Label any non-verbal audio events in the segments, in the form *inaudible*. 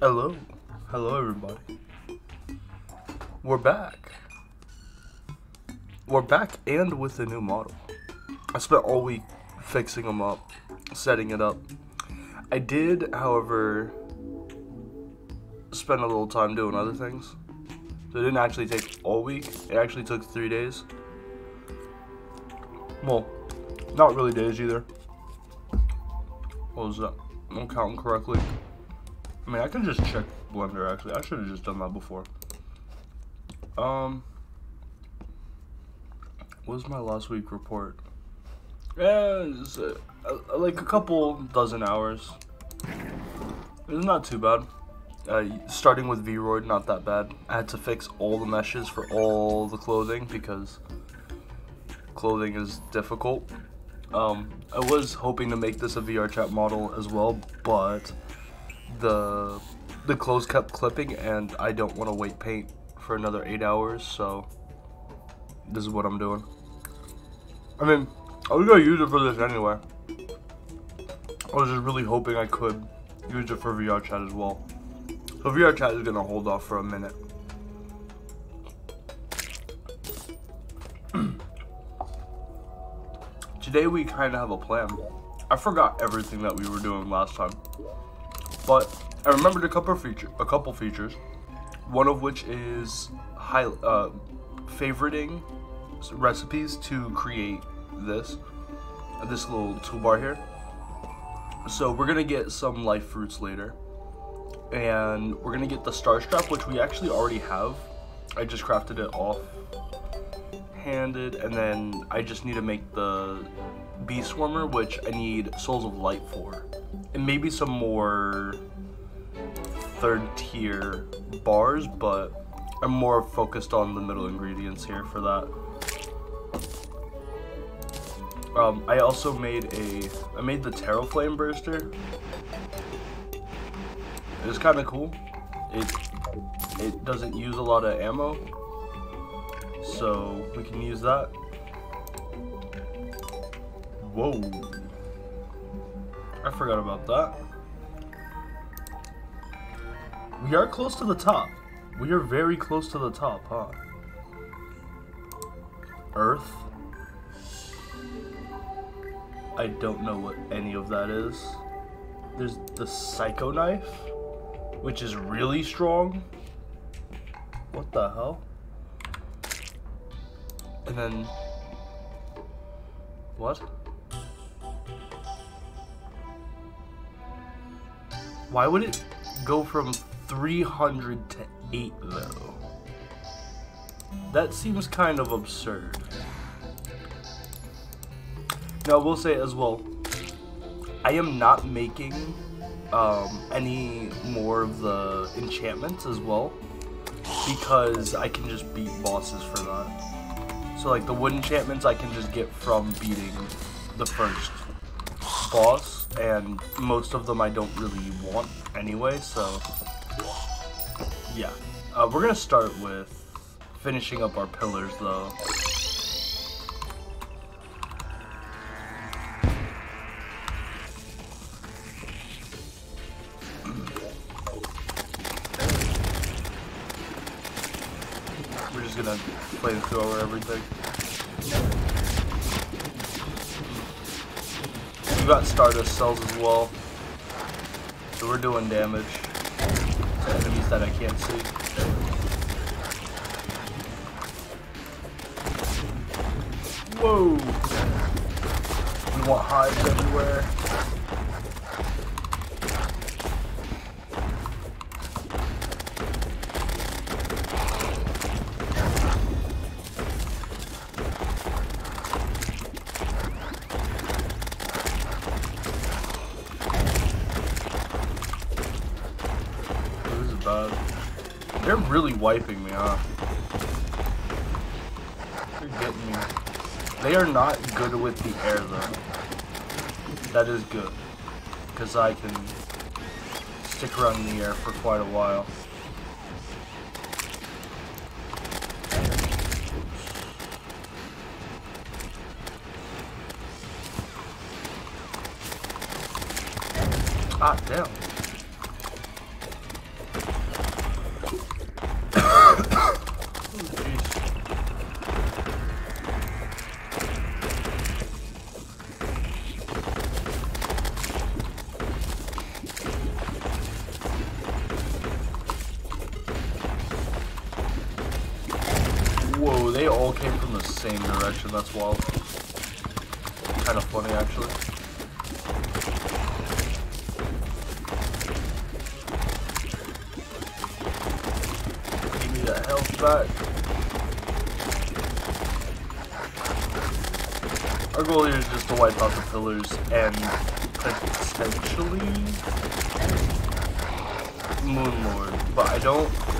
Hello. Hello, everybody. We're back. We're back and with a new model. I spent all week fixing them up, setting it up. I did, however, spend a little time doing other things. So it didn't actually take all week. It actually took three days. Well, not really days either. What was that? I'm counting correctly. I mean, I can just check Blender actually. I should have just done that before. Um, what was my last week report? Yeah, it's, uh, uh, like a couple dozen hours. It's not too bad. Uh, starting with Vroid, not that bad. I had to fix all the meshes for all the clothing because clothing is difficult. Um, I was hoping to make this a VRChat model as well, but the the clothes kept clipping and I don't want to weight paint for another eight hours, so this is what I'm doing. I mean, I was gonna use it for this anyway. I was just really hoping I could use it for VR chat as well. So VR chat is gonna hold off for a minute. *clears throat* Today we kind of have a plan. I forgot everything that we were doing last time, but I remembered a couple feature, a couple features. One of which is high, uh, favoriting recipes to create this, this little toolbar here. So we're gonna get some life fruits later, and we're gonna get the star strap, which we actually already have. I just crafted it off handed, and then I just need to make the bee swarmer, which I need souls of light for, and maybe some more third tier bars, but I'm more focused on the middle ingredients here for that. Um, I also made a, I made the Terra Flameburster. It's kind of cool. It, it doesn't use a lot of ammo, so we can use that. Whoa. I forgot about that. We are close to the top. We are very close to the top, huh? Earth. I don't know what any of that is. There's the Psycho Knife, which is really strong. What the hell? And then... What? Why would it go from 300 to 8 though. That seems kind of absurd. Now, I will say as well, I am not making um, any more of the enchantments as well because I can just beat bosses for that. So like the wood enchantments I can just get from beating the first boss and most of them I don't really want anyway, so yeah. Uh, we're gonna start with finishing up our pillars, though. we're just gonna play flamethrower everything. We got Stardust cells as well, so we're doing damage to enemies that I can't see. Whoa! We want hives everywhere. Really wiping me off. They're getting me. They are not good with the air though. That is good. Because I can stick around in the air for quite a while. Ah, damn.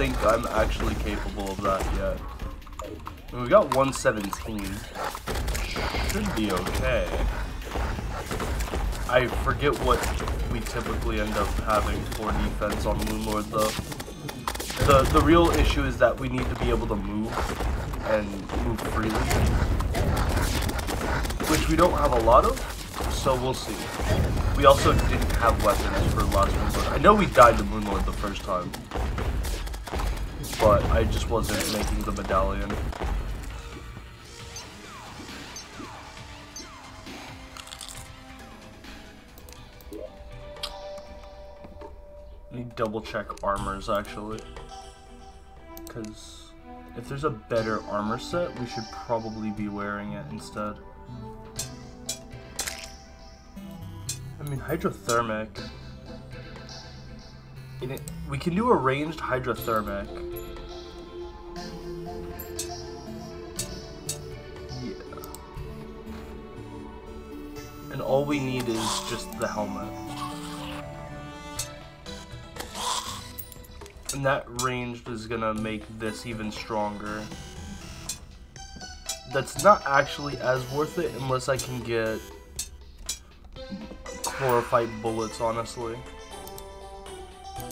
Think I'm actually capable of that yet. We got 117. Should be okay. I forget what we typically end up having for defense on Moonlord though. The, the real issue is that we need to be able to move and move freely. Which we don't have a lot of, so we'll see. We also didn't have weapons for last Moonlord. I know we died to Moonlord the first time. But I just wasn't making the medallion. Double check armors actually. Because if there's a better armor set, we should probably be wearing it instead. I mean, hydrothermic. It, we can do a ranged hydrothermic. All we need is just the helmet. And that ranged is gonna make this even stronger. That's not actually as worth it unless I can get chlorophyte bullets, honestly.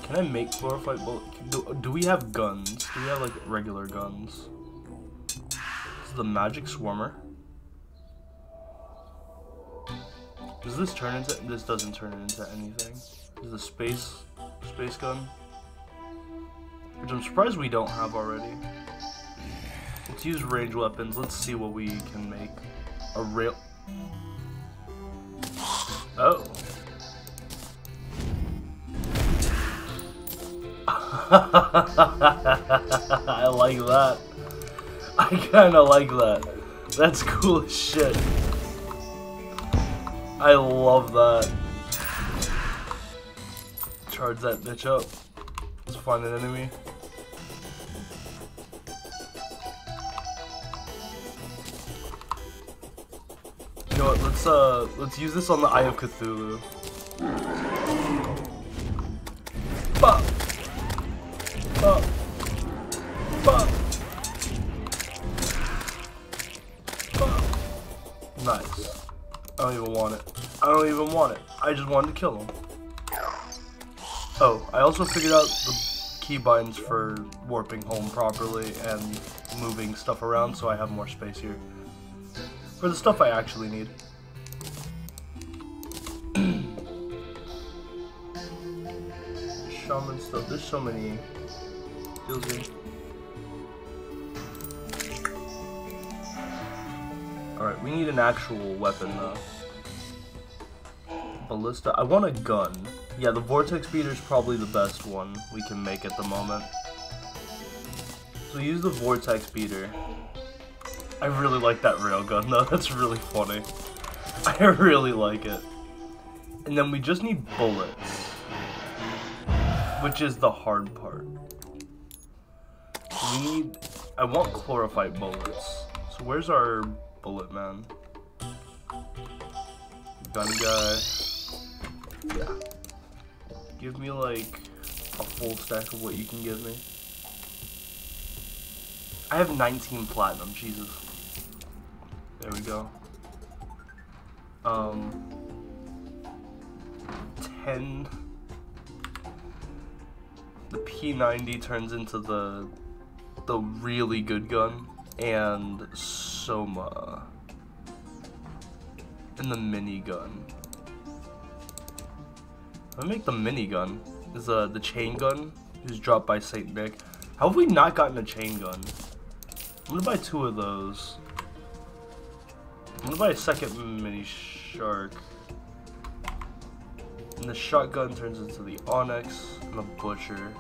Can I make chlorophyte bullets? Do, do, we have guns? Do we have, like, regular guns? This is the magic swarmer. Does this turn into- this doesn't turn into anything. Is the space- space gun. Which I'm surprised we don't have already. Let's use range weapons. Let's see what we can make. A rail- Oh. *laughs* I like that. I kinda like that. That's cool as shit. I love that. Charge that bitch up. Let's find an enemy. You know what, let's uh let's use this on the Eye of Cthulhu. Nice. I don't even want it. I don't even want it. I just wanted to kill him. Oh, I also figured out the keybinds for warping home properly and moving stuff around so I have more space here. For the stuff I actually need. *clears throat* Shaman stuff. There's so many skills here. Alright, we need an actual weapon though. Ballista. I want a gun. Yeah, the Vortex Beater is probably the best one we can make at the moment. So use the Vortex Beater. I really like that railgun though, *laughs* that's really funny. *laughs* I really like it. And then we just need bullets. Which is the hard part. We need... I want chlorophyte bullets. So where's our bullet man? Gun guy. Yeah. Give me like a full stack of what you can give me. I have 19 platinum, Jesus. There we go. Um, 10. The P90 turns into the the really good gun, and Soma. And the minigun. I make the minigun. Is uh, the chain gun is dropped by Saint Nick. How have we not gotten a chain gun? I'm gonna buy two of those. I'm gonna buy a second mini shark. And the shotgun turns into the Onyx and the Butcher.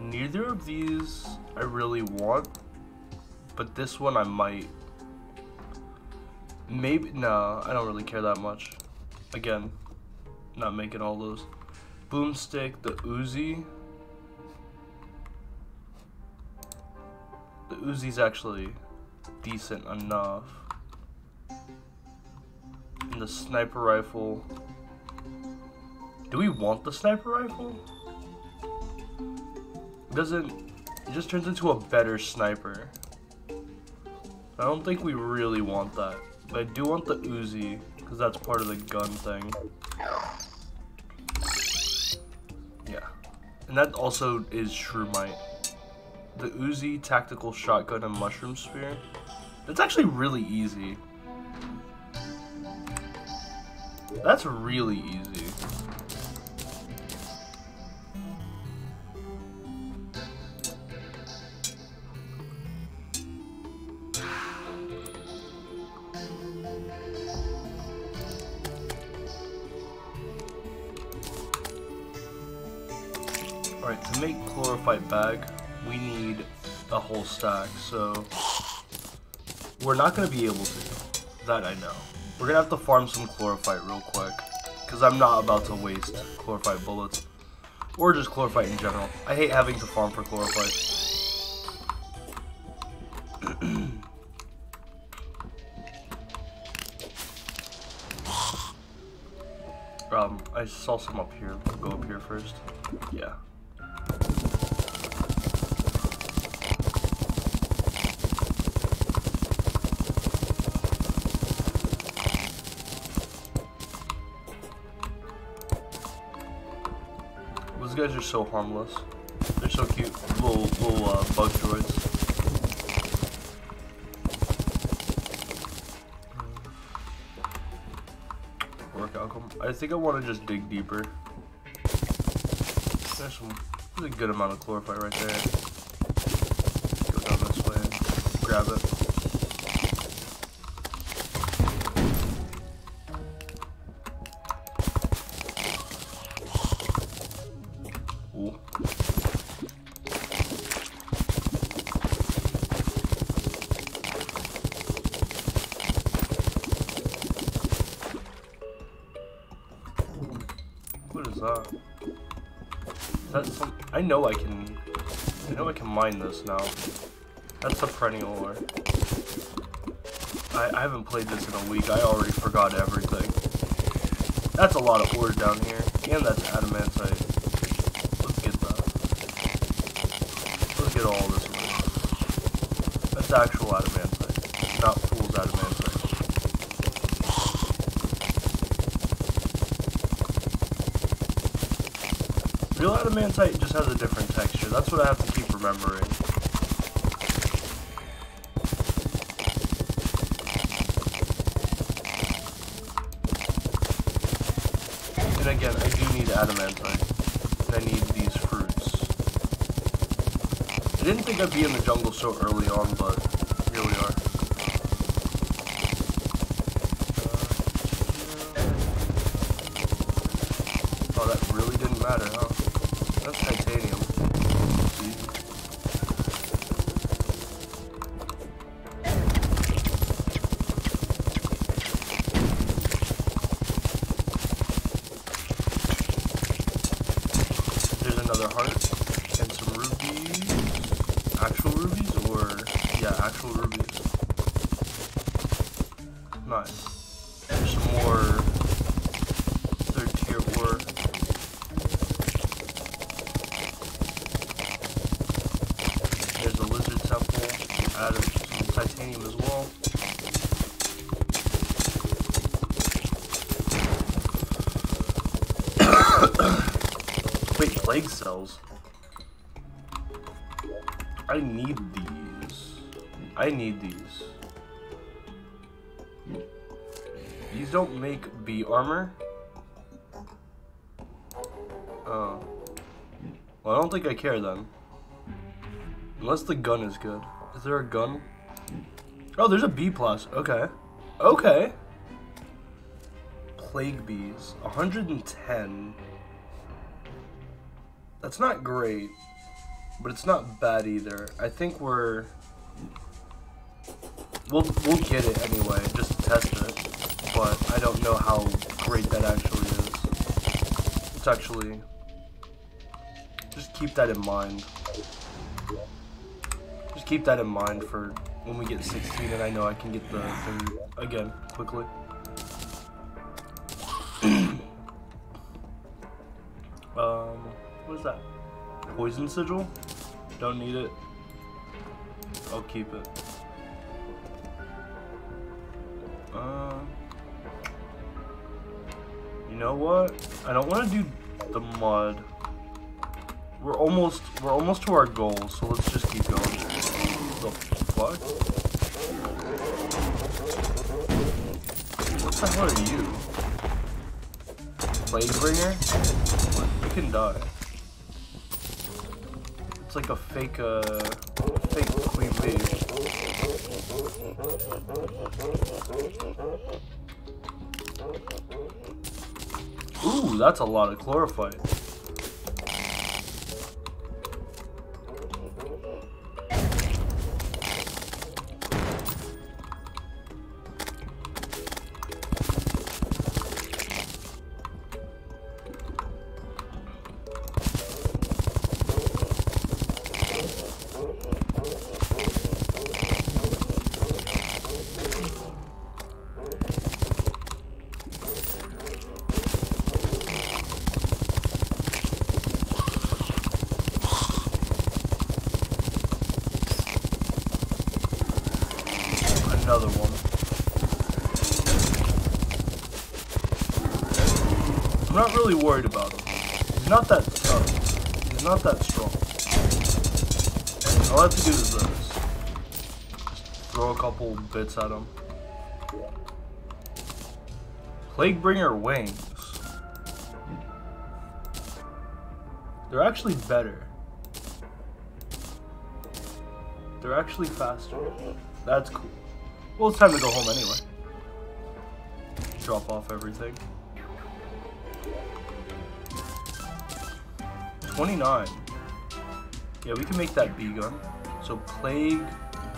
Neither of these I really want, but this one I might. Maybe, no, I don't really care that much. Again, not making all those. Boomstick, the Uzi. The Uzi's actually decent enough. And the sniper rifle. Do we want the sniper rifle? Doesn't. It just turns into a better sniper. I don't think we really want that. But I do want the Uzi, because that's part of the gun thing. Yeah. And that also is Shroomite. The Uzi, Tactical Shotgun, and Mushroom Spear. That's actually really easy. That's really easy. To make chlorophyte bag, we need a whole stack, so we're not going to be able to. That I know. We're going to have to farm some chlorophyte real quick, because I'm not about to waste chlorophyte bullets, or just chlorophyte in general. I hate having to farm for chlorophyte. *clears throat* um, I saw some up here. Go up here first. Yeah. So harmless. They're so cute. Little, little uh, bug droids. Work outcome. I think I want to just dig deeper. There's some. There's a good amount of chlorophyte right there. Go down this way. Grab it. Know I can, I know I can mine this now. That's a perennial ore. I, I haven't played this in a week. I already forgot everything. That's a lot of ore down here. And that's adamantite. Let's get that. Let's get all this. That's actual adamantite. Not fool's adamantite. Adamantite just has a different texture. That's what I have to keep remembering. And again, I do need adamantite. I need these fruits. I didn't think I'd be in the jungle so early on, but don't make bee armor. Oh. Well, I don't think I care then. Unless the gun is good. Is there a gun? Oh, there's a B plus. Okay. Okay. Plague bees. 110. That's not great. but it's not bad either. I think we're we'll we'll get it anyway, just to test it. But I don't know how great that actually is. It's actually just keep that in mind. Just keep that in mind for when we get 16 and I know I can get the thing again quickly. *clears throat* um, what is that? Poison sigil? Don't need it. I'll keep it. Uh, you know what? I don't want to do the mud. We're almost we're almost to our goal, so let's just keep going. The fuck? What the hell are you? Plague bringer? You can die. It's like a fake uh fake queen bee. Ooh, that's a lot of chlorophyte. Bits at him. Plaguebringer wings. They're actually better. They're actually faster. That's cool. Well, it's time to go home anyway. Drop off everything. 29. Yeah, we can make that bee gun. So, Plague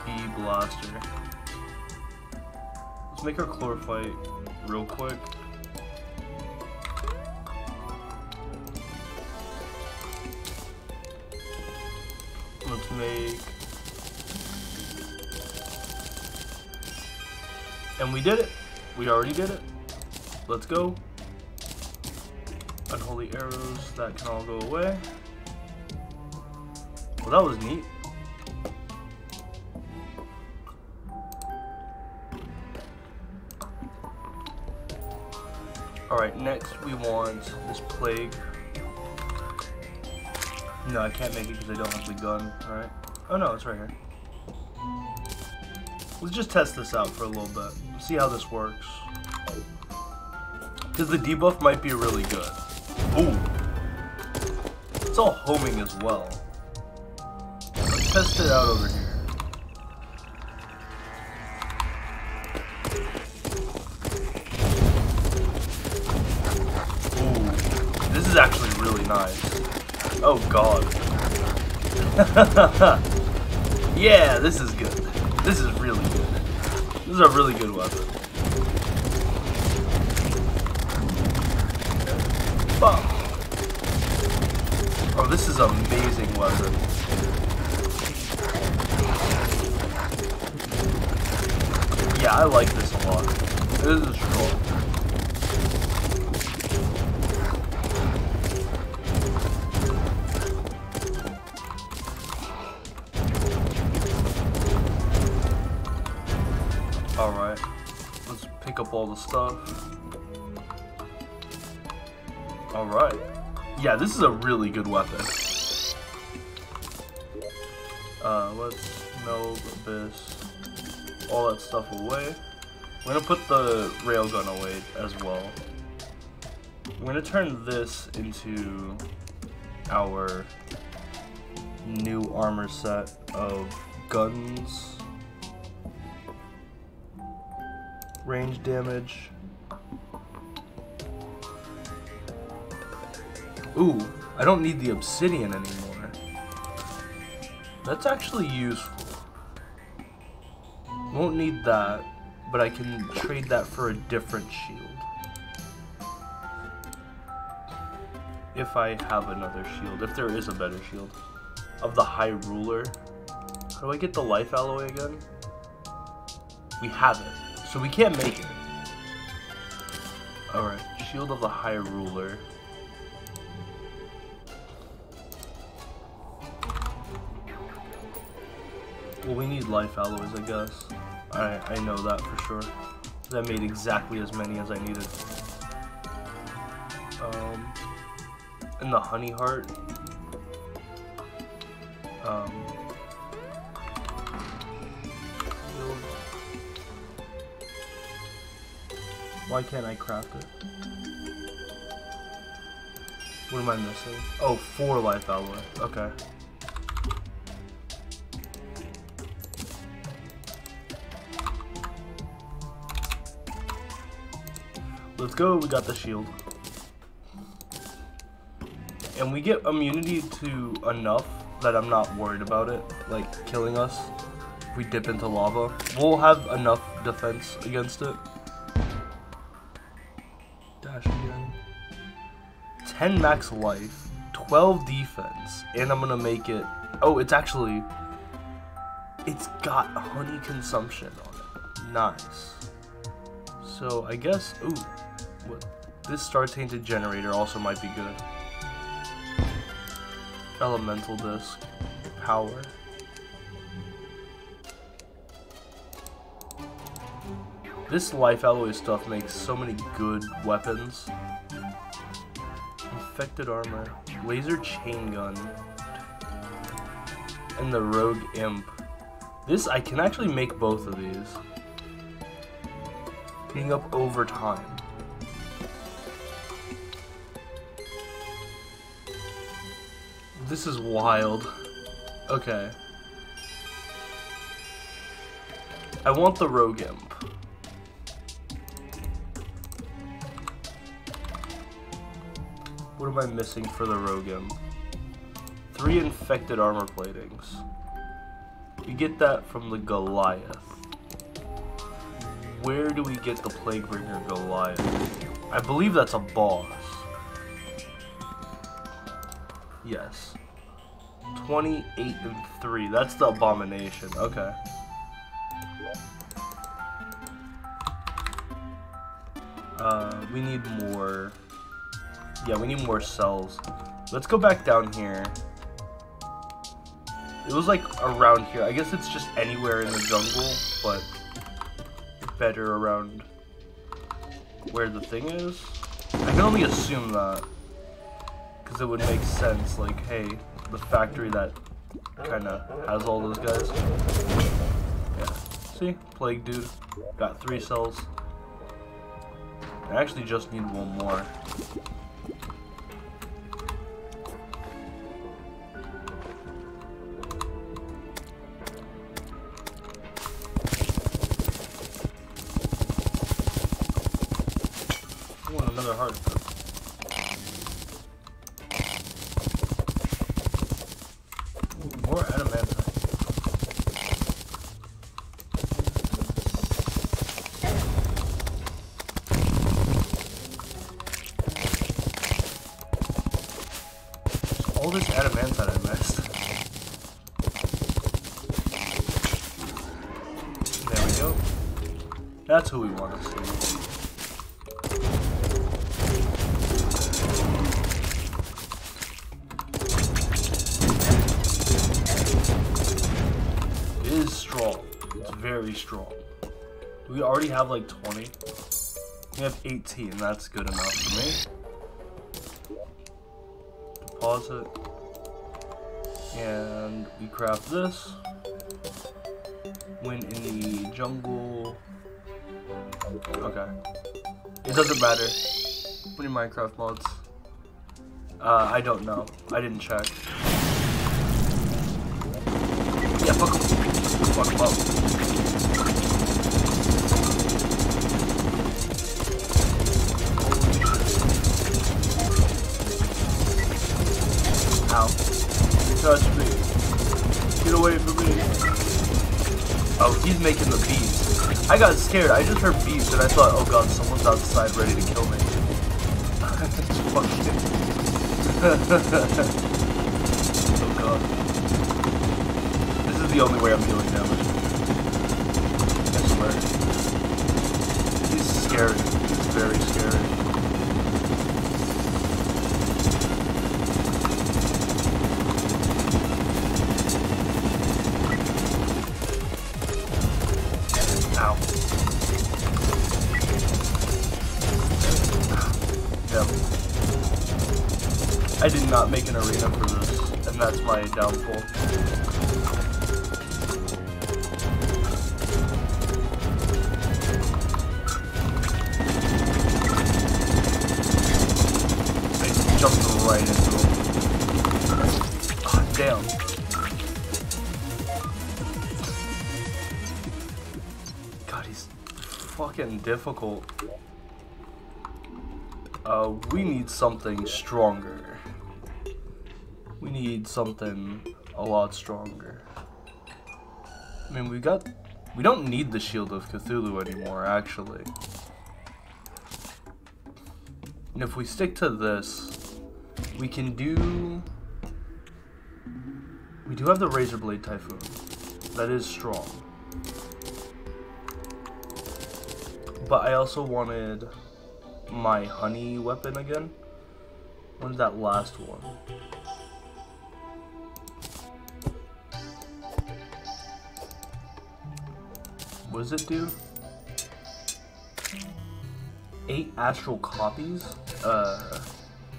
B Blaster. Let's make our Chlorophyte real quick. Let's make And we did it. We already did it. Let's go. Unholy arrows, that can all go away. Well, that was neat. Alright, next we want this plague. No, I can't make it because I don't have the gun, Alright. Oh no, it's right here. Let's just test this out for a little bit. See how this works. Because the debuff might be really good. Ooh. It's all homing as well. Let's test it out over here. Is actually really nice. Oh god. *laughs* yeah, this is good. This is really good. This is a really good weapon. Oh, this is amazing weapon. Yeah, I like this a lot. This is cool. All the stuff. Alright. Yeah, this is a really good weapon. Uh, let's meld this, All that stuff away. We're gonna put the railgun away as well. We're gonna turn this into our new armor set of guns range damage. Ooh, I don't need the obsidian anymore. That's actually useful. Won't need that, but I can trade that for a different shield. If I have another shield, if there is a better shield. Of the High Ruler. How do I get the Life Alloy again? We have it, so we can't make it. Alright, Shield of the High Ruler. Well, we need life alloys, I guess. I, I know that for sure. That made exactly as many as I needed. Um, and the honey heart. Um, why can't I craft it? What am I missing? Oh, four life alloy. Okay. Let's go, we got the shield. And we get immunity to enough that I'm not worried about it, like killing us. If we dip into lava, we'll have enough defense against it. Again. 10 max life, 12 defense, and I'm gonna make it. Oh, it's actually. It's got honey consumption on it. Nice. So I guess. Ooh. What? This star tainted generator also might be good. Elemental disc. Power. This life alloy stuff makes so many good weapons. Infected armor. Laser chain gun. And the rogue imp. This, I can actually make both of these. Being up over time. This is wild. Okay. I want the rogue imp. What am I missing for the imp? Three infected armor platings. You get that from the Goliath. Where do we get the Plaguebringer Goliath? I believe that's a boss. Yes. 28 and 3. That's the abomination. Okay. Uh, we need more. Yeah, we need more cells. Let's go back down here. It was like around here. I guess it's just anywhere in the jungle, but better around where the thing is. I can only assume that. Because it would make sense, like, hey, the factory that kind of has all those guys. Yeah. See? Plague dude. Got three cells. I actually just need one more. Have like 20. We have 18. That's good enough for me pause it. And we craft this. Win in the jungle. Okay. It doesn't matter. Many Minecraft mods? Uh, I don't know. I didn't check. Yeah, fuck him. Fuck him up. I got scared. I just heard beats and I thought, oh god, someone's outside ready to kill me. *laughs* *laughs* oh god. This is the only way I'm dealing damage. I swear. He's scary. He's very scary. Difficult. Uh, we need something stronger. We need something a lot stronger. I mean, we got... We don't need the Shield of Cthulhu anymore, actually. And if we stick to this, we can do... We do have the Razorblade Typhoon. That is strong. But I also wanted my honey weapon again. When's that last one? What does it do? Eight astral copies? Uh,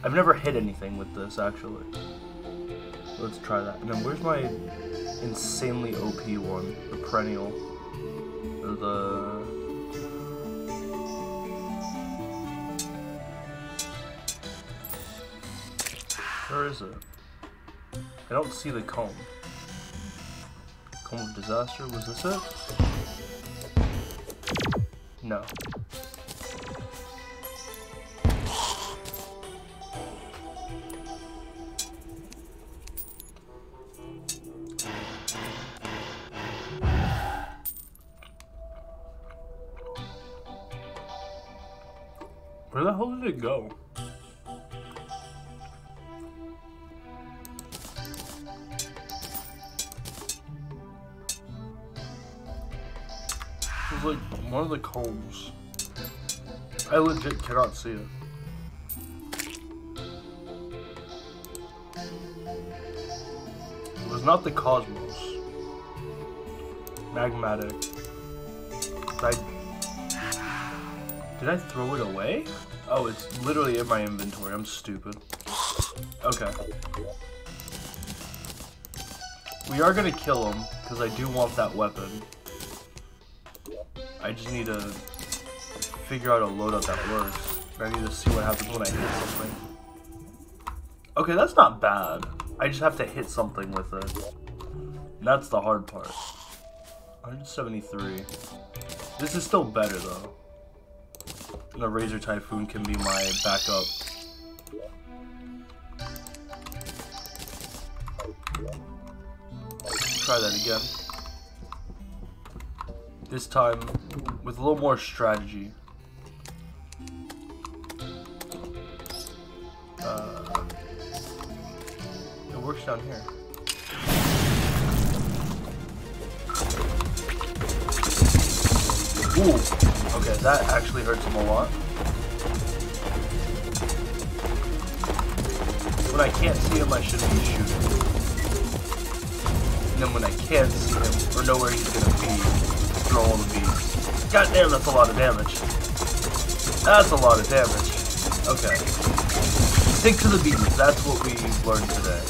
I've never hit anything with this, actually. Let's try that. And then where's my insanely OP one? The perennial. The... Where is it? I don't see the comb. Comb of Disaster, was this it? No. Where the hell did it go? Like one of the combs. I legit cannot see it. It was not the Cosmos. Magmatic. Did I, did I throw it away? Oh, it's literally in my inventory. I'm stupid. Okay. We are gonna kill him, because I do want that weapon. I just need to figure out a loadout that works. I need to see what happens when I hit something. Okay, that's not bad. I just have to hit something with it. That's the hard part. 173. This is still better though. The Razor Typhoon can be my backup. Try that again. This time with a little more strategy. Uh, it works down here. Ooh, okay, that actually hurts him a lot. When I can't see him, I should be shooting. And then when I can't see him, or know where he's gonna be, bees. God damn, that's a lot of damage. That's a lot of damage. Okay. Stick to the bees. That's what we learned today.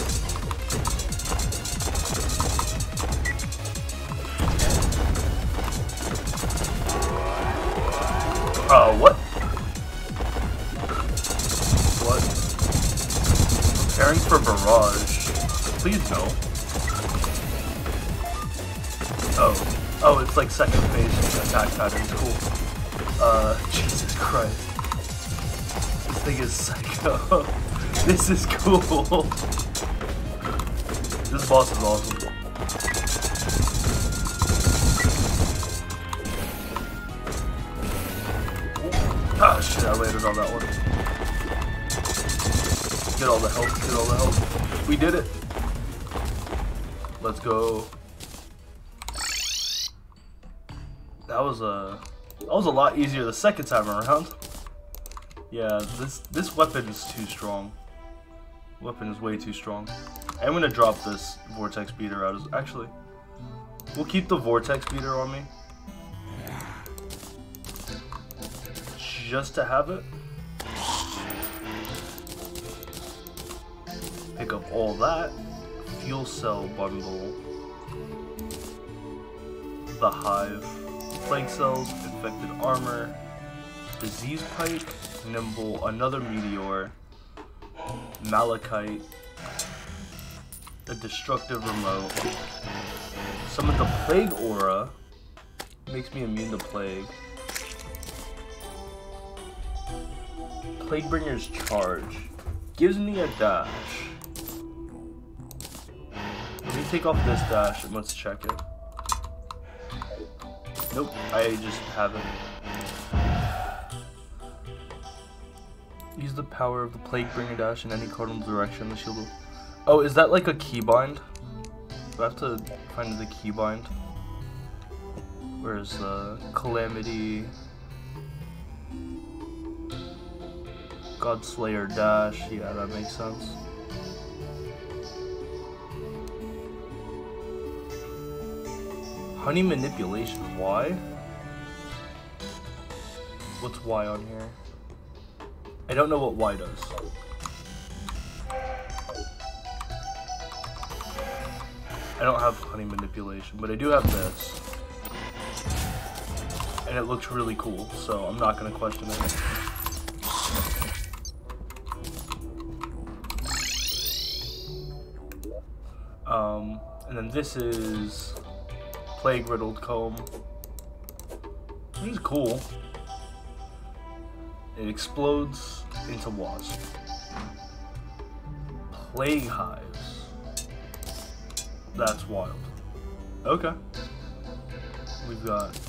Oh, uh, what? What? Preparing for barrage. Please no. looks like second phase attack pattern. Cool. Uh, Jesus Christ. This thing is psycho. *laughs* this is cool. this boss is awesome. Ah, shit, I landed on that one. Get all the help, get all the help. We did it. Let's go. That was a that was a lot easier the second time around. Yeah, this this weapon is too strong. Weapon is way too strong. I'm gonna drop this vortex beater out. Actually, we'll keep the vortex beater on me. Just to have it. Pick up all that. Fuel cell bundle. The hive. Plague cells, infected armor. Disease pipe. Nimble, another meteor. Malachite, a destructive remote. Summon the plague aura. Makes me immune to plague. Plaguebringer's charge. Gives me a dash. Let me take off this dash and let's check it. Nope, I just haven't. Use the power of the Plaguebringer dash in any cardinal direction. The shield will... Oh, is that like a keybind? Do I have to find the keybind? Where's the Calamity? Godslayer dash. Yeah, that makes sense. Honey manipulation. Why? What's Y on here? I don't know what Y does. I don't have honey manipulation, but I do have this. And it looks really cool, so I'm not going to question it. Um, and then this is Plague Riddled Comb. This is cool. It explodes into wasp. Plague hives. That's wild. Okay. We've got.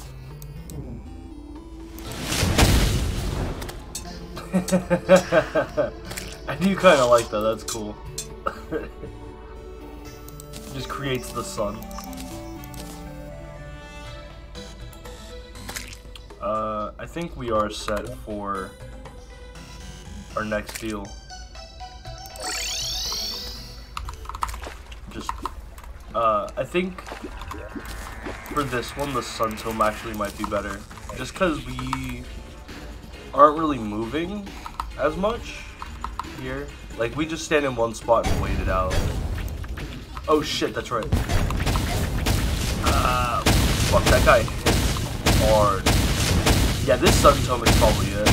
*laughs* I do kind of like that. That's cool. *laughs* Just creates the sun. Uh, I think we are set for our next deal. Just, uh, I think for this one, the Sun Tome actually might be better. Just because we aren't really moving as much here. Like, we just stand in one spot and wait it out. Oh shit, that's right. Uh, fuck, that guy hard. Yeah, this is probably it.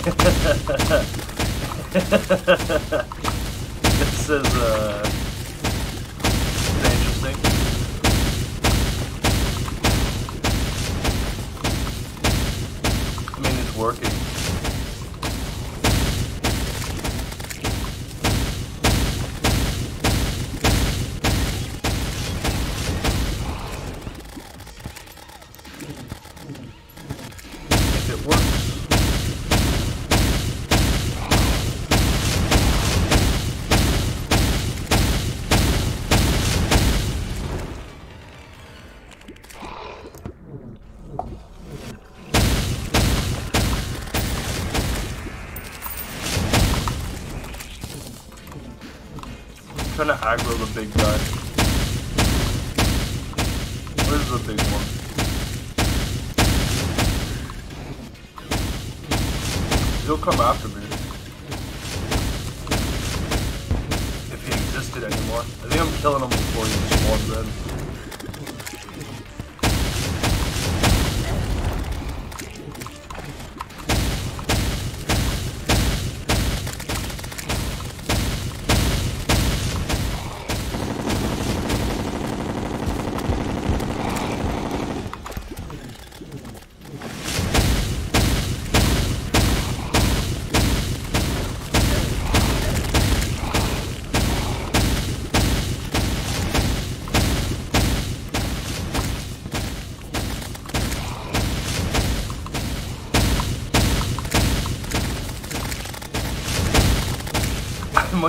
*laughs* this is uh working.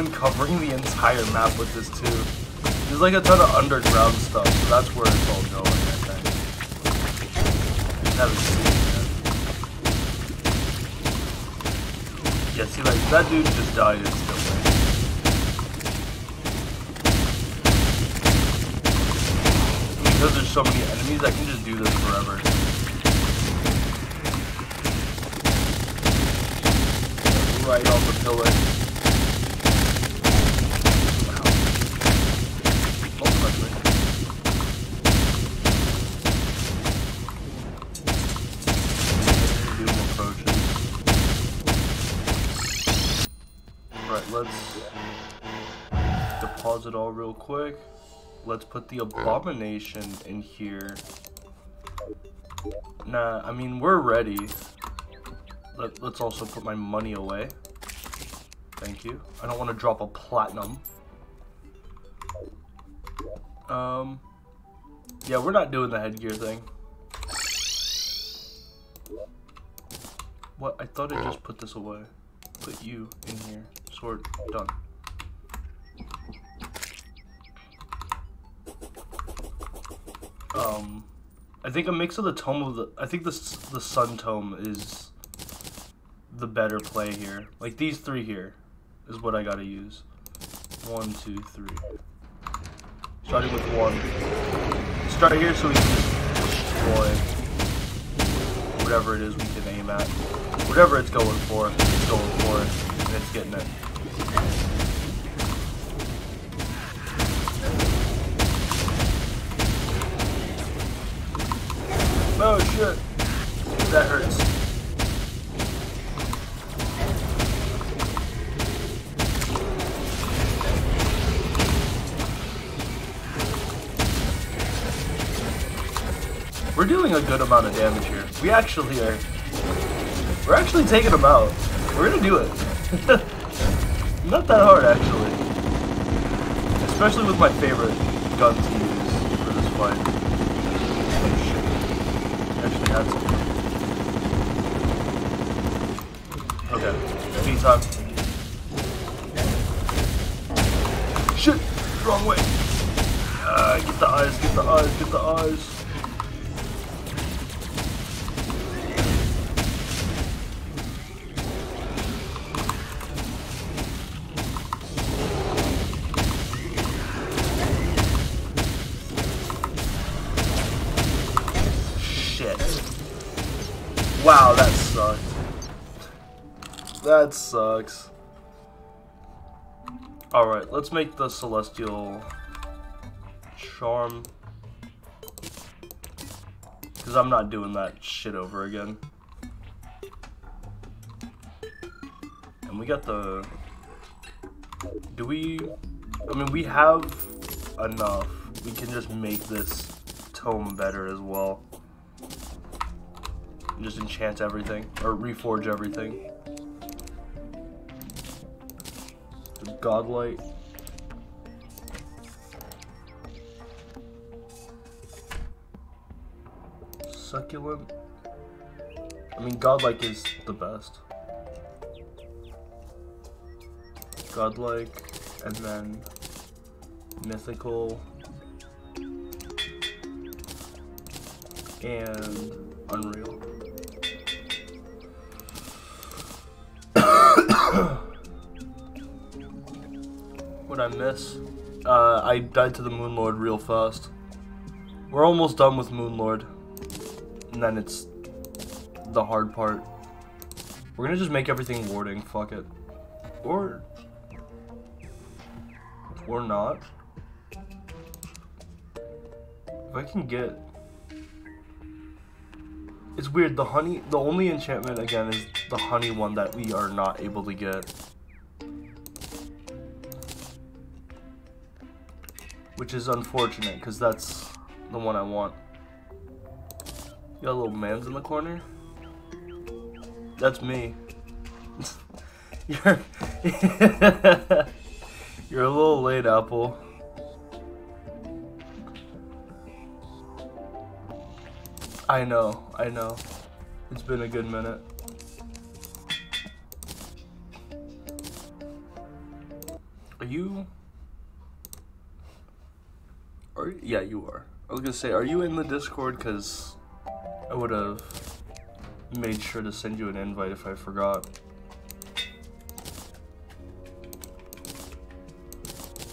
I'm uncovering the entire map with this too. There's like a ton of underground stuff, so that's where it's all going, I think. Yeah, see, like, that dude just died. Because there's so many Let's put the abomination in here. Nah, I mean, we're ready. Let, let's also put my money away. Thank you. I don't want to drop a platinum. Um, yeah, we're not doing the headgear thing. What? I thought I just put this away. Put you in here. Sword. Done. Um, I think a mix of the tome of the. I think the the sun tome is the better play here. Like these three here is what I gotta use. One, two, three. Starting with one. Start here so we can destroy whatever it is we can aim at. Whatever it's going for, it's going for it, and it's getting it. Oh shit. That hurts. We're doing a good amount of damage here. We actually are. We're actually taking them out. We're gonna do it. *laughs* Not that hard, actually. Especially with my favorite gun to use for this fight some. Okay, speed time. Shit! Wrong way! Uh, get the eyes, get the eyes, get the eyes. That sucks. Alright, let's make the Celestial Charm. Because I'm not doing that shit over again. And we got the... Do we... I mean, we have enough. We can just make this tome better as well and just enchant everything, or reforge everything. Godlight. Succulent. I mean, Godlike is the best. Godlike, and then Mythical, and Unreal. What I miss? Uh, I died to the Moon Lord real fast. We're almost done with Moon Lord. And then it's the hard part. We're gonna just make everything warding, fuck it. Or... Or not. If I can get it's weird, the honey, the only enchantment, again, is the honey one that we are not able to get. Which is unfortunate, because that's the one I want. You got a little man's in the corner? That's me. *laughs* You're... *laughs* You're a little late, Apple. I know, I know. It's been a good minute. Are you? Are yeah, you are. I was gonna say, are you in the Discord? Cause I would have made sure to send you an invite if I forgot.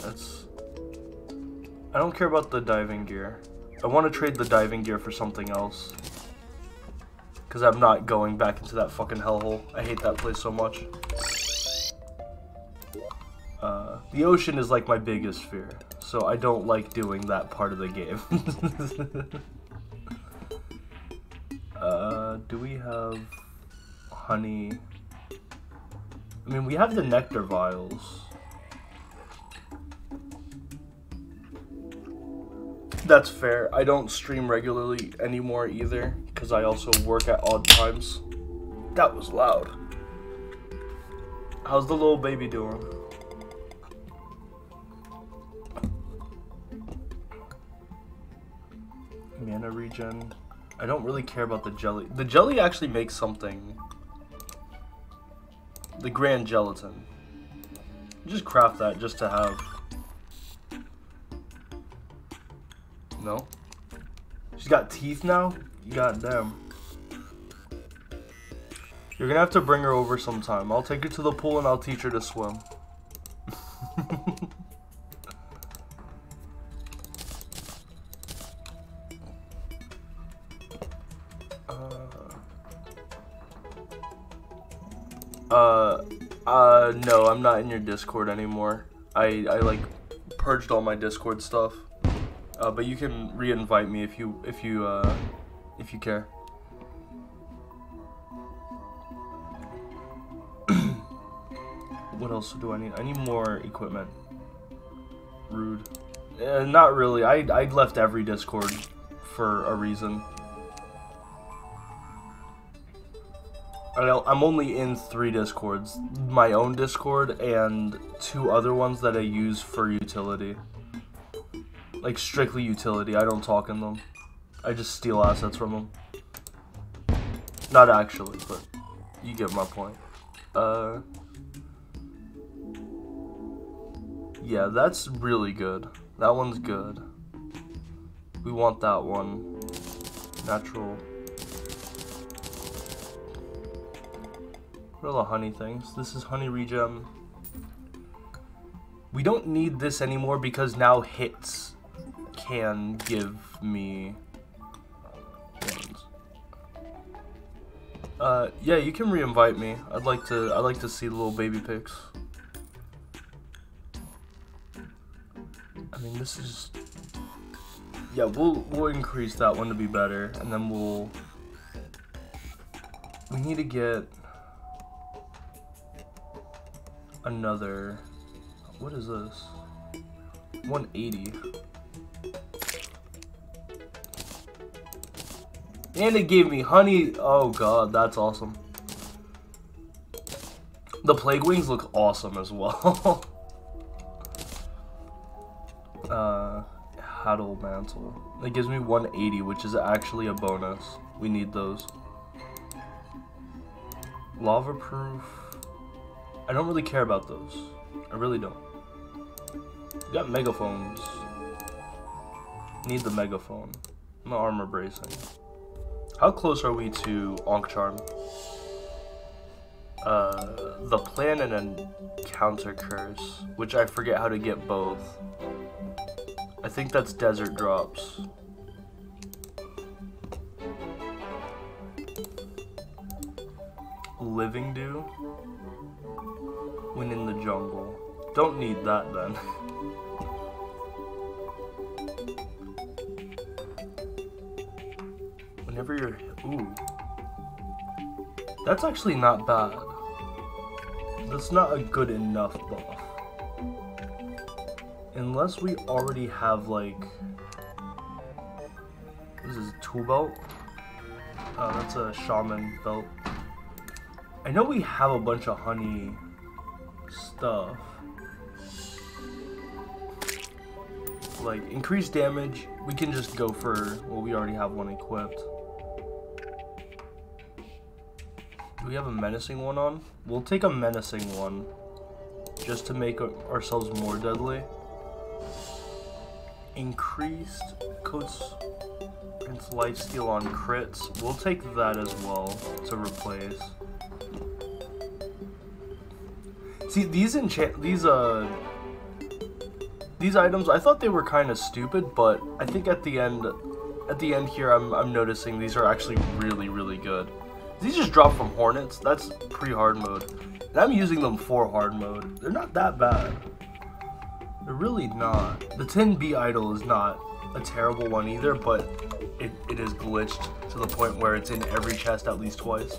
That's. I don't care about the diving gear. I want to trade the diving gear for something else. Because I'm not going back into that fucking hellhole. I hate that place so much. Uh, the ocean is like my biggest fear. So I don't like doing that part of the game. *laughs* uh, do we have honey? I mean, we have the nectar vials. That's fair. I don't stream regularly anymore either, because I also work at odd times. That was loud. How's the little baby doing? Mana regen. I don't really care about the jelly. The jelly actually makes something. The grand gelatin. Just craft that just to have No. She's got teeth now? God damn. You're gonna have to bring her over sometime. I'll take her to the pool and I'll teach her to swim. *laughs* uh, uh, no, I'm not in your Discord anymore. I, I like purged all my Discord stuff. Uh, but you can re-invite me if you if you uh, if you care. *clears throat* what else do I need? I need more equipment. Rude. Uh, not really. I I left every Discord for a reason. I'm only in three Discords. My own Discord and two other ones that I use for utility. Like, strictly utility. I don't talk in them. I just steal assets from them. Not actually, but you get my point. Uh... Yeah, that's really good. That one's good. We want that one. Natural. What the honey things? This is honey regen. We don't need this anymore because now hits can give me. Uh, yeah, you can re-invite me. I'd like to. I'd like to see the little baby pics. I mean, this is. Yeah, we'll we'll increase that one to be better, and then we'll. We need to get another. What is this? 180. And it gave me honey. Oh god, that's awesome. The plague wings look awesome as well. *laughs* uh, Haddle mantle. It gives me 180, which is actually a bonus. We need those. Lava proof. I don't really care about those. I really don't. We got megaphones. Need the megaphone. The armor bracing. How close are we to Ankh Charm? Uh, the plan and a counter curse, which I forget how to get both. I think that's desert drops. Living dew? When in the jungle. Don't need that then. whenever you're... Ooh. That's actually not bad. That's not a good enough buff. Unless we already have, like... This is a tool belt? Oh, that's a shaman belt. I know we have a bunch of honey stuff. Like, increased damage, we can just go for, well, we already have one equipped. Do we have a menacing one on? We'll take a menacing one. just to make ourselves more deadly. Increased coats and lifesteal on crits. We'll take that as well to replace. See these enchant these uh these items I thought they were kind of stupid, but I think at the end at the end here I'm I'm noticing these are actually really really good. These just drop from Hornets. That's pre-hard mode. And I'm using them for hard mode. They're not that bad. They're really not. The 10B idol is not a terrible one either, but it, it is glitched to the point where it's in every chest at least twice.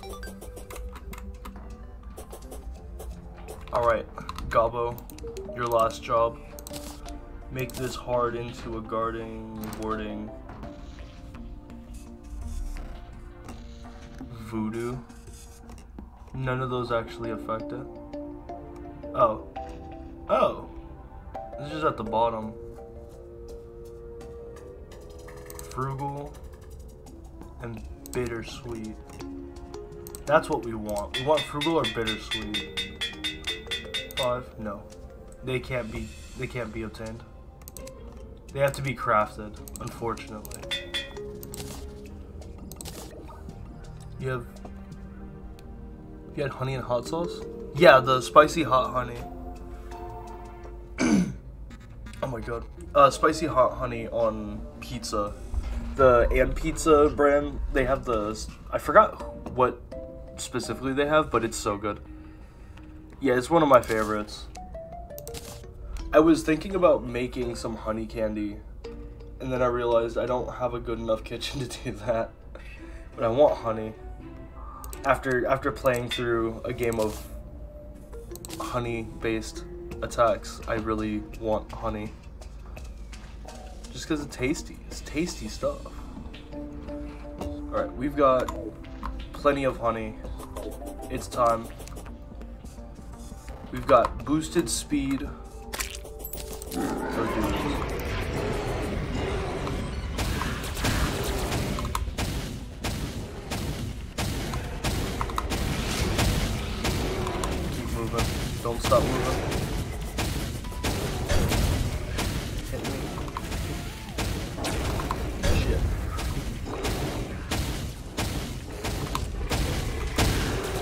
Alright, Gabo, your last job. Make this hard into a guarding, warding. Voodoo. None of those actually affect it. Oh. Oh. This is at the bottom. Frugal and bittersweet. That's what we want. We want frugal or bittersweet five? No. They can't be they can't be obtained. They have to be crafted, unfortunately. You have You had honey and hot sauce? Yeah, the spicy hot honey. *clears throat* oh my god. Uh spicy hot honey on pizza. The and pizza brand, they have the I forgot what specifically they have, but it's so good. Yeah, it's one of my favorites. I was thinking about making some honey candy, and then I realized I don't have a good enough *laughs* kitchen to do that. But I want honey. After after playing through a game of honey-based attacks, I really want honey. Just because it's tasty. It's tasty stuff. Alright, we've got plenty of honey. It's time. We've got boosted speed. Keep moving. Don't stop moving.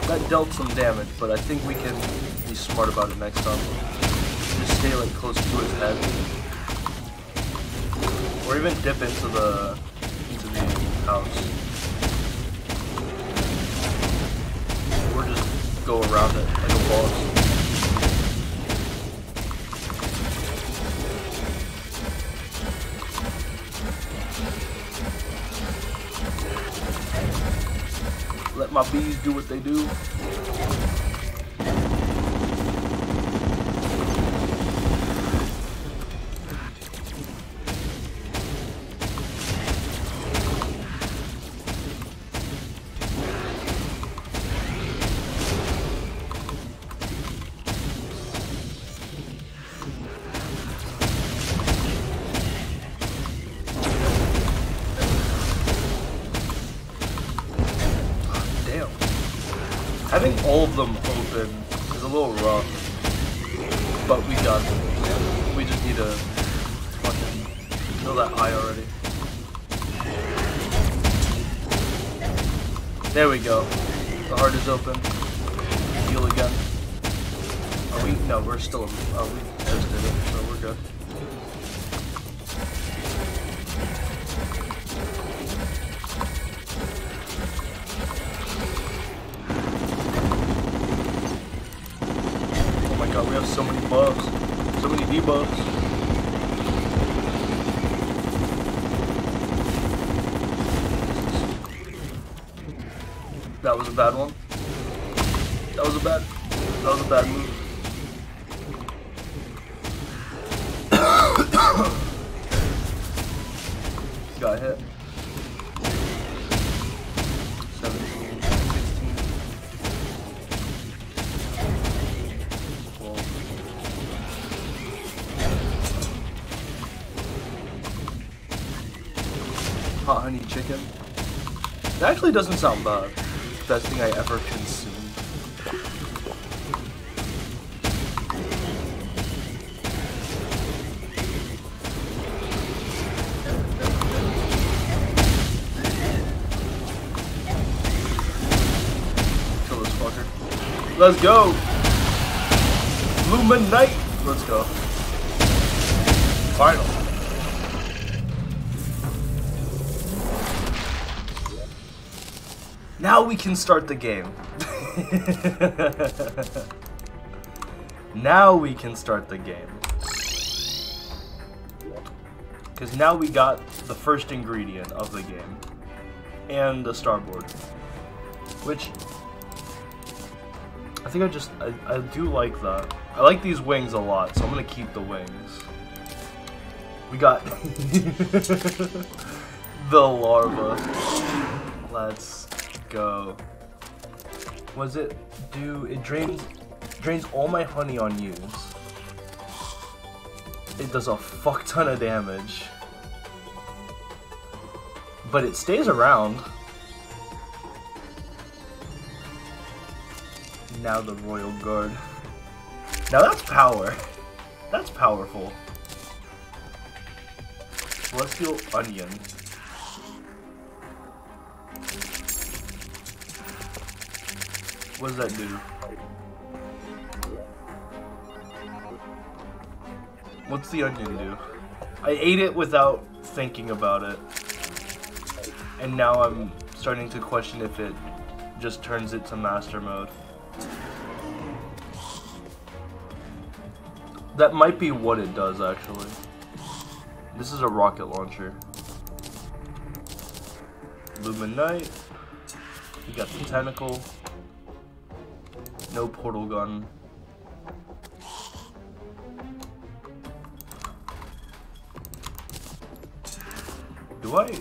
That dealt some damage, but I think we can smart about it next time. Just stay like close to his head. Or even dip into the into the house. Or just go around it like a boss. Let my bees do what they do. definitely doesn't sound bad. Best thing I ever consumed. Kill this fucker. Let's go! Luminite. Let's go. Final. Now we can start the game. *laughs* now we can start the game. Because now we got the first ingredient of the game. And the starboard. Which, I think I just, I, I do like that. I like these wings a lot, so I'm going to keep the wings. We got *laughs* the larva. Let's go. Uh, was it do it drains drains all my honey on use. It does a fuck ton of damage. But it stays around. Now the Royal Guard. Now that's power. That's powerful. Celestial Onion. What does that do? What's the onion do? I ate it without thinking about it. And now I'm starting to question if it just turns it to master mode. That might be what it does, actually. This is a rocket launcher. Luminite. You got the tentacle. No portal gun. Do I?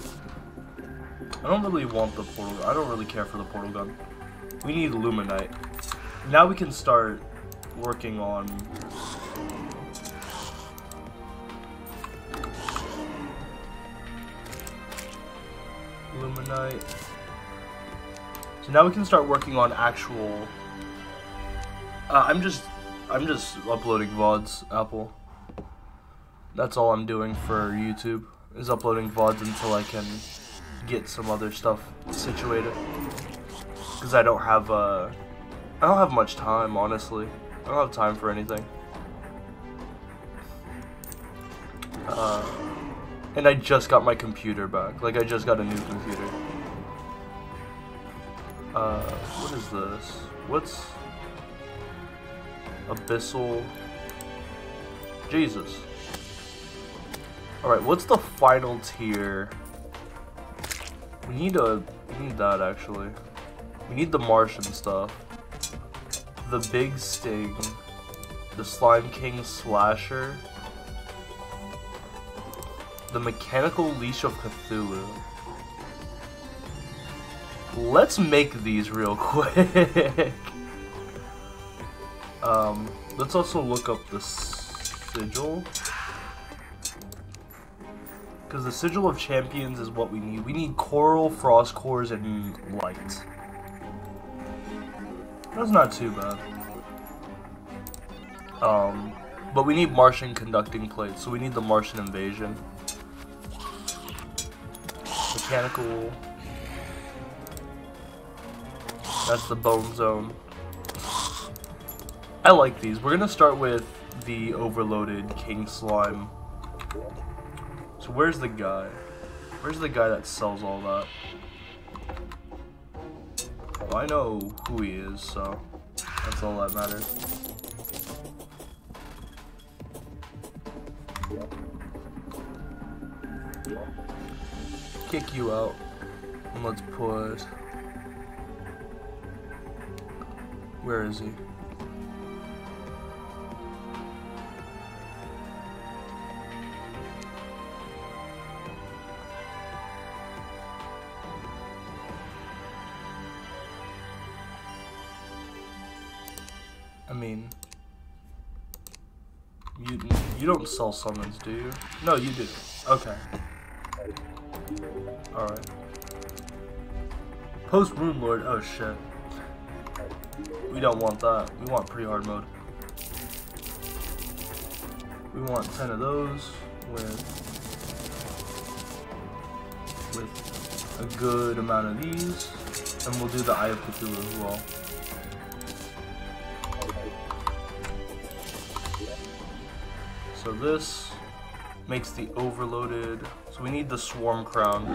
I don't really want the portal gun. I don't really care for the portal gun. We need Luminite. Now we can start working on Luminite. So now we can start working on actual uh, I'm just, I'm just uploading VODs, Apple. That's all I'm doing for YouTube, is uploading VODs until I can get some other stuff situated. Because I don't have, uh, I don't have much time, honestly. I don't have time for anything. Uh, and I just got my computer back. Like, I just got a new computer. Uh, what is this? What's... Abyssal. Jesus. Alright, what's the final tier? We need a we need that actually. We need the Martian stuff. The Big Sting. The Slime King Slasher. The Mechanical Leash of Cthulhu. Let's make these real *laughs* quick. Um, let's also look up the sigil. Because the sigil of champions is what we need. We need coral, frost cores, and light. That's not too bad. Um, but we need Martian conducting plates, so we need the Martian invasion. Mechanical. That's the bone zone. I like these. We're gonna start with the overloaded King Slime. So where's the guy? Where's the guy that sells all that? Well, I know who he is, so that's all that matters. Kick you out. And let's put... Where is he? Mean, you you don't sell summons, do you? No, you do. Okay. All right. Post Moon Lord. Oh shit. We don't want that. We want pretty hard mode. We want ten of those with with a good amount of these, and we'll do the Eye of Cthulhu as well. So this makes the overloaded. So we need the swarm crown.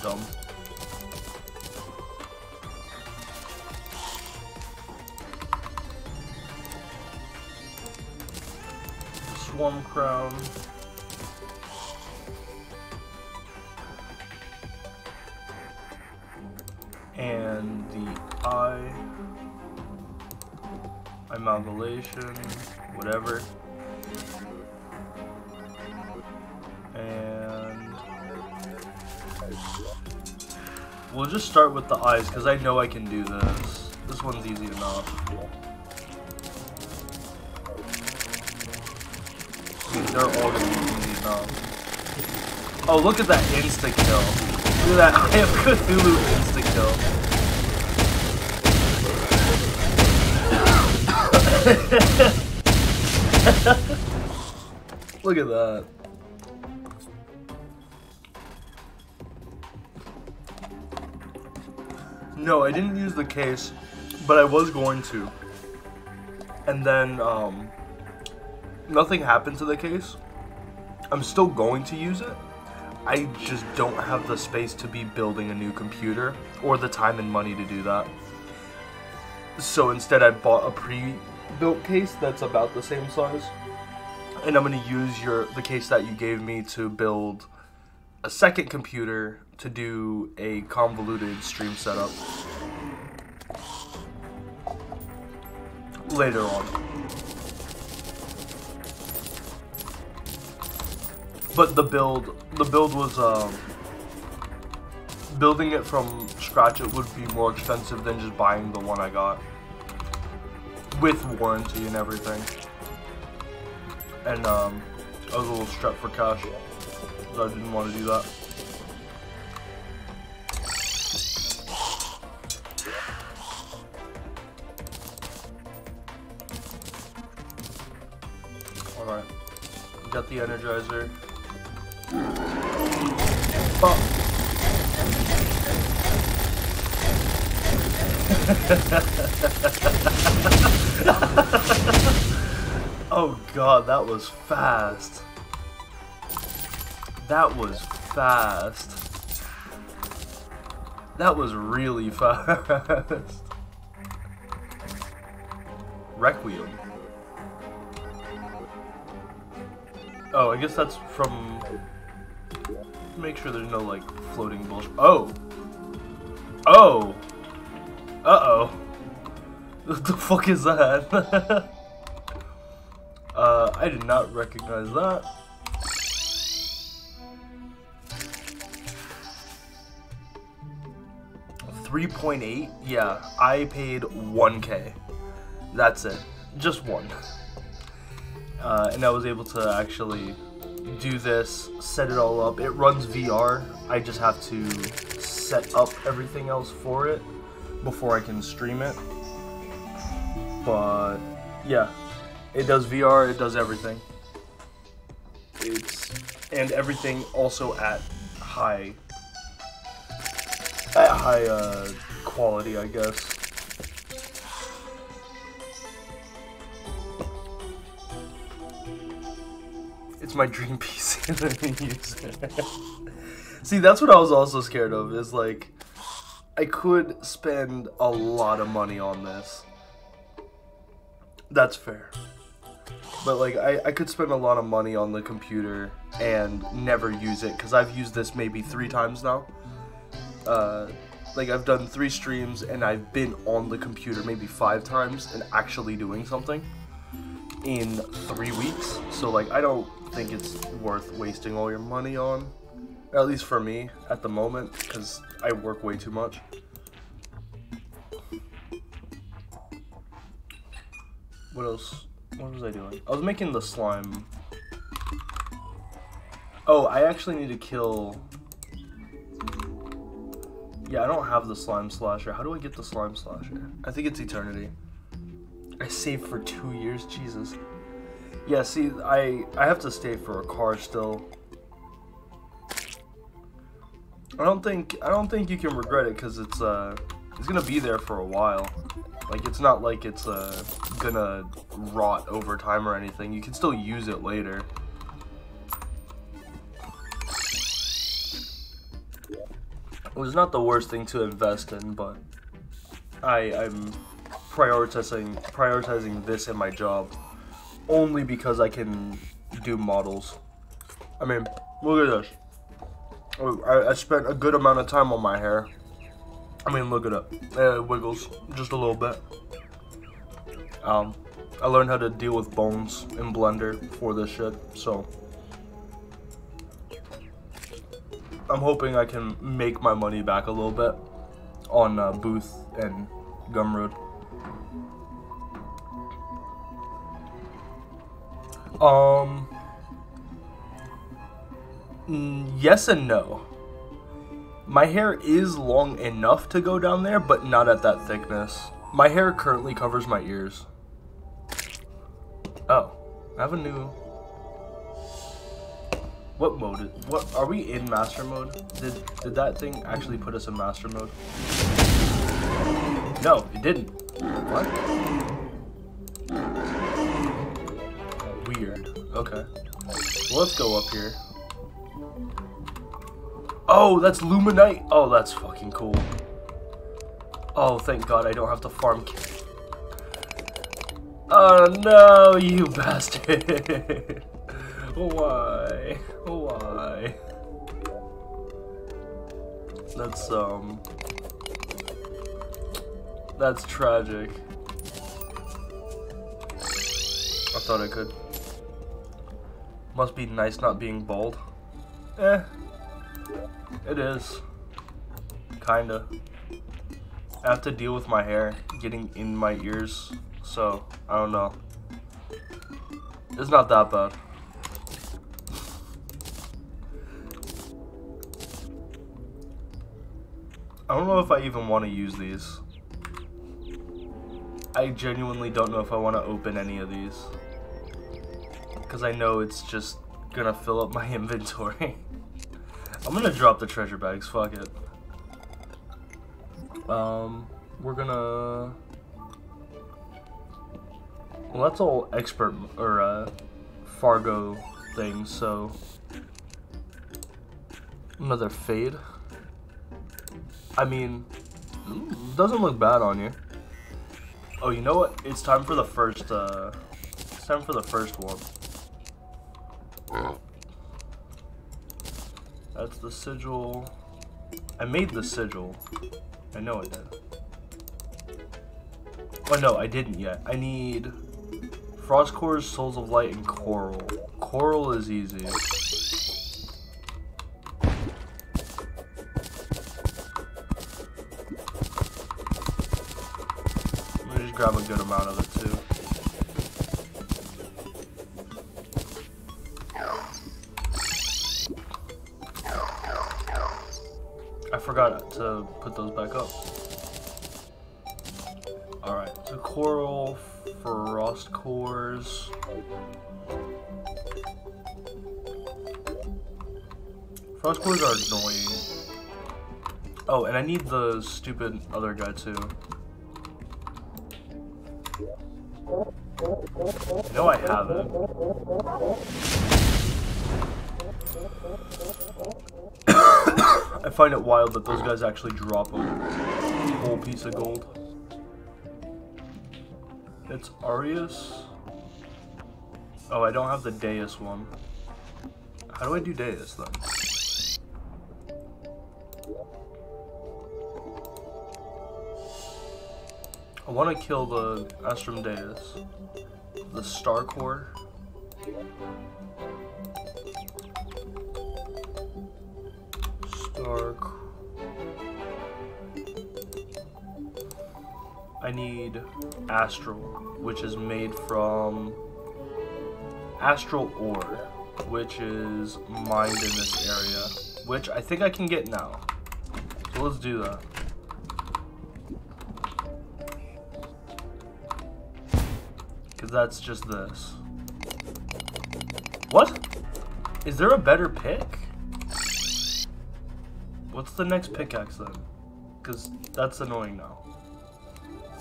Dumb. Swarm crown. Whatever. And we'll just start with the eyes because I know I can do this. This one's easy enough. They're all be easy enough. Oh, look at that insta kill. Look at that, *laughs* I have Cthulhu insta-kill. *laughs* *laughs* Look at that. No, I didn't use the case, but I was going to. And then, um, nothing happened to the case. I'm still going to use it, I just don't have the space to be building a new computer or the time and money to do that. So instead I bought a pre-built case that's about the same size. And I'm going to use your the case that you gave me to build a second computer to do a convoluted stream setup later on. But the build, the build was, um, building it from scratch, it would be more expensive than just buying the one I got. With warranty and everything. And, um, I was a little strapped for cash. So I didn't want to do that. Alright. Got the Energizer. oh *laughs* *laughs* Oh, god, that was fast. That was fast. That was really *laughs* fast. Requiem. Oh, I guess that's from make sure there's no, like, floating bullshit. Oh! Oh! Uh-oh. What the fuck is that? *laughs* uh, I did not recognize that. Three point eight? Yeah, I paid one K. That's it. Just one. Uh, and I was able to actually do this, set it all up. It runs VR. I just have to set up everything else for it before I can stream it. But yeah, it does VR, it does everything. It's and everything also at high at high uh, quality, I guess. It's my dream PC. Let me use. *laughs* See, that's what I was also scared of. Is like, I could spend a lot of money on this. That's fair. But like, I, I could spend a lot of money on the computer and never use it because I've used this maybe three times now. Uh, like I've done three streams and I've been on the computer maybe five times and actually doing something in three weeks. So like I don't think it's worth wasting all your money on. At least for me at the moment, because I work way too much. What else? What was I doing? I was making the slime. Oh, I actually need to kill... Yeah, I don't have the slime slasher. How do I get the slime slasher? I think it's eternity. I saved for two years, Jesus. Yeah, see, I I have to stay for a car still. I don't think I don't think you can regret it because it's uh it's gonna be there for a while. Like, it's not like it's uh, gonna rot over time or anything. You can still use it later. It was not the worst thing to invest in, but I, I'm prioritizing prioritizing this in my job only because I can do models. I mean, look at this. Oh, I, I spent a good amount of time on my hair. I mean, look it up. It wiggles just a little bit. Um, I learned how to deal with bones in Blender for this shit, so I'm hoping I can make my money back a little bit on uh, Booth and Gumroad. Um, yes and no. My hair is long enough to go down there, but not at that thickness. My hair currently covers my ears. Oh, I have a new... What mode? What are we in master mode? Did did that thing actually put us in master mode? No, it didn't. What? Weird. Okay. Well, let's go up here. Oh, that's Luminite. Oh, that's fucking cool. Oh, thank God I don't have to farm. Oh no, you *laughs* bastard. Why? Why? That's, um... That's tragic. I thought I could. Must be nice not being bald. Eh. It is. Kinda. I have to deal with my hair getting in my ears, so I don't know. It's not that bad. I don't know if I even want to use these. I genuinely don't know if I want to open any of these. Because I know it's just gonna fill up my *laughs* inventory. I'm gonna drop the treasure bags, fuck it. Um, we're gonna... Well, that's all expert, or, uh, Fargo things, so... Another fade. I mean, doesn't look bad on you. Oh, you know what? It's time for the first, uh, it's time for the first one. That's the sigil. I made the sigil. I know I did. Oh, no, I didn't yet. I need Frost Cores, Souls of Light, and Coral. Coral is easy. Let me just grab a good amount of it too. To put those back up. Alright, so coral, frost cores. Frost cores are annoying. Oh, and I need the stupid other guy too. No, I haven't. *coughs* I find it wild that those guys actually drop a whole piece of gold. It's Aureus. Oh, I don't have the Deus one. How do I do Deus then? I want to kill the Astrum Deus. The Star Core. I need Astral, which is made from Astral Ore, which is mined in this area, which I think I can get now. So let's do that. Because that's just this. What? Is there a better pick? What's the next pickaxe then? because that's annoying now.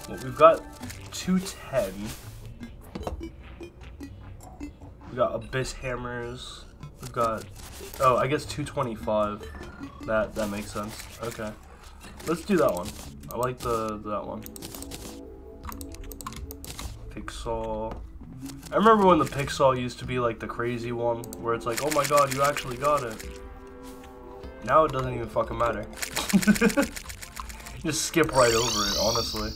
Well, we've got 210. We got Abyss Hammers. We've got, oh, I guess 225. That that makes sense. Okay. Let's do that one. I like the that one. Pixel. I remember when the Pixel used to be like the crazy one, where it's like, oh my god, you actually got it. Now it doesn't even fucking matter. *laughs* Just skip right over it, honestly.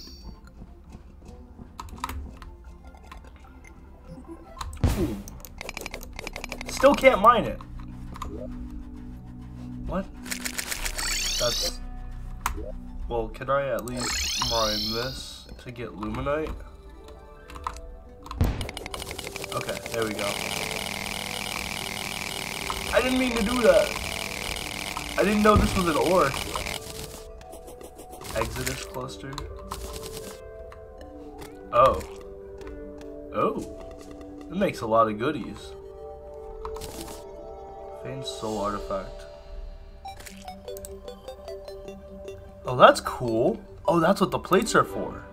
Ooh. Still can't mine it. What? That's... Well, can I at least mine this to get Luminite? Okay, there we go. I didn't mean to do that. I didn't know this was an ore. Exodium cluster. Oh. Oh. It makes a lot of goodies. Faint soul artifact. Oh, that's cool. Oh, that's what the plates are for.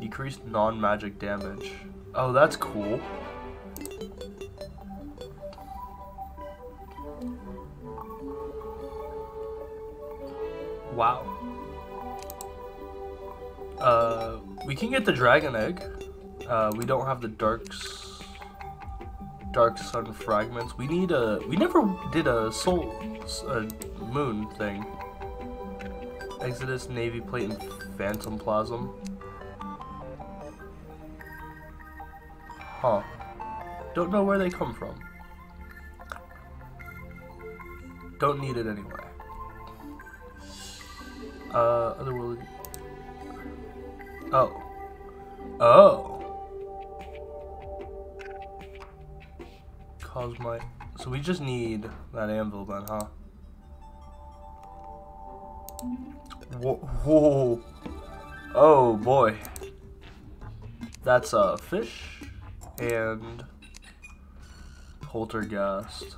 Decreased non-magic damage. Oh, that's cool. Wow. Uh, we can get the dragon egg. Uh, we don't have the darks, dark sun fragments. We need a. We never did a soul, a moon thing. Exodus, navy plate, and phantoplasm. Huh. Don't know where they come from. Don't need it anyway. Uh, otherworldly. Oh. Oh. Cosmilite. So we just need that anvil then, huh? Whoa. Whoa. Oh boy. That's a fish and Polterghast.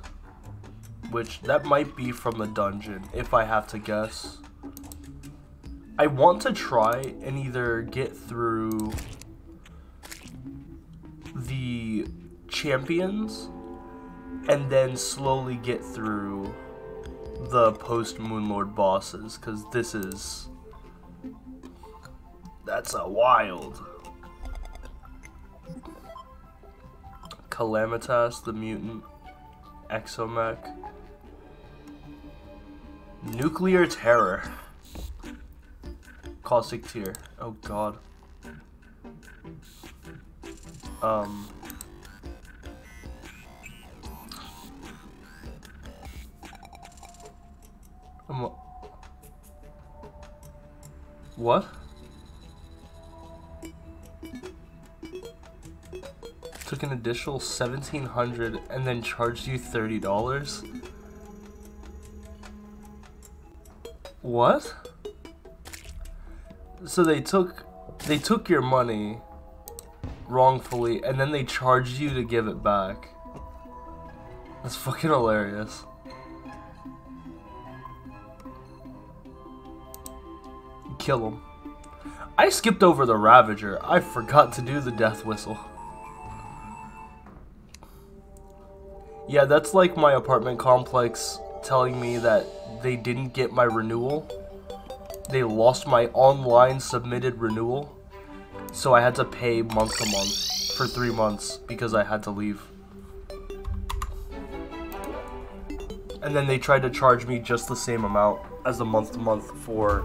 Which that might be from the dungeon, if I have to guess. I want to try and either get through the champions and then slowly get through the post Moonlord bosses because this is that's a wild. Calamitas the mutant Exomech. Nuclear Terror Caustic Tear. Oh god. Um. um what? Took an additional 1700 and then charged you $30? What? So they took they took your money wrongfully and then they charged you to give it back. That's fucking hilarious. Kill him. I skipped over the Ravager. I forgot to do the death whistle. Yeah, that's like my apartment complex telling me that they didn't get my renewal they lost my online submitted renewal. So I had to pay month to month for three months because I had to leave. And then they tried to charge me just the same amount as the month to month for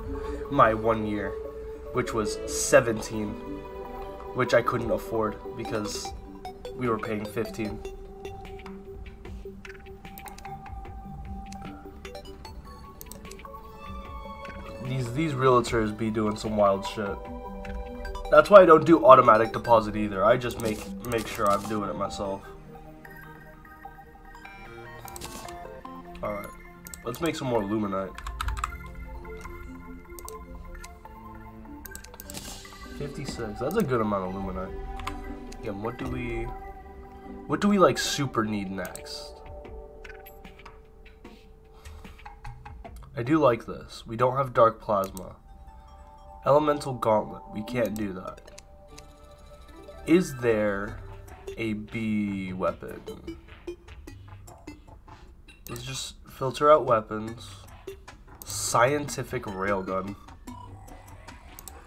my one year, which was 17, which I couldn't afford because we were paying 15. These these realtors be doing some wild shit. That's why I don't do automatic deposit either. I just make make sure I'm doing it myself. Alright. Let's make some more Luminite. 56. That's a good amount of Luminite. Yeah, what do we... What do we, like, super need next? I do like this. We don't have Dark Plasma. Elemental Gauntlet. We can't do that. Is there a B weapon? Let's just filter out weapons. Scientific Railgun.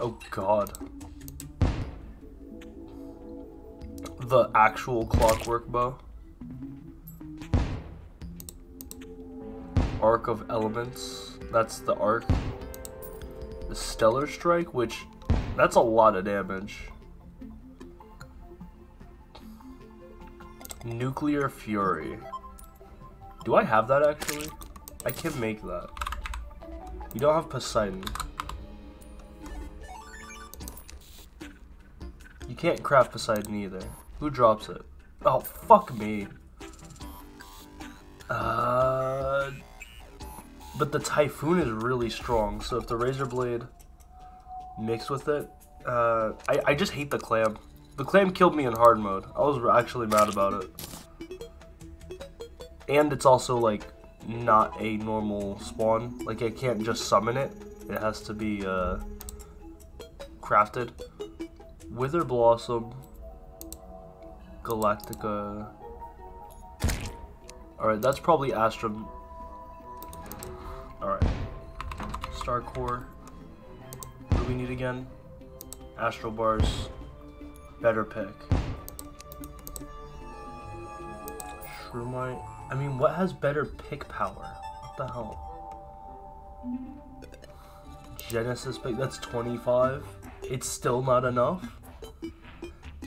Oh god. The actual clockwork bow. Ark of Elements. That's the arc. The Stellar Strike, which that's a lot of damage. Nuclear Fury. Do I have that actually? I can make that. You don't have Poseidon. You can't craft Poseidon either. Who drops it? Oh, fuck me. Uh, but the Typhoon is really strong, so if the Razor Blade mixed with it, uh, I, I just hate the Clam. The Clam killed me in hard mode. I was actually mad about it. And it's also, like, not a normal spawn. Like, I can't just summon it. It has to be, uh, crafted. Wither Blossom. Galactica. Alright, that's probably Astra. Alright. Star Core. What do we need again? Astral Bars. Better pick. Shroomite. I mean, what has better pick power? What the hell? Genesis pick, that's 25. It's still not enough?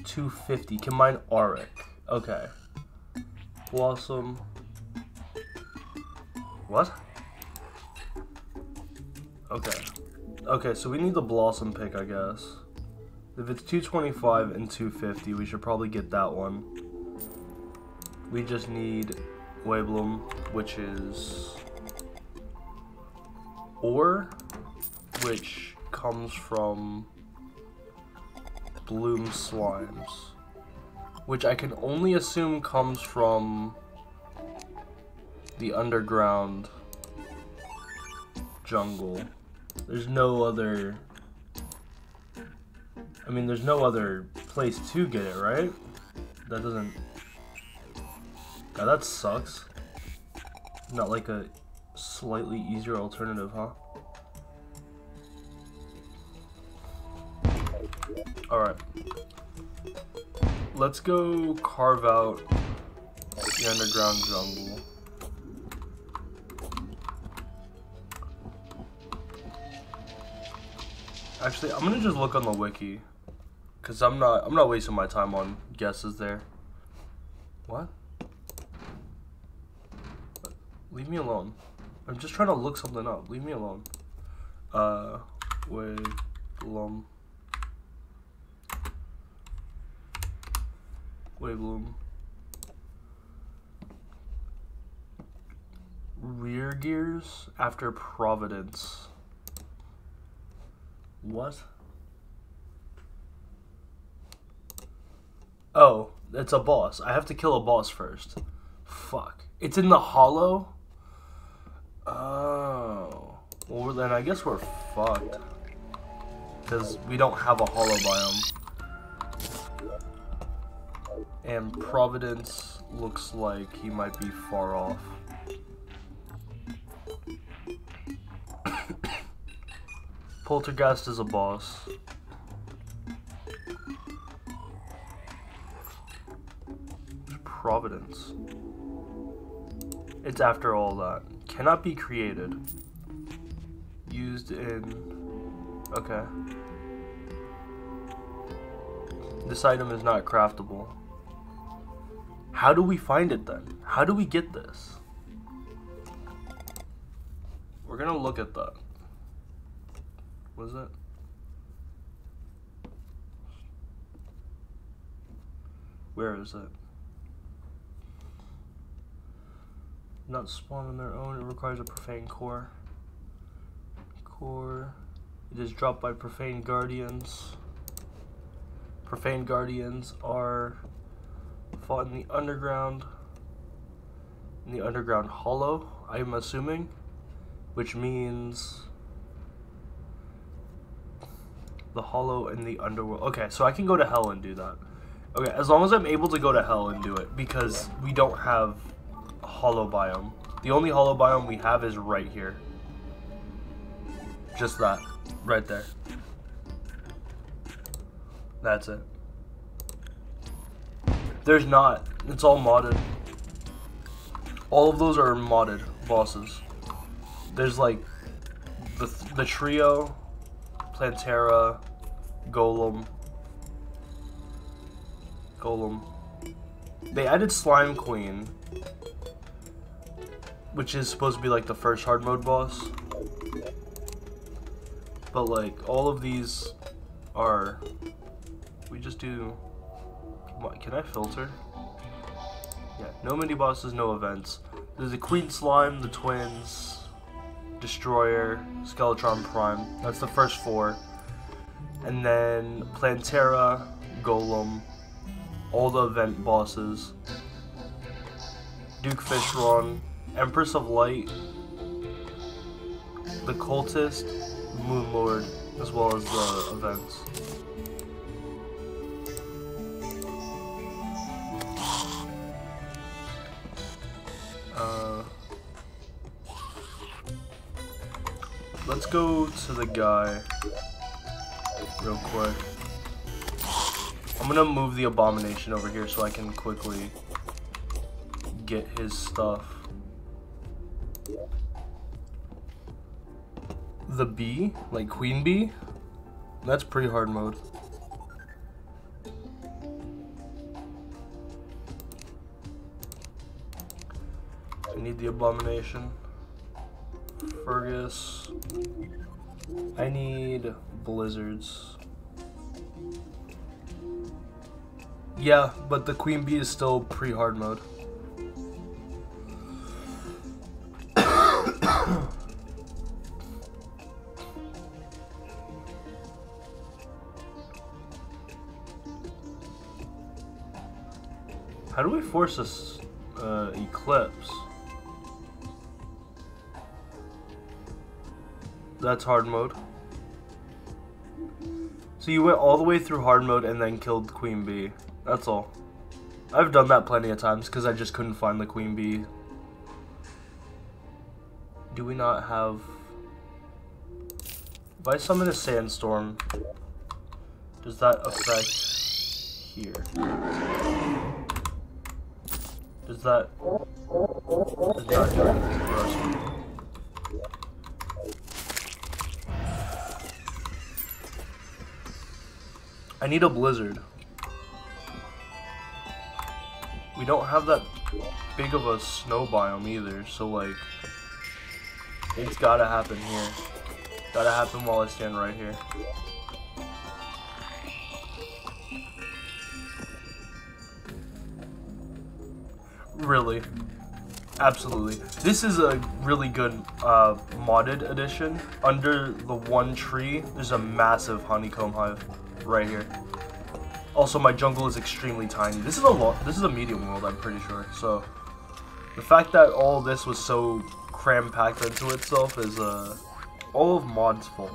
250. Combine Auric. Okay. Blossom. What? Okay. Okay, so we need the Blossom pick, I guess. If it's 225 and 250, we should probably get that one. We just need Waybloom, which is ore, which comes from bloom slimes, which I can only assume comes from the underground jungle. There's no other, I mean, there's no other place to get it, right? That doesn't God, that sucks. Not like a slightly easier alternative, huh? Alright. Let's go carve out the underground jungle. Actually, I'm gonna just look on the wiki. Cause I'm not I'm not wasting my time on guesses there. What? Leave me alone. I'm just trying to look something up. Leave me alone. Uh, wait. Wait, Rear gears after Providence. What? Oh, it's a boss. I have to kill a boss first. Fuck. It's in the Hallow? Oh. Well, then I guess we're fucked. Because we don't have a Hallow biome. And Providence looks like he might be far off. *coughs* Polterghast is a boss. Providence. It's after all that. Cannot be created. Used in... Okay. This item is not craftable. How do we find it then? How do we get this? We're gonna look at that. What is it? Where is it? not spawn on their own. It requires a profane core. Core. It is dropped by profane guardians. Profane guardians are fought in the underground. In the underground Hallow, I'm assuming. which means the Hallow in the underworld. Okay, so I can go to hell and do that. Okay, as long as I'm able to go to hell and do it, because we don't have a Hallow biome. The only Hallow biome we have is right here. Just that, right there. That's it. There's not. It's all modded. All of those are modded bosses. There's like the the trio, Plantera, Golem, Golem. They added Slime Queen, which is supposed to be like the first hard mode boss. But like all of these are, we just do. Can I filter? Yeah, no mini bosses, no events. There's the Queen Slime, the Twins, Destroyer, Skeletron Prime. That's the first four. And then Plantera, Golem, all the event bosses. Duke Fishron, Empress of Light, the Cultist, Moon Lord, as well as the events. Let's go to the guy real quick. I'm gonna move the abomination over here so I can quickly get his stuff. The bee, like queen bee, that's pretty hard mode. I need the abomination. Fergus. I need blizzards. Yeah, but the queen bee is still pre-hard mode. *coughs* How do we force this uh, eclipse? That's hard mode. So you went all the way through hard mode and then killed Queen Bee. That's all. I've done that plenty of times because I just couldn't find the Queen Bee. Do we not have... If I summon a sandstorm, does that affect here? Does that... Does not do anything for us? I need a blizzard. We don't have that big of a snow biome either, so like, it's gotta happen here. Gotta happen while I stand right here. Really. Absolutely. This is a really good uh, modded edition. Under the one tree, there's a massive honeycomb hive right here. Also, my jungle is extremely tiny. This is a lot. This is a medium world, I'm pretty sure. So, the fact that all this was so cram packed into itself is uh, all of mod's fault.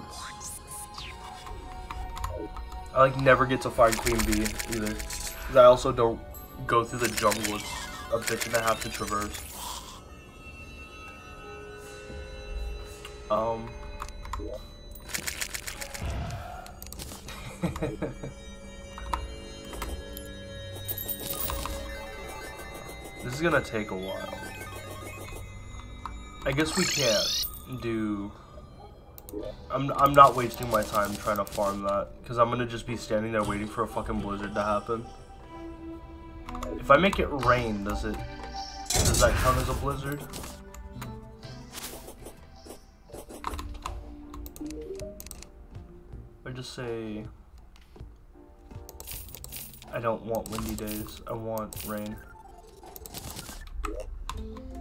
I like never get to find Queen Bee either. Cause I also don't go through the jungle. It's a bitch and I have to traverse. Um. *laughs* this is gonna take a while. I guess we can't do... I'm, I'm not wasting my time trying to farm that, because I'm gonna just be standing there waiting for a fucking blizzard to happen. If I make it rain, does it... Does that count as a blizzard? I just say... I don't want windy days. I want rain.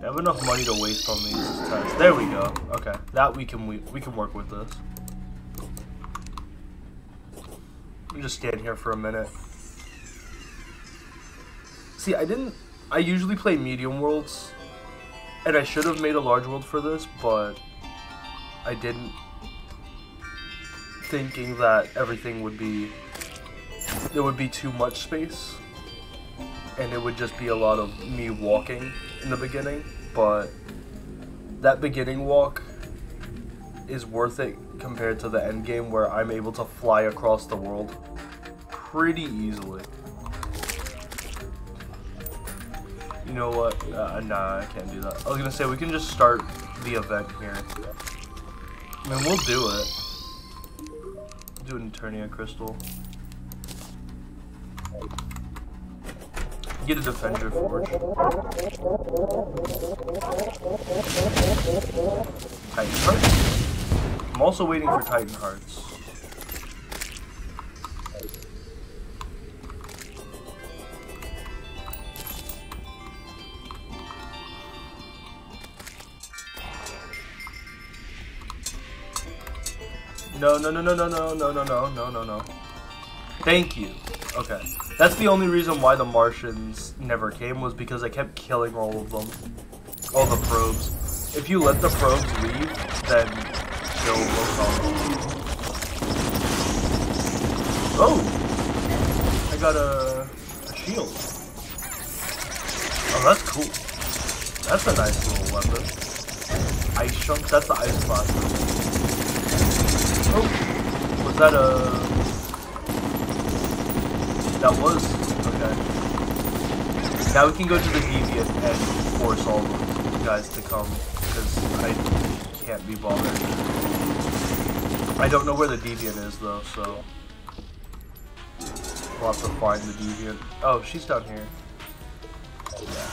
I have enough money to waste on these tests. There we go. Okay, that we can we, we can work with this. Me just stand here for a minute. See, I didn't. I usually play medium worlds, and I should have made a large world for this, but I didn't thinking that everything would be there would be too much space and it would just be a lot of me walking in the beginning but that beginning walk is worth it compared to the end game where I'm able to fly across the world pretty easily. You know what? Uh, nah, I can't do that. I was gonna say we can just start the event here. I mean, we'll do it. Do an Eternia crystal. Get a Defender Forge. Titan Heart. I'm also waiting for Titan Hearts. No, no, no, no, no, no, no, no, no, no, no, no. Thank you. Okay. That's the only reason why the Martians never came was because I kept killing all of them. All the probes. If you let the probes leave, then they'll work on. Oh! I got a, a shield. Oh, that's cool. That's a nice little weapon. Ice Chunk, that's the ice class. Oh! Was that a... That was? Okay. Now we can go to the Deviant and force all the guys to come, because I can't be bothered. I don't know where the Deviant is, though, so... We'll have to find the Deviant. Oh, she's down here. Yeah.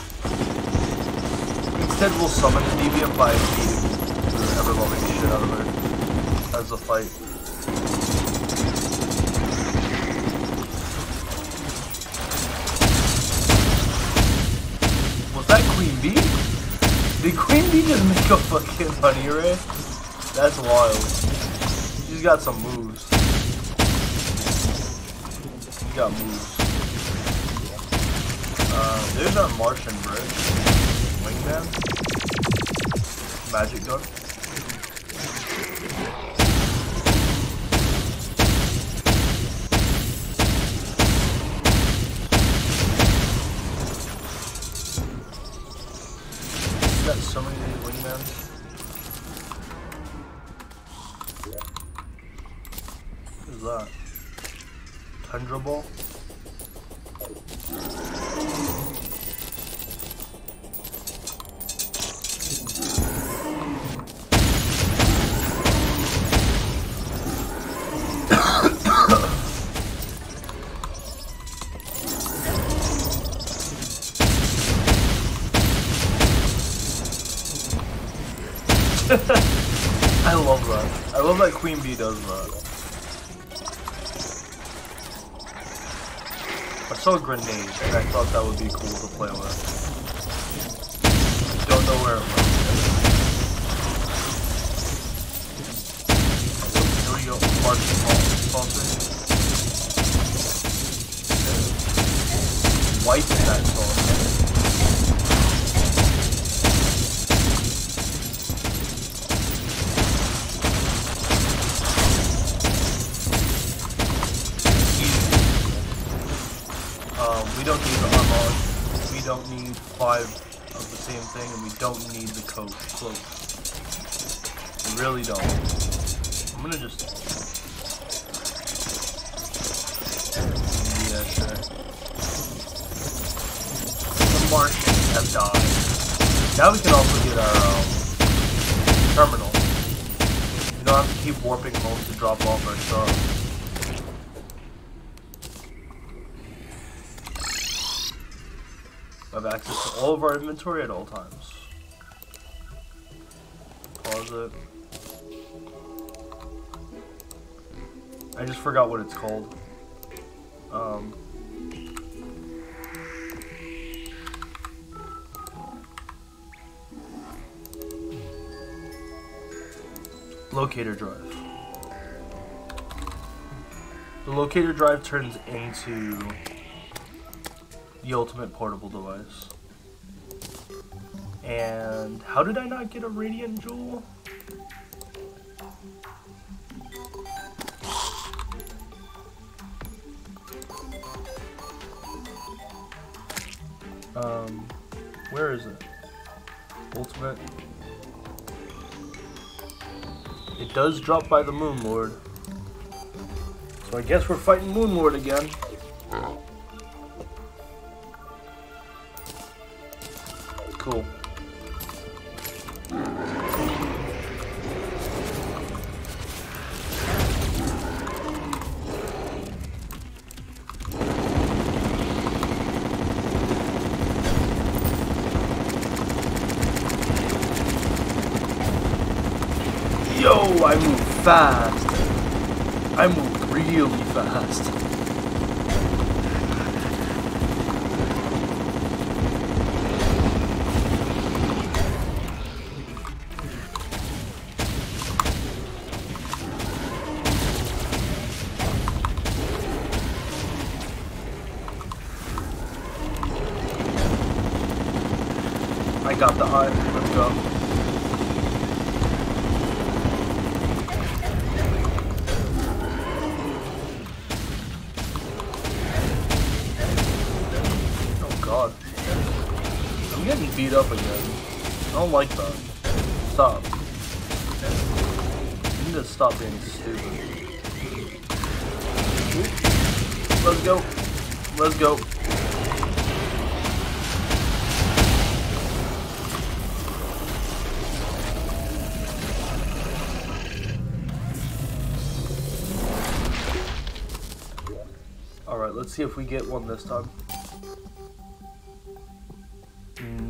Instead, we'll summon the Deviant by beating the ever-loving shit out of her as a fight. Did Queen Bee just make a fucking honey ray? That's wild. She's got some moves. She got moves. Uh, there's our Martian bridge. Wingman. Magic gun. So many wingmen. What is that? Tundra ball? Does. I saw a grenade and I thought that would be cool to play with. Coat cloak. We really don't. I'm gonna just. Yeah, sure. The Martians have died. Now we can also get our um, terminal. We don't have to keep warping home to drop off our stuff. I have access to all of our inventory at all times. Forgot what it's called. Um, locator drive. The locator drive turns into the ultimate portable device. And how did I not get a Radiant Jewel? Um, where is it? Ultimate. It does drop by the Moon Lord. So I guess we're fighting Moon Lord again. Cool. Fast. I move really fast. Let's see if we get one this time.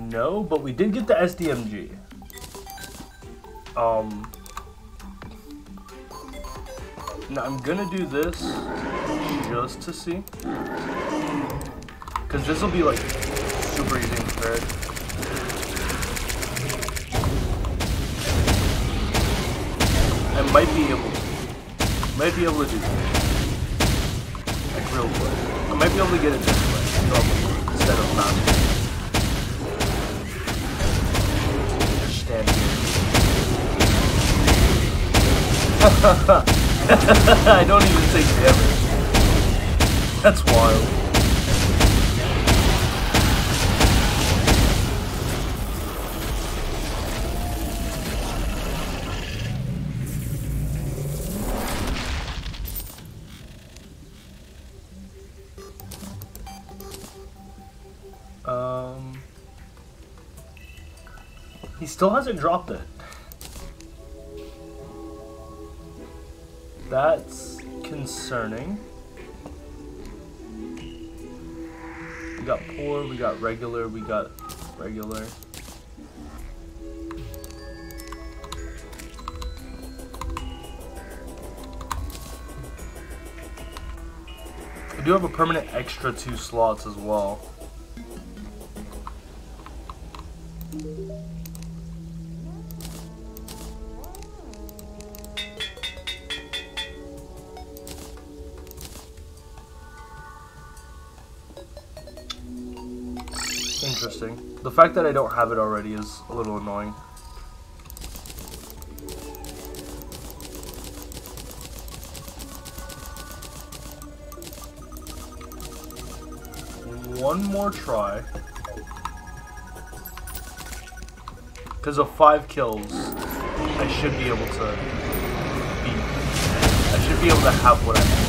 No, but we did get the SDMG. Um. Now I'm gonna do this just to see. Because this will be like super easy prepared. I might be able. Might be able to do that. Like real quick. I might be able to get it this way, normally, instead of not. Stand here. *laughs* I don't even take damage. That's wild. Still hasn't dropped it. That's concerning. We got poor, we got regular, we got regular. I do have a permanent extra two slots as well. Fact that I don't have it already is a little annoying. One more try. Because of five kills, I should be able to. I should be able to have what I want.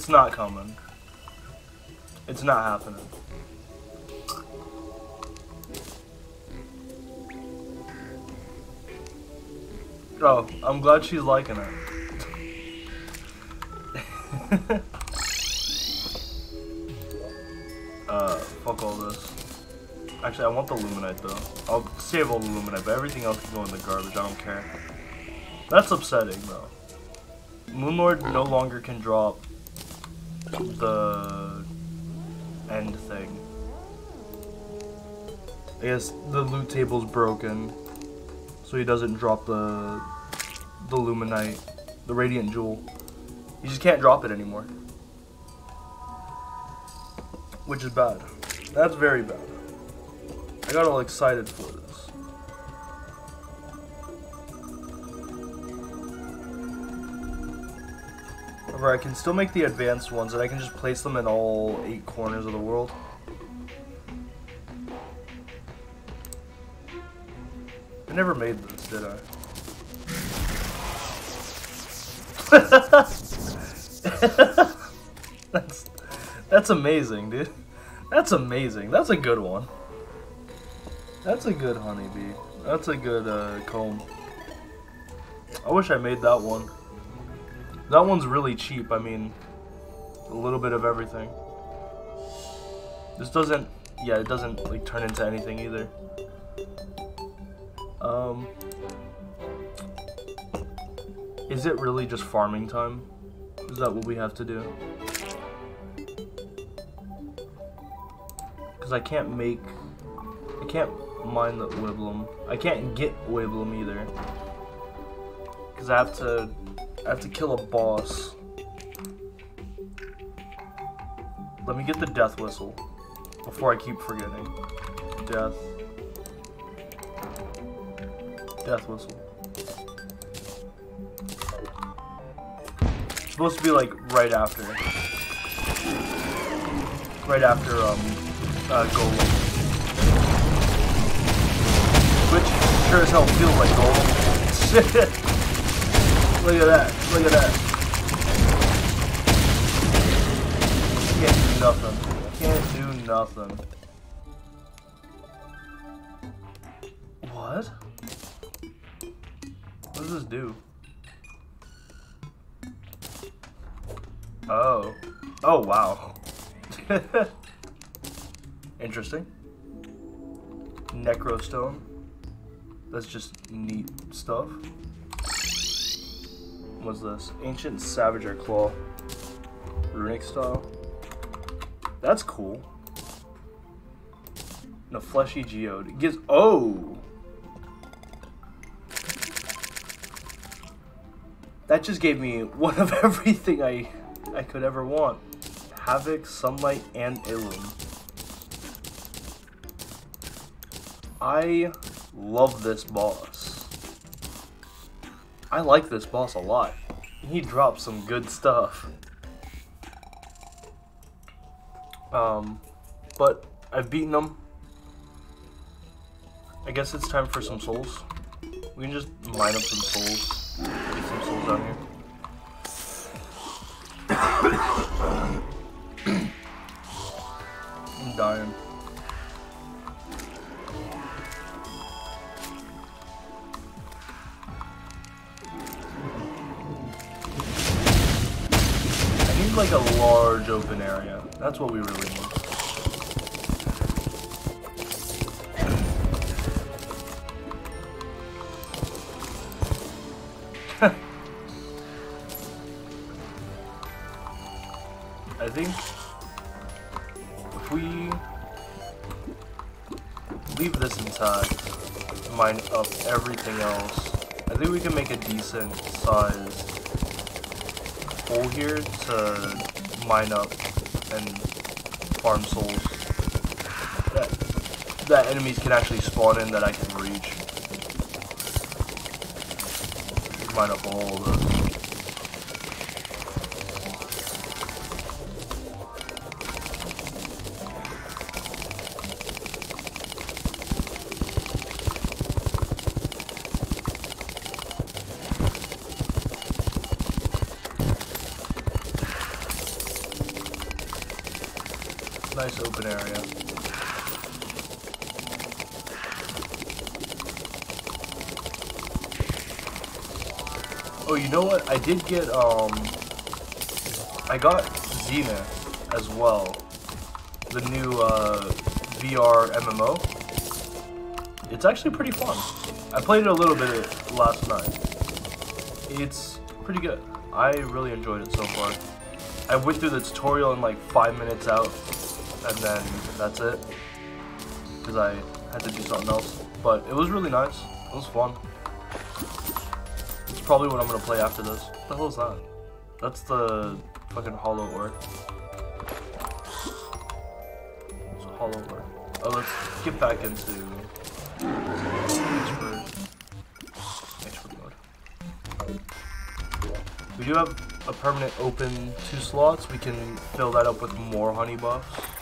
It's not coming. It's not happening. Oh, I'm glad she's liking it. *laughs* uh, fuck all this. Actually, I want the Luminite though. I'll save all the Luminite, but everything else can go in the garbage. I don't care. That's upsetting though. Moonlord no longer can drop the end thing. I guess the loot table's broken, so he doesn't drop the the Luminite, the Radiant Jewel. You just can't drop it anymore. Which is bad. That's very bad. I got all excited for this. I can still make the advanced ones and I can just place them in all eight corners of the world. I never made this, did I? *laughs* that's that's amazing, dude. That's amazing. That's a good one. That's a good honeybee. That's a good uh, comb. I wish I made that one. That one's really cheap. I mean, a little bit of everything. This doesn't, yeah, it doesn't like turn into anything either. Um, is it really just farming time? Is that what we have to do? Because I can't make... I can't mine the Wiblum. I can't get Wiblum either. Because I have to... I have to kill a boss. Let me get the death whistle. Before I keep forgetting. Death. Death whistle. supposed to be like right after. Right after um uh, Golem. Which sure as hell feels like Golem. *laughs* Look at that. Look at that. I Can't do nothing. I Can't do nothing. What? What does this do? Oh. Oh, wow. *laughs* Interesting. Necrostone. That's just neat stuff. What's this? Ancient Savager Claw. Runic style. That's cool. And a Fleshy Geode. It gives- Oh! That just gave me *laughs* one of everything I I could ever want. Havoc, Sunlight, and Illum. I love this boss. I like this boss a lot. He drops some good stuff. Um, but I've beaten him. I guess it's time for some souls. We can just mine up some souls. Get some souls out here. *coughs* I'm dying. Like a large open area. That's what we really need. *laughs* I think if we leave this intact, mine up everything else, I think we can make a decent sized hole here to mine up and farm souls that, that enemies can actually spawn in that I can reach. Mine up all of this. Did get, um... I got Zenith as well. The new, uh, VR MMO. It's actually pretty fun. I played it a little bit last night. It's pretty good. I really enjoyed it so far. I went through the tutorial in like five minutes out, and then that's it. Because I had to do something else. But it was really nice. It was fun. It's probably what I'm gonna play after this. The hell is that? That's the fucking hollow ore. It's a hollow ore. Oh, let's get back into mode. We do have a permanent open two slots. We can fill that up with more honey buffs.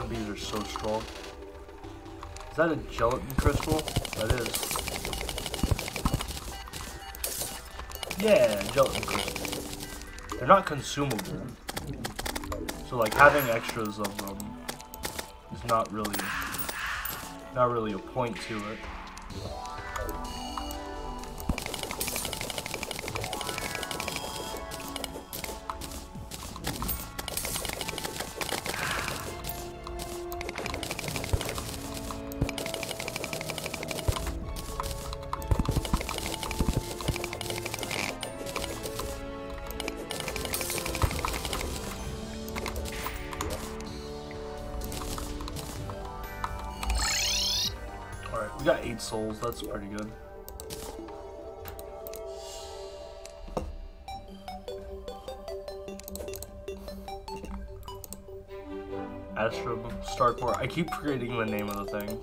Sun are so strong. Is that a gelatin crystal? That is. Yeah, gelatin crystals. They're not consumable. So like having extras of them is not really not really a point to it. That's pretty good. Astrum Starcore. I keep forgetting the name of the thing.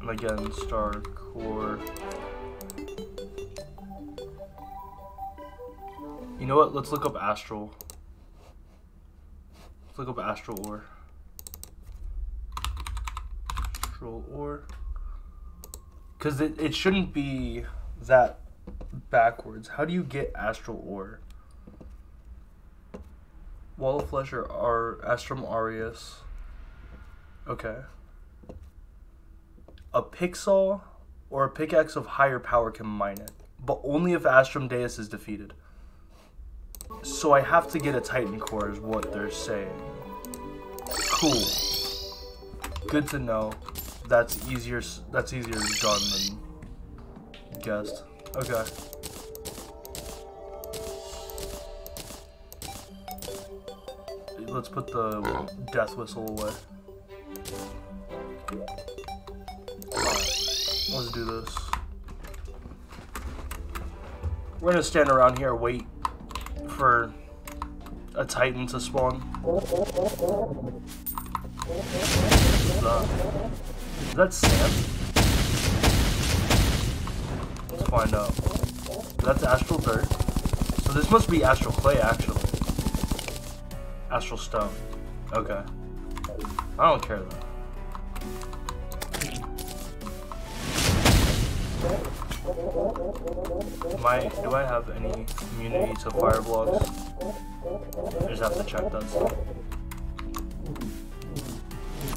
And again, Starcore. You know what? Let's look up Astral. Let's look up Astral Ore. Astral Ore. Because it, it shouldn't be that backwards. How do you get Astral Ore? Wall of Flesh or Ar Astrum Aureus. Okay. A Pixel or a pickaxe of higher power can mine it, but only if Astrum Deus is defeated. So I have to get a Titan core is what they're saying. Cool. Good to know. That's easier that's easier done than guessed. Okay. Let's put the death whistle away. Let's do this. We're gonna stand around here wait for a titan to spawn. Is uh, that, is that sand? Let's find out. That's astral dirt. So this must be astral clay actually. Astral stone. Okay. I don't care though. I, do I have any immunity to fire blocks? I just have to check that stuff.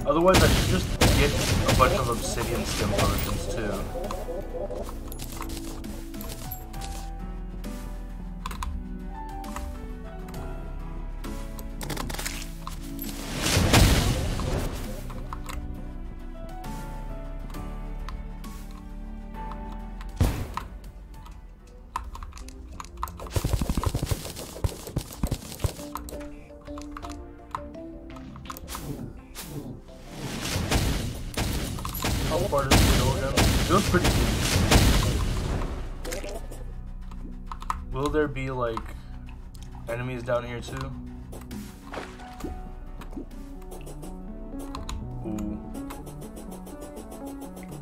Otherwise, I should just get a bunch of obsidian skin potions too. Here too? Ooh.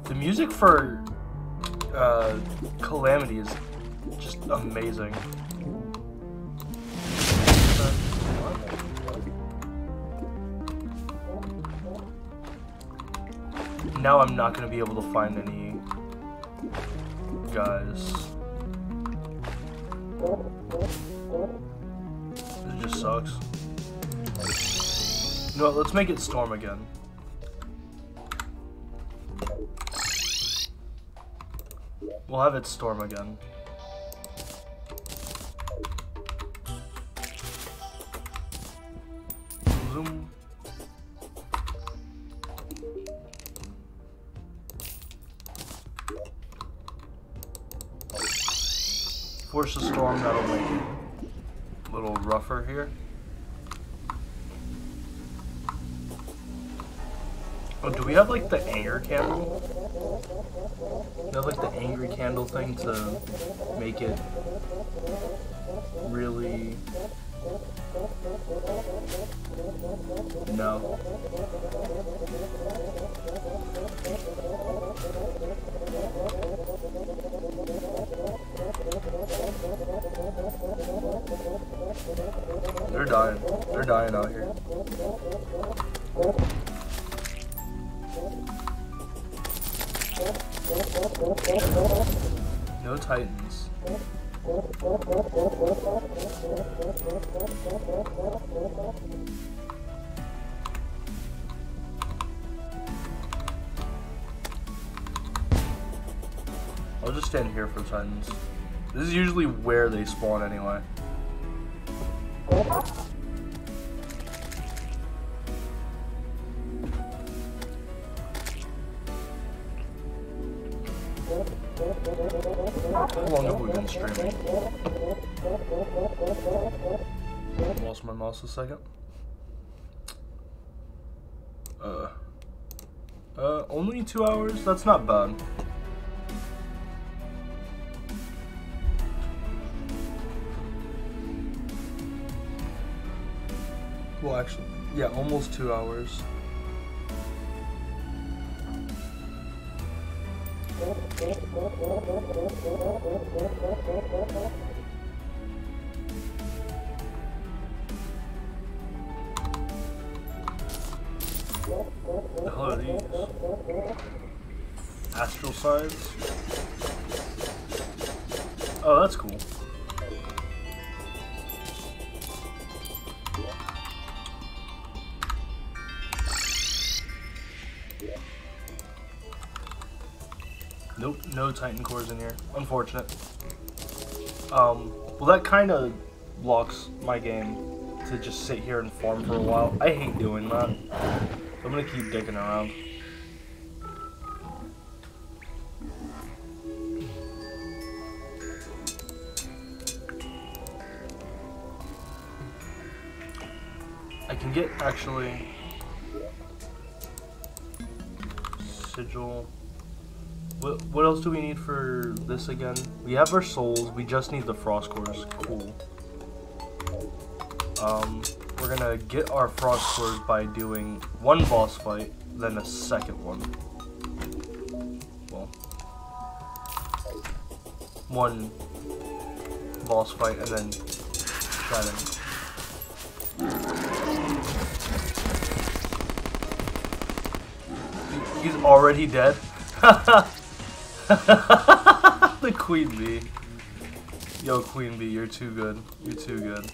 The music for uh, Calamity is just amazing. now I'm not gonna be able to find any guys. Sucks. You know what, let's make it storm again. We'll have it storm again. Zoom. Force the storm, that'll make it little rougher here. Oh, do we have like the anger candle? We have like the angry candle thing to make it really. No. Dying. They're dying out here. No titans. I'll just stand here for titans. This is usually where they spawn anyway. Uh, only two hours? That's not bad. Well, actually, yeah, almost two hours. *laughs* The hell are these? Astral signs? Oh, that's cool. Nope, no Titan cores in here. Unfortunate. Um, well that kind of blocks my game to just sit here and farm for a while. I hate doing that. I'm gonna keep digging around. I can get actually sigil. What, what else do we need for this again? We have our souls. We just need the frost cores. Cool. Um, we're gonna get our frost cores by doing one boss fight, then a second one. Well, one boss fight and then shredding. He's already dead. *laughs* the queen bee. Yo, queen bee, you're too good. You're too good.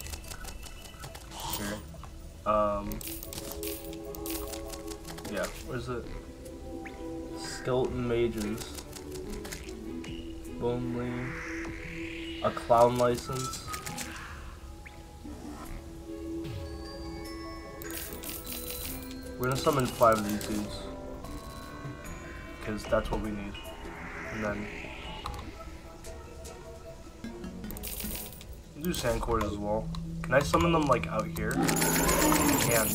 Um. Yeah, where's it? Skeleton mages. Lonely. A clown license. We're gonna summon five of these dudes. Because that's what we need. And then... Do sand cores as well. Can I summon them like out here? I can.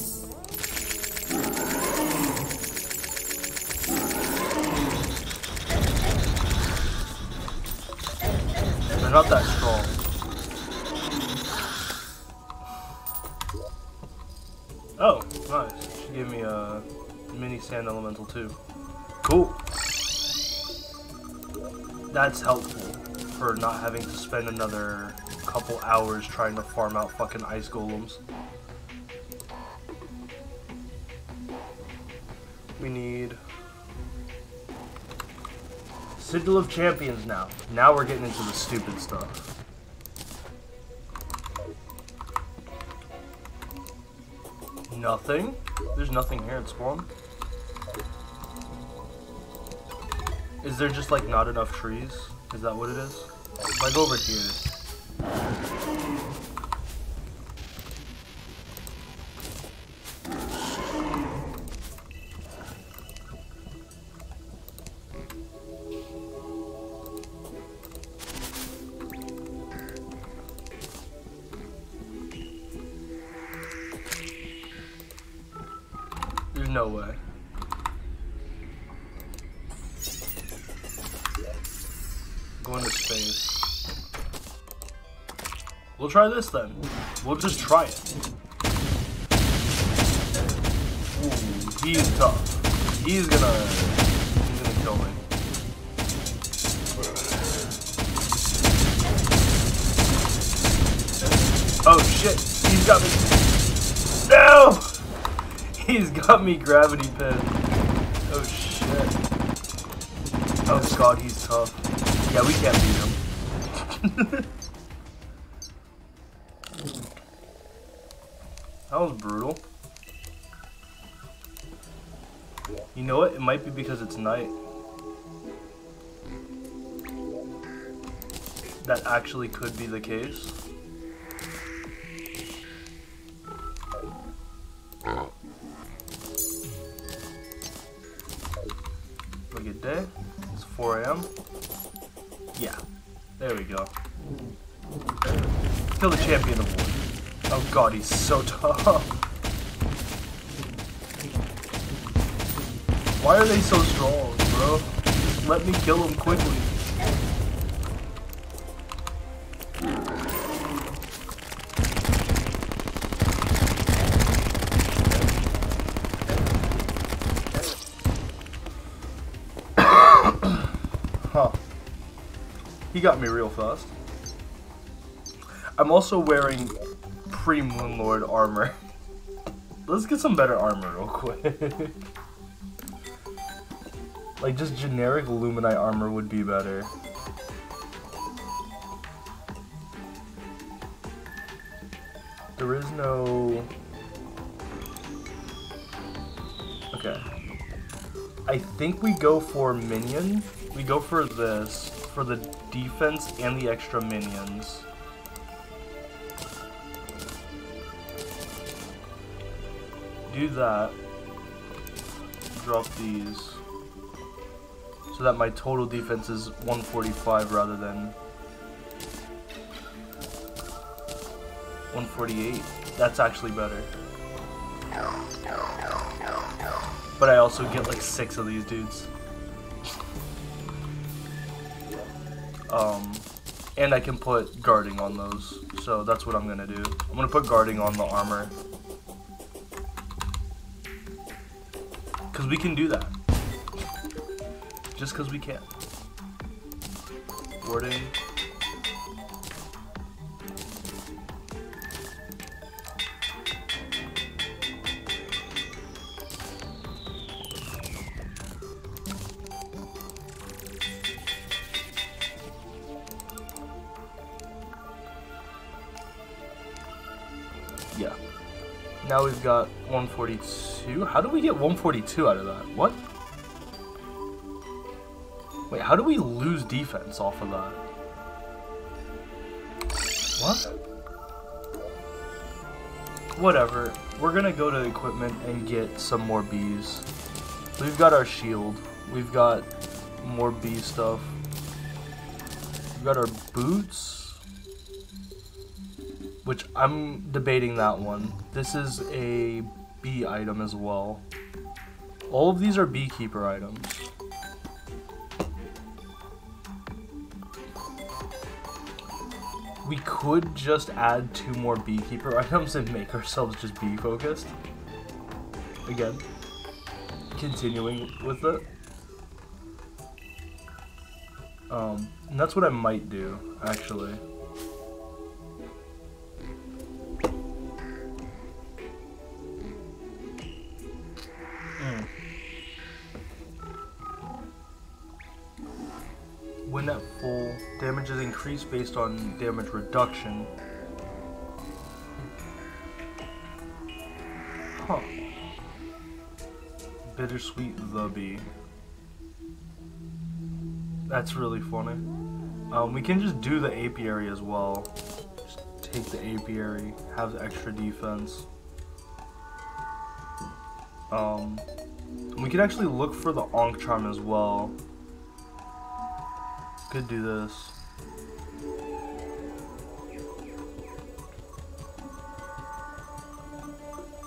They're not that strong. Oh, nice. She gave me a mini sand elemental too. Cool. That's helpful for not having to spend another couple hours trying to farm out fucking ice golems. We need Sigil of Champions now. Now we're getting into the stupid stuff. Nothing? There's nothing here at spawn. Is there just like not enough trees? Is that what it is? Go over here. There's no way. We'll try this then. We'll just try it. Ooh, he's tough. He's gonna, he's gonna kill me. Oh shit, he's got me. No! He's got me gravity pinned. Oh shit. Oh god, he's tough. Yeah, we can't beat him. *laughs* that was brutal. You know what? It might be because it's night. That actually could be the case. Look at day. It's 4 a.m. Yeah. There we go. Kill the champion award. Oh god, he's so tough. Why are they so strong, bro? Just let me kill them quickly. *coughs* He got me real fast. I'm also wearing pre-Moon Lord armor. Let's get some better armor real quick. *laughs* like just generic Luminite armor would be better. There is no... Okay. I think we go for minion. We go for this, for the defense and the extra minions. Do that. Drop these. So that my total defense is 145 rather than 148. That's actually better. But I also get like six of these dudes. Um, and I can put warding on those. So that's what I'm gonna do. I'm gonna put warding on the armor. Cause we can do that. Just cause we can. Warding. Yeah. Now we've got 142. How do we get 142 out of that? What? Wait, how do we lose defense off of that? What? Whatever. We're gonna go to equipment and get some more bees. We've got our shield. We've got more bee stuff. We've got our boots which I'm debating that one. This is a bee item as well. All of these are beekeeper items. We could just add two more beekeeper *laughs* items and make ourselves just bee focused. Again, continuing with it. Um, and that's what I might do, actually. When at full, damage is increased based on damage reduction. Huh. Bittersweet the bee. That's really funny. Um, we can just do the apiary as well. Just take the apiary, have extra defense. Um, we could actually look for the Ankh Charm as well. Could do this.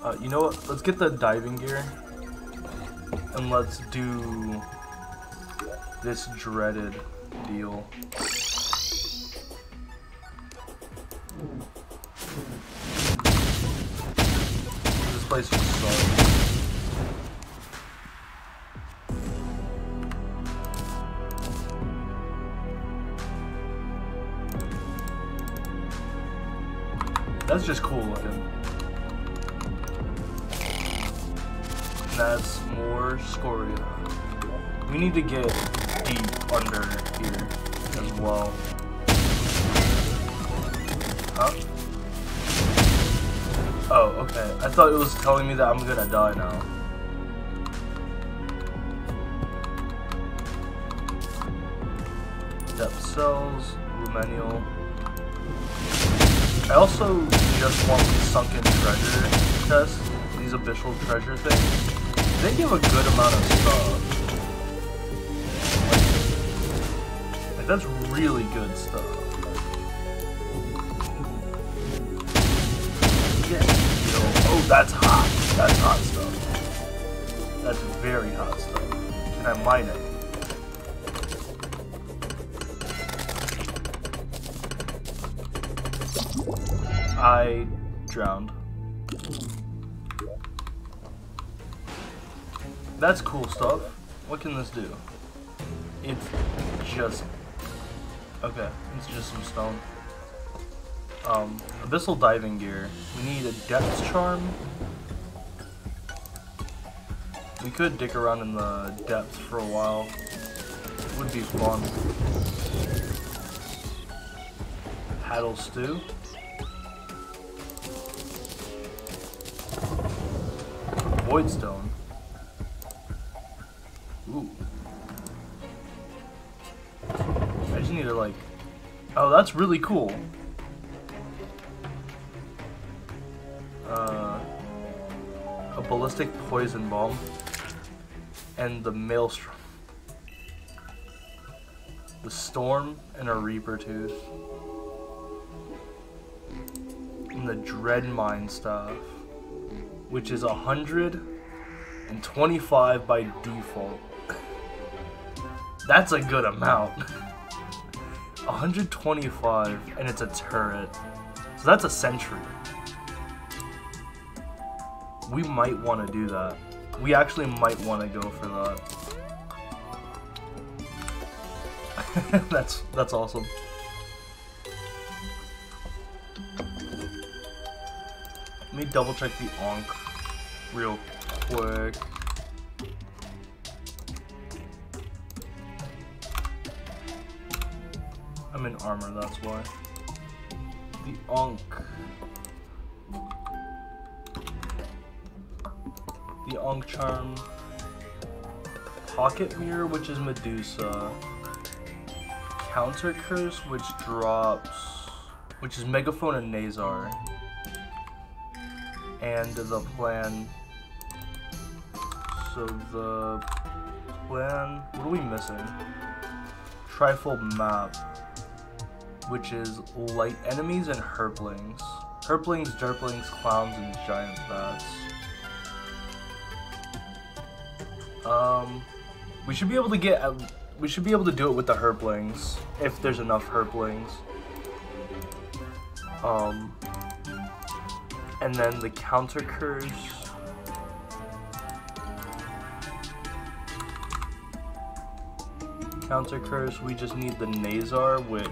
Uh, you know what? Let's get the diving gear. And let's do this dreaded deal. This place is That's just cool looking. That's more scoria. We need to get deep under here as well. Huh? Oh, okay. I thought it was telling me that I'm gonna die now. Depth cells, Lumenyl. I also just want the sunken treasure chest, these official treasure things. They give a good amount of stuff. Like, that's really good stuff. Oh, that's hot. That's hot stuff. That's very hot stuff. Can I mine it? I drowned. That's cool stuff. What can this do? It's just... Okay, it's just some stone. Um, Abyssal Diving Gear. We need a Depth Charm. We could dick around in the depths for a while. Would be fun. Paddle Stew. Voidstone. Ooh. I just need to like... Oh, that's really cool. Uh, a ballistic poison bomb. And the maelstrom. The storm and a reaper tooth. And the dread mine stuff which is 125 by default. That's a good amount. *laughs* 125 and it's a turret. So that's a sentry. We might want to do that. We actually might want to go for that. *laughs* that's that's awesome. Let me double check the Ankh real quick. I'm in armor, that's why. The Ankh. The Ankh Charm. Pocket Mirror, which is Medusa. Counter Curse, which drops... Which is Megaphone and Nazar and the plan. So the plan, what are we missing? Trifold map, which is light enemies and herplings. Herplings, derplings, clowns, and giant bats. Um, we should be able to get, we should be able to do it with the herplings, if there's enough herplings. Um, and then the counter curse. Counter curse, we just need the Nazar, which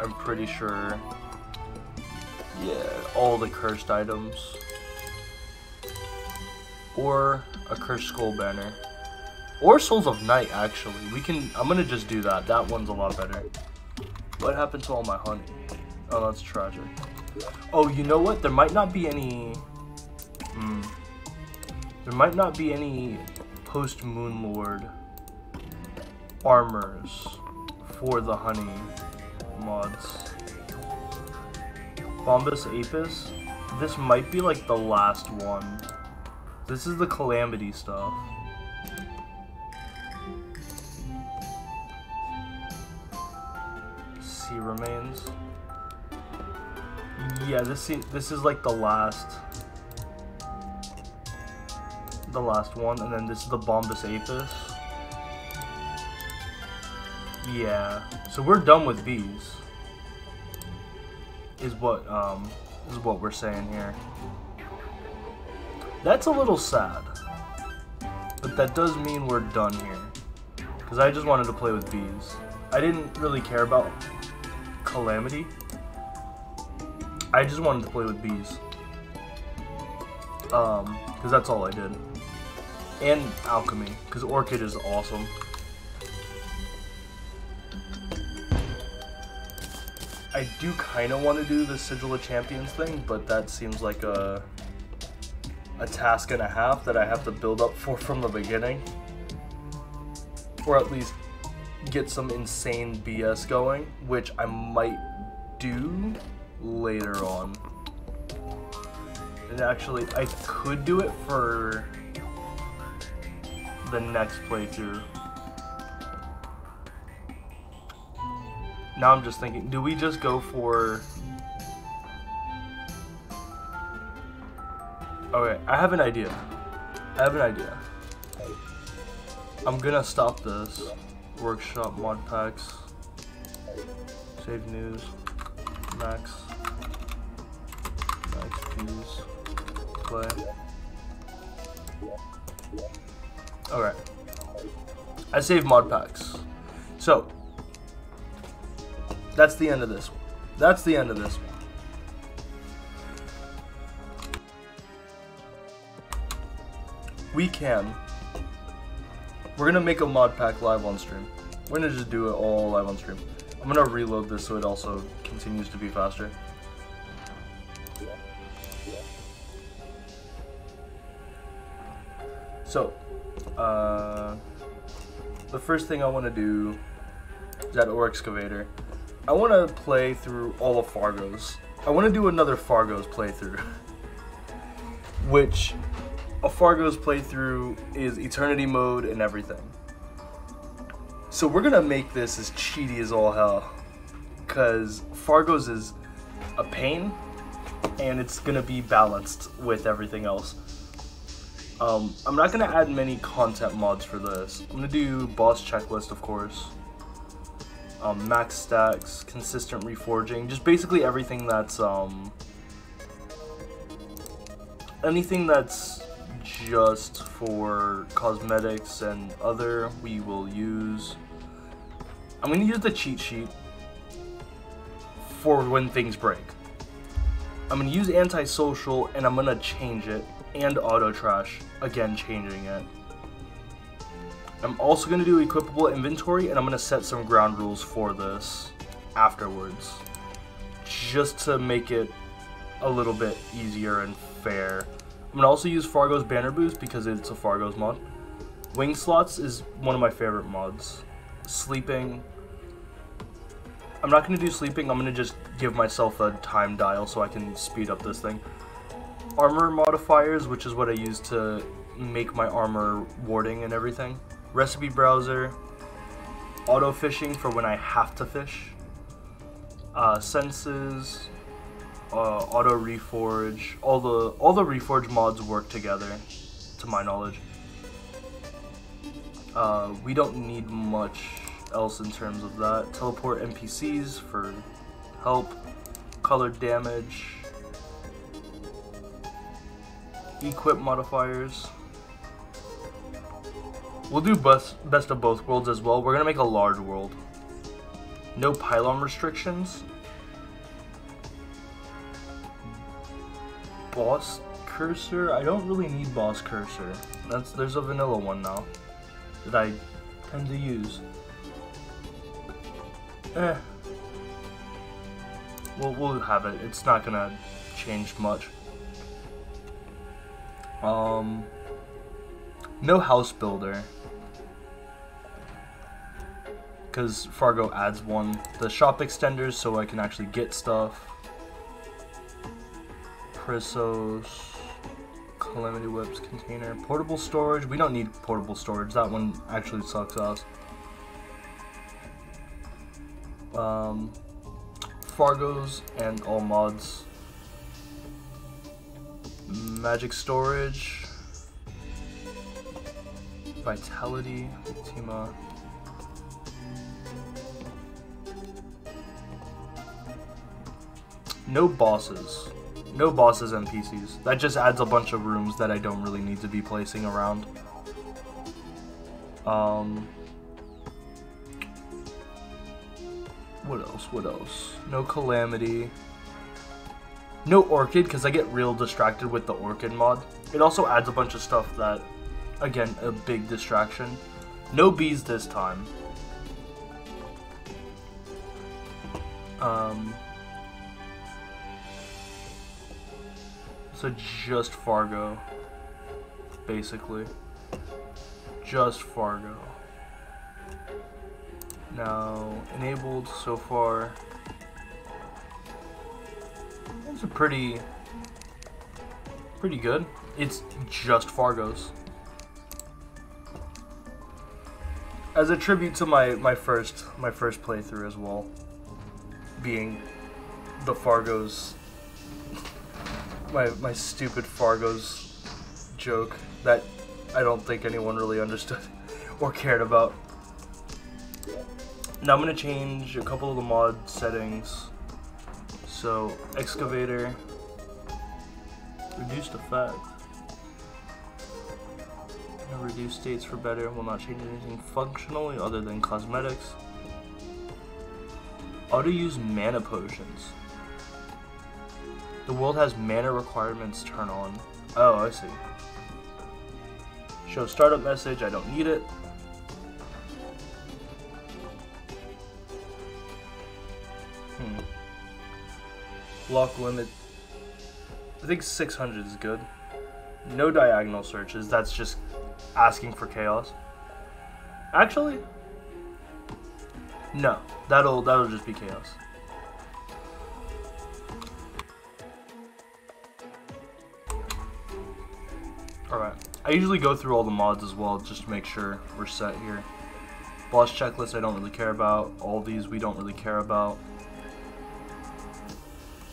I'm pretty sure, yeah, all the cursed items. Or a cursed skull banner. Or Souls of Night, actually. We can, I'm gonna just do that. That one's a lot better. What happened to all my honey? Oh, that's tragic. Oh, you know what? There might not be any... Hmm. There might not be any post-Moon Lord armors for the honey mods. Bombus Apis? This might be like the last one. This is the Calamity stuff. Sea remains. Yeah, this this is like the last the last one, and then this is the Bombus Apis. Yeah, so we're done with these. Is what um is what we're saying here. That's a little sad, but that does mean we're done here. Because I just wanted to play with bees. I didn't really care about Calamity. I just wanted to play with bees. Um, because that's all I did. And Alchemy, because Orchid is awesome. I do kind of want to do the Sigil of Champions thing, but that seems like a a task and a half that I have to build up for from the beginning. Or at least get some insane BS going, which I might do later on. And actually, I could do it for the next playthrough. Now I'm just thinking, do we just go for... Okay, I have an idea. I have an idea. I'm gonna stop this. Workshop mod packs. Save news. Max. Max views. Play. Alright. I save mod packs. So, that's the end of this one. That's the end of this one. We can. We're gonna make a mod pack live on stream. We're gonna just do it all live on stream. I'm gonna reload this so it also continues to be faster. So, uh, the first thing I want to do is that ore excavator. I want to play through all of Fargo's. I want to do another Fargo's playthrough. *laughs* Which, a Fargo's playthrough is Eternity mode and everything. So we're going to make this as cheaty as all hell. Because Fargo's is a pain, and it's going to be balanced with everything else. Um, I'm not going to add many content mods for this. I'm to do boss checklist, of course um, max stacks, consistent reforging, just basically everything that's um, anything that's just for cosmetics and other we will use. I'm going to use the cheat sheet for when things break. I'm going to use antisocial and I'm going to change it and auto trash, again changing it. I'm also going to do equipable inventory, and I'm going to set some ground rules for this afterwards. Just to make it a little bit easier and fair. I'm going to also use Fargo's Banner Boost because it's a Fargo's mod. Wing Slots is one of my favorite mods. Sleeping. I'm not going to do sleeping, I'm going to just give myself a time dial so I can speed up this thing. Armor modifiers, which is what I use to make my armor warding and everything recipe browser, auto fishing for when I have to fish, uh, Census, uh, auto reforge. All the all the reforge mods work together, to my knowledge. Uh, we don't need much else in terms of that. Teleport NPCs for help, color damage, equip modifiers. We'll do best, best of both worlds as well. We're going to make a large world. No pylon restrictions. Boss cursor? I don't really need boss cursor. That's There's a vanilla one now. that I tend to use. Eh. We'll, we'll have it. It's not gonna change much. Um, no house builder. Because Fargo adds one. The shop extenders so I can actually get stuff. Prisos. Calamity Whips container. Portable storage. We don't need portable storage. That one actually sucks us. Um, Fargo's and all mods. Magic storage. Vitality. Ultima. No bosses. No bosses NPCs. That just adds a bunch of rooms that I don't really need to be placing around. Um, what else? What else? No Calamity. No Orchid, because I get real distracted with the Orchid mod. It also adds a bunch of stuff that, again, a big distraction. No bees this time. Um, So just Fargo, basically. Just Fargo. Now, enabled so far. It's a pretty, pretty good. It's just Fargo's. As a tribute to my, my first my first playthrough as well, being the Fargo's my my stupid Fargo's joke that I don't think anyone really understood *laughs* or cared about. Now I'm gonna change a couple of the mod settings. So excavator, reduced effect. Reduce states for better will not change anything functionally other than cosmetics. Auto use mana potions. The world has mana requirements turn on. Oh, I see. Show startup message, I don't need it. Hmm. Block limit. I think 600 is good. No diagonal searches, that's just asking for chaos. Actually, no, that'll that'll just be chaos. Alright. I usually go through all the mods as well just to make sure we're set here. Boss checklist I don't really care about. All these we don't really care about.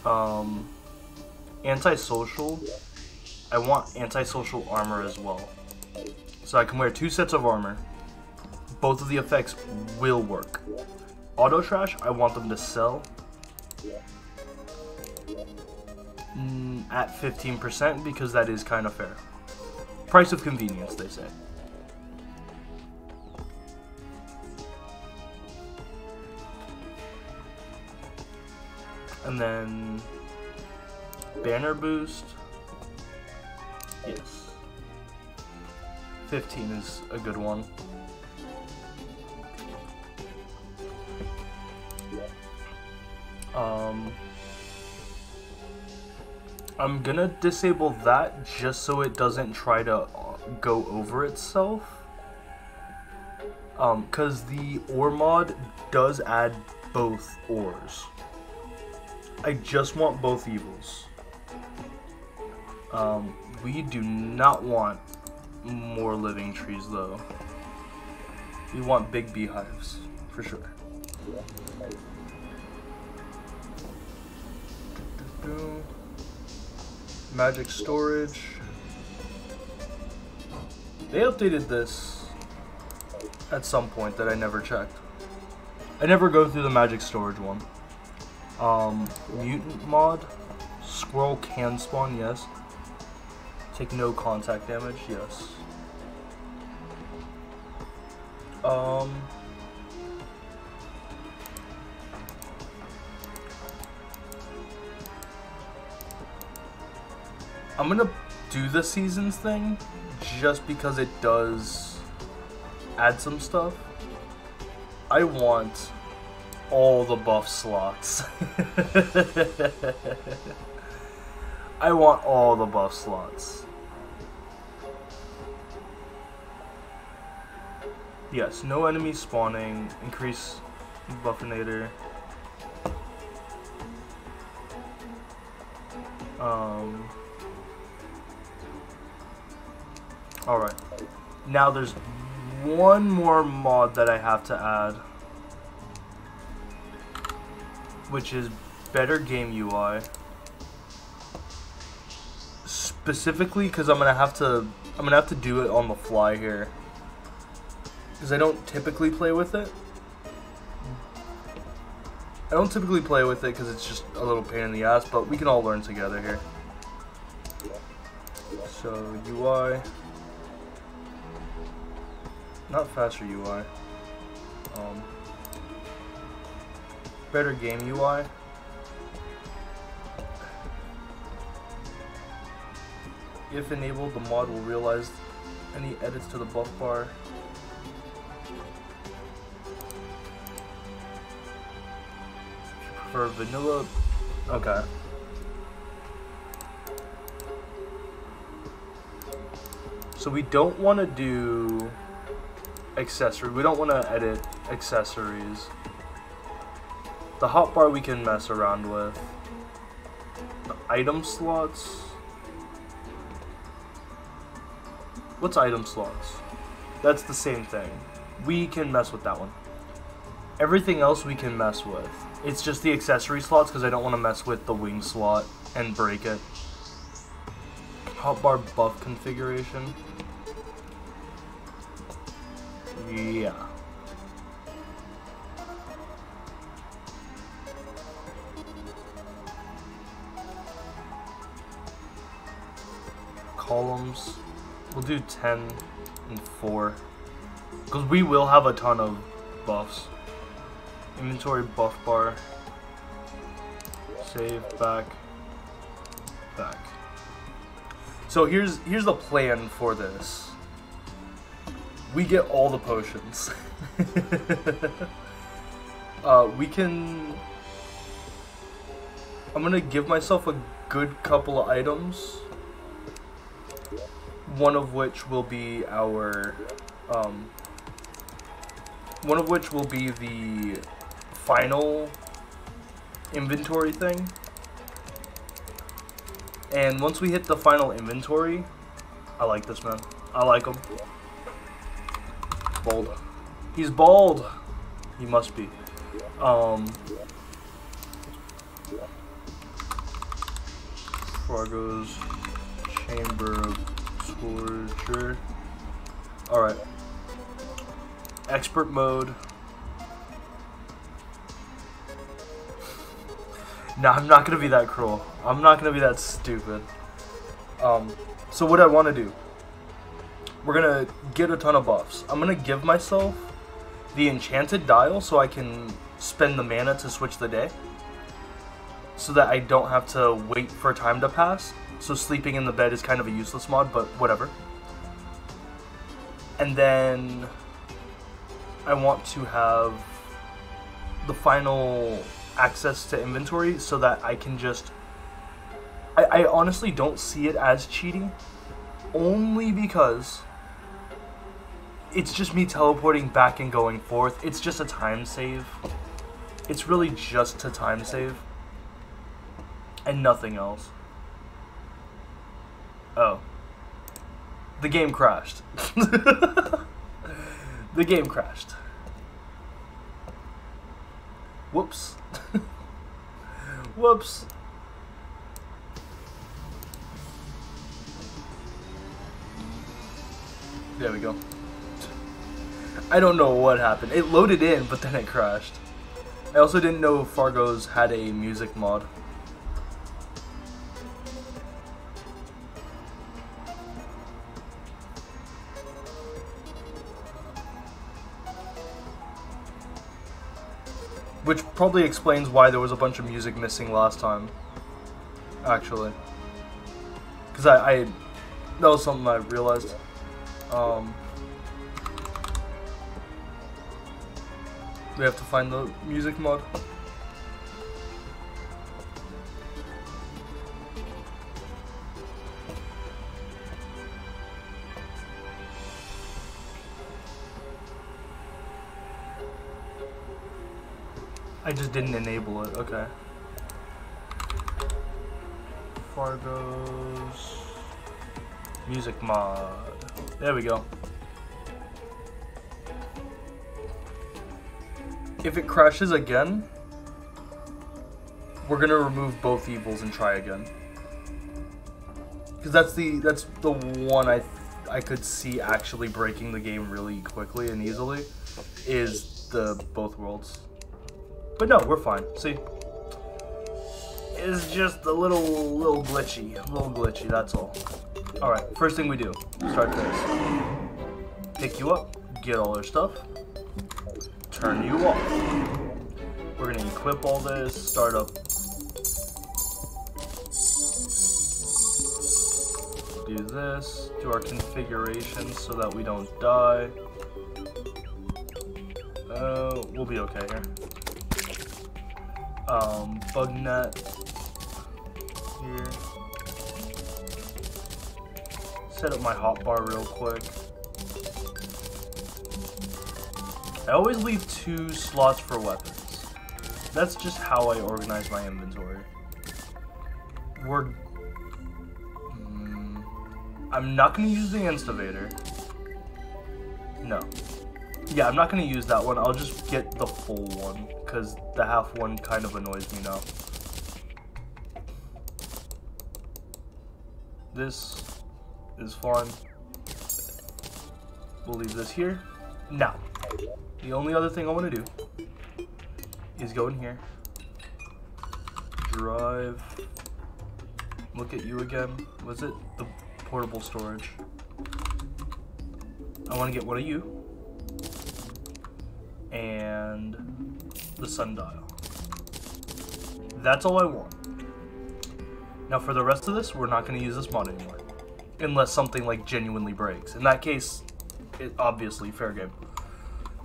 Um, antisocial. I want antisocial armor as well. So I can wear two sets of armor. Both of the effects will work. Auto trash, I want them to sell mm, at 15% because that is kind of fair. Price of convenience, they say. And then banner boost. Yes. 15 is a good one. Um I'm gonna disable that just so it doesn't try to uh, go over itself. Um, cause the ore mod does add both ores. I just want both evils. Um, we do not want more living trees though. We want big beehives, for sure. Do -do -do magic storage. They updated this at some point that I never checked. I never go through the magic storage one. Um, mutant mod. Squirrel can spawn, yes. Take no contact damage, yes. Um, I'm gonna do the seasons thing just because it does add some stuff, I want all the buff slots. *laughs* I want all the buff slots. Yes, no enemy spawning, increase buffinator. Um, Alright. Now there's one more mod that I have to add. Which is better game UI. Specifically because I'm gonna have to I'm gonna have to do it on the fly here. Because I don't typically play with it. I don't typically play with it because it's just a little pain in the ass, but we can all learn together here. So, UI. Not faster UI. Um, better game UI. If enabled, the mod will realize any edits to the buff bar. For vanilla, okay. So we don't want to do accessory. We don't want to edit accessories. The hotbar we can mess around with. The item slots. What's item slots? That's the same thing. We can mess with that one. Everything else we can mess with. It's just the accessory slots because I don't want to mess with the wing slot and break it. Hotbar buff configuration. Yeah. Columns. We'll do 10 and 4. Because we will have a ton of buffs. Inventory buff bar. Save, back, back. So here's here's the plan for this we get all the potions. *laughs* uh, we can... I'm gonna give myself a good couple of items. One of which will be our... Um, one of which will be the final inventory thing. And once we hit the final inventory, I like this man. I like him. Bald. He's bald. He must be. Um. Fargo's Chamber of Torture. Alright. Expert mode. *laughs* No, I'm not gonna be that cruel. I'm not gonna be that stupid. Um, so what do I want to do we're gonna get a ton of buffs. I'm gonna give myself the enchanted dial so I can spend the mana to switch the day. So that I don't have to wait for time to pass. So sleeping in the bed is kind of a useless mod, but whatever. And then I want to have the final access to inventory so that I can just... I, honestly don't see it as cheating. Only because it's just me teleporting back and going forth. It's just a time save. It's really just a time save. And nothing else. Oh. The game crashed. *laughs* the game crashed. Whoops. *laughs* Whoops. There we go. I don't know what happened. It loaded in, but then it crashed. I also didn't know Fargo's had a music mod. Which probably explains why there was a bunch of music missing last time. Actually. Because I, I, that was something I realized. Um, We have to find the music mod. I just didn't enable it, okay. Fargo's music mod. There we go. If it crashes again, we're gonna remove both evils and try again. Because that's the that's the one I I could see actually breaking the game really quickly and easily is the both worlds. But no, we're fine. See? It's just a little, little glitchy. A little glitchy, that's all. Alright, first thing we do. Start this. Pick you up, get all our stuff, turn you off. We're gonna equip all this, start up. Do this, do our configuration so that we don't die. Uh, we'll be okay here um, bug net here. Set up my hotbar real quick. I always leave two slots for weapons. That's just how I organize my inventory. We're... Mm, I'm not going to use the Instavator. No. Yeah, I'm not going to use that one. I'll just get the full one because the half one kind of annoys me now. This is fun. We'll leave this here. Now, the only other thing I want to do is go in here, drive, look at you again. Was it the portable storage? I want to get one of you and the sundial. That's all I want. Now for the rest of this, we're not going to use this mod anymore. Unless something like genuinely breaks. In that case, it obviously fair game.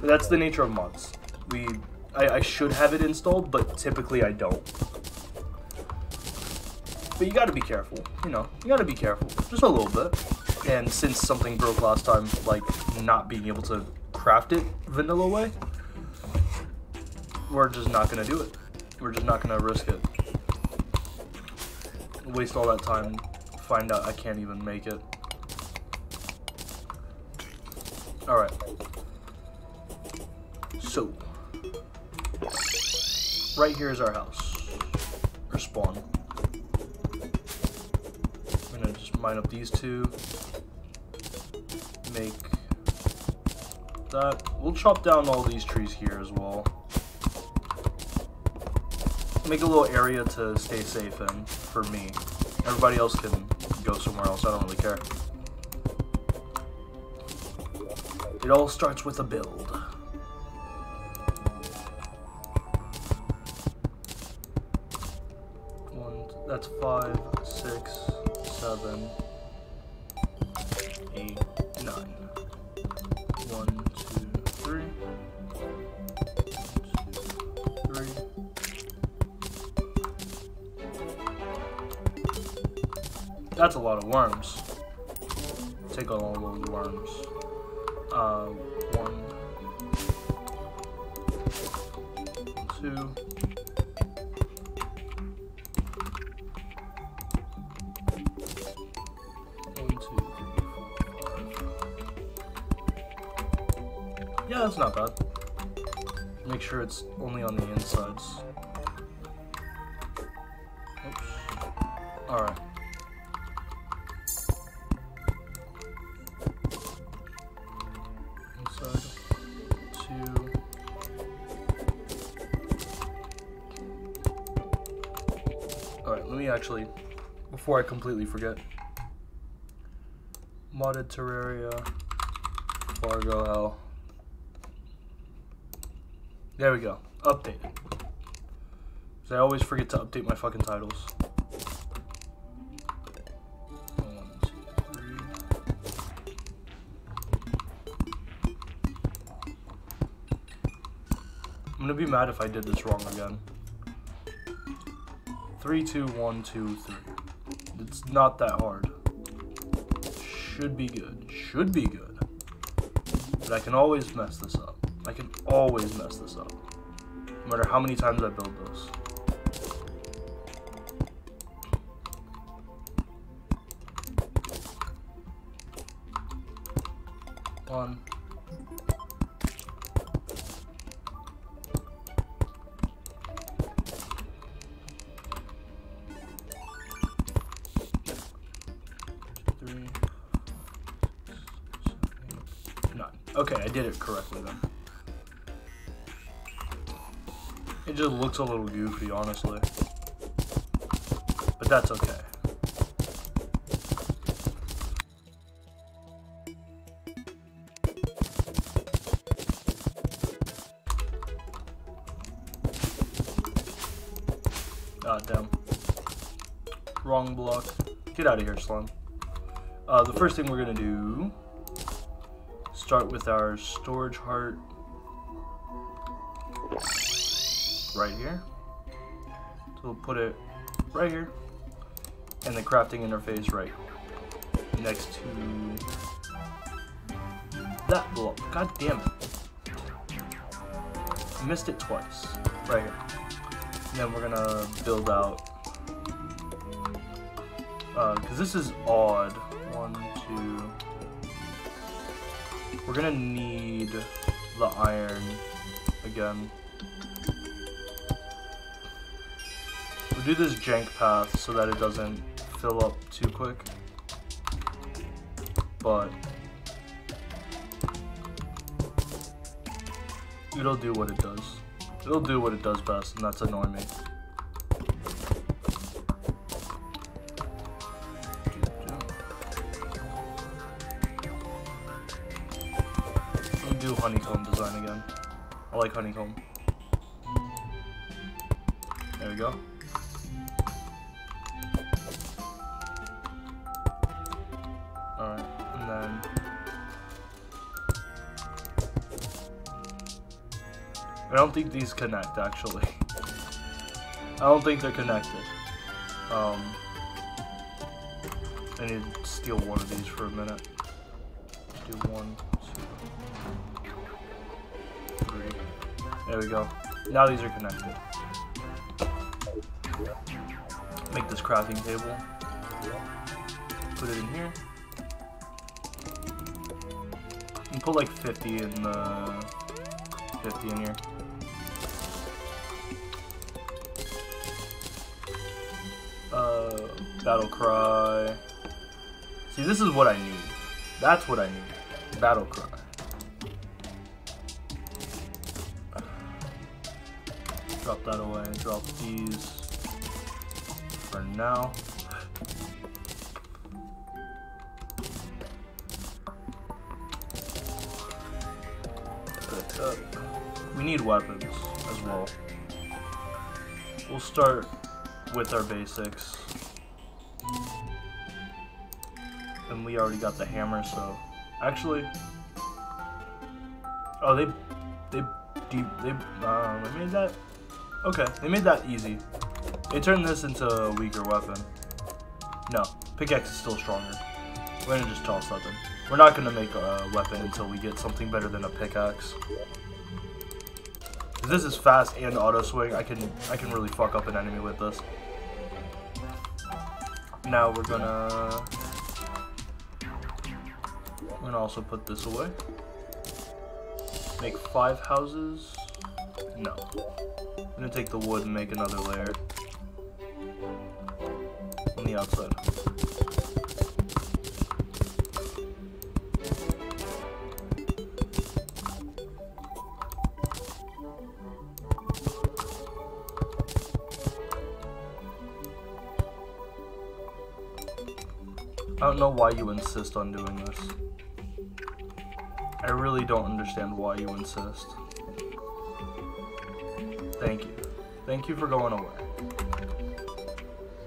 That's the nature of mods. We, I, I should have it installed, but typically I don't. But you gotta be careful, you know, you gotta be careful, just a little bit. And since something broke last time, like not being able to craft it vanilla way, we're just not gonna do it. We're just not gonna risk it. Waste all that time, find out I can't even make it. Alright. So. Right here is our house. Or spawn. I'm gonna just mine up these two. Make that. We'll chop down all these trees here as well make a little area to stay safe in for me. Everybody else can go somewhere else. I don't really care. It all starts with a build. That's five, six, seven, eight, nine. One, two, three. That's a lot of worms. Take all those worms. Uh, one, two. That's not bad. Make sure it's only on the insides. Oops. Alright. Let me actually, before I completely forget. Modded Terraria, Fargo Hell. There we go. Update. I always forget to update my fucking titles. I'm gonna be mad if I did this wrong again. Three, two, one, two, three. It's not that hard. Should be good. Should be good. But I can always mess this up. I can always mess this up. No matter how many times I build this. Just looks a little goofy, honestly. But that's okay. God damn. Wrong block. Get out of here, Slime. Uh, the first thing we're gonna do, start with our storage heart right here. So we'll put it right here, and the crafting interface right next to that block. God damn it. Missed it twice. Right here. And then we're gonna build out, because uh, this is odd. One, two. We're gonna need the iron again. Do this jank path so that it doesn't fill up too quick. But it'll do what it does. It'll do what it does best, and that's annoying me. Do honeycomb design again. I like honeycomb. There we go. Don't think these connect actually. *laughs* I don't think they're connected. Um, I need to steal one of these for a minute. Do one, two, three. There we go. Now these are connected. Make this crafting table. Put it in here. And put like 50 in the 50 in here. Battle cry. See, this is what I need. That's what I need. Battle cry. Drop that away. Drop these for now. We need weapons as well. We'll start with our basics. Already got the hammer, so actually, oh they they deep they um they made that okay they made that easy. They turned this into a weaker weapon. No, pickaxe is still stronger. We're gonna just toss something. We're not gonna make a weapon until we get something better than a pickaxe. This is fast and auto swing, I can I can really fuck up an enemy with this. Now we're gonna also put this away. Make five houses. No. I'm gonna take the wood and make another layer on the outside. I don't know why you insist on doing this. I really don't understand why you insist. Thank you. Thank you for going away.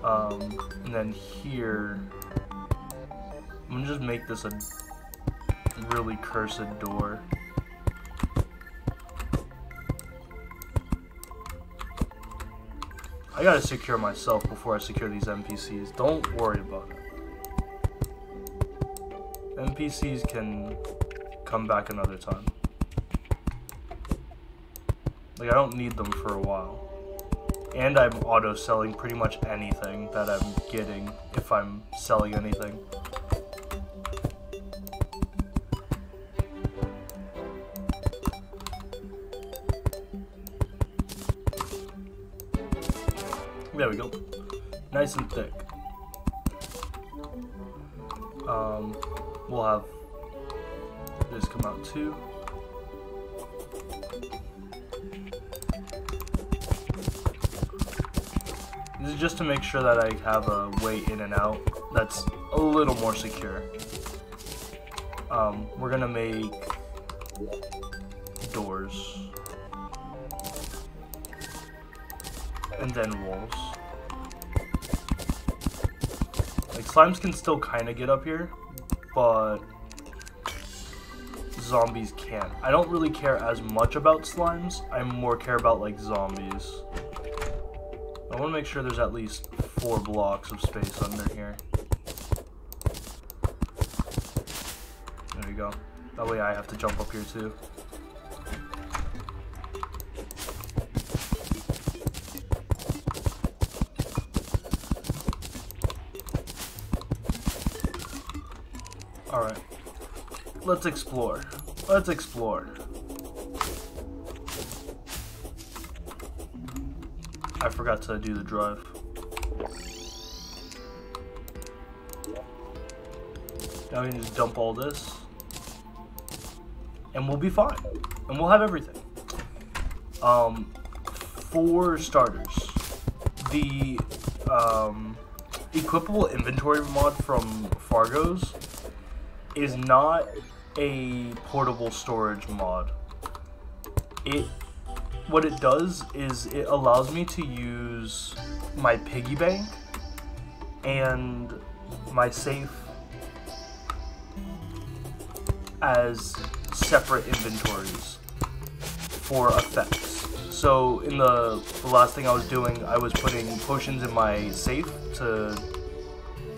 Um, and then here, I'm gonna just make this a really cursed door. I gotta secure myself before I secure these NPCs. Don't worry about it. NPCs can come back another time. Like, I don't need them for a while. And I'm auto-selling pretty much anything that I'm getting, if I'm selling anything. There we go. Nice and thick. Um, we'll have too. This is just to make sure that I have a way in and out that's a little more secure. Um, we're gonna make doors. And then walls. Like, slimes can still kind of get up here, but zombies can't. I don't really care as much about slimes. I more care about, like, zombies. I want to make sure there's at least four blocks of space under here. There you go. That way I have to jump up here too. Alright. Let's explore. Let's explore. I forgot to do the drive. Now we can just dump all this. And we'll be fine. And we'll have everything. Um, for starters, the um, equipable inventory mod from Fargo's is not a portable storage mod. It what it does is it allows me to use my piggy bank and my safe as separate inventories for effects. So in the, the last thing I was doing, I was putting potions in my safe to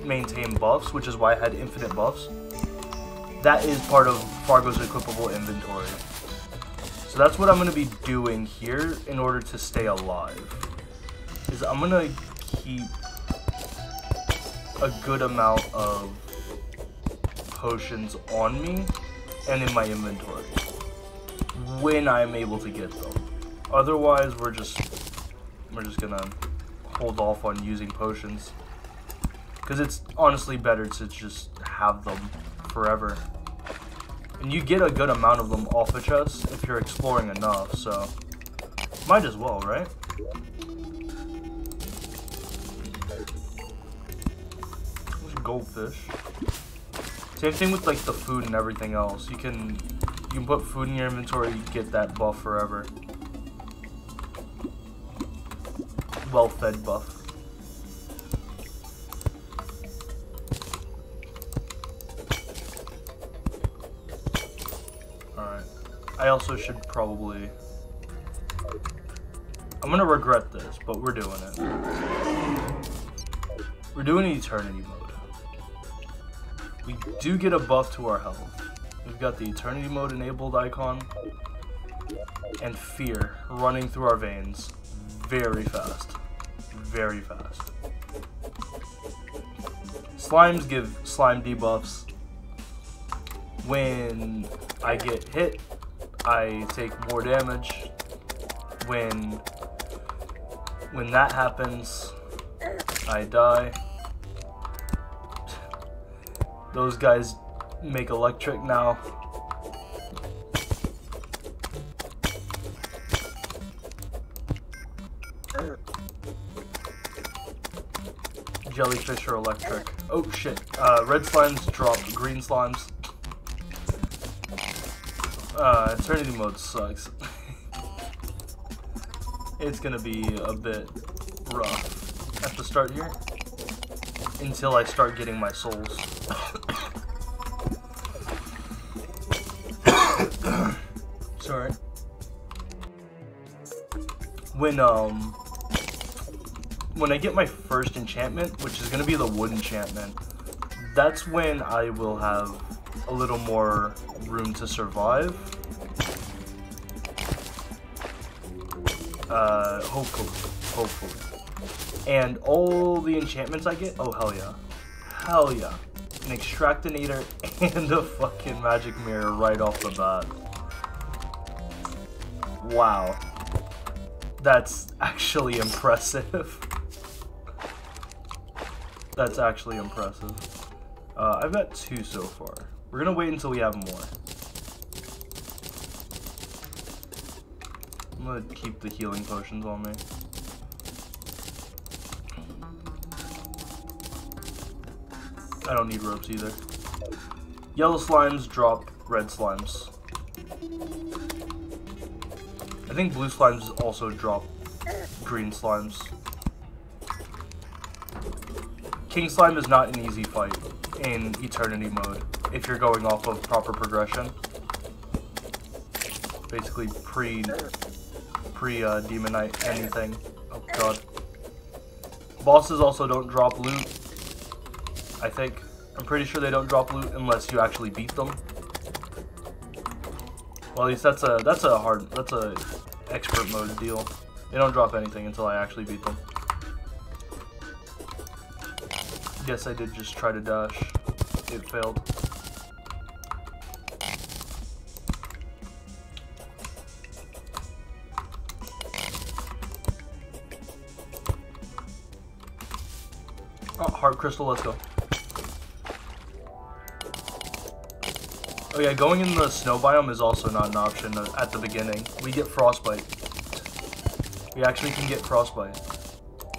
maintain buffs, which is why I had infinite buffs. That is part of Fargo's equipable inventory. So that's what I'm going to be doing here in order to stay alive. Is I'm going to keep a good amount of potions on me and in my inventory when I'm able to get them. Otherwise, we're just we're just gonna hold off on using potions because it's honestly better to just have them forever. And you get a good amount of them off the chest if you're exploring enough, so might as well, right? Goldfish. Same thing with like the food and everything else. You can you can put food in your inventory, you get that buff forever. Well-fed buff. I also should probably... I'm gonna regret this, but we're doing it. We're doing Eternity mode. We do get a buff to our health. We've got the Eternity mode enabled icon. And Fear running through our veins very fast. Very fast. Slimes give slime debuffs. When I get hit, I take more damage. When when that happens, I die. Those guys make electric now. Jellyfish are electric. Oh shit. Uh, red slimes drop green slimes. Uh, Eternity mode sucks. it's gonna be a bit rough at the start here. Until I start getting my souls. Sorry. When, um... when I get my first enchantment, which is to be the wood enchantment, that's when I will have a little more room to survive. Uh, hopefully. Hopefully. And all the enchantments I get, oh hell yeah. Hell yeah. An extractinator *laughs* and a fucking magic mirror right off the bat. Wow. That's actually impressive. *laughs* That's actually impressive. Uh, I've got two so far. We're gonna wait until we have more. I'm gonna keep the healing potions on me. I don't need ropes either. Yellow slimes drop red slimes. I think blue slimes also drop green slimes. King Slime is not an easy fight in Eternity mode if you're going off of proper progression. Basically pre pre uh, Demonite anything. Oh god. Bosses also don't drop loot. I think. I'm pretty sure they don't drop loot unless you actually beat them. Well, at least that's a that's a hard that's a expert mode deal. They don't drop anything until I actually beat them. Guess I did just try to dash. It failed. Heart crystal, let's go. Oh yeah, going in the snow biome is also not an option at the beginning. We get frostbite. We actually can get frostbite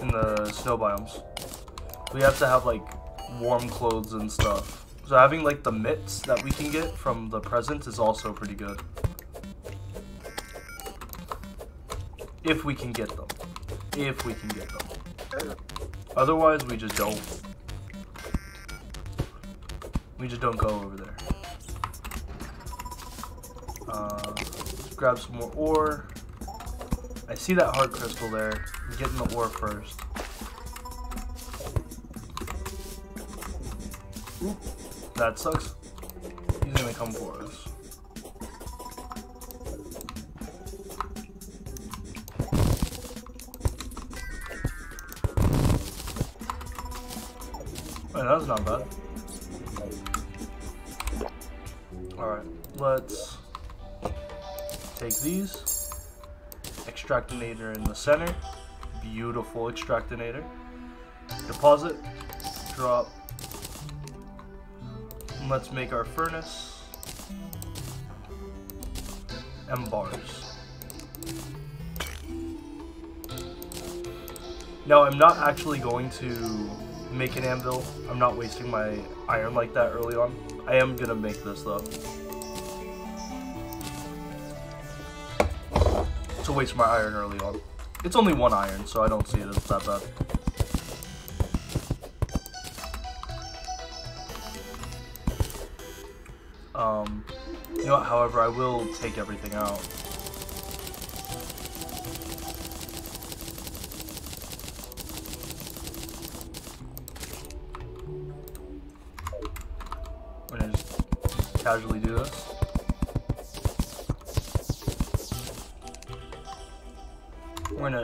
in the snow biomes. We have to have like warm clothes and stuff. So having like the mitts that we can get from the presents is also pretty good. If we can get them. If we can get them. Otherwise, we just don't. We just don't go over there. Uh, grab some more ore. I see that heart crystal there. I'm getting the ore first. That sucks. He's gonna come for us. Extractinator in the center. Beautiful extractinator. Deposit. Drop. Let's make our furnace. And bars. Now, I'm not actually going to make an anvil. I'm not wasting my iron like that early on. I am gonna make this though. To waste my iron early on. It's only one iron, so I don't see it as that bad. Um, you know what, however, I will take everything out.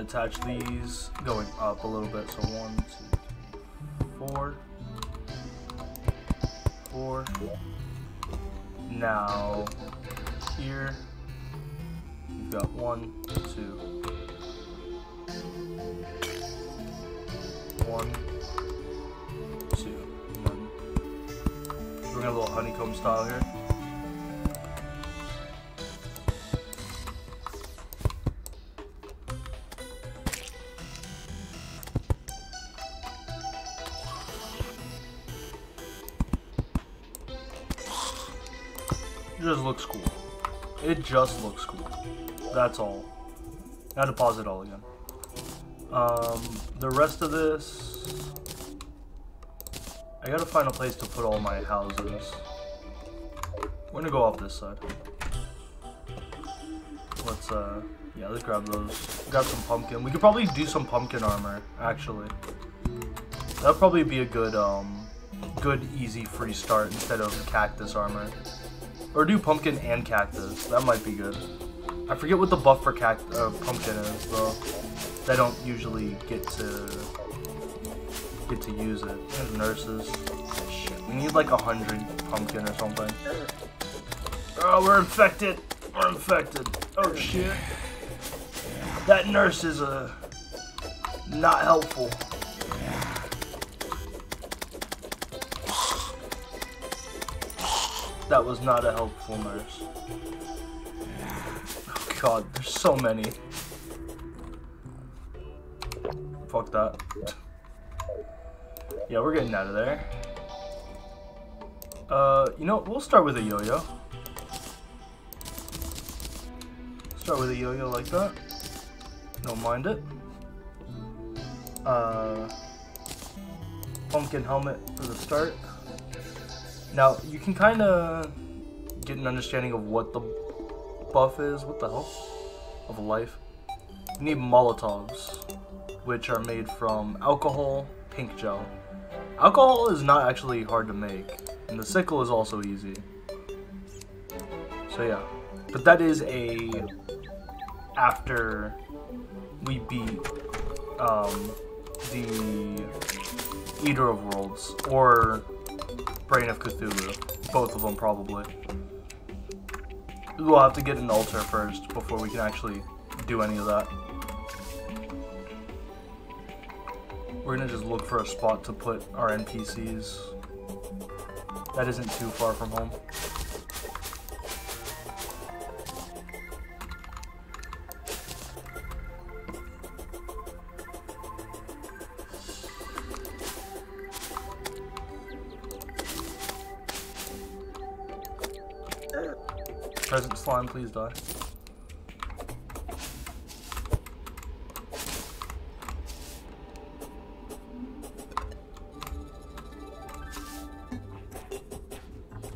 Attach these going up a little bit. So one, two, four, four. Now just looks cool. That's all. Now deposit all again. Um, the rest of this... I gotta find a place to put all my houses. We're gonna go off this side. Let's let's uh, yeah, let's grab those. Grab some pumpkin. We could probably do some pumpkin armor, actually. That'd probably be a good, um, good easy free start instead of cactus armor. Or do pumpkin and cactus. That might be good. I forget what the buff for cact uh, pumpkin is, though. They don't usually get to get to use it. There's nurses. Shit, we need like a hundred pumpkin or something. Oh, we're infected. We're infected. Oh shit. That nurse is uh, not helpful. That was not a helpful nurse. Oh god, there's so many. Fuck that. Yeah, we're getting out of there. Uh, you know, we'll start with a yo-yo. Start with a yo-yo like that. Don't mind it. Uh, pumpkin helmet for the start. Now, you can kind of get an understanding of what the buff is. What the hell? Of life. You need Molotovs, which are made from alcohol, pink gel. Alcohol is not actually hard to make, and the sickle is also easy. So yeah, but that is a after we beat um, the Eater of Worlds, or Brain of Cthulhu. Both of them, probably. We'll have to get an altar first before we can actually do any of that. We're gonna just look for a spot to put our NPCs. That isn't too far from home. Slime, please die.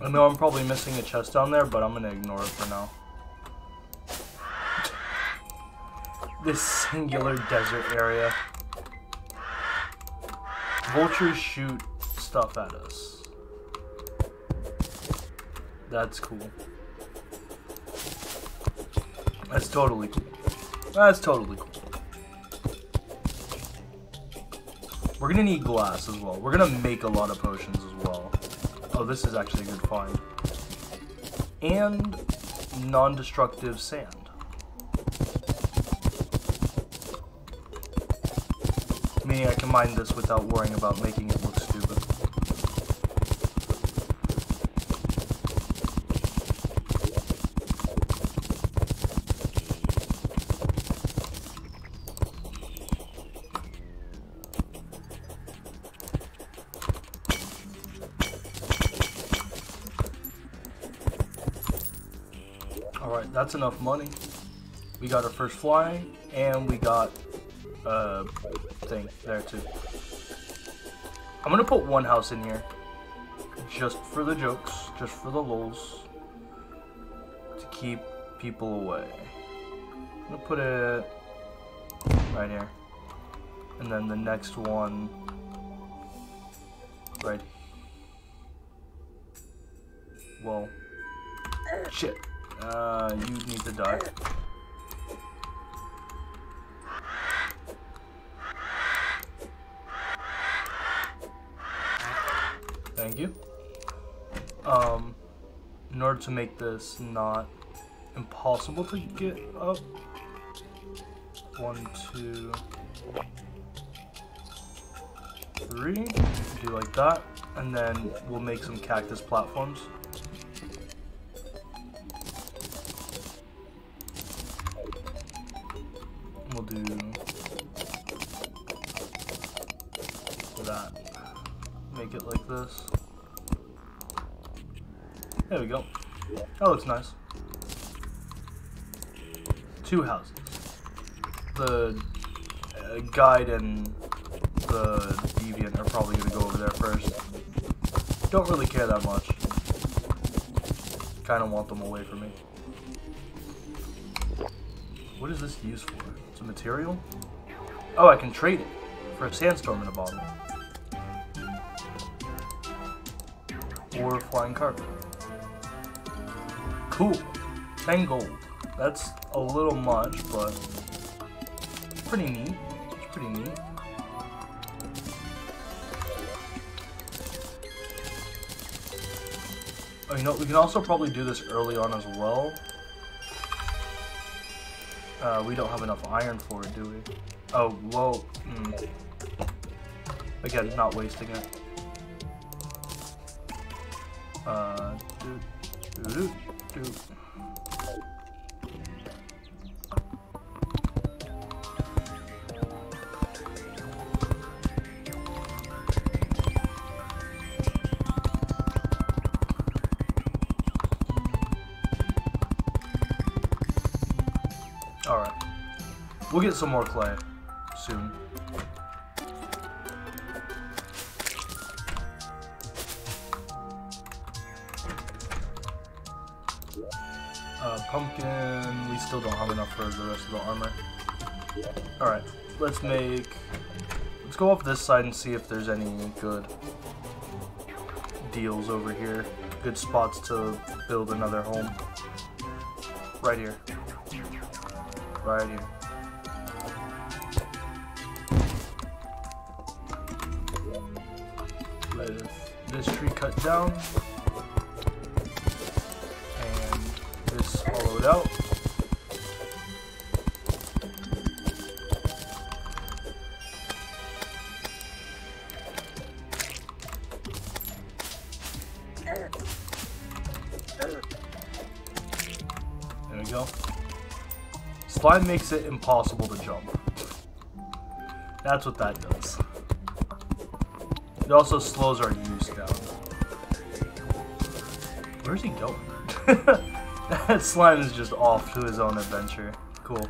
I know I'm probably missing a chest down there, but I'm gonna ignore it for now. *laughs* this singular desert area. Vultures shoot stuff at us. That's cool. That's totally cool. That's totally cool. We're gonna need glass as well. We're gonna make a lot of potions as well. Oh, this is actually a good find. And non-destructive sand. Meaning I can mine this without worrying about making it that's enough money. We got our first flying, and we got a thing there too. I'm gonna put one house in here. Just for the jokes, just for the lulz. To keep people away. I'm gonna put it right here. And then the next one right here. Well shit. Uh, you need to die. Thank you. Um, in order to make this not impossible to get up, one, two, three, do like that, and then we'll make some cactus platforms. We'll do that. Make it like this. There we go. That looks nice. Two houses. The uh, guide and the deviant are probably going to go over there first. Don't really care that much. Kind of want them away from me. What is this used for? A material? Oh, I can trade it for a sandstorm in a bottle. Or flying carpet. Cool. 10 gold. That's a little much, but pretty neat. It's pretty neat. Oh, you know, we can also probably do this early on as well. Uh, we don't have enough iron for it, do we? Oh, well, mm. Again, not wasting it. Uh, do, do, do, do. Some more clay soon. Uh, pumpkin, we still don't have enough for the rest of the armor. Alright, let's make... Let's go off this side and see if there's any good deals over here. Good spots to build another home. Right here. Right here. Down. And this hollowed out. There we go. Slime makes it impossible to jump. That's what that does. It also slows our Where's he going? *laughs* that slime is just off to his own adventure. Cool.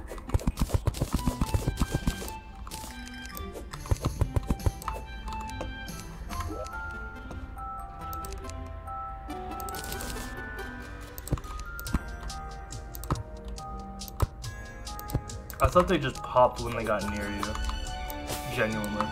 I thought they just popped when they got near you. Genuinely.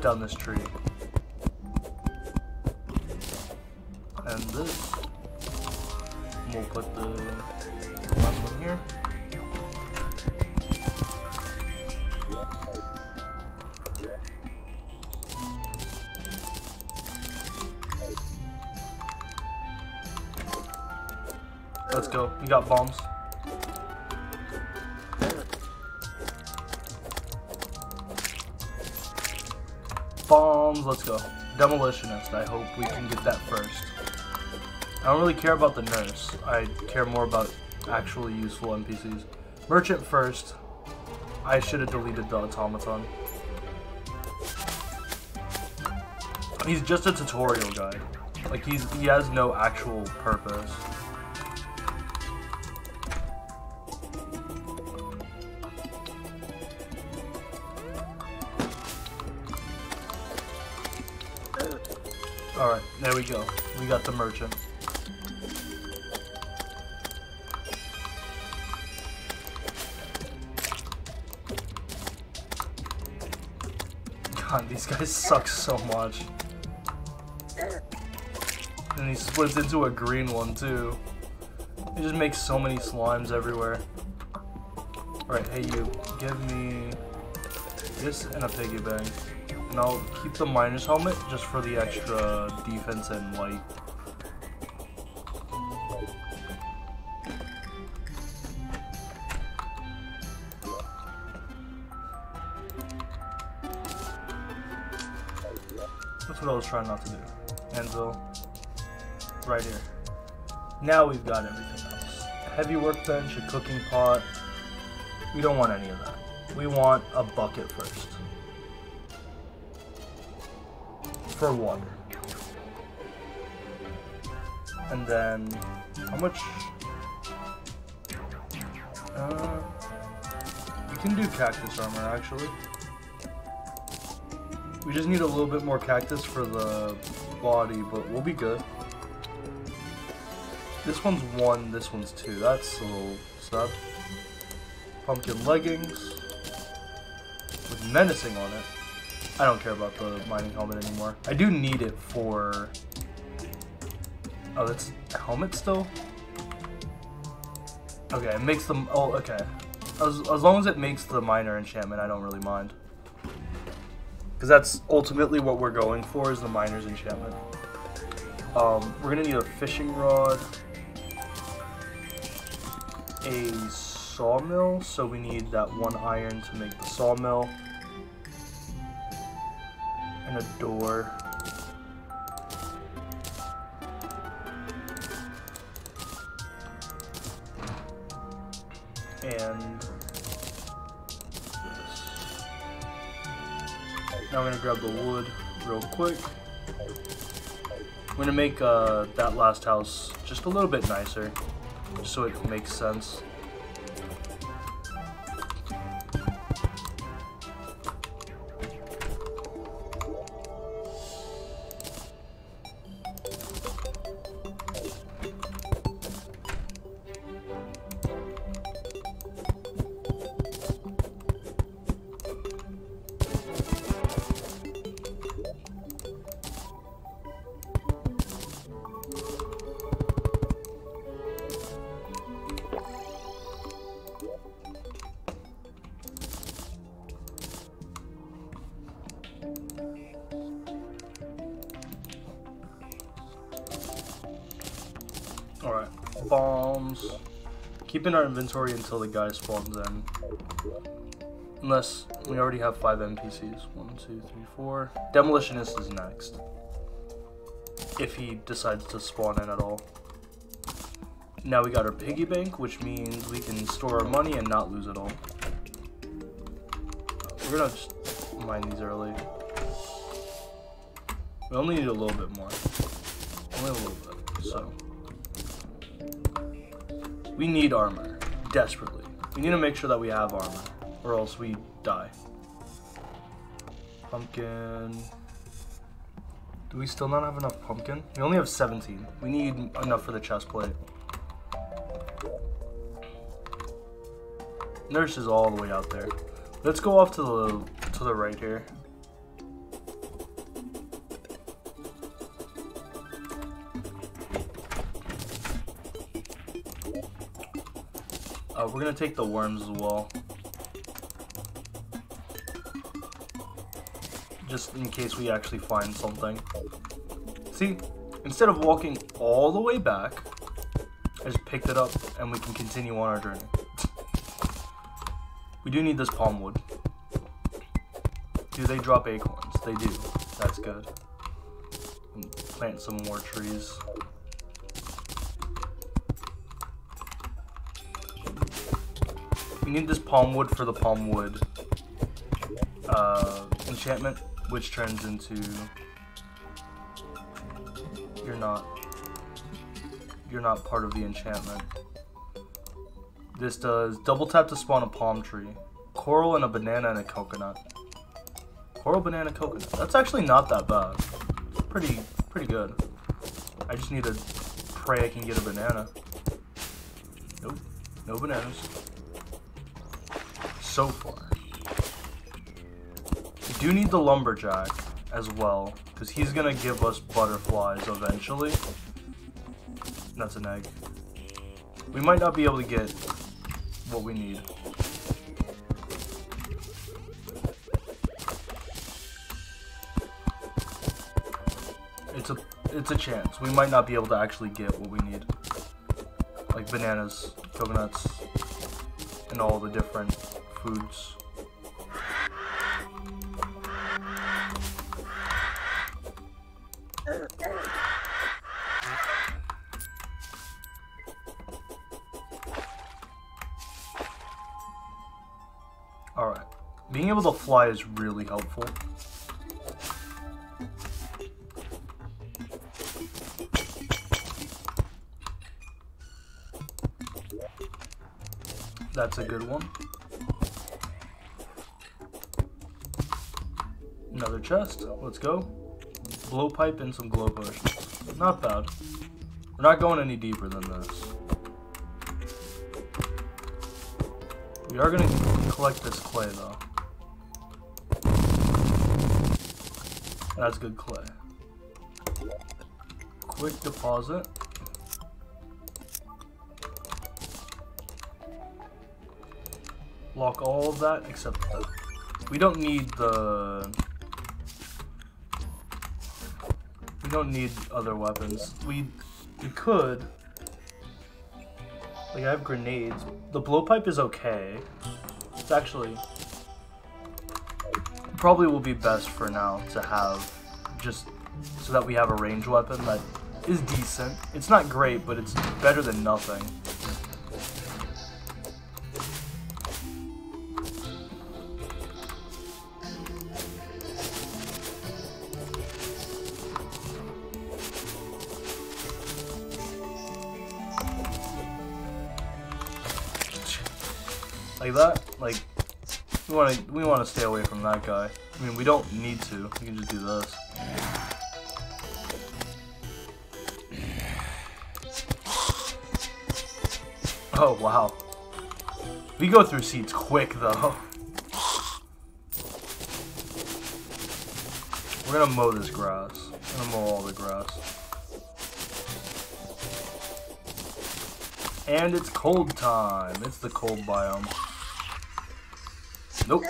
Down this tree. And this. We'll put the last one here. Let's go. We got bombs. Let's go. Demolitionist, I hope we can get that first. I don't really care about the nurse. I care more about actually useful NPCs. Merchant first. I should have deleted the automaton. He's just a tutorial guy. Like he's he has no actual purpose. There we go. We got the merchant. God, these guys suck so much. And he splits into a green one too. He just makes so many slimes everywhere. Alright, hey you, give me this and a piggy bank. Now I'll keep the mining helmet just for the extra defense and light. That's what I was trying not to do. Anvil. Right here. Now we've got everything else. Heavy workbench, a cooking pot. We don't want any of that. We want a bucket first. For water. And then, how much? Uh, we can do cactus armor actually. We just need a little bit more cactus for the body, but we'll be good. This one's one, this one's two. That's a little sad. Pumpkin leggings. With menacing on it. I don't care about the mining helmet anymore. I do need it for... Oh, that's a helmet still? Okay, it makes them... Oh, okay. As, as long as it makes the miner enchantment, I don't really mind. Because that's ultimately what we're going for, is the miner's enchantment. Um, we're going to need a fishing rod, a sawmill, so we need that one iron to make the sawmill, and a door. And Now I'm gonna grab the wood real quick. I'm gonna make uh, that last house just a little bit nicer, just so it makes sense. Inventory until the guy spawns in. Unless we already have five NPCs. One, two, three, four. Demolitionist is next. If he decides to spawn in at all. Now we got our piggy bank, which means we can store our money and not lose it all. We're gonna just mine these early. We only need a little bit more. Only a little bit, so. We need armor, desperately. We need to make sure that we have armor, or else we die. Pumpkin. Do we still not have enough pumpkin? We only have 17. We need enough for the chest plate. Nurse is all the way out there. Let's go off to the to the right here. We're gonna take the worms as well. Just in case we actually find something. See, instead of walking all the way back, I just picked it up and we can continue on our journey. we do need this palm wood. Do they drop acorns? They do. That's good. Plant some more trees. Need this palm wood for the palm wood uh, enchantment, which turns into... You're not... You're not part of the enchantment. This does double tap to spawn a palm tree. Coral and a banana and a coconut. Coral, banana, coconut. That's actually not that bad. Pretty, pretty good. I just need to pray I can get a banana. Nope, no bananas so far. We do need the lumberjack as well, because he's gonna give us butterflies eventually. That's an egg. We might not be able to get what we need. It's a it's a chance. We might not be able to actually get what we need. Like bananas, coconuts, and all the different foods. Alright. Being able to fly is really helpful. That's a good one. Chest. Let's go. Blowpipe and some glow potions. Not bad. We're not going any deeper than this. We are going to collect this clay, though. That's good clay. Quick deposit. Lock all of that except the... We don't need the... We don't need other weapons. We, we could. Like, I have grenades. The blowpipe is okay. It's actually... Probably will be best for now to have just so that we have a range weapon that is decent. It's not great, but it's better than nothing. We want to we want to stay away from that guy. I mean, we don't need to. We can just do this. Oh wow. We go through seeds quick though. We're gonna mow this grass. We're gonna mow all the grass. And it's cold time. It's the cold biome. Nope.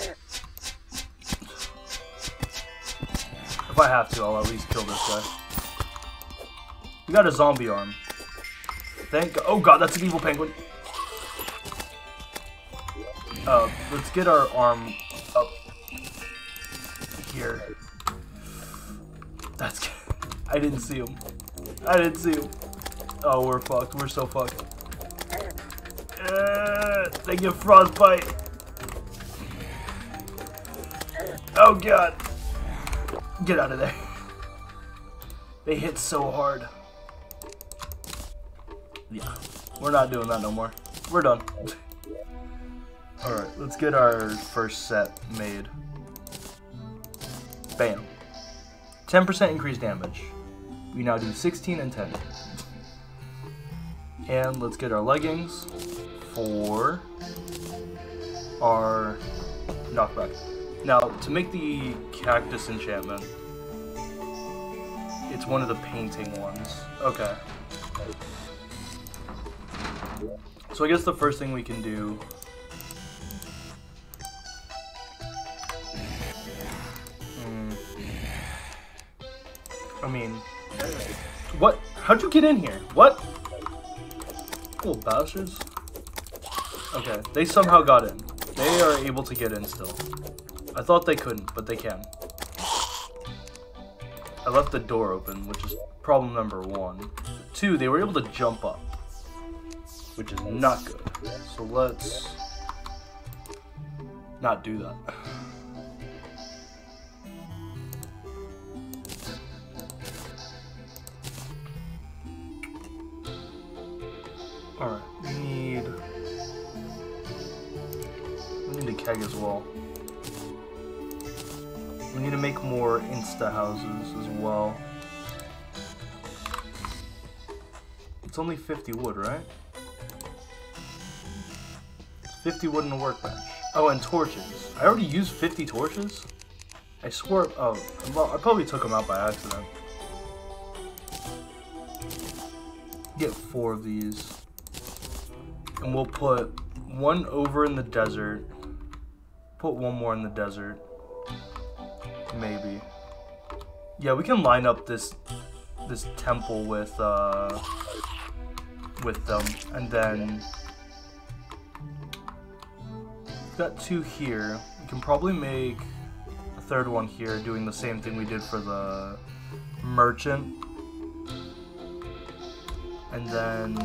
If I have to, I'll at least kill this guy. We got a zombie arm. Thank God. Oh god, that's an evil penguin. Uh, let's get our arm up here. That's. *laughs* I didn't see him. I didn't see him. Oh, we're fucked. We're so fucked. Uh, they get frostbite. Oh god. Get out of there. They hit so hard. Yeah. We're not doing that no more. We're done. Alright, let's get our first set made. Bam. 10% increased damage. We now do 16 and 10. And let's get our leggings for our knockback. Now, to make the cactus enchantment, it's one of the painting ones. Okay. So I guess the first thing we can do Hmm. I mean, what? How'd you get in here? What? Little bastards. Okay, they somehow got in. They are able to get in still. I thought they couldn't, but they can. I left the door open, which is problem number one. Two, they were able to jump up, which is not good. So let's not do that. *laughs* It's only 50 wood, right? 50 wood in a workbench. Oh, and torches. I already used 50 torches? I swear- oh, well, I probably took them out by accident. Get four of these. And we'll put one over in the desert. Put one more in the desert. Maybe. Yeah, we can line up this this temple with uh with them and then got two here. We can probably make a third one here doing the same thing we did for the merchant. And then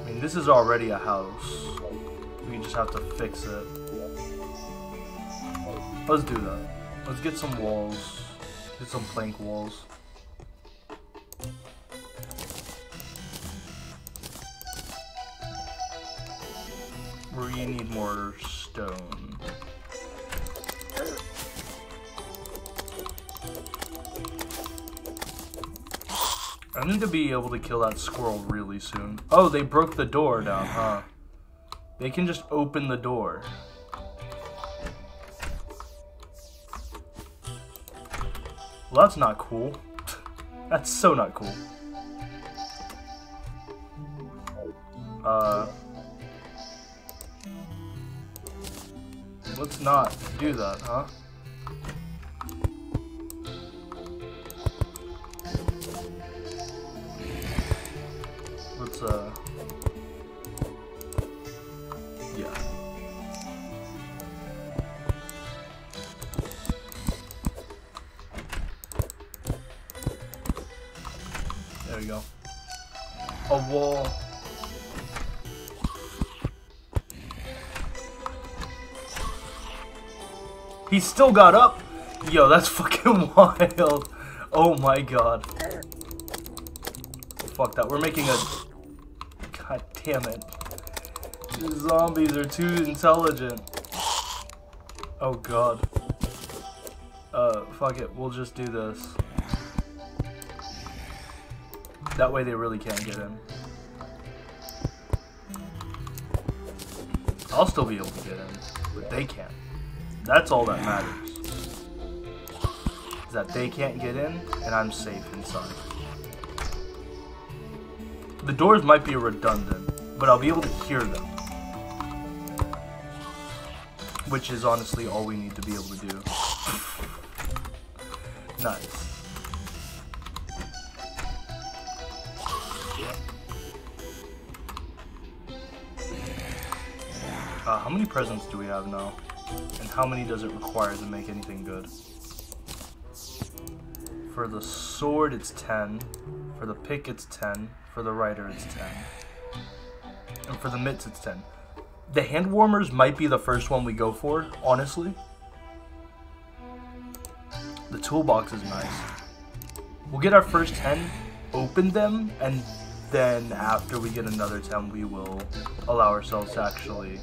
I mean this is already a house. We just have to fix it. Let's do that. Let's get some walls. Get some plank walls. We need more stone. I need to be able to kill that squirrel really soon. Oh, they broke the door down, huh? They can just open the door. Well, that's not cool. *laughs* that's so not cool. Uh... Let's not do that, huh? Still got up. Yo, that's *laughs* fucking wild. Oh my god. Fuck that. We're making a... God damn it. These zombies are too intelligent. Oh god. Uh, fuck it. We'll just do this. That way they really can't get in. I'll still be able to get in, but they can't. That's all that matters. Is that they can't get in, and I'm safe inside. The doors might be redundant, but I'll be able to hear them. Which is honestly all we need to be able to do. nice. Uh, how many presents do we have now? And how many does it require to make anything good? For the sword, it's 10. For the pick, it's 10. For the rider, it's 10. And for the mitts, it's 10. The hand warmers might be the first one we go for, honestly. The toolbox is nice. We'll get our first 10, open them, and then after we get another 10, we will allow ourselves to actually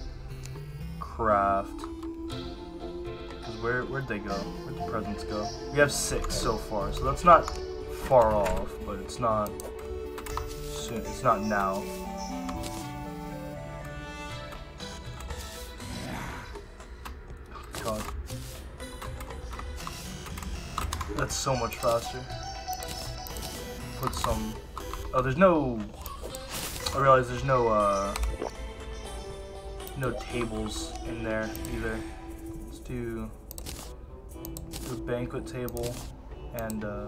craft. Cause where where'd they go? Where'd the presents go? We have six so far, so that's not far off, but it's not soon. It's not now. God, that's so much faster. Put some. Oh, there's no. I realize there's no. uh no tables in there either. Do a banquet table and uh,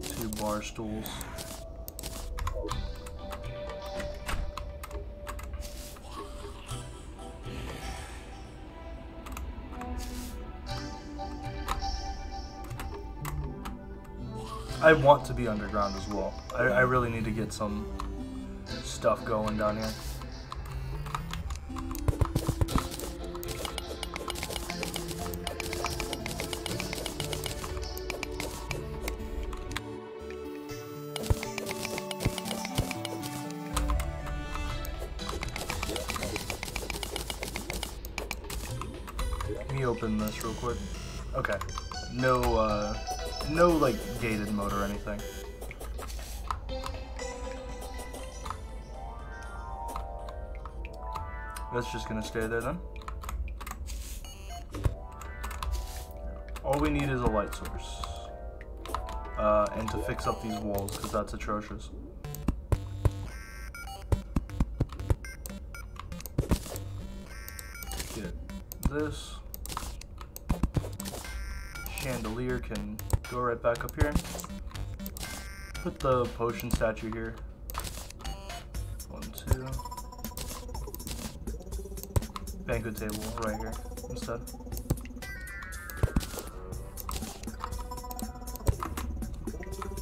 two bar stools. I want to be underground as well. I, I really need to get some stuff going down here. This real quick. Okay. No, uh, no, like, gated mode or anything. That's just gonna stay there then. All we need is a light source. Uh, and to fix up these walls, because that's atrocious. Get this chandelier can go right back up here. Put the potion statue here. One, two. Banquet table right here instead.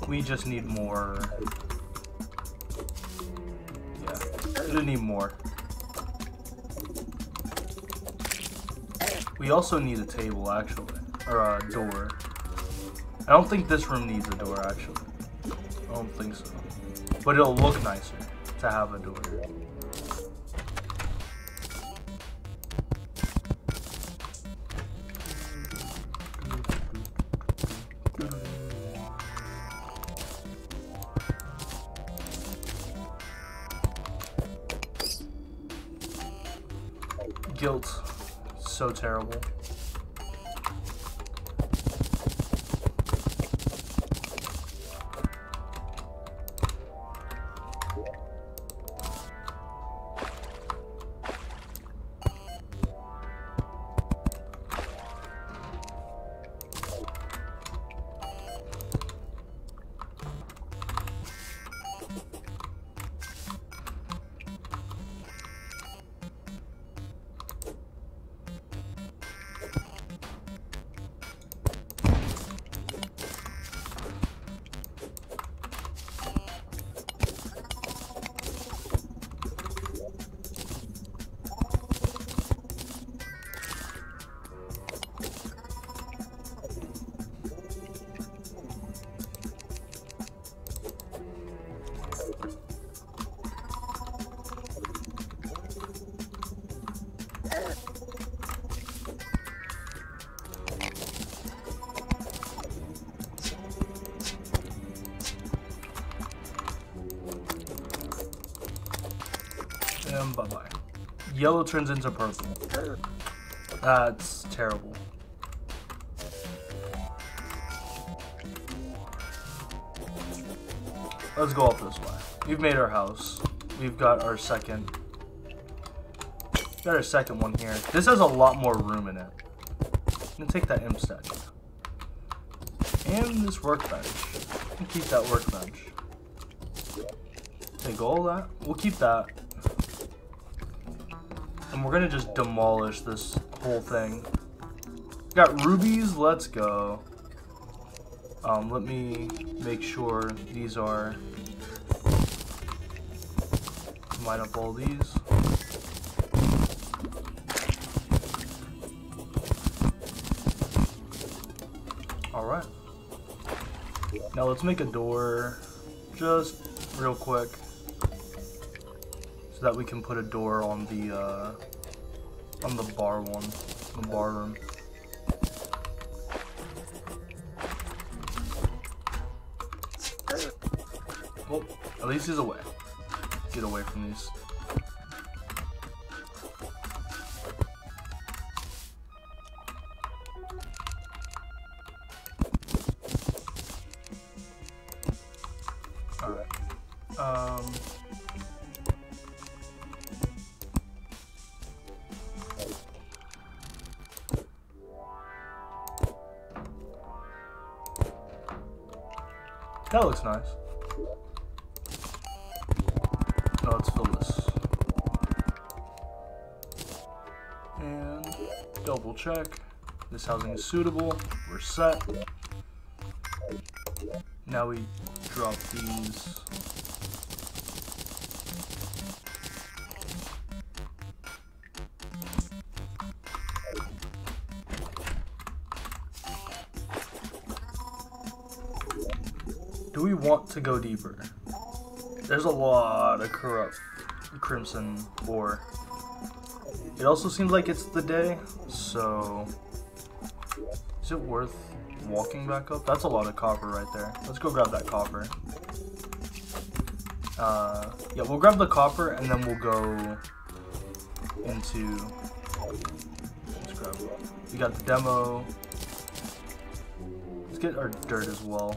We just need more. Yeah, we need more. We also need a table, actually. Or a door. I don't think this room needs a door, actually. I don't think so. But it'll look nicer to have a door. Guilt. So terrible. Yellow turns into purple. That's terrible. Let's go up this way. We've made our house. We've got our second. Got our second one here. This has a lot more room in it. I'm gonna take that imp statue. And this workbench. keep that workbench. Take all that. We'll keep that. Gonna just demolish this whole thing. Got rubies, let's go. Um, let me make sure these are line up all these. Alright. Now let's make a door just real quick so that we can put a door on the uh, on the bar one, the bar room. Well, at least he's away. Get away from these. Oh, that looks nice. Oh, Let's fill this. And double check. This housing is suitable. We're set. Now we drop these. Want to go deeper? There's a lot of corrupt crimson ore. It also seems like it's the day, so is it worth walking back up? That's a lot of copper right there. Let's go grab that copper. Uh, yeah, we'll grab the copper and then we'll go into. Let's grab. We got the demo. Let's get our dirt as well.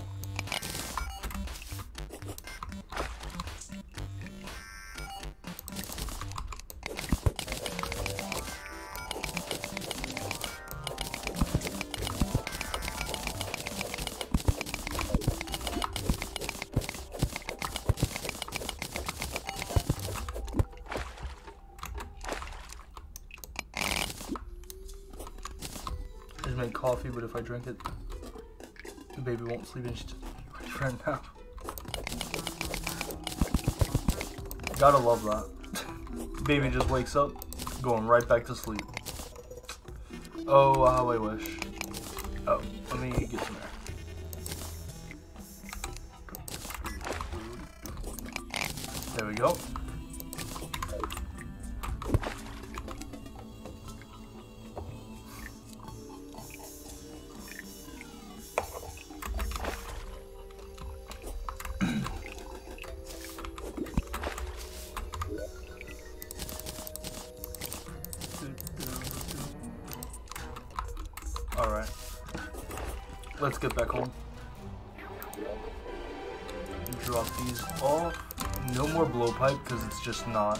Make coffee, but if I drink it, the baby won't sleep and she's ready for a nap. Gotta love that. *laughs* baby just wakes up, going right back to sleep. Oh, how I wish. Oh, let me get some air. There we go. Just not.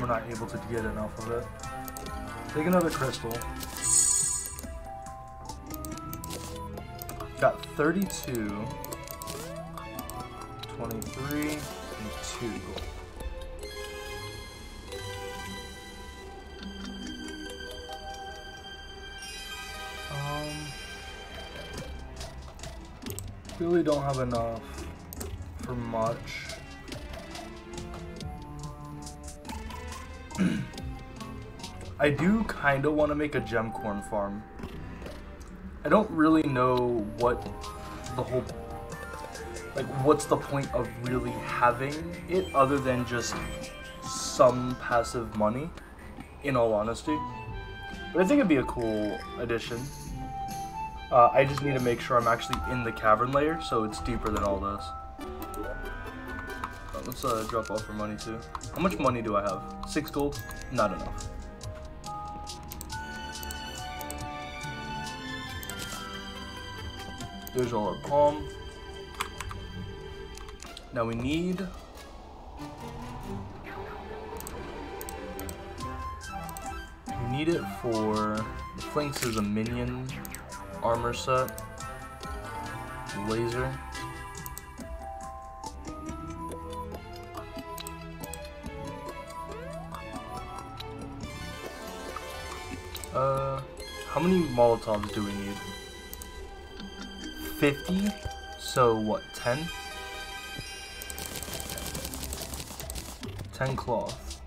We're not able to get enough of it. Take another crystal. Got 32, 23, and 2. Um, really don't have enough I do kind of want to make a gem corn farm. I don't really know what the whole like what's the point of really having it other than just some passive money in all honesty. But I think it'd be a cool addition. Uh, I just need to make sure I'm actually in the cavern layer, so it's deeper than all this. Uh, let's uh, drop off for money too. How much money do I have? Six gold? Not enough. There's all our palm. Now we need we need it for the flanks is a minion armor set. Laser. Uh, how many Molotovs do we need? 50? So what, 10? 10 cloth.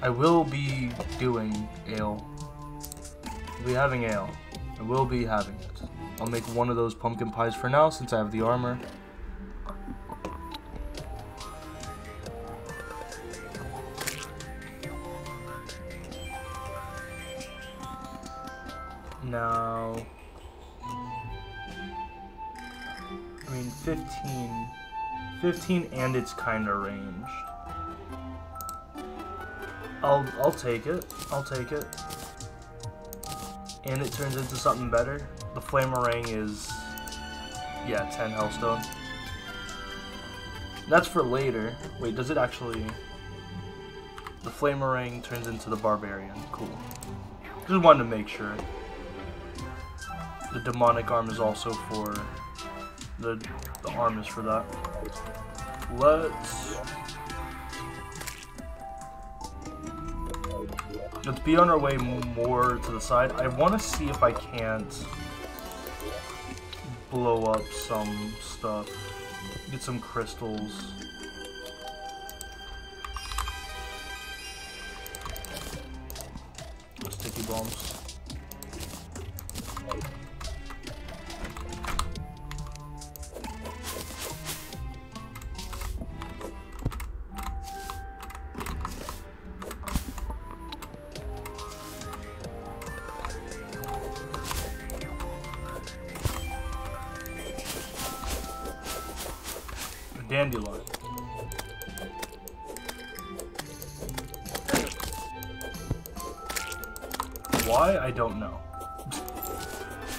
I will be doing ale. We'll be having ale. I will be having it. I'll make one of those pumpkin pies for now since I have the armor. 15 and it's kind of ranged. I'll, I'll take it, I'll take it. And it turns into something better. The Flamerang is, yeah, 10 Hellstone. That's for later. Wait, does it actually... The Flamerang turns into the Barbarian. Cool. Just wanted to make sure. The Demonic Arm is also for... The, the arm is for that. Let's... Let's be on our way more to the side. I want to see if I can't blow up some stuff. Get some crystals.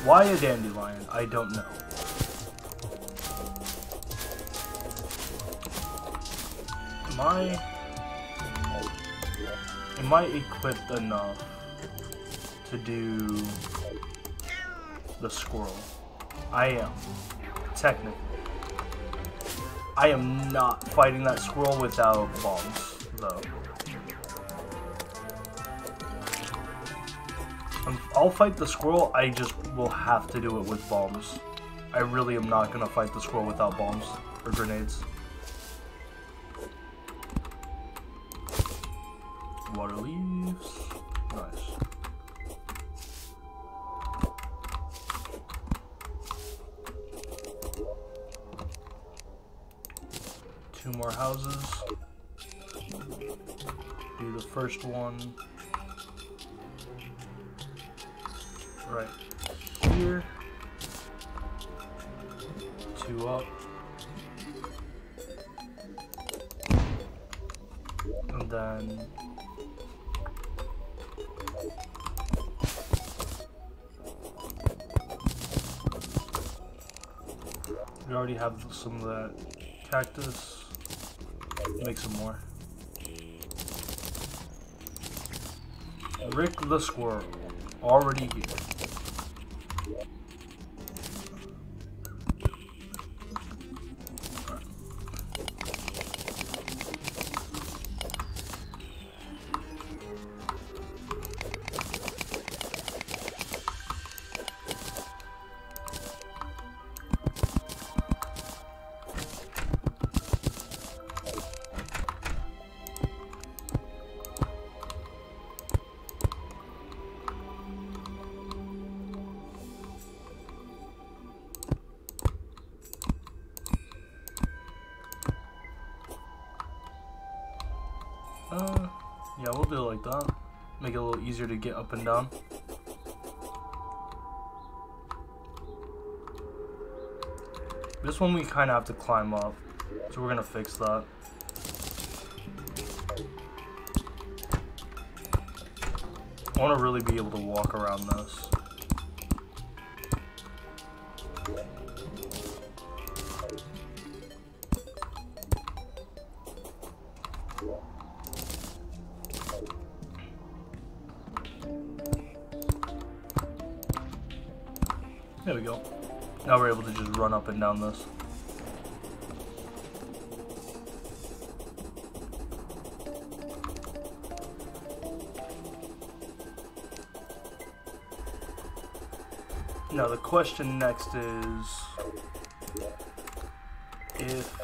Why a dandelion? I don't know. Am I... Am I equipped enough to do the squirrel? I am. Technically. I am not fighting that squirrel without bombs, I'll fight the squirrel, I just will have to do it with bombs. I really am not going to fight the squirrel without bombs or grenades. Already have some of that cactus. Make some more. Rick the squirrel, already here. Get up and down. This one we kind of have to climb up, so we're gonna fix that. I want to really be able to walk around this. We're able to just run up and down this. Now the question next is if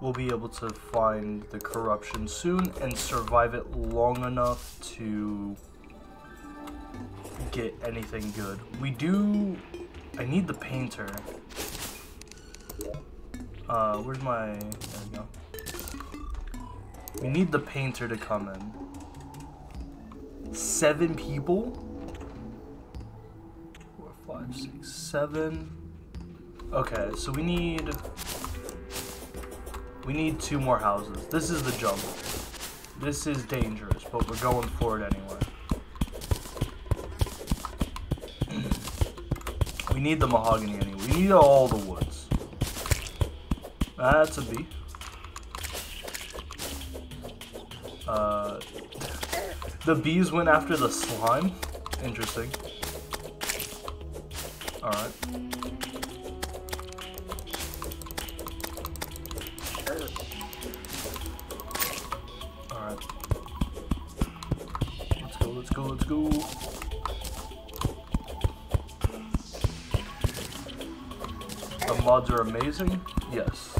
we'll be able to find the corruption soon and survive it long enough to get anything good. We do... I need the painter. Uh, where's my... There we go. We need the painter to come in. Seven people? Four, five, six, seven. Okay, so we need... We need two more houses. This is the jump. This is dangerous, but we're going for it anyway. Need the mahogany anyway. We need all the woods. That's a B. Uh, *laughs* the bees went after the slime. Interesting. Alright. Amazing? Yes.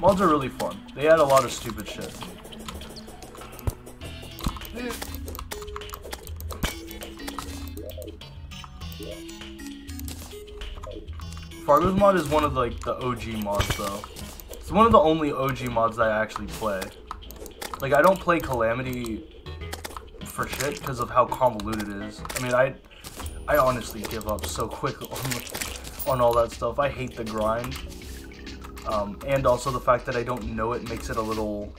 Mods are really fun. They add a lot of stupid shit. Fargo's mod is one of like the OG mods though. It's one of the only OG mods that I actually play. Like I don't play Calamity for shit because of how convoluted it is. I mean I I honestly give up so quick *laughs* on all that stuff. I hate the grind. Um, and also the fact that I don't know it makes it a little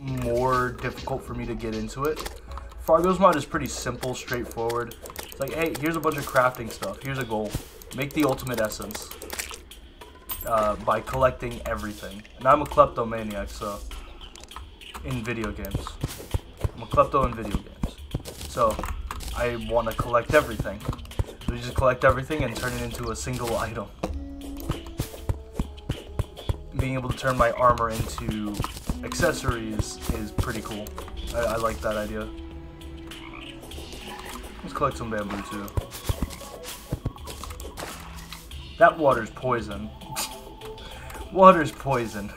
more difficult for me to get into it. Fargo's mod is pretty simple, straightforward. It's like, hey, here's a bunch of crafting stuff. Here's a goal. Make the ultimate essence uh, by collecting everything. And I'm a kleptomaniac, so in video games. I'm a klepto in video games. So I want to collect everything. Just collect everything and turn it into a single item. Being able to turn my armor into accessories is pretty cool. I, I like that idea. Let's collect some bamboo too. That water's poison. *laughs* water's poison.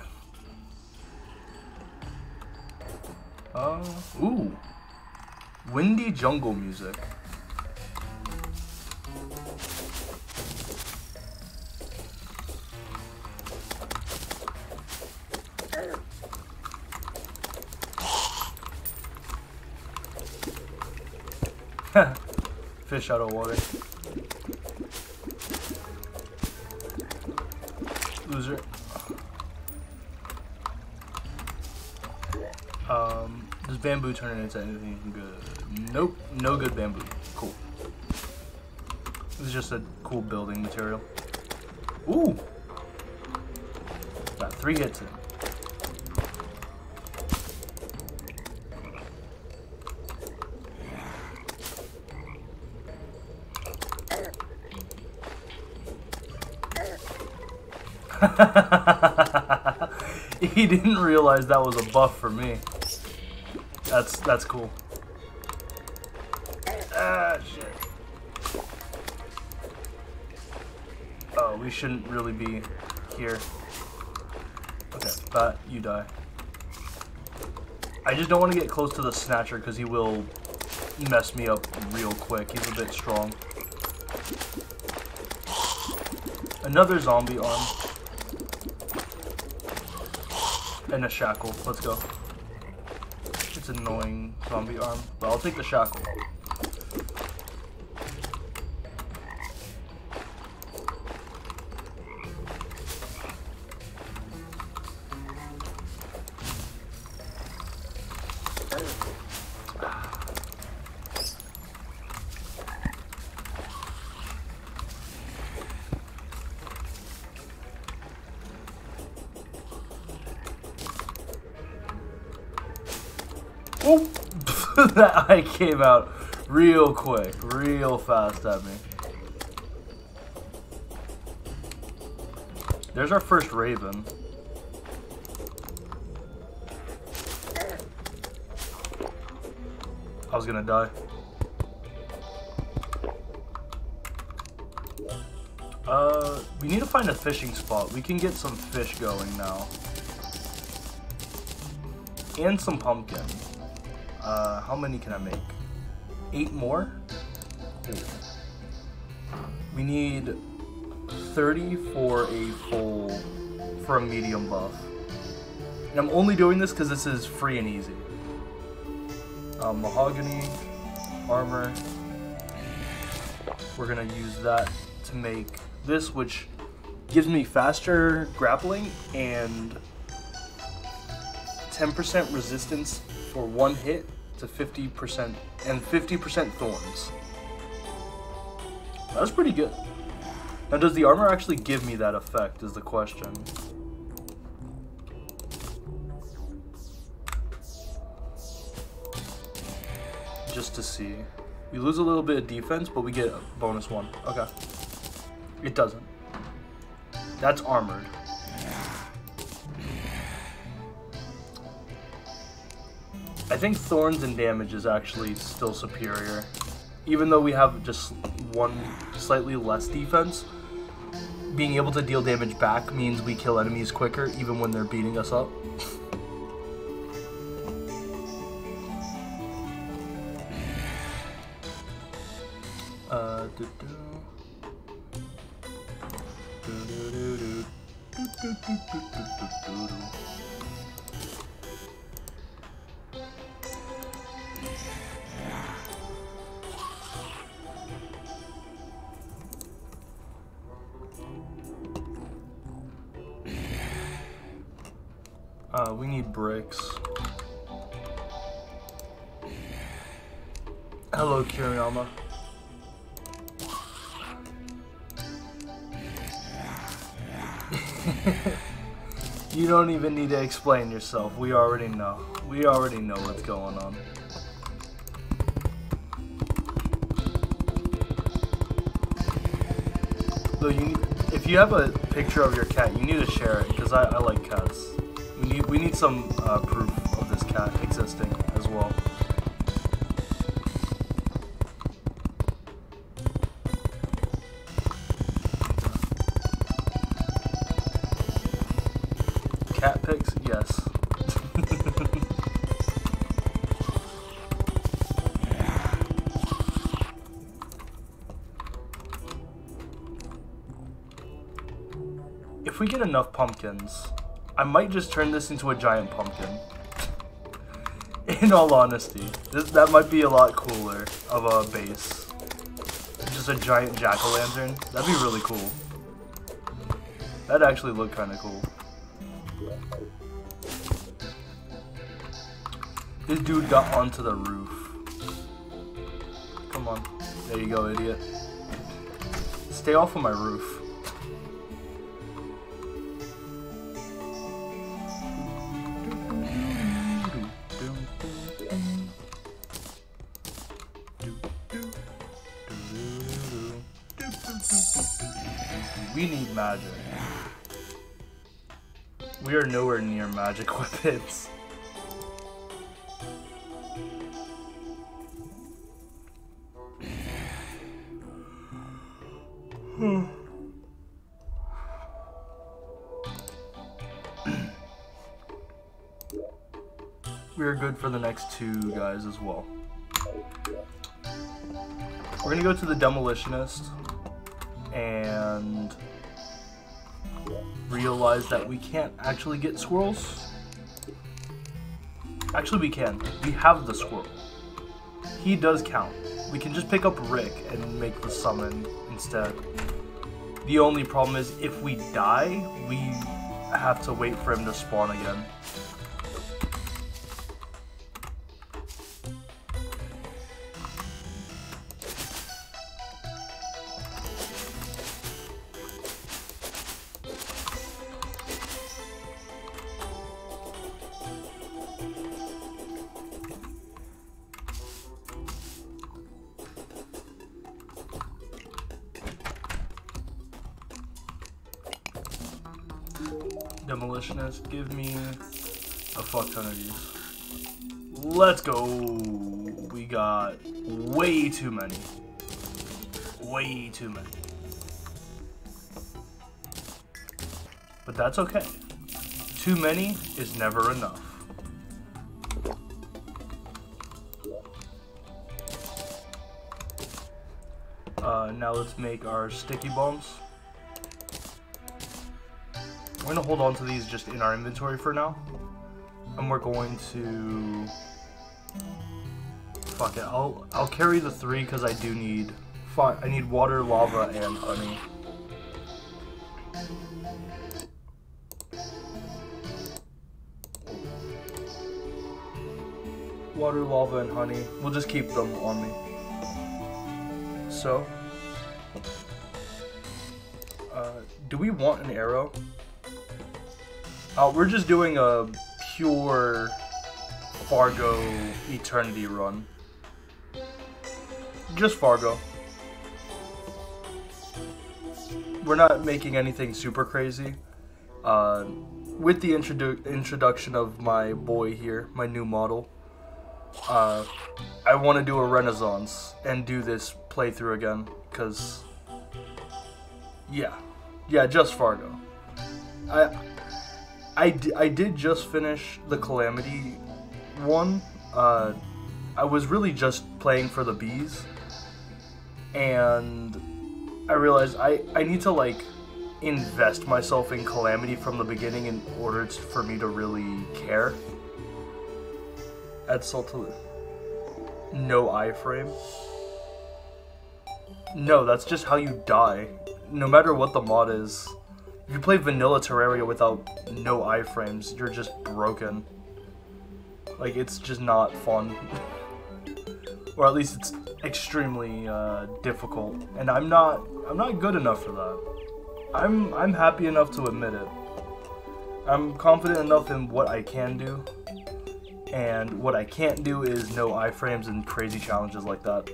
Uh, ooh. Windy jungle music. Fish out of water. Loser. Um, does bamboo turn into anything good? Nope, no good bamboo. Cool. This is just a cool building material. Ooh! Got three hits in. *laughs* he didn't realize that was a buff for me. That's that's cool. Ah shit. Oh, we shouldn't really be here. Okay, but you die. I just don't want to get close to the snatcher because he will mess me up real quick. He's a bit strong. Another zombie arm. And a shackle. Let's go. It's annoying zombie arm, but I'll take the shackle. Eye came out real quick, real fast at me. There's our first raven. I was gonna die. Uh, we need to find a fishing spot. We can get some fish going now. And some pumpkin. Uh, how many can I make? Eight more? We need 30 for a full, for a medium buff. And I'm only doing this because this is free and easy. Um, mahogany, armor. We're gonna use that to make this, which gives me faster grappling and 10% resistance for one hit to 50% and 50% thorns. That's pretty good. Now does the armor actually give me that effect is the question. Just to see. We lose a little bit of defense, but we get a bonus one. Okay. It doesn't. That's armored. Think thorns and damage is actually still superior. Even though we have just one slightly less defense, being able to deal damage back means we kill enemies quicker even when they're beating us up. Even need to explain yourself. We already know. We already know what's going on. Though you, if you have a picture of your cat, you need to share it because I, I like cats. We need we need some uh, proof of this cat existing enough pumpkins, I might just turn this into a giant pumpkin. In all honesty, this, that might be a lot cooler of a base. Just a giant jack-o'-lantern. That'd be really cool. That'd actually look kind of cool. This dude got onto the roof. Come on. There you go, idiot. Stay off of my roof. Nowhere near magic *laughs* weapons. *sighs* we are good for the next two guys as well. We're gonna go to the Demolitionist that we can't actually get squirrels. Actually, we can. We have the squirrel. He does count. We can just pick up Rick and make the summon instead. The only problem is if we die, we have to wait for him to spawn again. But that's okay. Too many is never enough. Uh, now let's make our sticky bombs. We're gonna hold on to these just in our inventory for now. And we're going to... Fuck it, I'll, I'll carry the three because I do need... I need water, lava, and honey. Lava, and honey. We'll just keep them on me. So... Uh, do we want an arrow? Uh, we're just doing a pure Fargo Eternity run. Just Fargo. We're not making anything super crazy. Uh, with the introdu introduction of my boy here, my new model, uh, I want to do a renaissance and do this playthrough again, because, yeah, yeah, just Fargo. I I, I did just finish the Calamity one. Uh, I was really just playing for the bees. And I realized I, I need to like invest myself in Calamity from the beginning in order for me to really care. Add Saltolu. No iframe. No, that's just how you die. No matter what the mod is. If you play vanilla Terraria without no iframes, you're just broken. Like, it's just not fun. *laughs* or at least it's extremely uh, difficult. And I'm not, I'm not good enough for that. I'm, I'm happy enough to admit it. I'm confident enough in what I can do. And what I can't do is no iframes and crazy challenges like that.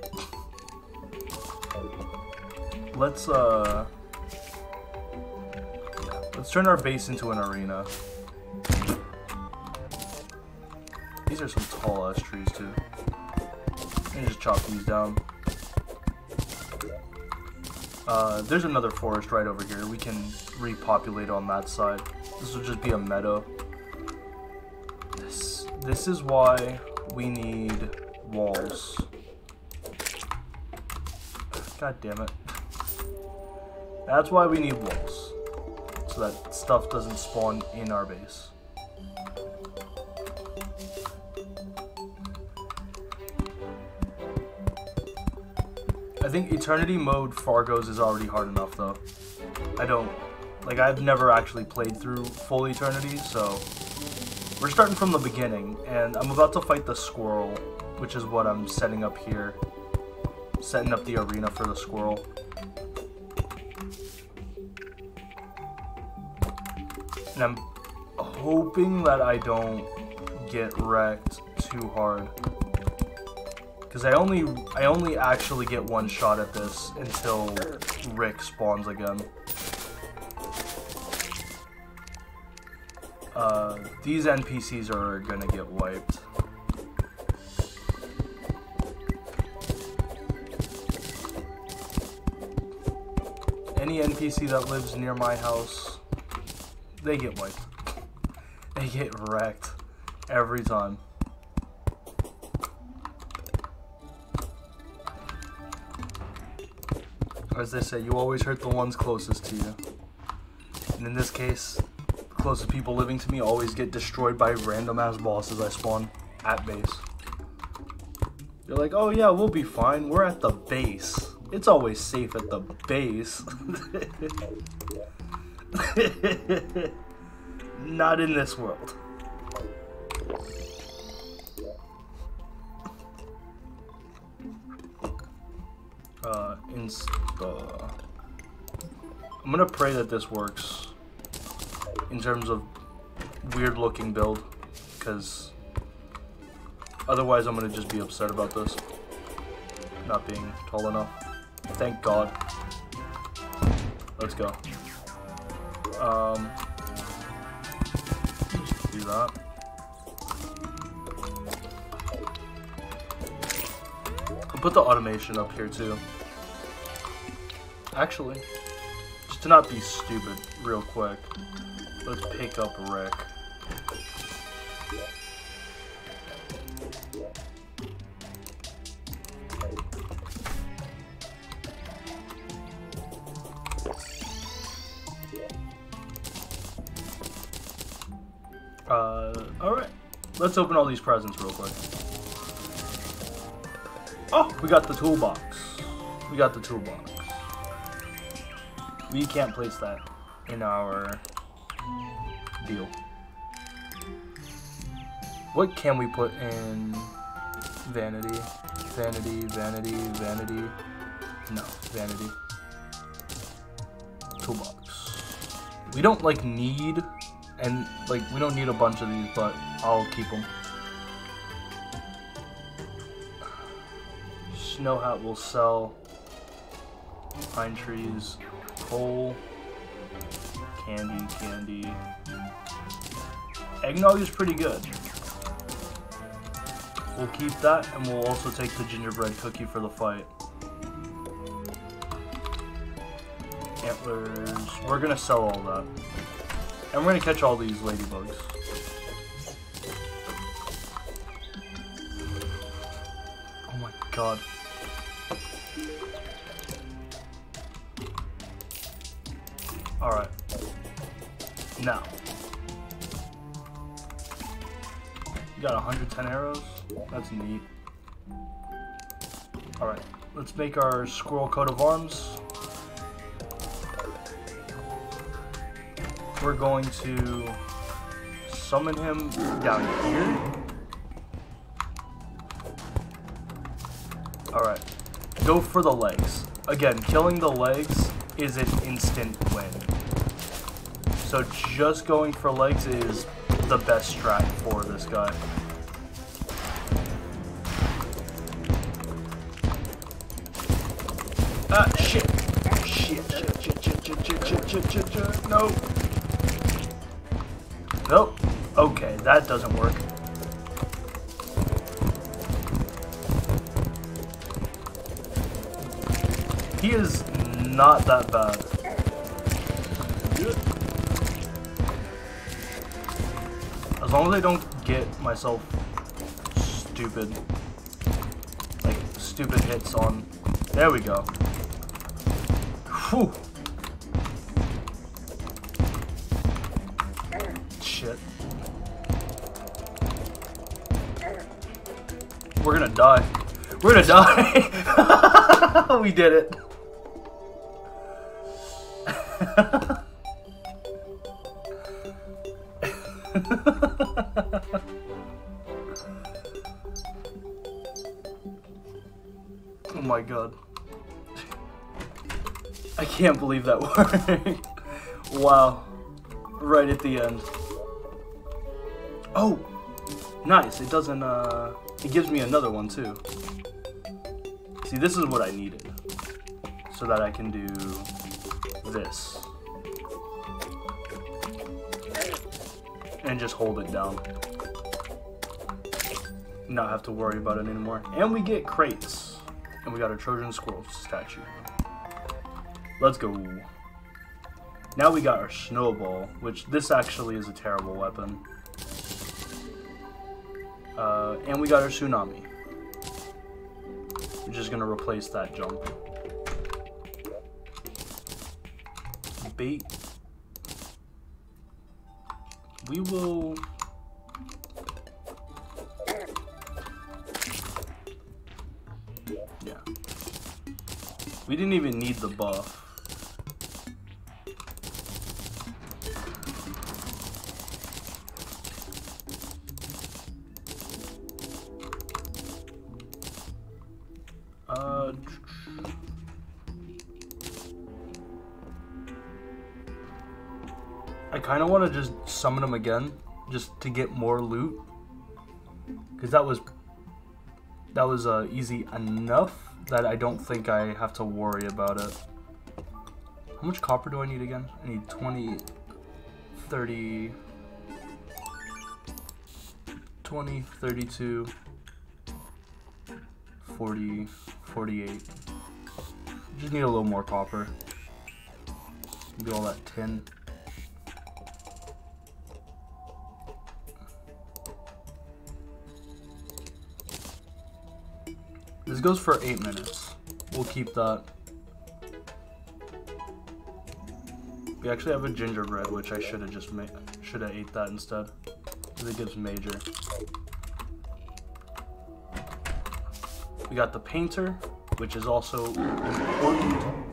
Let's, uh... Let's turn our base into an arena. These are some tall ass trees too. And just chop these down. Uh, there's another forest right over here. We can repopulate on that side. This will just be a meadow. This is why we need walls. God damn it. That's why we need walls. So that stuff doesn't spawn in our base. I think Eternity Mode Fargo's is already hard enough, though. I don't... Like, I've never actually played through full Eternity, so we're starting from the beginning, and I'm about to fight the squirrel, which is what I'm setting up here. Setting up the arena for the squirrel. And I'm hoping that I don't get wrecked too hard. Because I only I only actually get one shot at this until Rick spawns again. Uh, these NPCs are gonna get wiped. Any NPC that lives near my house, they get wiped. They get wrecked every time. As they say, you always hurt the ones closest to you. And in this case, closest people living to me always get destroyed by random ass bosses I spawn at base. They're like, oh yeah, we'll be fine. We're at the base. It's always safe at the base. *laughs* Not in this world. Uh, insta. I'm gonna pray that this works in terms of weird looking build because otherwise I'm gonna just be upset about this not being tall enough. Thank God. Let's go. Um, do that. I'll put the automation up here too. Actually, just to not be stupid real quick, let's pick up Rick. Uh, alright. Let's open all these presents real quick. Oh, we got the toolbox. We got the toolbox. We can't place that in our deal. What can we put in vanity? Vanity, vanity, vanity. No, vanity. Toolbox. We don't like need and like we don't need a bunch of these, but I'll keep them. Snow hat will sell. Pine trees, coal, candy, candy. Eggnog is pretty good. We'll keep that, and we'll also take the gingerbread cookie for the fight. Antlers. We're gonna sell all that. And we're gonna catch all these ladybugs. Oh my god. Alright. Now. You got 110 arrows? That's neat. Alright. Let's make our squirrel coat of arms. we're going to summon him down here. Alright. Go for the legs. Again, killing the legs is an instant win. So just going for legs is the best strat for this guy. Ah, shit. Shit, shit, shit, shit, shit, shit, shit, shit, shit, shit, no. Nope. Okay, that doesn't work. He is not that bad. As long as I don't get myself stupid, like, stupid hits on... There we go. Whew. Shit. We're gonna die. We're gonna die. *laughs* we did it. Believe that worked. wow. Right at the end. Oh! Nice. It doesn't, uh... It gives me another one, too. See, this is what I needed. So that I can do this. And just hold it down. Not have to worry about it anymore. And we get crates. And we got a Trojan Squirrel statue. Let's go. Now we got our Snowball, which this actually is a terrible weapon. Uh, and we got our Tsunami. We're just gonna replace that jump. Bait. We will... Yeah. We didn't even need the buff. Summon him again, just to get more loot, because that was that was uh, easy enough that I don't think I have to worry about it. How much copper do I need again? I need 20, 30, 20, 32, 40, 48. Just need a little more copper. Do all that tin. This goes for 8 minutes. We'll keep that. We actually have a gingerbread, which I should have just made. Should have ate that instead. It gives major. We got the painter, which is also important.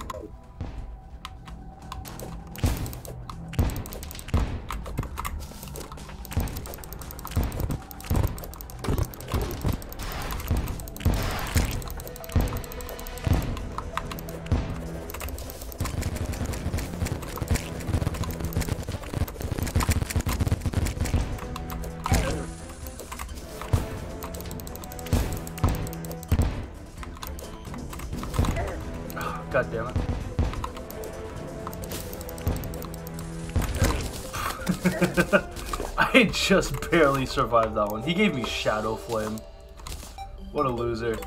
Just barely survived that one. He gave me Shadow Flame. What a loser.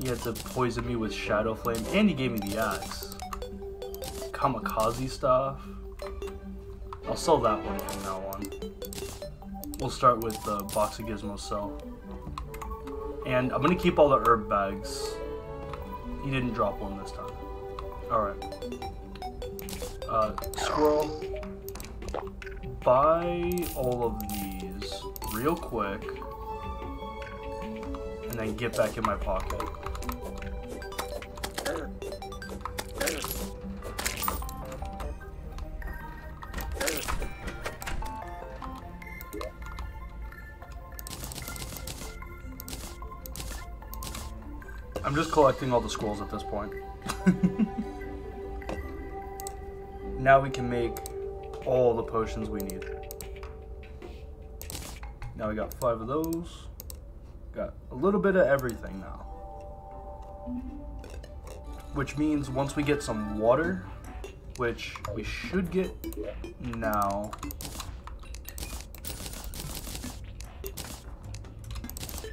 He had to poison me with Shadow Flame, and he gave me the axe. Kamikaze stuff. I'll sell that one from now on. We'll start with the box of Gizmo cell. And I'm gonna keep all the herb bags he didn't drop one this time. Alright. Uh, scroll. Buy all of these real quick. And then get back in my pocket. I'm just collecting all the scrolls at this point. *laughs* now we can make all the potions we need. Now we got five of those. Got a little bit of everything now. Which means once we get some water, which we should get now.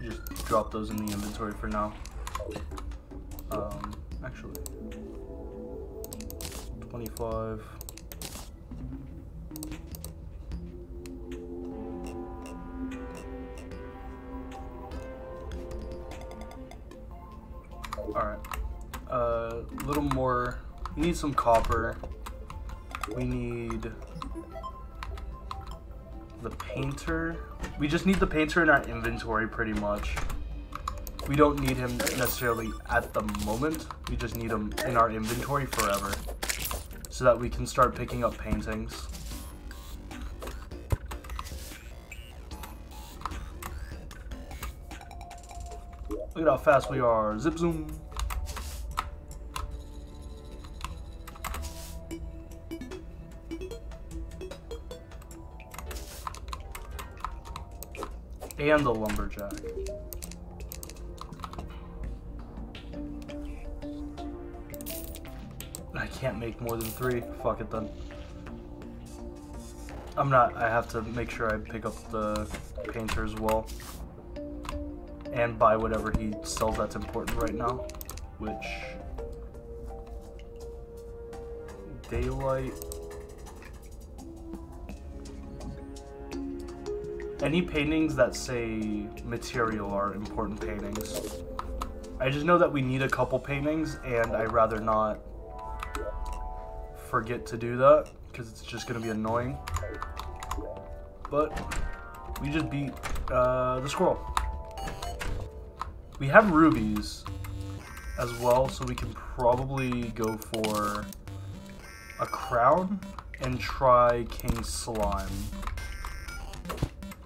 Just drop those in the inventory for now. Um, actually, 25. Alright. A uh, little more. We need some copper. We need the painter. We just need the painter in our inventory pretty much. We don't need him necessarily at the moment. We just need him in our inventory forever. So that we can start picking up paintings. Look at how fast we are. Zip zoom. And the lumberjack. I can't make more than three. Fuck it then. I'm not, I have to make sure I pick up the painter as well and buy whatever he sells that's important right now, which daylight. Any paintings that say material are important paintings. I just know that we need a couple paintings, and I'd rather not forget to do that, because it's just going to be annoying. But, we just beat uh, the squirrel. We have rubies as well, so we can probably go for a crown and try King Slime.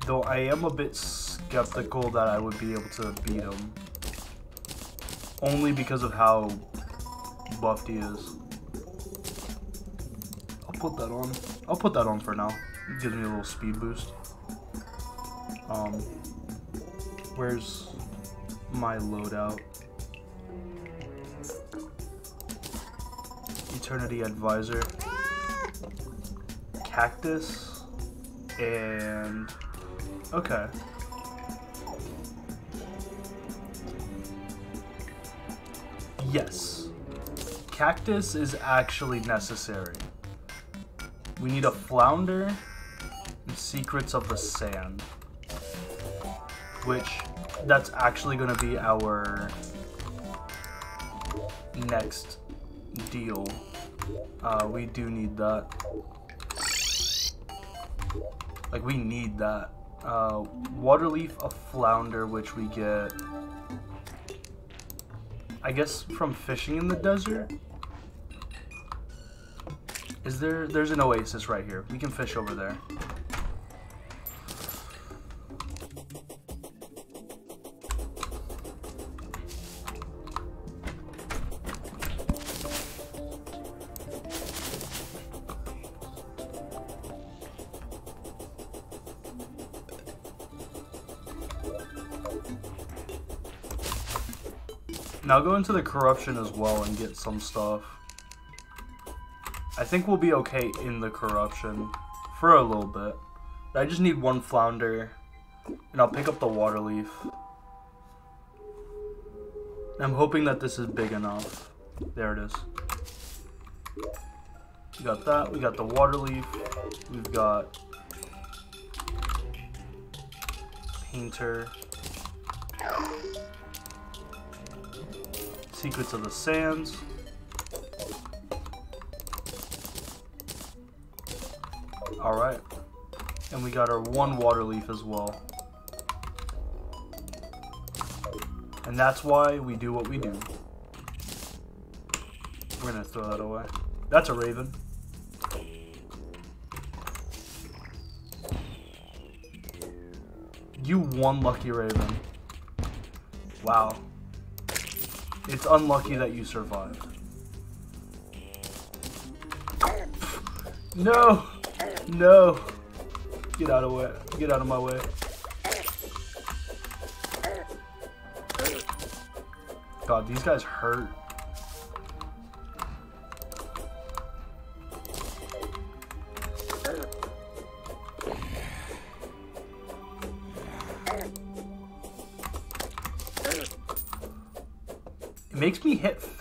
Though I am a bit skeptical that I would be able to beat him. Only because of how buffed he is. I'll put that on. I'll put that on for now. It gives me a little speed boost. Um, where's my loadout. Eternity Advisor. Cactus. And... Okay. Yes. Cactus is actually necessary. We need a flounder and secrets of the sand. Which that's actually going to be our next deal. Uh, we do need that. Like, we need that. Uh, waterleaf, a flounder, which we get, I guess, from fishing in the desert? Is there, there's an oasis right here. We can fish over there. Now go into the corruption as well and get some stuff. I think we'll be okay in the corruption for a little bit. I just need one flounder and I'll pick up the water leaf. I'm hoping that this is big enough. There it is. We got that. We got the water leaf. We've got painter. Secrets of the Sands. Alright. And we got our one water leaf as well. And that's why we do what we do. We're gonna throw that away. That's a raven. You one lucky raven. Wow. It's unlucky that you survived. No! No! Get out of way. Get out of my way. God, these guys hurt.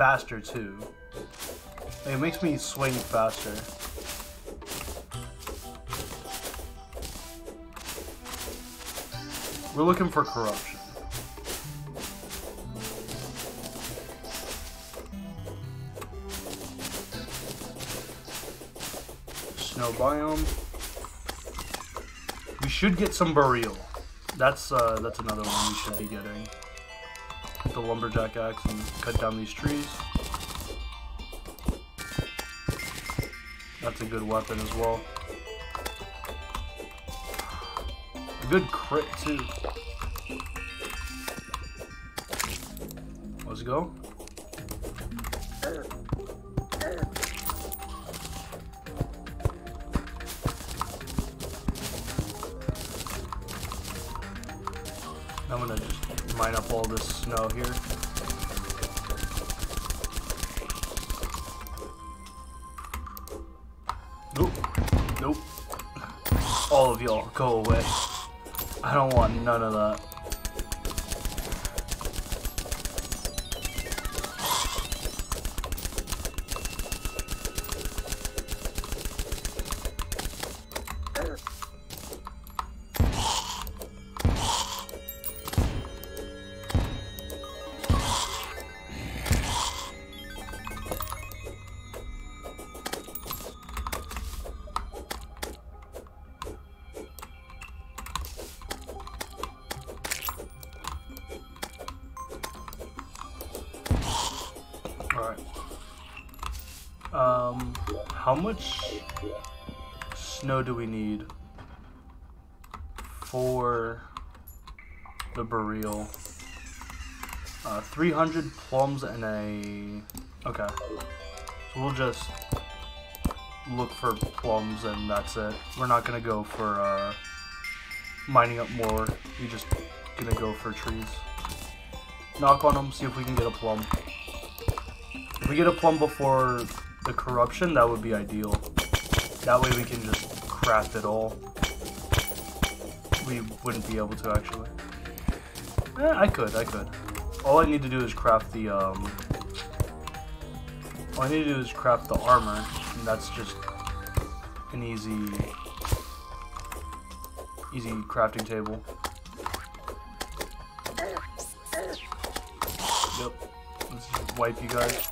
Faster too. It makes me swing faster. We're looking for corruption. Snow biome. We should get some boreal. That's uh, that's another one we should be getting. Lumberjack axe and cut down these trees. That's a good weapon as well. A good crit too. Let's go. Do we need for the boreal? Uh, 300 plums and a... Okay. So we'll just look for plums and that's it. We're not gonna go for, uh, mining up more. We're just gonna go for trees. Knock on them, see if we can get a plum. If we get a plum before the corruption, that would be ideal. That way we can just craft it all. We wouldn't be able to, actually. Eh, I could, I could. All I need to do is craft the, um... All I need to do is craft the armor, and that's just an easy... Easy crafting table. Yep. Let's wipe you guys.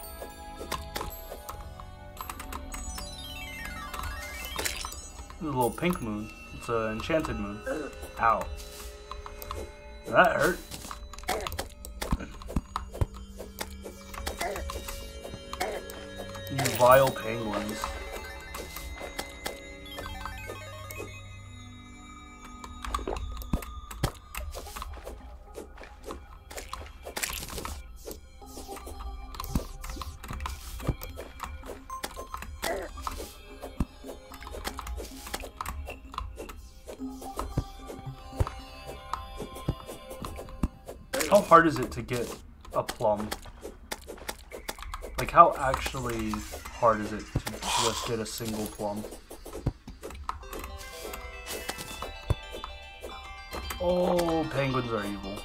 Little pink moon. It's an enchanted moon. Ow. That hurt. You vile penguins. Is it to get a plum? Like, how actually hard is it to just get a single plum? Oh, penguins are evil.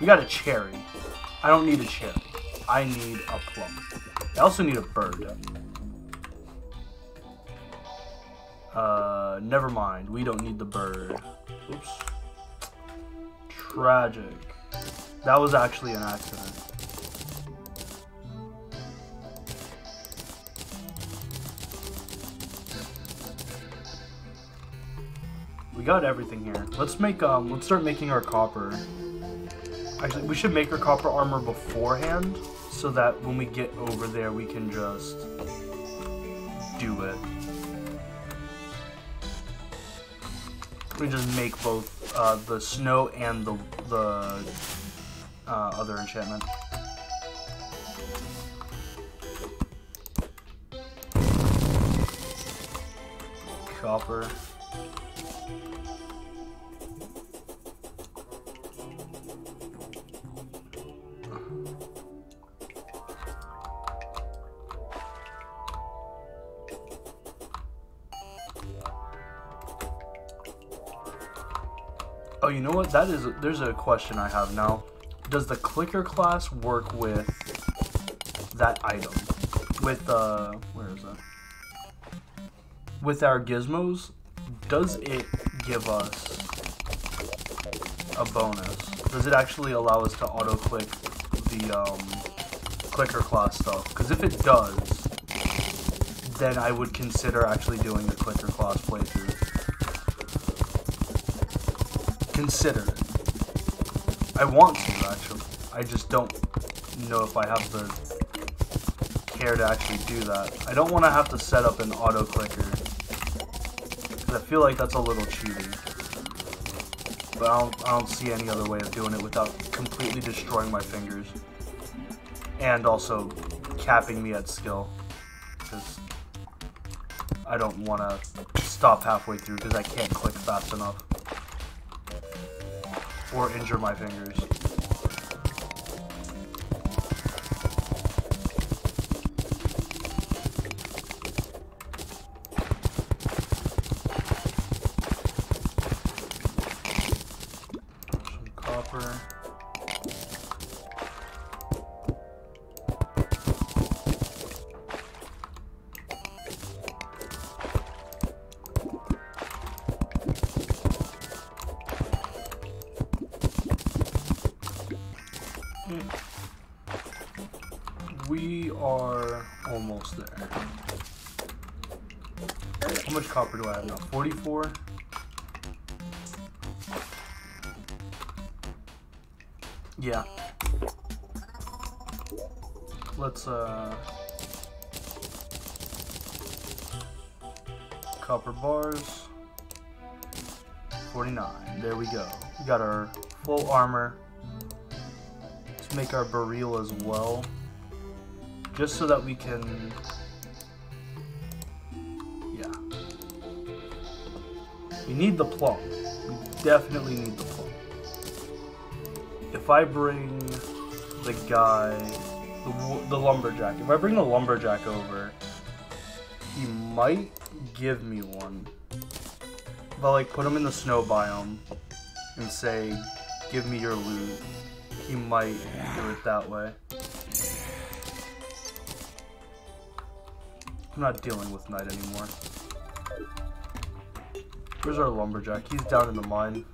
We got a cherry. I don't need a cherry. I need a plum. I also need a bird. Never mind. We don't need the bird. Oops. Tragic. That was actually an accident. We got everything here. Let's make um let's start making our copper. Actually, we should make our copper armor beforehand so that when we get over there we can just We just make both uh, the snow and the the uh, other enchantment. Copper. That is, there's a question I have now. Does the clicker class work with that item? With, uh, where is that? With our gizmos, does it give us a bonus? Does it actually allow us to auto-click the, um, clicker class stuff? Because if it does, then I would consider actually doing the clicker class playthrough. Consider it. I want to, actually. I just don't know if I have the care to actually do that. I don't want to have to set up an auto clicker. Because I feel like that's a little cheating. But I don't, I don't see any other way of doing it without completely destroying my fingers. And also capping me at skill. Because I don't want to stop halfway through because I can't click fast enough. Or injure my fingers. Yeah. Let's, uh... Copper bars. 49. There we go. We got our full armor. Let's make our barrel as well. Just so that we can... Yeah. We need the plum. We definitely need the. If I bring the guy, the, the lumberjack, if I bring the lumberjack over, he might give me one. I like put him in the snow biome and say, give me your loot, he might do it that way. I'm not dealing with night anymore. Where's our lumberjack? He's down in the mine.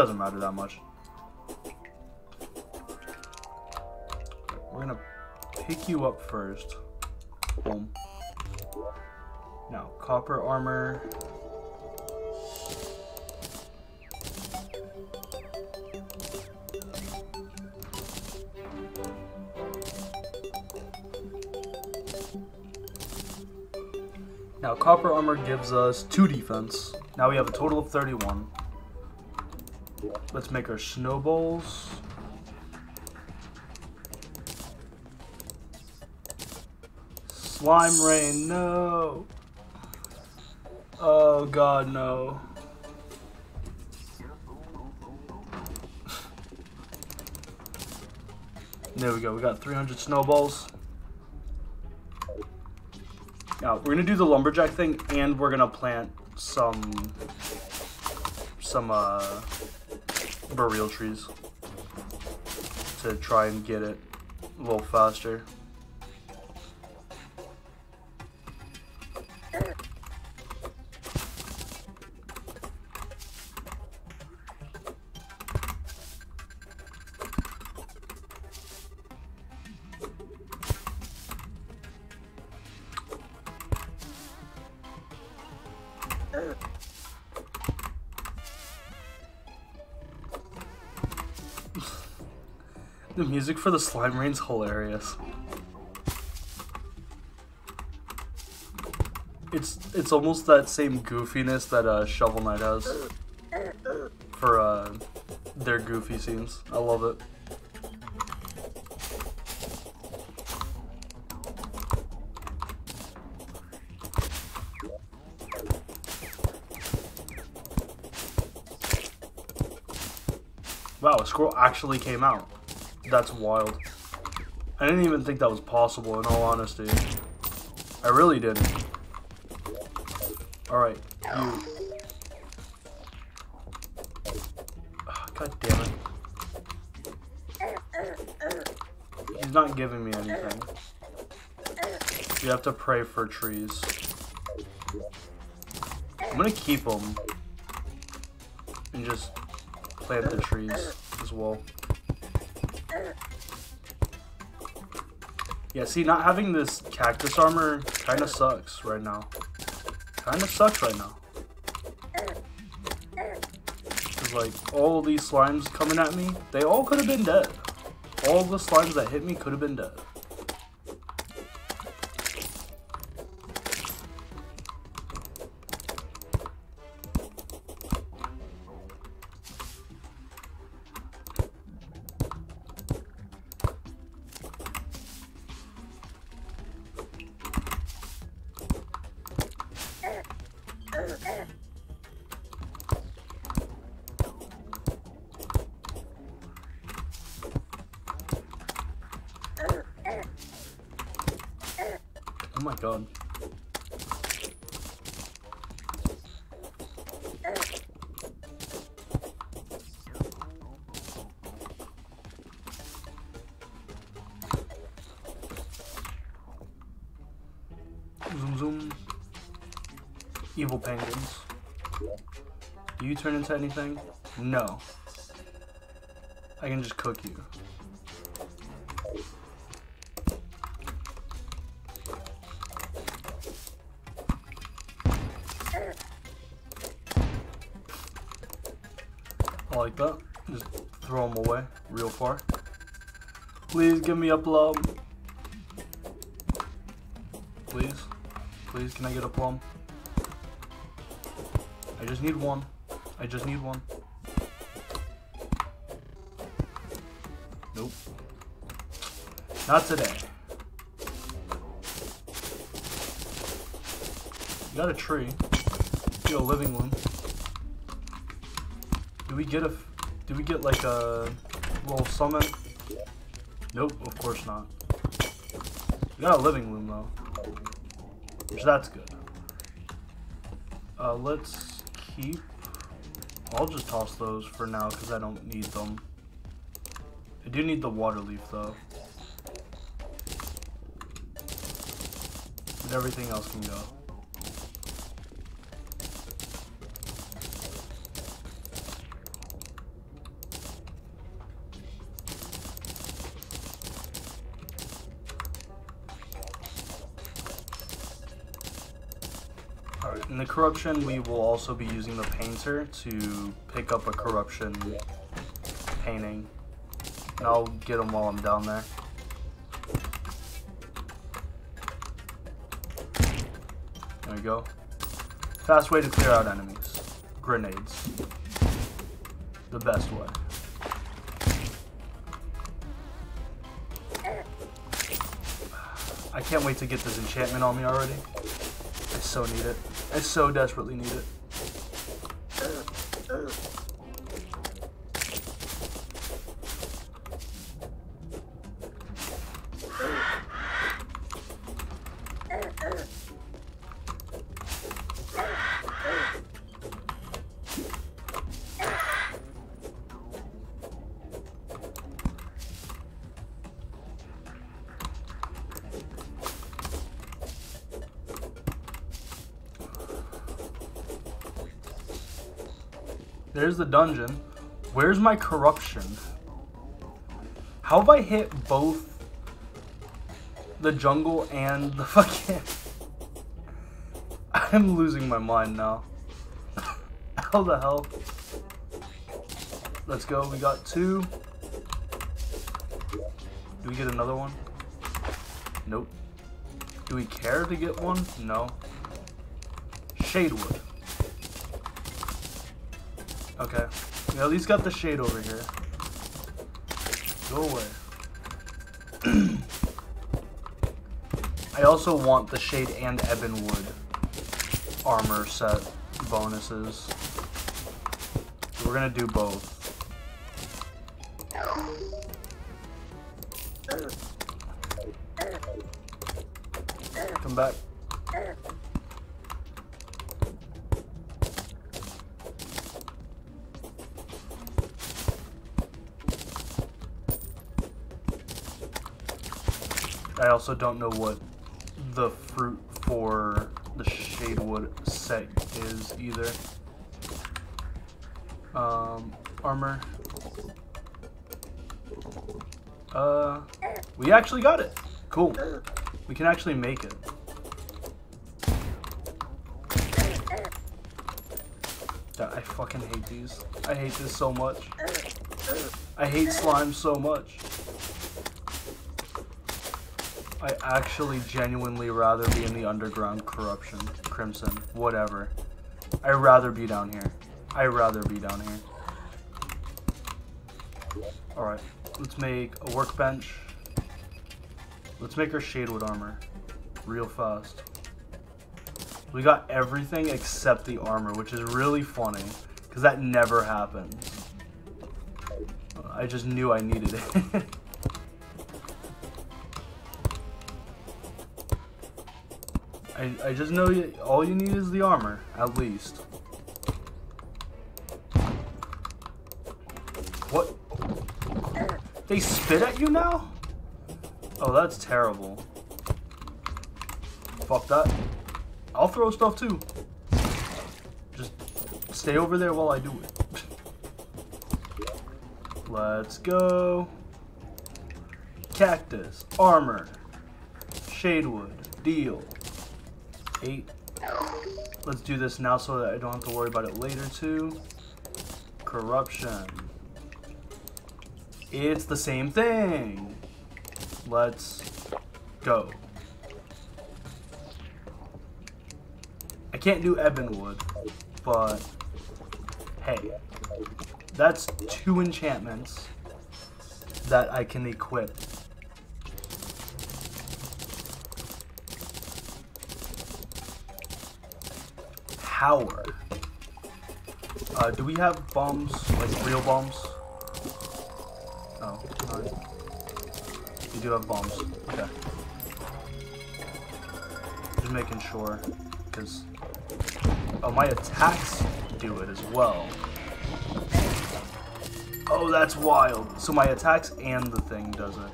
Doesn't, matter that much. We're gonna pick you up first. Boom. Now, copper armor. Now, copper armor gives us 2 defense. Now we have a total of 31. Let's make our snowballs. Slime rain, no! Oh god, no. There we go, we got 300 snowballs. Now, we're gonna do the lumberjack thing, and we're gonna plant some, some, uh, boreal trees to try and get it a little faster. Music for the slime rain's hilarious. It's it's almost that same goofiness that uh, Shovel Knight has for uh, their goofy scenes. I love it. Wow, a squirrel actually came out. That's wild. I didn't even think that was possible, in all honesty. I really didn't. Alright, you... Ah, God damn it. He's not giving me anything. You have to pray for trees. I'm gonna keep them and just plant the trees as well. Yeah, see, not having this cactus armor kind of sucks right now. Kind of sucks right now. Cause like all these slimes coming at me, they all could have been dead. All the slimes that hit me could have been dead. Turn into anything? No. I can just cook you. I like that. Just throw them away real far. Please give me a plum. Please. Please, can I get a plum? I just need one. I just need one. Nope. Not today. You got a tree. You a living one. Do we get a? Do we get like a little summon? Nope, of course not. We got a living loom though, which that's good. Uh, let's keep. I'll just toss those for now because I don't need them. I do need the water leaf though. But everything else can go. Alright, in the corruption, we will also be using the painter to pick up a corruption painting. And I'll get them while I'm down there. There we go. Fast way to clear out enemies. Grenades. The best way. I can't wait to get this enchantment on me already. I so need it. I so desperately need it. There's the dungeon. Where's my corruption? How have I hit both the jungle and the *laughs* fucking... I'm losing my mind now. *laughs* How the hell? Let's go. We got two. Do we get another one? Nope. Do we care to get one? No. Shadewood. Okay. We at least got the shade over here. Go away. *clears throat* I also want the shade and ebonwood armor set bonuses. We're gonna do both. Come back. Also don't know what the fruit for the Shadewood set is either. Um, armor. Uh, we actually got it. Cool. We can actually make it. I fucking hate these. I hate this so much. I hate slime so much. I actually genuinely rather be in the underground corruption. Crimson. Whatever. I'd rather be down here. I'd rather be down here. Alright. Let's make a workbench. Let's make our Shadewood armor. Real fast. We got everything except the armor, which is really funny. Because that never happens. I just knew I needed it. *laughs* I, just know you, all you need is the armor, at least. What? They spit at you now? Oh, that's terrible. Fuck that. I'll throw stuff too. Just stay over there while I do it. *laughs* Let's go. Cactus, armor, shadewood, deal. Eight. Let's do this now so that I don't have to worry about it later too. Corruption. It's the same thing. Let's go. I can't do Ebonwood, but hey, that's two enchantments that I can equip power. Uh, do we have bombs, like real bombs? Oh, alright. We do have bombs. Okay. Just making sure, because... Oh, my attacks do it as well. Oh, that's wild. So my attacks and the thing does it.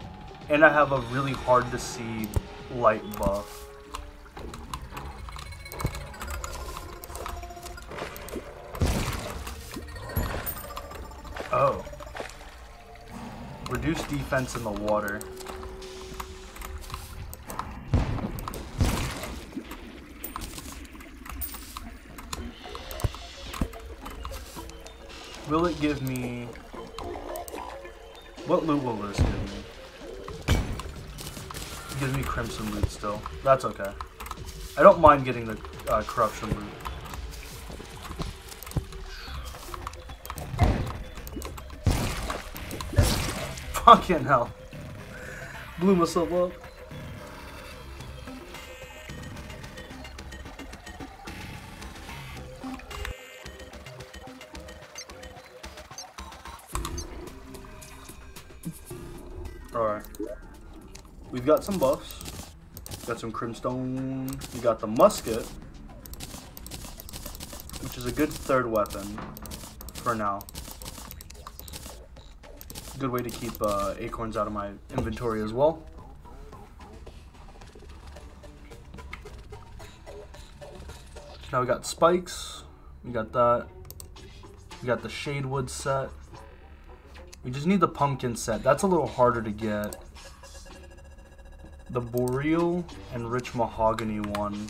And I have a really hard to see light buff. Defense in the water. Will it give me... What loot will this give me? It gives me crimson loot still. That's okay. I don't mind getting the uh, corruption loot. *laughs* Fucking hell. Blew myself up. Alright. We've got some buffs. Got some Crimstone. We got the musket. Which is a good third weapon. For now good way to keep uh, acorns out of my inventory as well. Now we got spikes. We got that. We got the shadewood set. We just need the pumpkin set. That's a little harder to get. The boreal and rich mahogany one.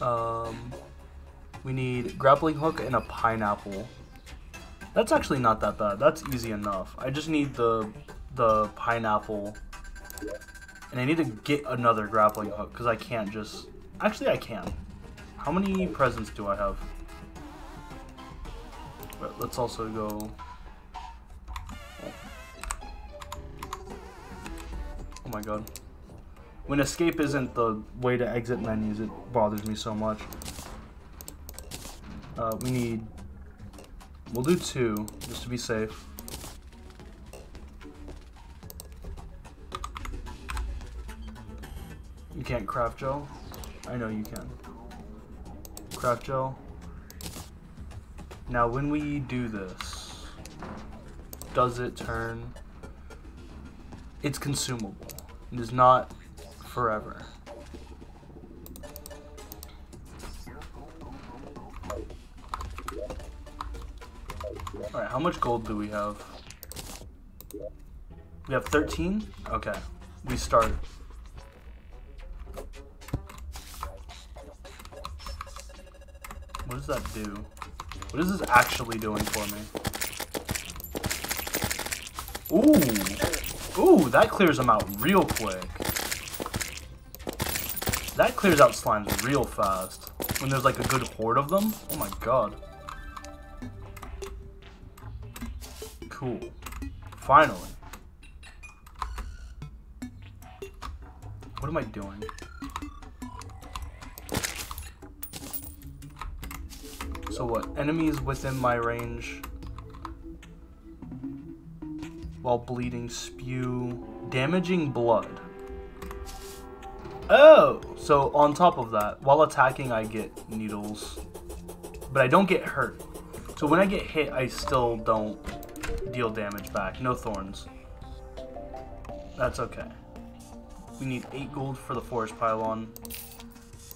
Um, we need grappling hook and a pineapple. That's actually not that bad. That's easy enough. I just need the the pineapple. And I need to get another grappling hook because I can't just... Actually, I can. How many presents do I have? But let's also go... Oh my god. When escape isn't the way to exit menus, it bothers me so much. Uh, we need We'll do two, just to be safe. You can't craft gel? I know you can. Craft gel. Now when we do this, does it turn... It's consumable. It is not forever. Alright, how much gold do we have? We have 13? Okay. We start. What does that do? What is this actually doing for me? Ooh! Ooh, that clears them out real quick. That clears out slimes real fast. When there's like a good horde of them. Oh my god. Cool. Finally. What am I doing? So what? Enemies within my range while bleeding spew damaging blood. Oh! So on top of that, while attacking I get needles. But I don't get hurt. So when I get hit, I still don't deal damage back. No thorns. That's okay. We need 8 gold for the forest pylon.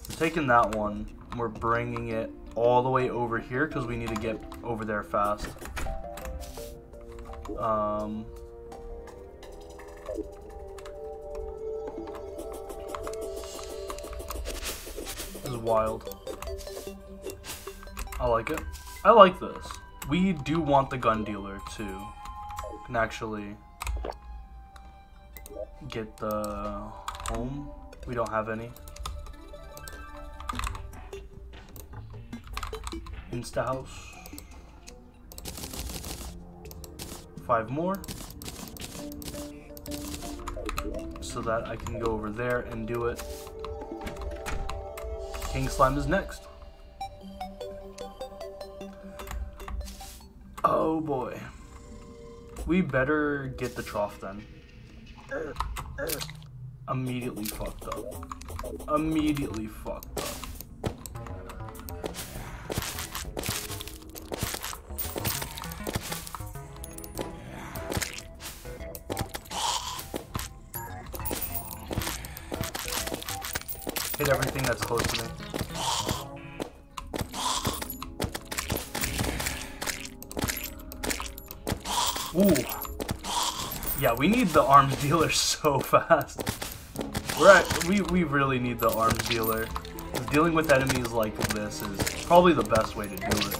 We're taking that one. we're bringing it all the way over here because we need to get over there fast. Um, this is wild. I like it. I like this. We do want the gun dealer to Can actually get the home. We don't have any. Insta house. Five more. So that I can go over there and do it. King Slime is next. Oh boy. We better get the trough then. Immediately fucked up. Immediately fucked we need the arms dealer *laughs* so fast. We're at, we, we really need the arms dealer. Dealing with enemies like this is probably the best way to do it.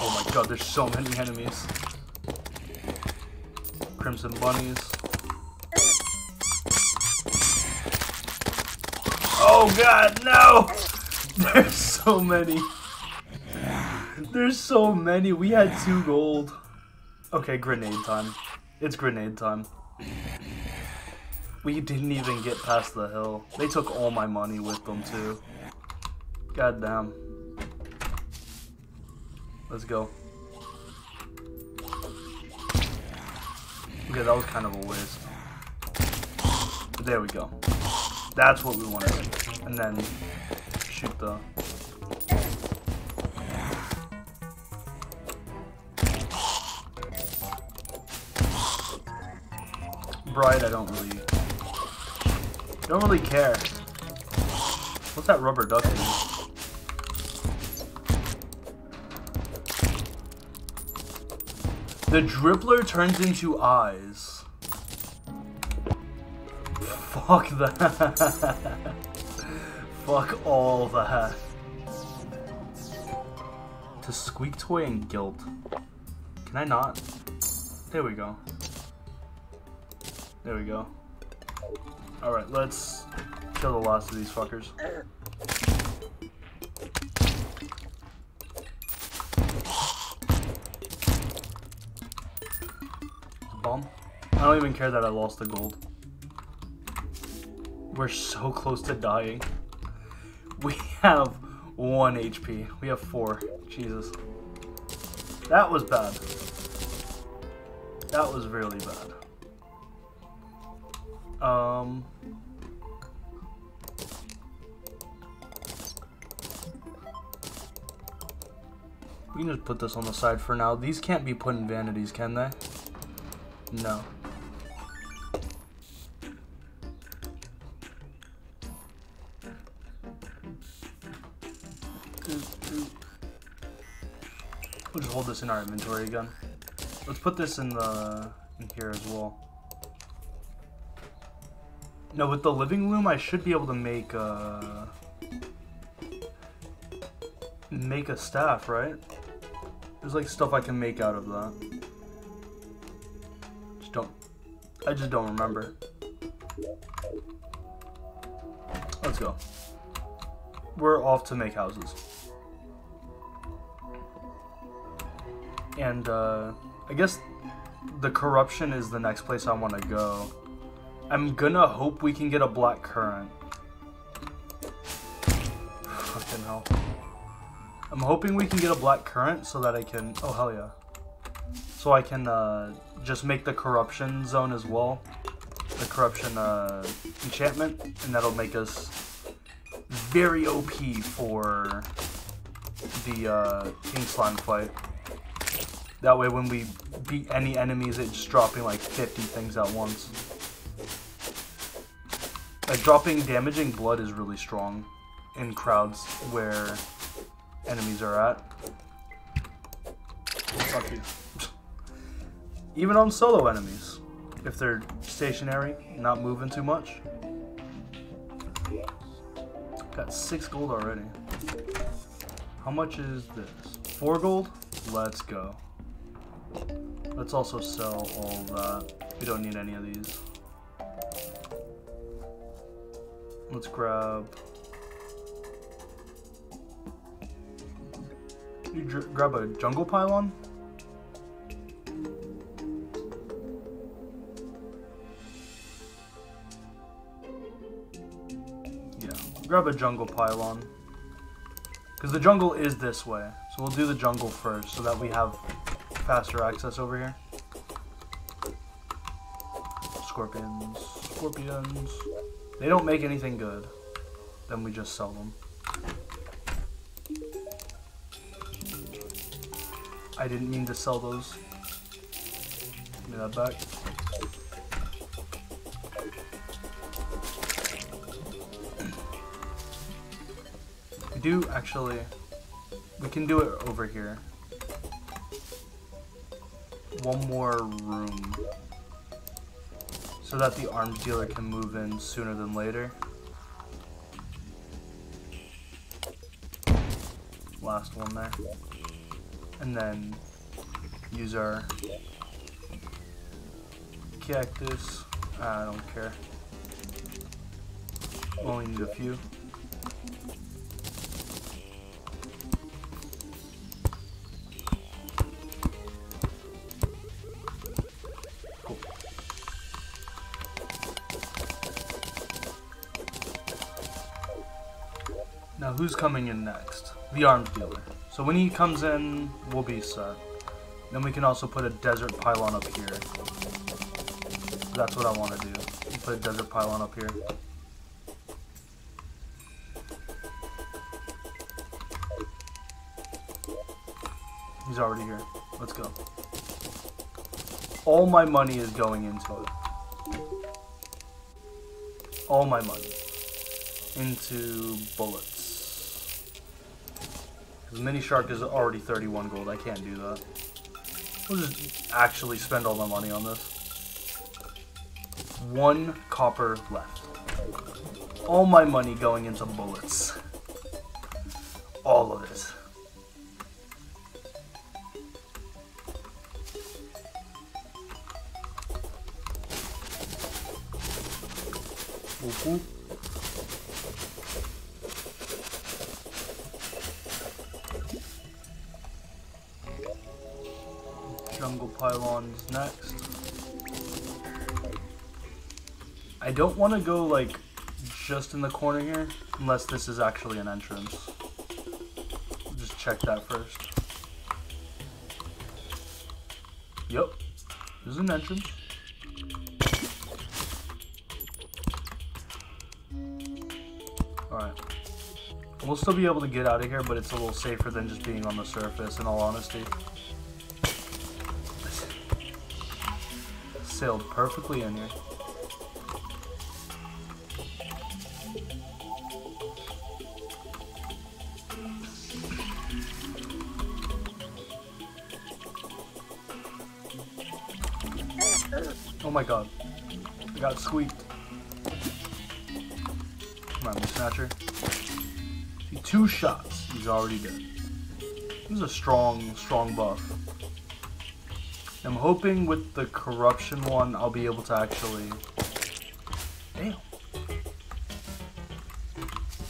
Oh my god, there's so many enemies. Crimson bunnies. Oh god, no! *laughs* There's so many. There's so many. We had two gold. Okay, grenade time. It's grenade time. We didn't even get past the hill. They took all my money with them too. God damn. Let's go. Okay, that was kind of a waste. There we go. That's what we wanted. And then shoot the... Bright, I don't really... Don't really care. What's that rubber duck do? The dribbler turns into eyes. Fuck that. *laughs* Fuck all that. To Squeak Toy and Guilt. Can I not? There we go. There we go. Alright, let's kill the last of these fuckers. Bomb? I don't even care that I lost the gold. We're so close to dying. We have one HP. We have four. Jesus. That was bad. That was really bad. Um... We can just put this on the side for now. These can't be put in vanities, can they? No. We'll just hold this in our inventory again. Let's put this in the in here as well. No, with the living loom, I should be able to make a make a staff, right? There's like stuff I can make out of that. Just don't. I just don't remember. Let's go. We're off to make houses. And uh, I guess the corruption is the next place I want to go. I'm gonna hope we can get a black currant. Fucking hell. I'm hoping we can get a black currant so that I can... Oh, hell yeah. So I can uh, just make the corruption zone as well. The corruption uh, enchantment. And that'll make us very OP for the uh, King Slime fight. That way when we beat any enemies, it's dropping like 50 things at once. Like dropping damaging blood is really strong in crowds where enemies are at. Fuck you. *laughs* Even on solo enemies, if they're stationary, not moving too much. Got six gold already. How much is this? Four gold? Let's go. Let's also sell all that. We don't need any of these. Let's grab You grab a jungle pylon? Yeah, grab a jungle pylon. Because the jungle is this way. So we'll do the jungle first so that we have faster access over here. Scorpions. Scorpions. They don't make anything good. Then we just sell them. I didn't mean to sell those. Give me that back. We do actually, we can do it over here. One more room. So that the arms dealer can move in sooner than later. Last one there and then use our cactus. Ah, I don't care. Only need a few. Who's coming in next? The arms dealer. So when he comes in, we'll be set. Then we can also put a desert pylon up here. That's what I want to do. Put a desert pylon up here. He's already here. Let's go. All my money is going into it. All my money. Into bullets. Because Mini Shark is already 31 gold. I can't do that. We'll just actually spend all my money on this. One copper left. All my money going into bullets. All of it. Don't want to go like just in the corner here unless this is actually an entrance. Just check that first. Yep, there's an entrance. Alright. We'll still be able to get out of here, but it's a little safer than just being on the surface, in all honesty. sailed perfectly in here. Squeaked. Come on. See, two shots. He's already dead. This is a strong, strong buff. I'm hoping with the corruption one, I'll be able to actually... Damn.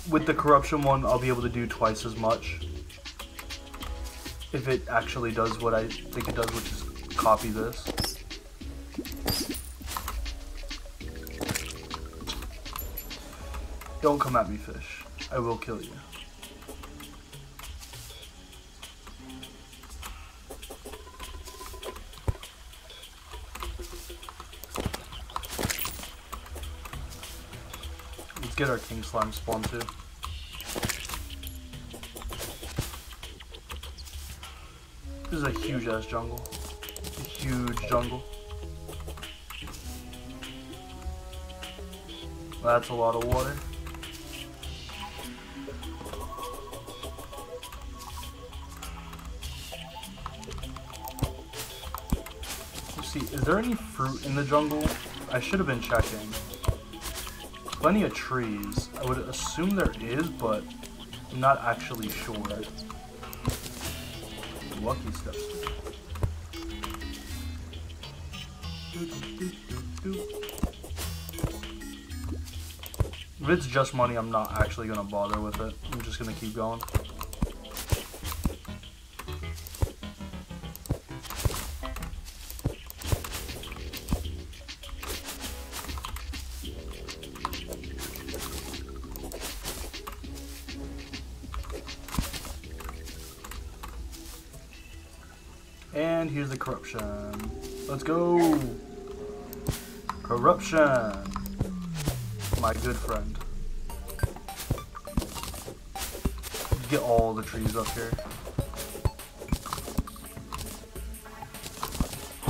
With the corruption one, I'll be able to do twice as much. If it actually does what I think it does, which is copy this. Don't come at me, fish. I will kill you. Let's get our king slime spawn too. This is a huge ass jungle. A huge jungle. That's a lot of water. There any fruit in the jungle? I should have been checking. Plenty of trees. I would assume there is, but I'm not actually sure. Lucky steps. If it's just money, I'm not actually gonna bother with it. I'm just gonna keep going. Corruption. Let's go! Corruption! My good friend. Get all the trees up here.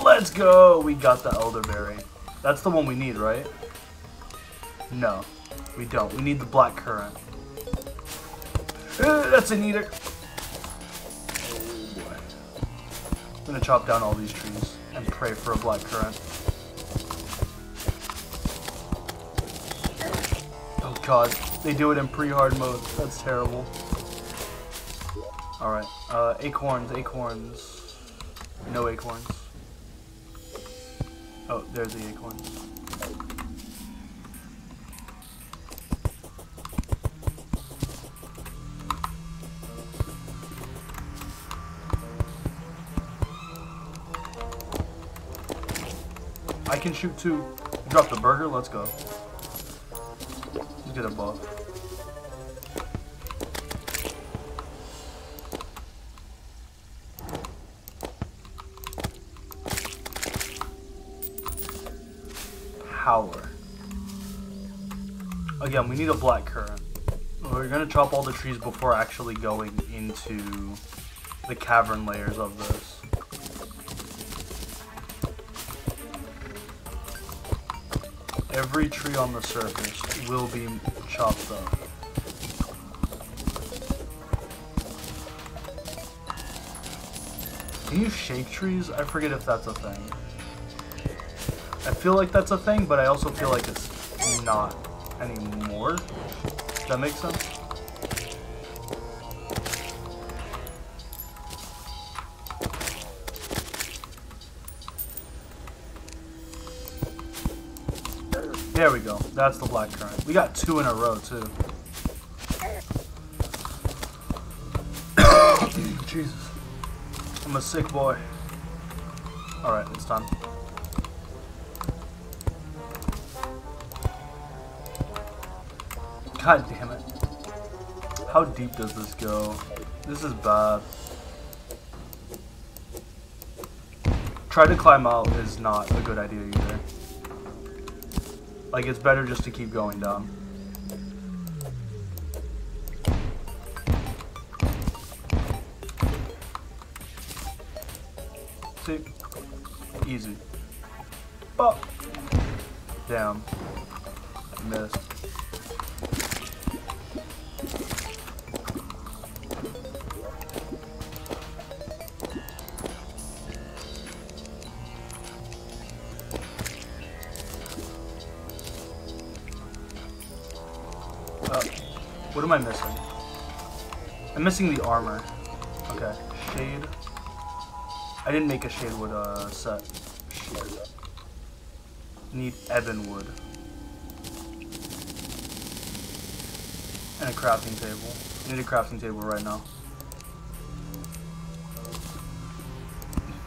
Let's go! We got the elderberry. That's the one we need, right? No, we don't. We need the black currant. Uh, that's a eater. Gonna chop down all these trees and pray for a black currant. Oh god, they do it in pre-hard mode. That's terrible. Alright, uh, acorns, acorns. No acorns. Oh, there's the acorns. Can shoot too. Drop the burger, let's go. Let's get a buff. Power. Again, we need a black currant. We're gonna chop all the trees before actually going into the cavern layers of this. Every tree on the surface will be chopped up. Can you shake trees? I forget if that's a thing. I feel like that's a thing, but I also feel like it's not anymore. Does that make sense? That's the black currant. We got two in a row, too. *coughs* Jesus. I'm a sick boy. Alright, it's time. God damn it. How deep does this go? This is bad. Try to climb out is not a good idea either. Like, it's better just to keep going down. Missing the armor. Okay. Shade. I didn't make a shade wood uh, set. Shit. Need ebon wood. And a crafting table. Need a crafting table right now.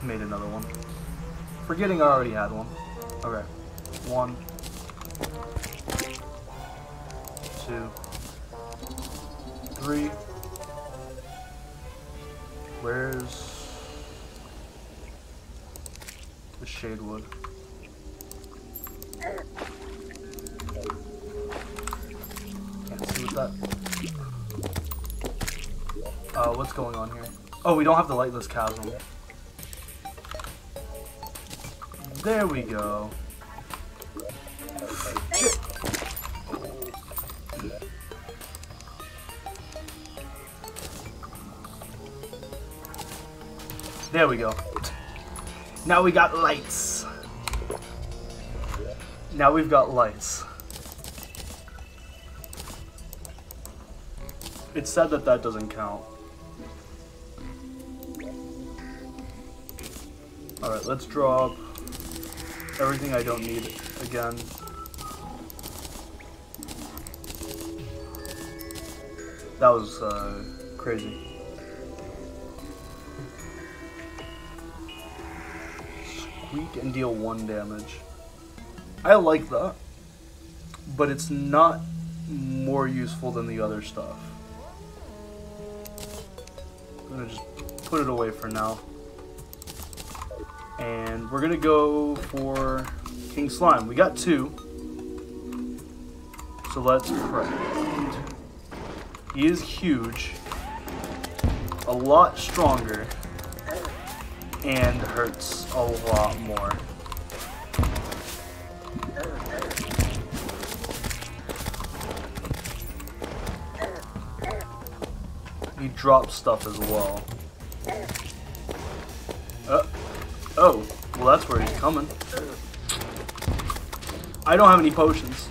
Made another one. Forgetting I already had one. Okay. We don't have the lightless chasm. There we go. There we go. Now we got lights. Now we've got lights. It's sad that that doesn't count. Let's drop everything I don't need again. That was uh, crazy. Squeak and deal one damage. I like that, but it's not more useful than the other stuff. I'm gonna just put it away for now. And we're gonna go for King Slime. We got two. So let's pray. He is huge, a lot stronger, and hurts a lot more. He drops stuff as well. Coming. I don't have any potions.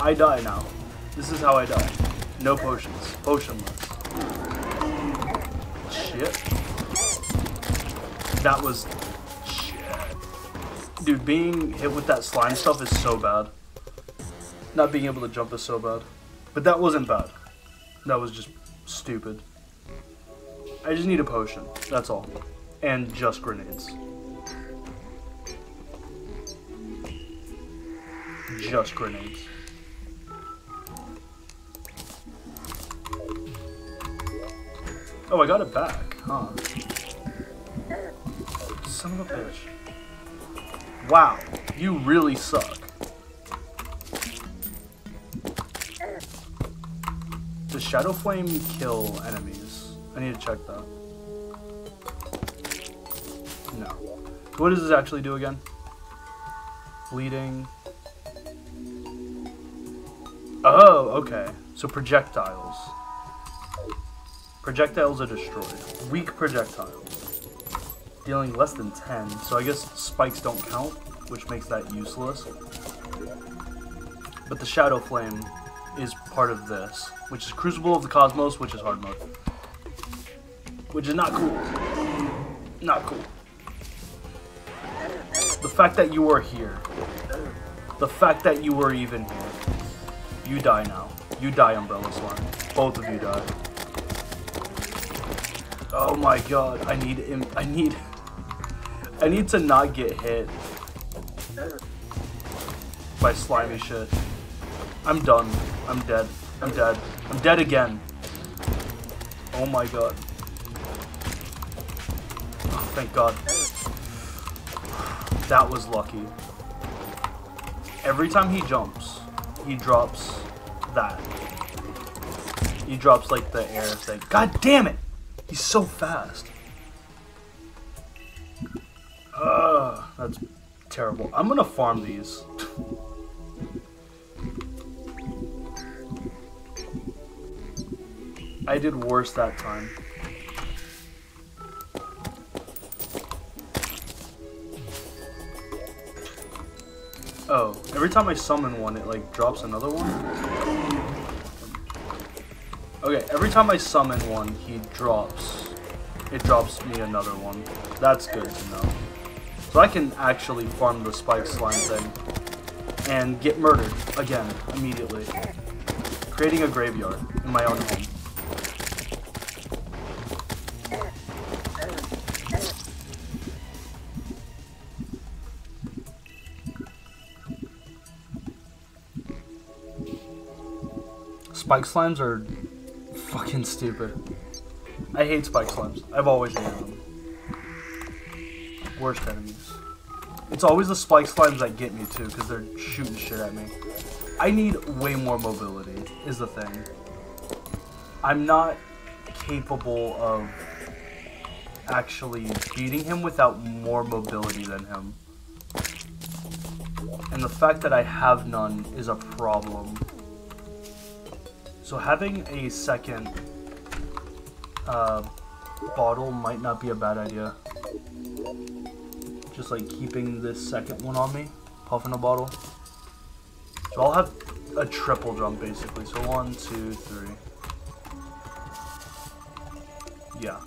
I die now. This is how I die. No potions. Potionless. Shit. That was... Shit. Dude, being hit with that slime stuff is so bad. Not being able to jump is so bad. But that wasn't bad. That was just stupid. I just need a potion. That's all. And just grenades. Just grenades. Oh, I got it back, huh? Son of a bitch. Wow, you really suck. Does Shadow Flame kill enemies? I need to check that. No. What does this actually do again? Bleeding. Okay. So projectiles. Projectiles are destroyed. Weak projectiles. Dealing less than 10, so I guess spikes don't count, which makes that useless. But the Shadow Flame is part of this, which is Crucible of the Cosmos, which is hard mode. Which is not cool. Not cool. The fact that you are here. The fact that you were even here. You die now. You die, Umbrella Slime. Both of you die. Oh my god, I need him. I need. I need to not get hit by slimy shit. I'm done. I'm dead. I'm dead. I'm dead again. Oh my god. Oh, thank god. That was lucky. Every time he jumps, he drops that. He drops like the air thing. God damn it! He's so fast. Ugh, that's terrible. I'm gonna farm these. I did worse that time. Oh, every time I summon one, it like drops another one? Okay, every time I summon one, he drops. It drops me another one. That's good to know. So I can actually farm the spike slime thing. And get murdered, again, immediately. Creating a graveyard in my own home. Spike slimes are fucking stupid. I hate spike slimes. I've always hated them. Worst enemies. It's always the spike slimes that get me too, because they're shooting shit at me. I need way more mobility, is the thing. I'm not capable of actually beating him without more mobility than him. And the fact that I have none is a problem. So having a second uh, bottle might not be a bad idea. Just like keeping this second one on me, puffing a bottle. So I'll have a triple jump basically. So one, two, three. Yeah.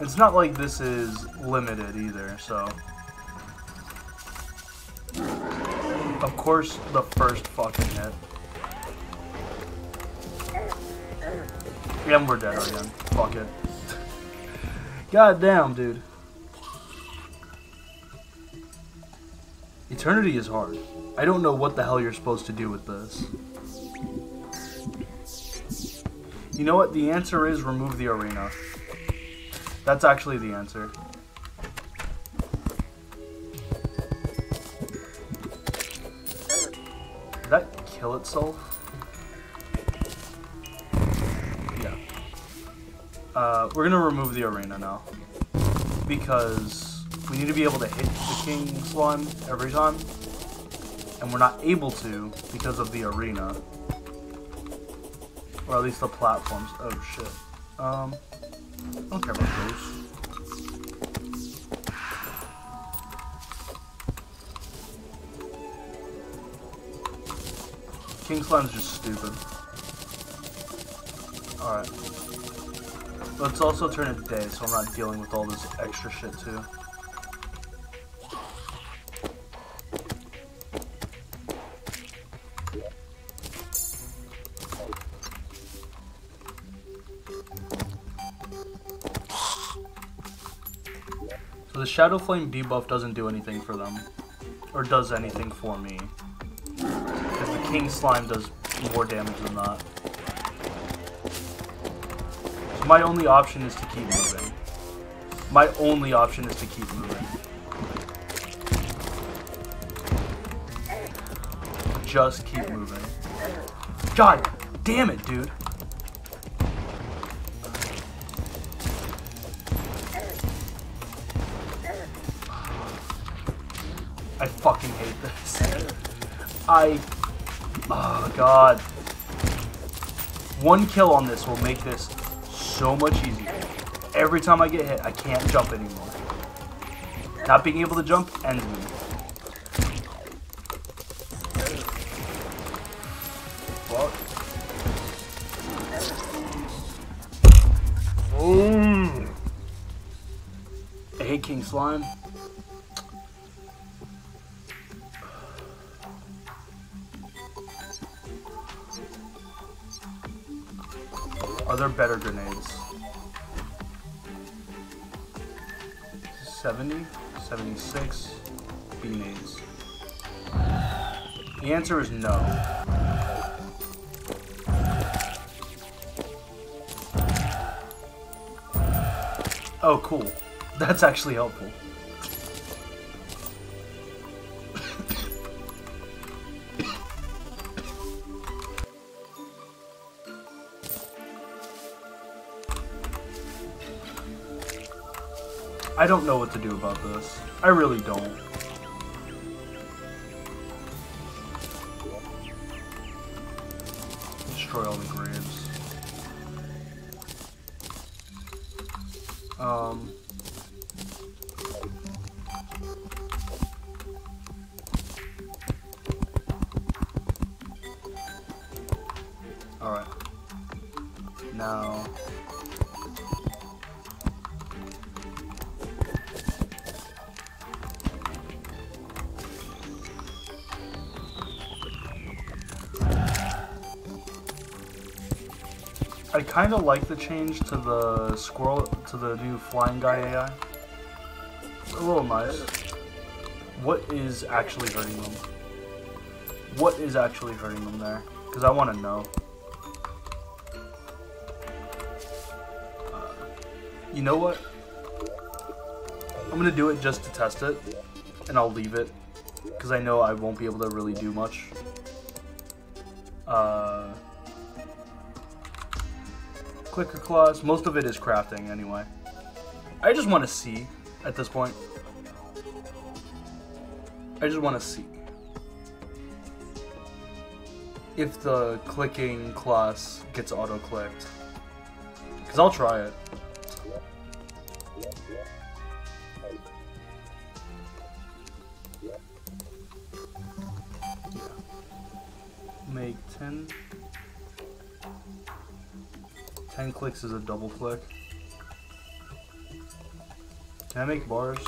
It's not like this is limited either, so. Of course, the first fucking hit. And we're dead again. Fuck it. God damn, dude. Eternity is hard. I don't know what the hell you're supposed to do with this. You know what? The answer is remove the arena. That's actually the answer. Did that kill itself? Uh, we're gonna remove the arena now. Because we need to be able to hit the king slime every time. And we're not able to because of the arena. Or at least the platforms. Oh shit. Um, I don't care about those. King Slime's just stupid. Alright. Let's also turn it day so I'm not dealing with all this extra shit too. So the Shadow Flame debuff doesn't do anything for them. Or does anything for me. Because the King Slime does more damage than that. My only option is to keep moving. My only option is to keep moving. Just keep moving. God damn it, dude. I fucking hate this. I... Oh, God. One kill on this will make this so much easier. Every time I get hit, I can't jump anymore. Not being able to jump ends me. Fuck. I hate King Slime. Are there better grenades? 70, 76 Beenades. The answer is no. Oh, cool. That's actually helpful. I don't know what to do about this. I really don't. Kind of like the change to the squirrel, to the new flying guy AI. A little nice. What is actually hurting them? What is actually hurting them there? Because I want to know. Uh, you know what? I'm going to do it just to test it. And I'll leave it. Because I know I won't be able to really do much. Clicker claws. Most of it is crafting anyway. I just want to see at this point. I just want to see if the clicking class gets auto-clicked. Because I'll try it. 10 clicks is a double click. Can I make bars?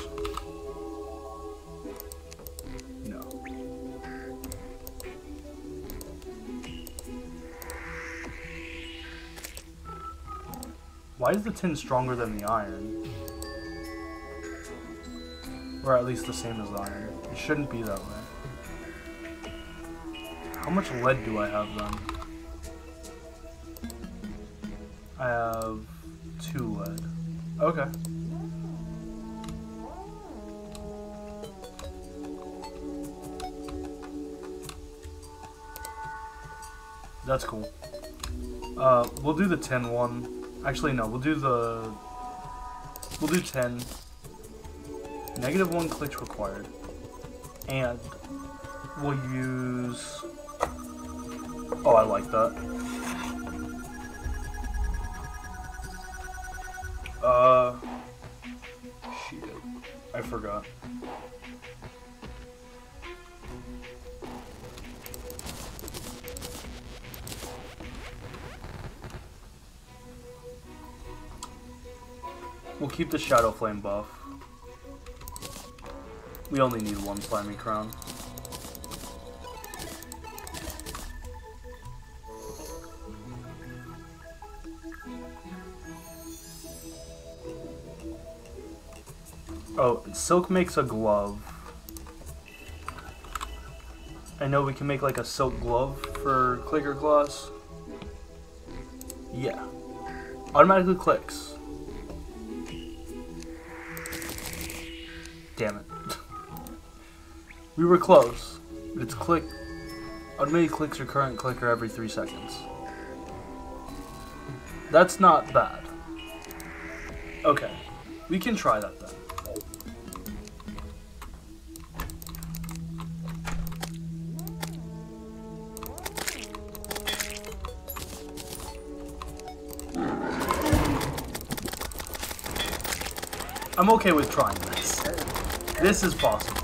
No. Why is the tin stronger than the iron? Or at least the same as the iron. It shouldn't be that way. How much lead do I have then? Okay. That's cool. Uh, we'll do the 10 one. Actually, no, we'll do the... We'll do 10. Negative one clicks required. And we'll use... Oh, I like that. Shadow Flame buff. We only need one Slimy Crown. Oh, silk makes a glove. I know we can make like a silk glove for clicker claws. Yeah. Automatically clicks. We were close. It's click. Automatically clicks your current clicker every three seconds. That's not bad. Okay. We can try that then. I'm okay with trying this. This is possible.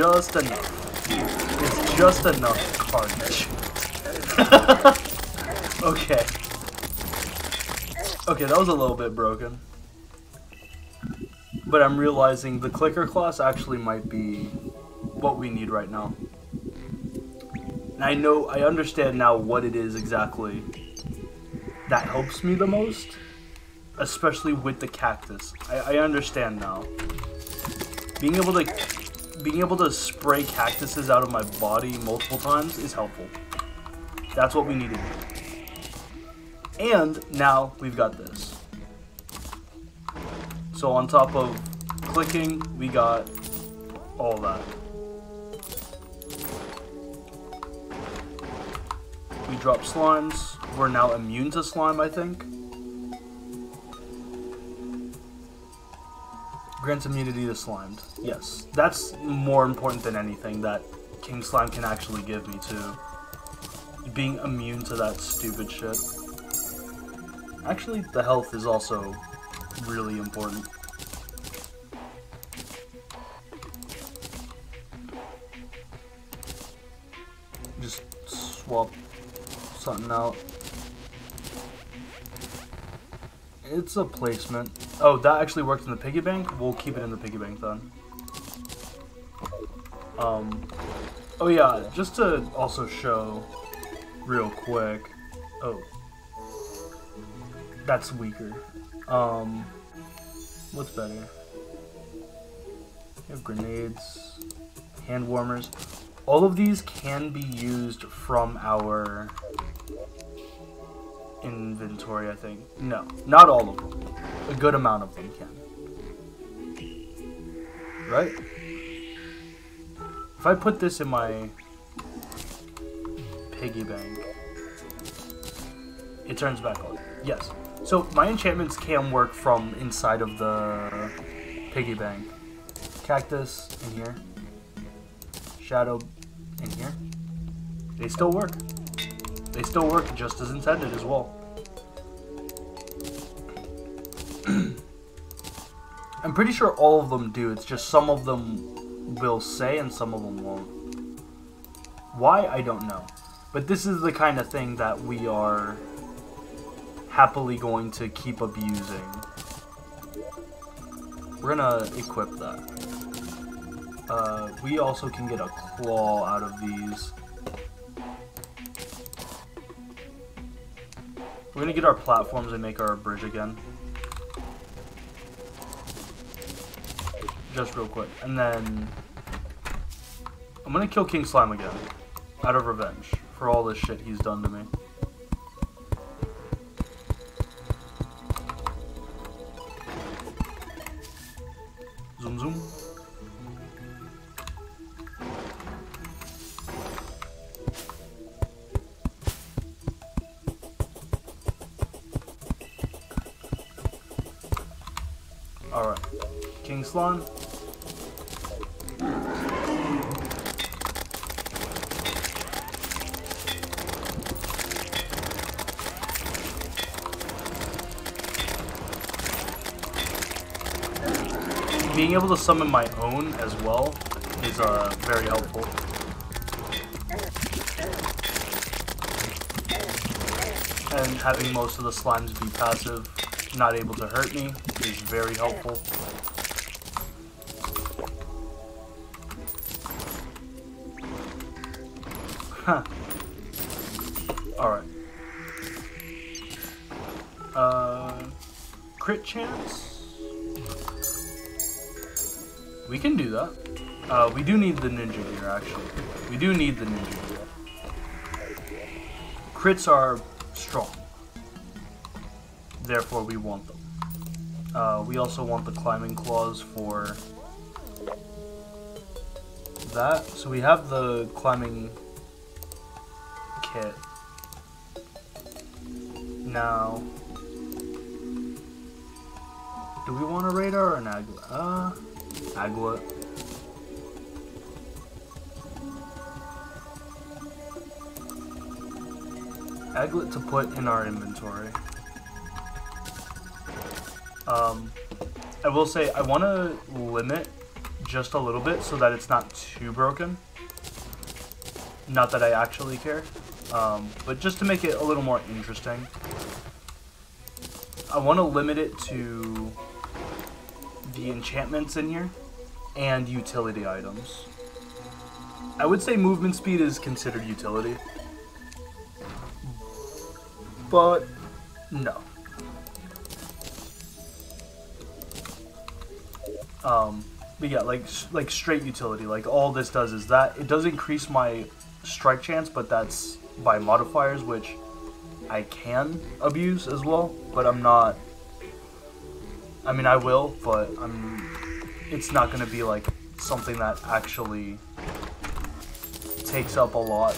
Just enough. It's just enough carnage. *laughs* okay. Okay, that was a little bit broken. But I'm realizing the clicker class actually might be what we need right now. And I know, I understand now what it is exactly that helps me the most, especially with the cactus. I, I understand now. Being able to being able to spray cactuses out of my body multiple times is helpful. That's what we need to do. And now we've got this. So on top of clicking, we got all that. We drop slimes. We're now immune to slime, I think. Grants immunity to slimed. Yes, that's more important than anything, that King Slime can actually give me too. Being immune to that stupid shit. Actually, the health is also really important. Just swap something out. It's a placement. Oh, that actually worked in the piggy bank? We'll keep it in the piggy bank then. Um, oh yeah, just to also show real quick. Oh. That's weaker. Um, what's better? We have grenades, hand warmers. All of these can be used from our inventory, I think. No, not all of them. A good amount of them can. Right? If I put this in my piggy bank, it turns back on. Yes. So my enchantments can work from inside of the piggy bank. Cactus in here. Shadow in here. They still work. They still work just as intended as well. I'm pretty sure all of them do, it's just some of them will say and some of them won't. Why, I don't know. But this is the kind of thing that we are happily going to keep abusing. We're gonna equip that. Uh, we also can get a claw out of these. We're gonna get our platforms and make our bridge again. Just real quick. And then... I'm gonna kill King Slime again. Out of revenge. For all this shit he's done to me. Able to summon my own as well is uh, very helpful. And having most of the slimes be passive, not able to hurt me, is very helpful. Can do that. Uh, we do need the ninja gear, actually. We do need the ninja gear. Crits are strong. Therefore, we want them. Uh, we also want the climbing claws for that. So we have the climbing put in our inventory. Um, I will say I want to limit just a little bit so that it's not too broken. Not that I actually care, um, but just to make it a little more interesting. I want to limit it to the enchantments in here and utility items. I would say movement speed is considered utility, but no. Um, but yeah, like like straight utility. Like all this does is that it does increase my strike chance, but that's by modifiers, which I can abuse as well. But I'm not. I mean, I will, but I'm. It's not gonna be like something that actually takes up a lot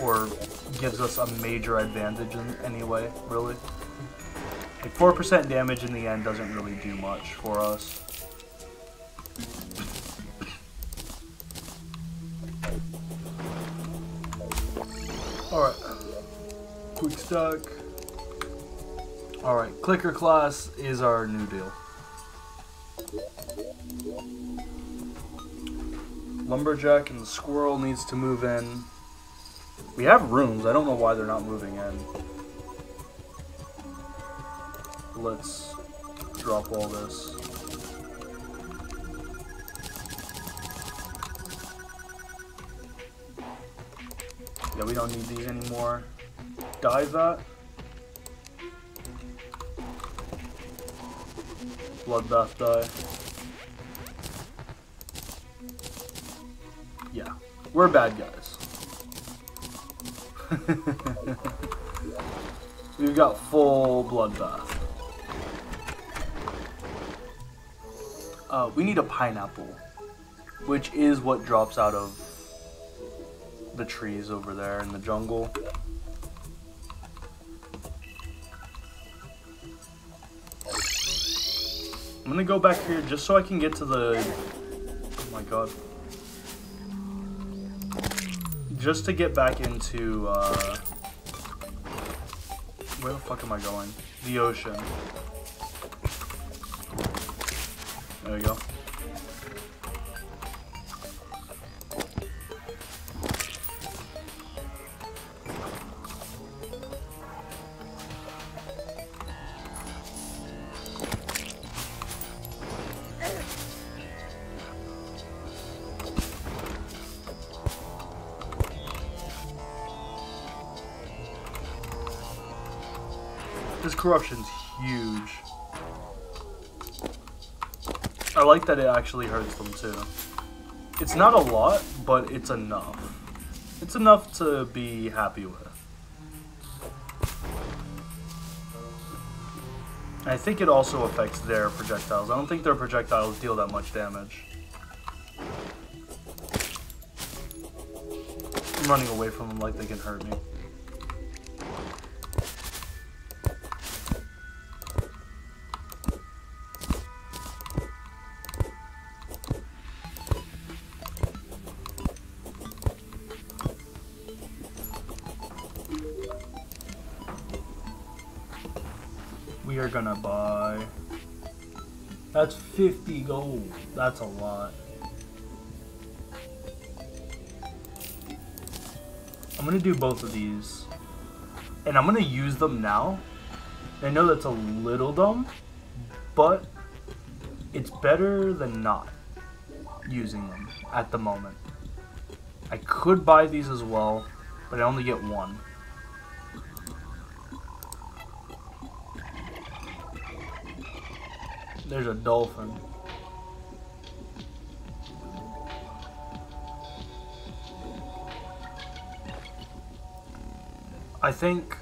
or gives us a major advantage in any way, really. Like 4% damage in the end doesn't really do much for us. Alright. Quick stack. Alright, clicker class is our new deal. Lumberjack and the squirrel needs to move in. We have rooms. I don't know why they're not moving in. Let's drop all this. Yeah, we don't need these anymore. Dye that. Bloodbath dye. Yeah, we're bad guys. *laughs* We've got full bloodbath. Uh, we need a pineapple, which is what drops out of the trees over there in the jungle. I'm gonna go back here just so I can get to the... Oh my god. Just to get back into, uh... Where the fuck am I going? The ocean. There we go. Corruption's huge. I like that it actually hurts them too. It's not a lot, but it's enough. It's enough to be happy with. I think it also affects their projectiles. I don't think their projectiles deal that much damage. I'm running away from them like they can hurt me. 50 gold. That's a lot. I'm gonna do both of these. And I'm gonna use them now. I know that's a little dumb, but it's better than not using them at the moment. I could buy these as well, but I only get one. There's a dolphin. I think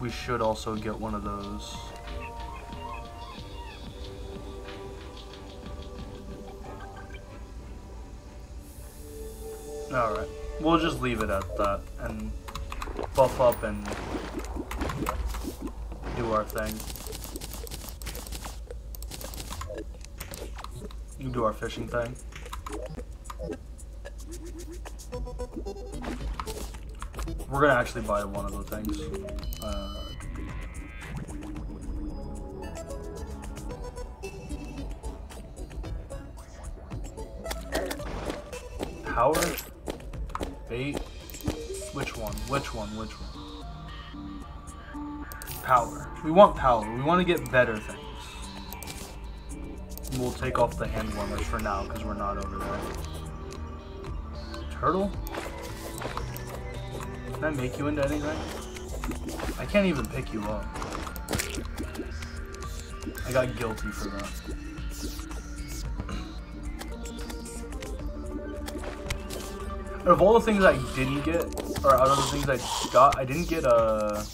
we should also get one of those. Alright, we'll just leave it at that and buff up and do our thing. Do our fishing thing. We're gonna actually buy one of the things. Uh, power? Bait? Which one? Which one? Which one? Power. We want power. We want to get better things. Take off the hand warmers for now because we're not over there. Turtle? Can I make you into anything? I can't even pick you up. I got guilty for that. Out of all the things I didn't get, or out of the things I got, I didn't get a...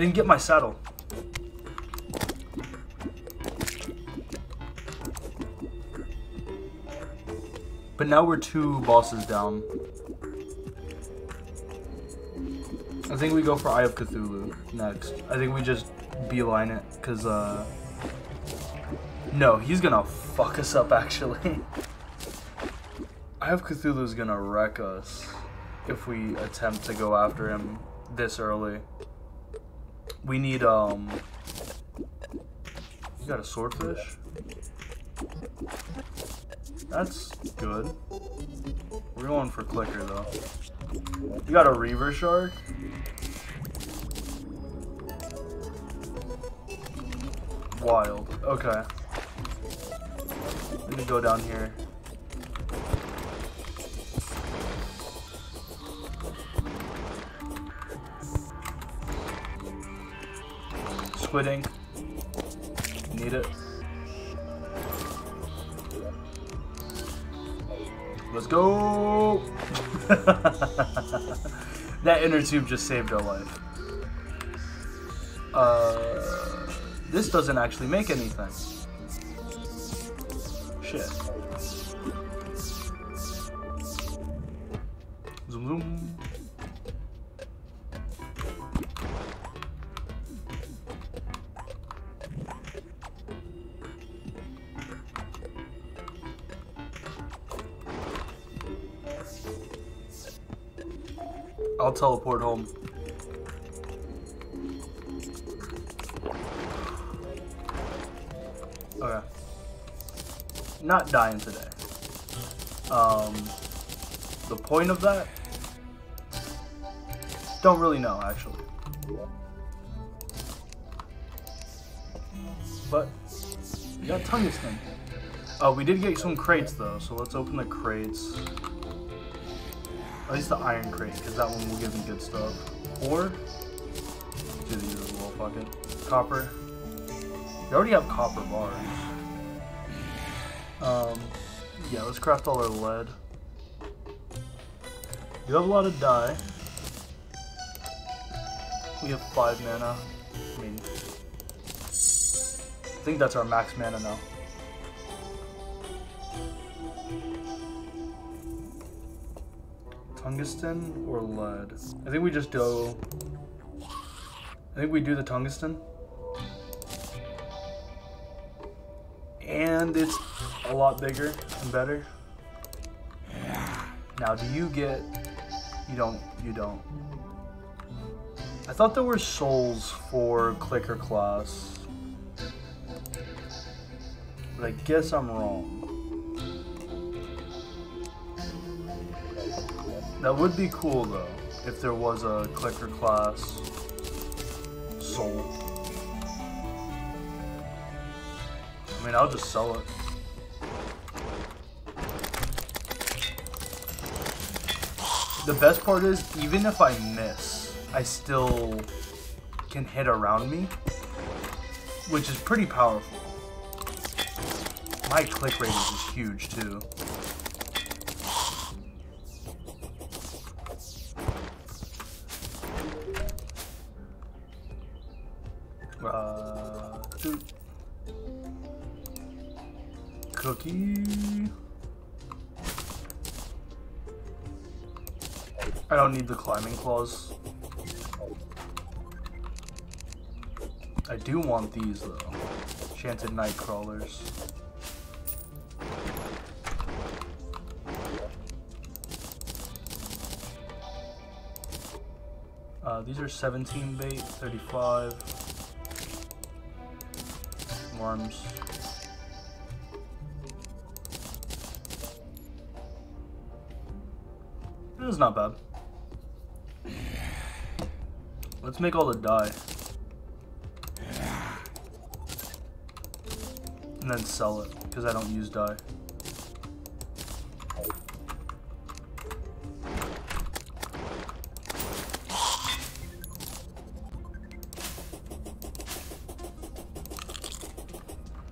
didn't get my saddle. But now we're two bosses down. I think we go for Eye of Cthulhu next. I think we just beeline it, because, uh... No, he's gonna fuck us up *laughs* actually. Eye of Cthulhu's gonna wreck us if we attempt to go after him this early. We need, um... You got a swordfish? That's good. We're going for clicker though. You got a reaver shark? Wild. Okay. Let me go down here. Ink. Need it. Let's go! *laughs* that inner tube just saved our life. Uh, this doesn't actually make anything. Not dying today. Um, the point of that? Don't really know, actually. But, we got tungsten. Oh, we did get some crates, though, so let's open the crates. At least the iron crate, because that one will give me good stuff. Or, do these as well, fuck it. Copper. We already have copper bars. Um, yeah, let's craft all our lead. You have a lot of dye. We have five mana. I mean, I think that's our max mana now. Tungsten or lead? I think we just do. I think we do the tungsten. And it's a lot bigger and better. Now, do you get... You don't, you don't. I thought there were souls for clicker class. But I guess I'm wrong. That would be cool though, if there was a clicker class soul. I mean, I'll just sell it. The best part is, even if I miss, I still can hit around me, which is pretty powerful. My click rate is huge too. Uh, Cookie. I don't need the climbing claws. I do want these though. Enchanted night crawlers. Uh, these are 17 bait, 35 worms. This is not bad. Let's make all the dye. And then sell it, because I don't use dye.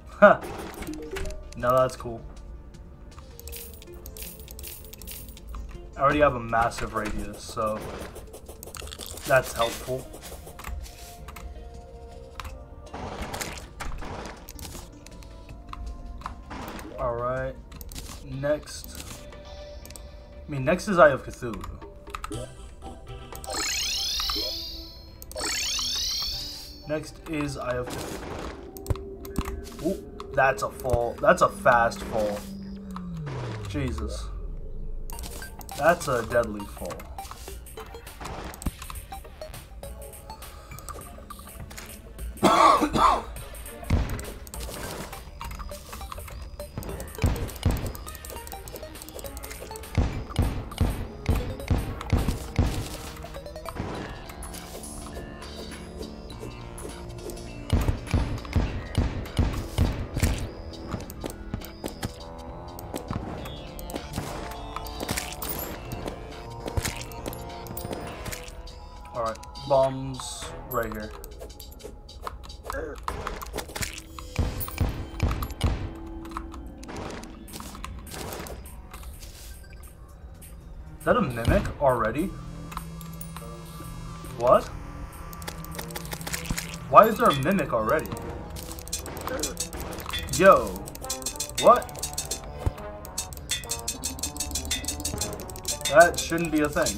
Huh. No, that's cool. I already have a massive radius, so that's helpful. Alright, next. I mean, next is Eye of Cthulhu. Next is Eye of Cthulhu. Ooh, That's a fall. That's a fast fall. Jesus. That's a deadly fall. There a mimic already? Yo. What? That shouldn't be a thing.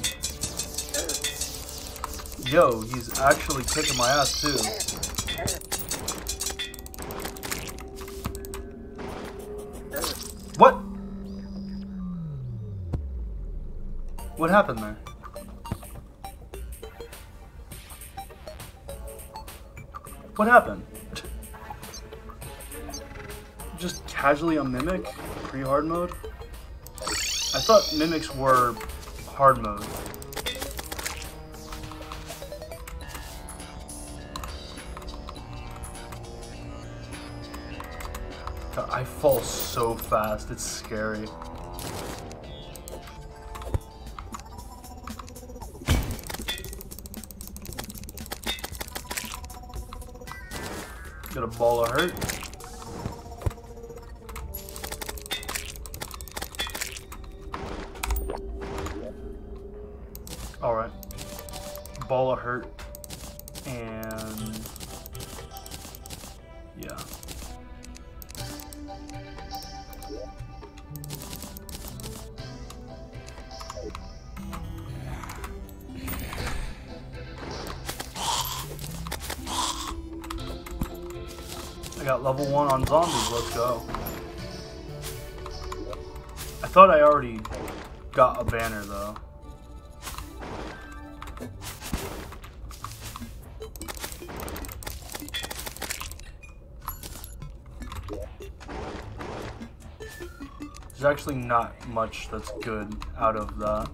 Yo, he's actually kicking my ass too. What happened? Just casually a mimic? Pre-hard mode? I thought mimics were hard mode. I fall so fast, it's scary. Ball of hurt. Thought I already got a banner though. There's actually not much that's good out of that.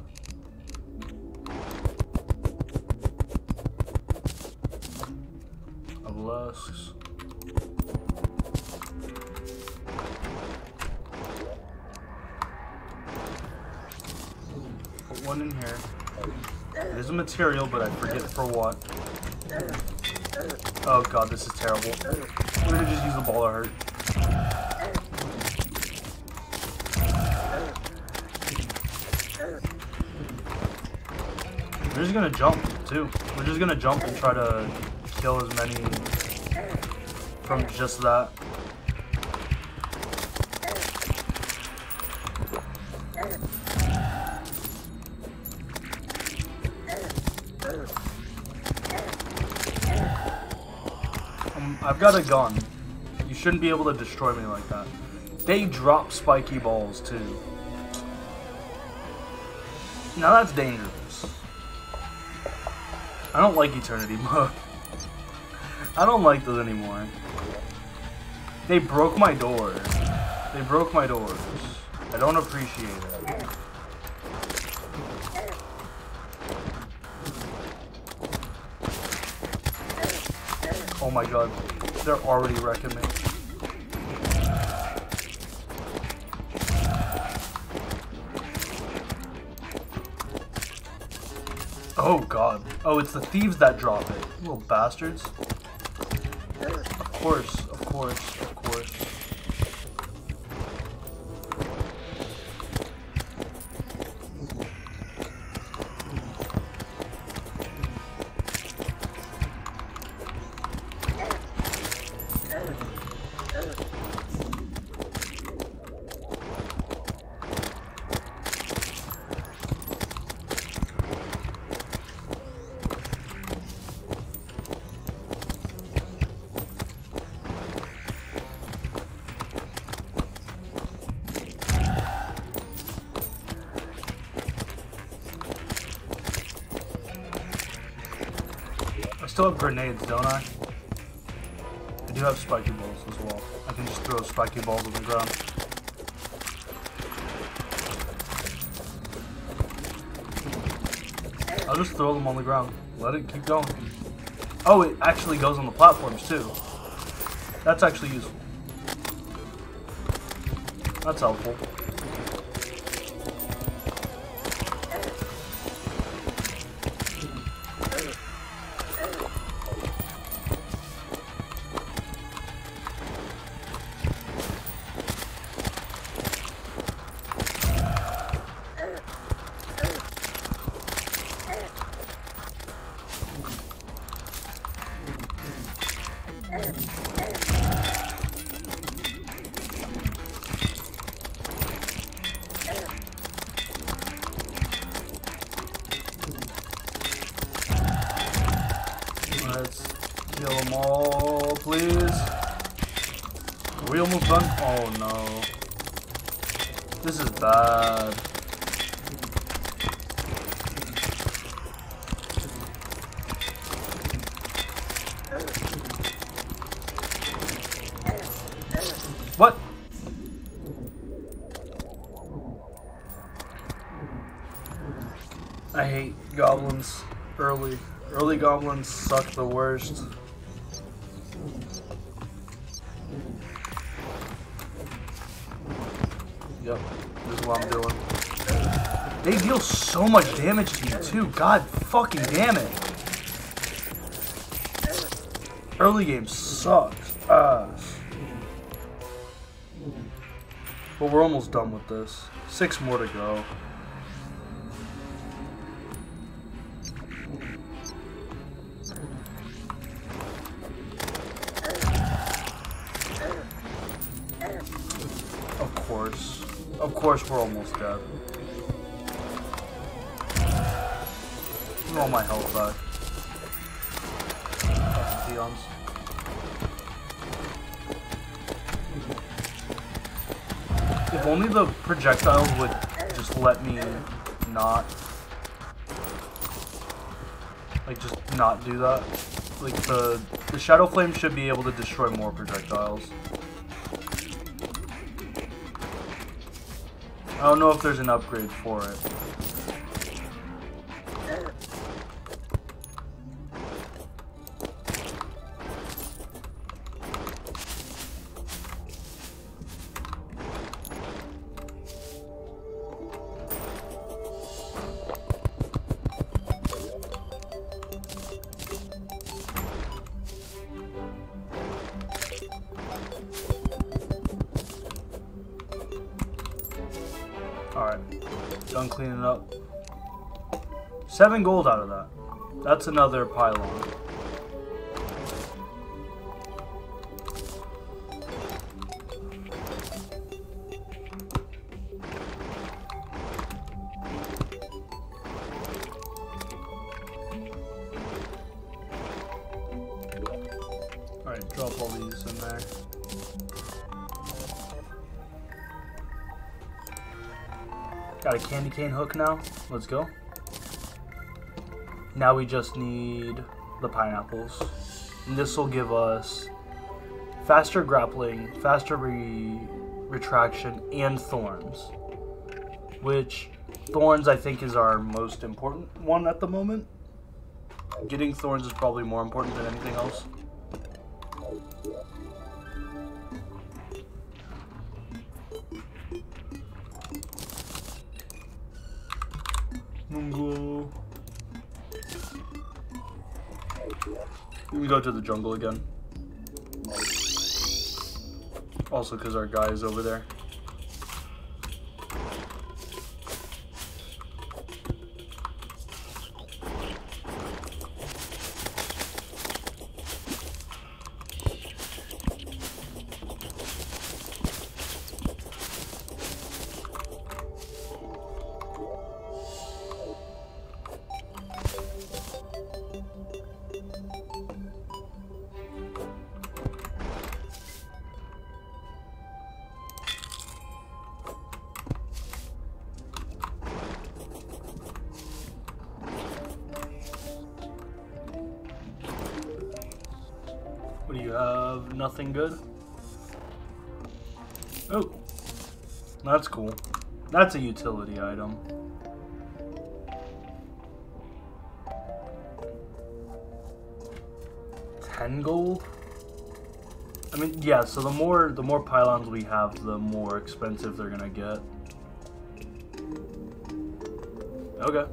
Material, but I forget for what. Oh god, this is terrible. I'm gonna just use the ball of hurt. We're just gonna jump too. We're just gonna jump and try to kill as many from just that. Got a gun. You shouldn't be able to destroy me like that. They drop spiky balls too. Now that's dangerous. I don't like eternity *laughs* mode. I don't like those anymore. They broke my door. They broke my doors. I don't appreciate it. They're already wrecking me. Oh god. Oh, it's the thieves that drop it. Little bastards. Of course, of course. Grenades, don't I? I do have spiky balls as well. I can just throw spiky balls on the ground. I'll just throw them on the ground. Let it keep going. Oh, it actually goes on the platforms too. That's actually useful. That's helpful. Goblins suck the worst. Yep, this is what I'm doing. They deal so much damage to you too. God fucking damn it. Early game sucks ass. But we're almost done with this. Six more to go. Not do that. Like the the shadow flame should be able to destroy more projectiles. I don't know if there's an upgrade for it. Seven gold out of that. That's another pylon. Alright, drop all these in there. Got a candy cane hook now. Let's go. Now we just need the pineapples. And this will give us faster grappling, faster re retraction, and thorns. Which thorns I think is our most important one at the moment. Getting thorns is probably more important than anything else. Go to the jungle again. Also, because our guy is over there. That's a utility item. Ten gold? I mean, yeah, so the more the more pylons we have, the more expensive they're gonna get. Okay.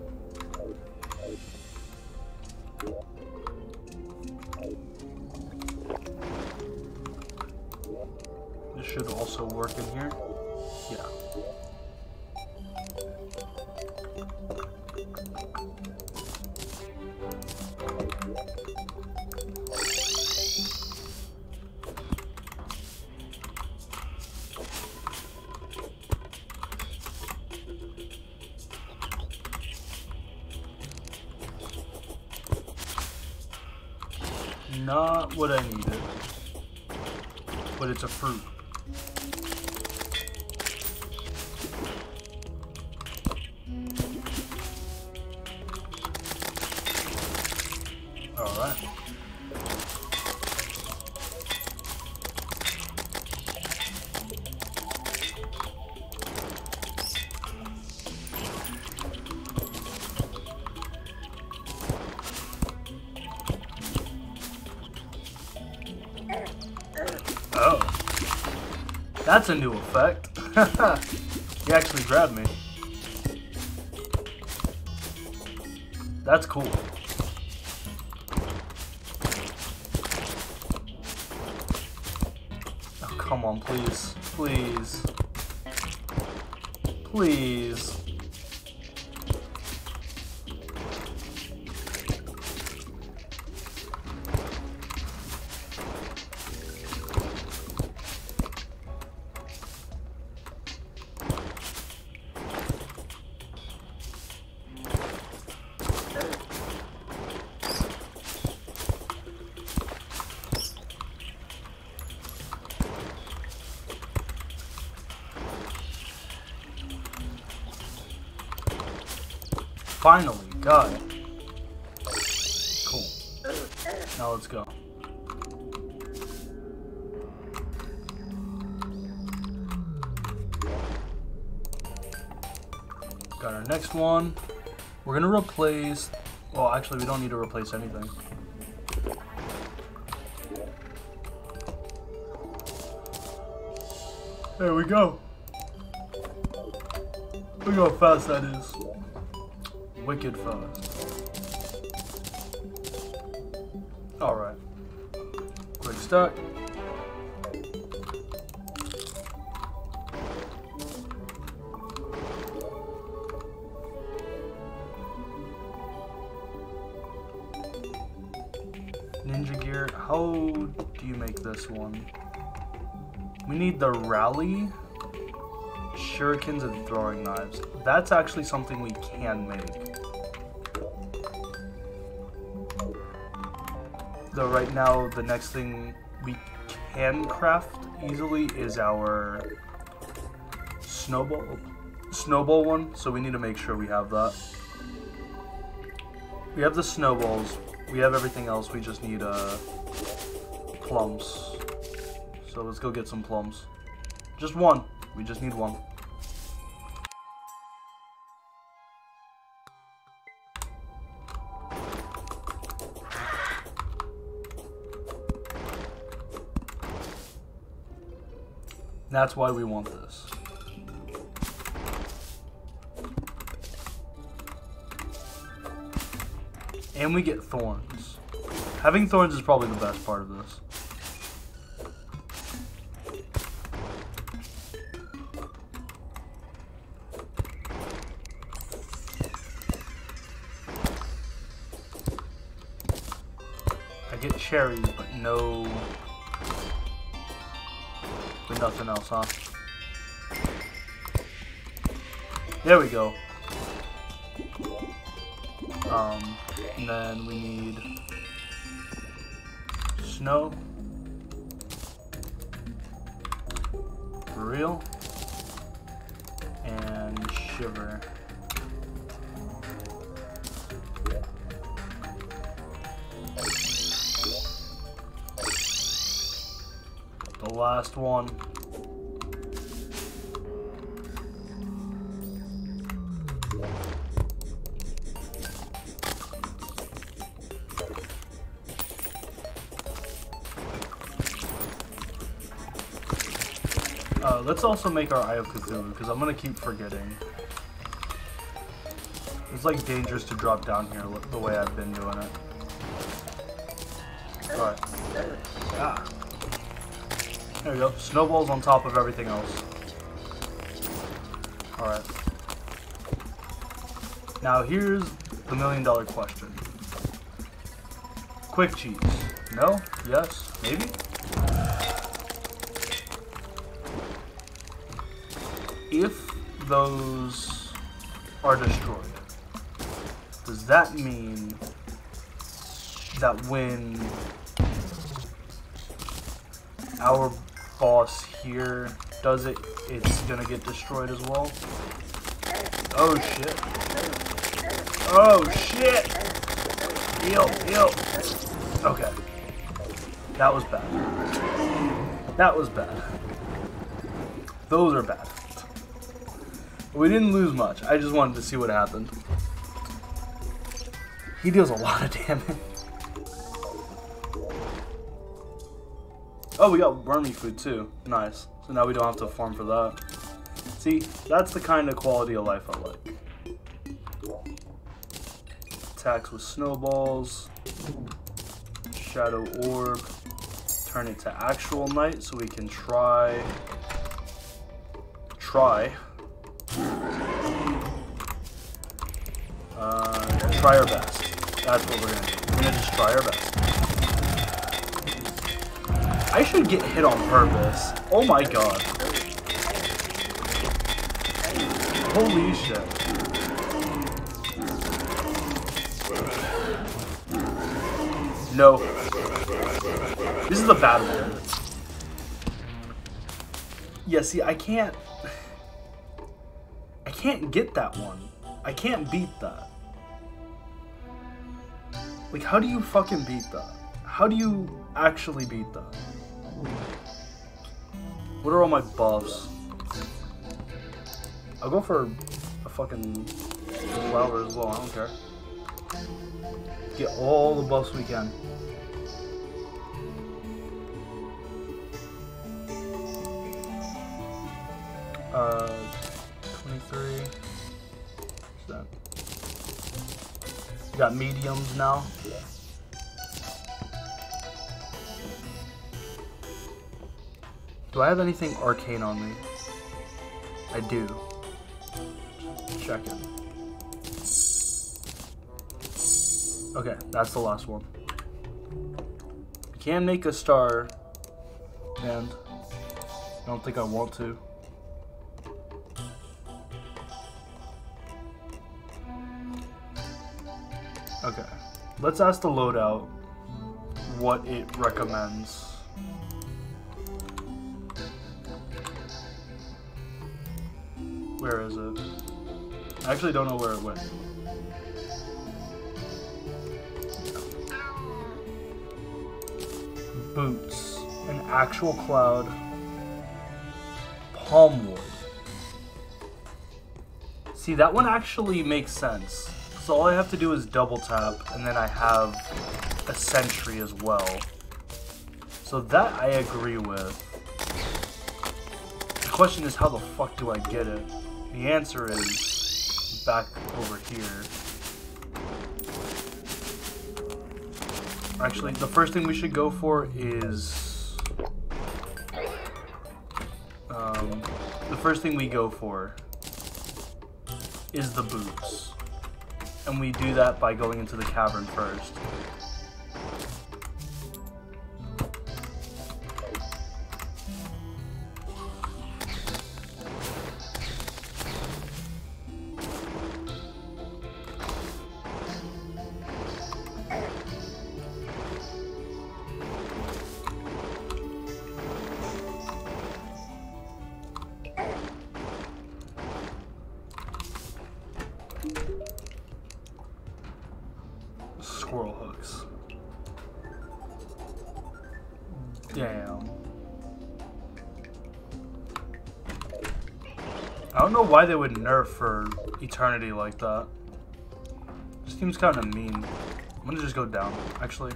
That's a new effect. Finally, it. Cool. Now let's go. Got our next one. We're gonna replace. Well, actually, we don't need to replace anything. There we go. Look how fast that is. Wicked fast. Alright. Quick start. Ninja gear. How do you make this one? We need the rally, shurikens, and throwing knives. That's actually something we can make. Though right now, the next thing we can craft easily is our snowball snowball one, so we need to make sure we have that. We have the snowballs, we have everything else, we just need uh, plums. So let's go get some plums. Just one, we just need one. That's why we want this. And we get thorns. Having thorns is probably the best part of this. I get cherries, but no... Nothing else, huh? There we go. Um, and then we need snow. For real. And shiver. The last one. Let's also make our Eye of Cthulhu, because I'm going to keep forgetting. It's like dangerous to drop down here the way I've been doing it. Alright. Yeah. There we go. Snowballs on top of everything else. Alright. Now here's the million dollar question. Quick cheese. No? Yes? Maybe? Those are destroyed, does that mean that when our boss here does it, it's gonna get destroyed as well? Oh shit. Oh shit! Heal, heal. Okay. That was bad. That was bad. Those are bad. We didn't lose much. I just wanted to see what happened. He deals a lot of damage. Oh, we got wormy food too. Nice. So now we don't have to farm for that. See, that's the kind of quality of life I like. Attacks with snowballs. Shadow orb. Turn it to actual night so we can try... Try uh, try our best. That's what we're gonna do. We're gonna just try our best. I should get hit on purpose. Oh my god. Holy shit. No. This is a bad one. Yeah, see, I can't *laughs* I can't get that one. I can't beat that. How do you fucking beat that? How do you actually beat that? What are all my buffs? I'll go for a fucking flower as well, I don't care. Get all the buffs we can. Uh, 23. What's that? Got mediums now. Do I have anything arcane on me? I do. Check it. Okay, that's the last one. can make a star, and I don't think I want to. Okay. Let's ask the loadout what it recommends. I actually don't know where it went. Boots. An actual cloud. Palmwood. See, that one actually makes sense. So all I have to do is double tap, and then I have a sentry as well. So that I agree with. The question is how the fuck do I get it? The answer is back over here. Actually, the first thing we should go for is... Um, the first thing we go for is the boots. And we do that by going into the cavern first. Why they would nerf for eternity like that. This seems kind of mean. I'm gonna just go down, actually.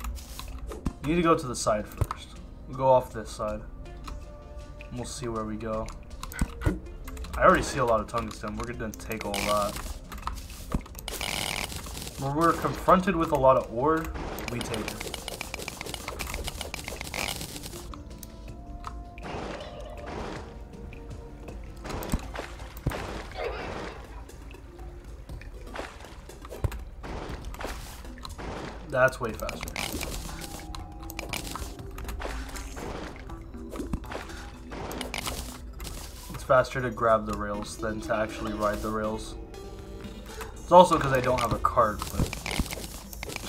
You need to go to the side first. We'll go off this side. And we'll see where we go. I already see a lot of tungsten. We're gonna take all that. When we're confronted with a lot of ore, we take it. That's way faster. It's faster to grab the rails than to actually ride the rails. It's also because I don't have a cart, but...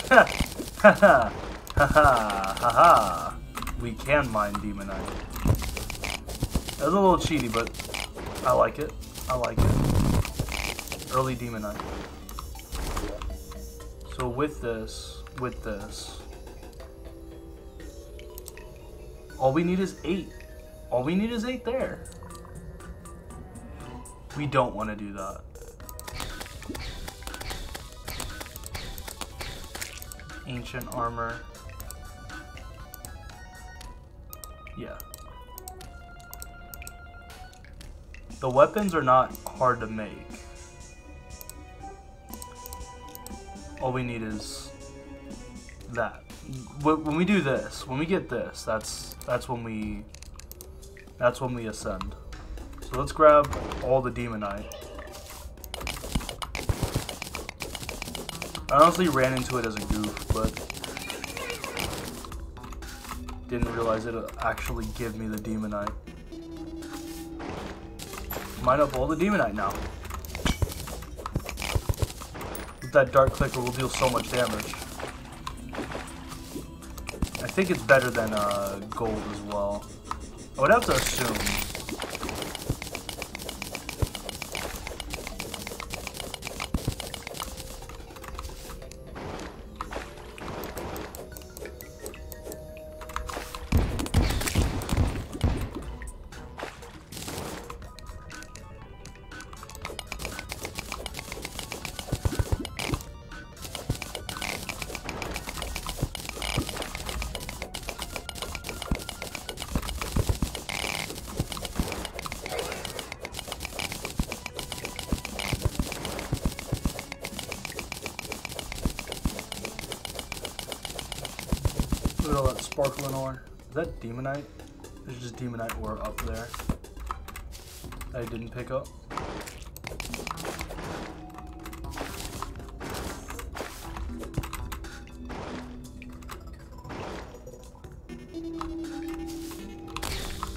Ha ha ha ha ha ha We can mine demonite. That's a little cheaty, but I like it. I like it. Early demonite. So with this, with this. All we need is eight. All we need is eight there. We don't want to do that. Ancient armor. Yeah. The weapons are not hard to make. All we need is that. When we do this, when we get this, that's that's when we that's when we ascend. So let's grab all the demonite. I honestly ran into it as a goof, but didn't realize it actually give me the demonite. Mine up all the demonite now. With that dark clicker will deal so much damage think it's better than uh, gold as well. I would have to assume. That demonite? There's just demonite ore up there. I didn't pick up.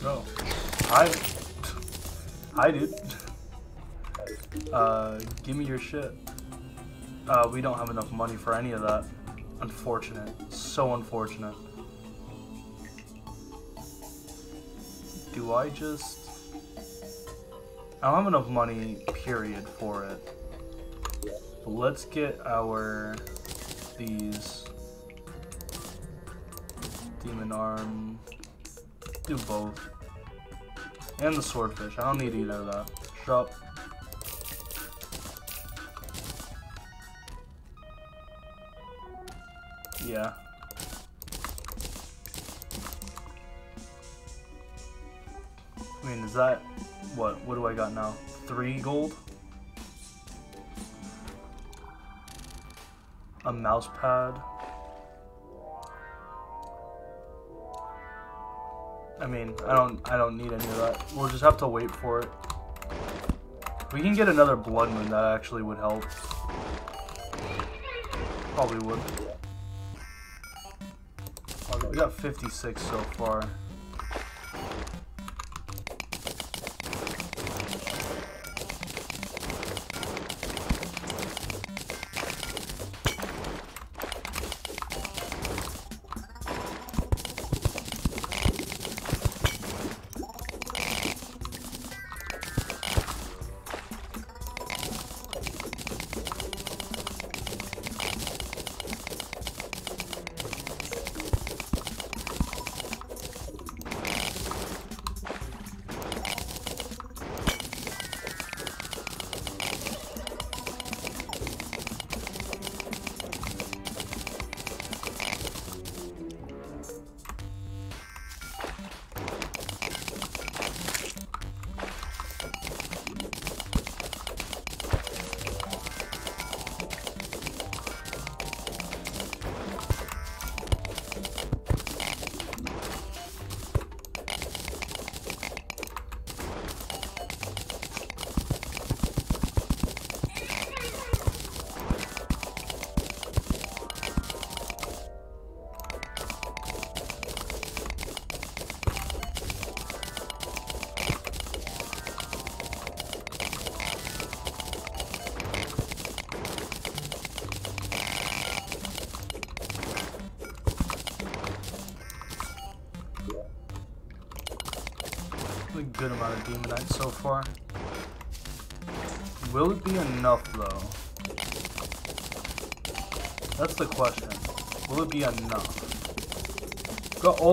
No. Hi. Hi, dude. Uh, give me your shit. Uh, we don't have enough money for any of that. Unfortunate. So unfortunate. I just... I don't have enough money, period, for it. But let's get our... These... Demon Arm... Do both. And the Swordfish. I don't need either of that. Shop. Yeah. I mean, is that, what, what do I got now? Three gold? A mouse pad? I mean, I don't, I don't need any of that. We'll just have to wait for it. we can get another blood moon, that actually would help. Probably would. Oh, we got 56 so far.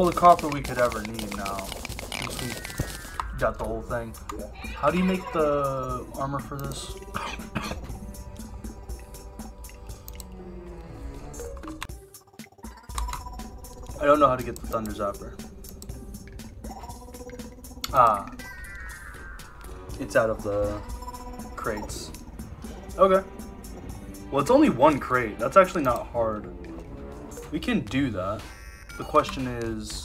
The copper we could ever need now. Since we got the whole thing. How do you make the armor for this? I don't know how to get the Thunder Zapper. Ah. It's out of the crates. Okay. Well, it's only one crate. That's actually not hard. We can do that. The question is...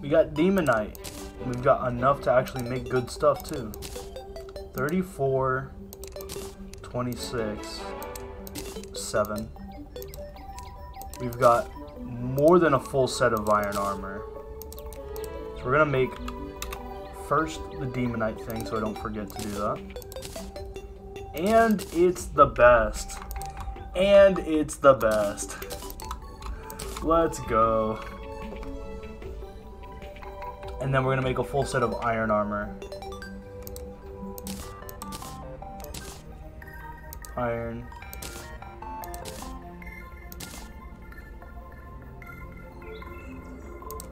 We got Demonite. We've got enough to actually make good stuff too. 34, 26, 7. We've got more than a full set of iron armor. So we're gonna make first the Demonite thing so I don't forget to do that. And it's the best. And it's the best. Let's go. And then we're gonna make a full set of iron armor. Iron.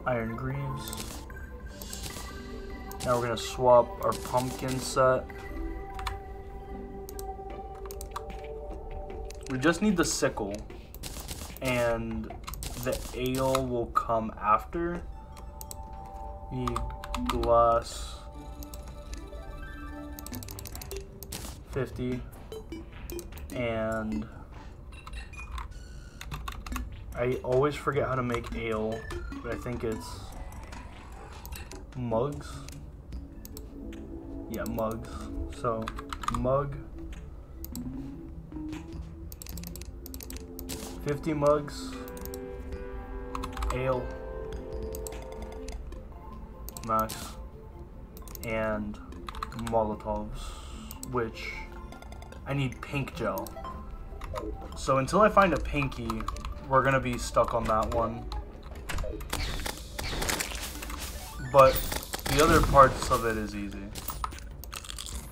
Iron greaves. Now we're gonna swap our pumpkin set. We just need the sickle. And the ale will come after. Need glass. 50. And I always forget how to make ale, but I think it's mugs. Yeah, mugs. So, mug. 50 mugs. Ale. Max. And Molotovs, which I need pink gel. So until I find a pinky, we're gonna be stuck on that one. But the other parts of it is easy.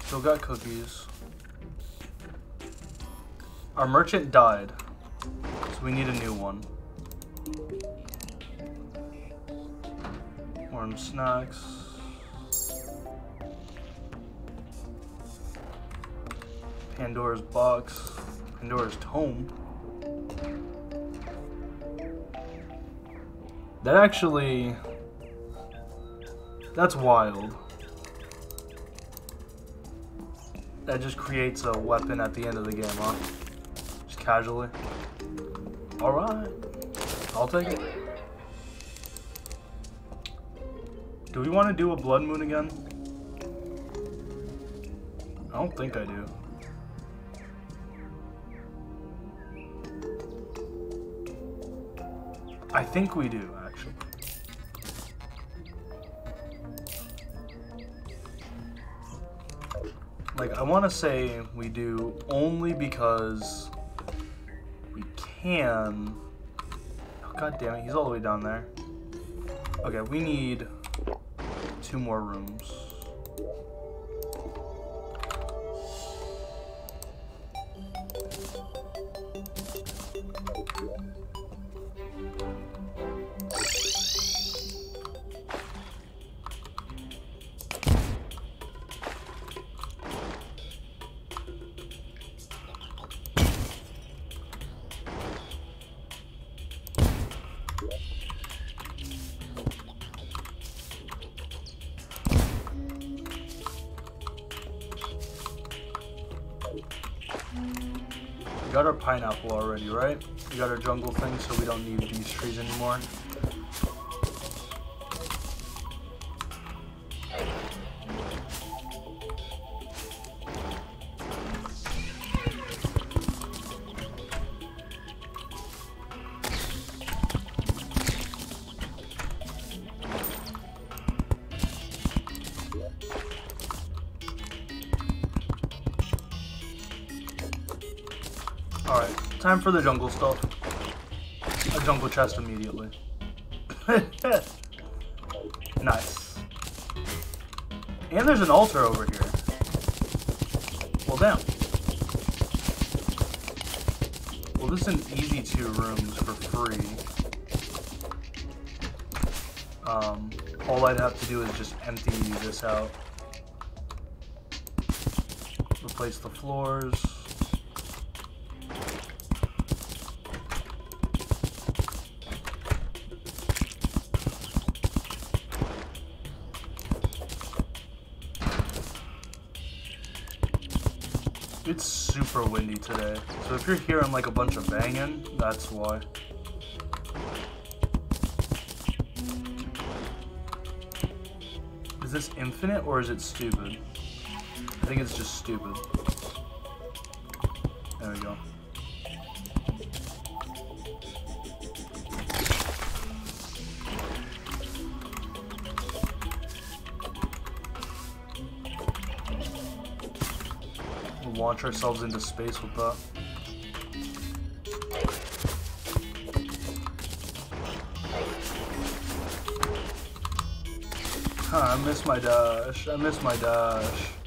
Still got cookies. Our merchant died, so we need a new one. Warm snacks. Pandora's box. Pandora's tome. That actually... That's wild. That just creates a weapon at the end of the game, huh? Just casually. Alright. I'll take it. Do we want to do a blood moon again? I don't think I do. I think we do, want to say we do only because we can. Oh, God damn it, he's all the way down there. Okay, we need two more rooms. jungle thing, so we don't need these trees anymore. Alright, time for the jungle stuff. Jungle chest immediately. *laughs* nice. And there's an altar over here. Well, damn. Well, this is an easy two rooms for free. Um, all I'd have to do is just empty this out. Replace the floors. Windy today, so if you're hearing like a bunch of banging, that's why. Is this infinite or is it stupid? I think it's just stupid. Launch ourselves into space with that. Huh, I miss my dash. I miss my dash.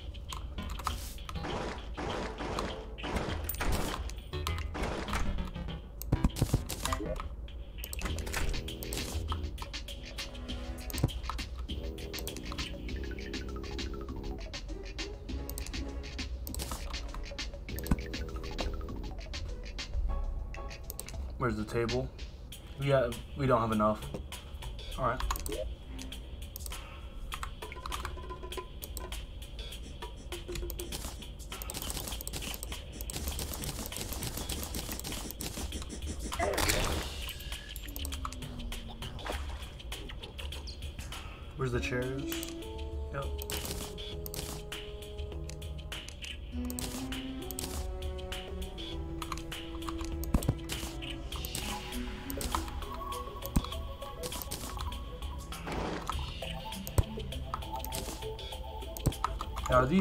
Table? Yeah, we don't have enough. Alright.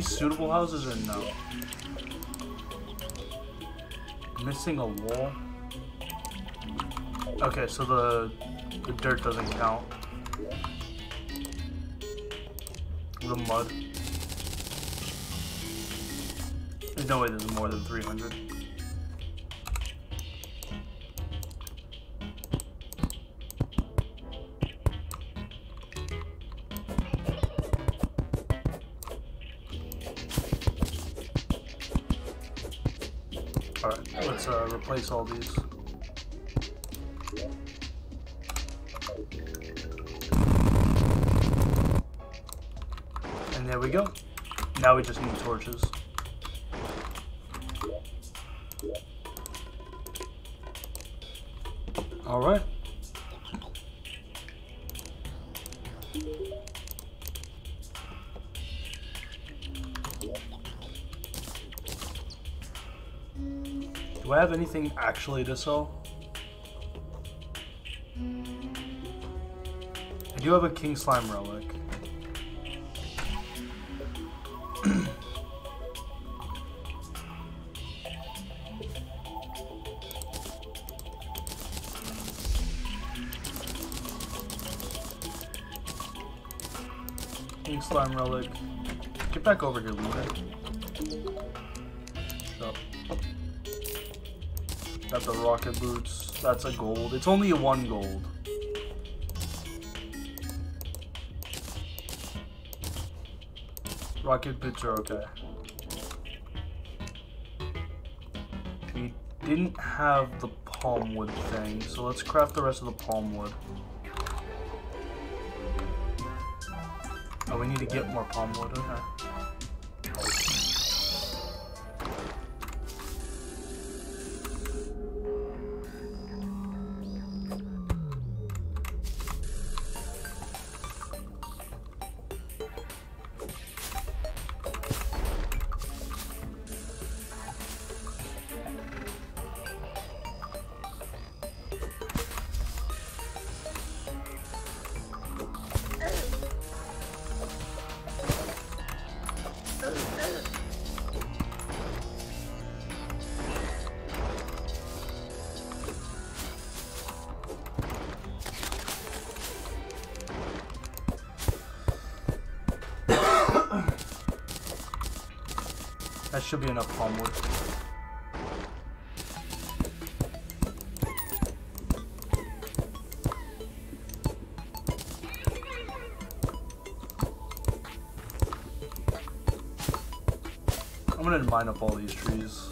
Suitable houses or no? Missing a wall? Okay, so the the dirt doesn't count. The mud. There's no way there's more than 300. Replace all these. And there we go. Now we just need torches. Have anything actually to sell? I do have a king slime relic. king slime relic. Get back over here, Luca. Rocket boots. That's a gold. It's only a one gold. Rocket boots are okay. We didn't have the palm wood thing, so let's craft the rest of the palm wood. Oh, we need to get more palm wood, okay. Should be enough palm wood. I'm gonna mine up all these trees.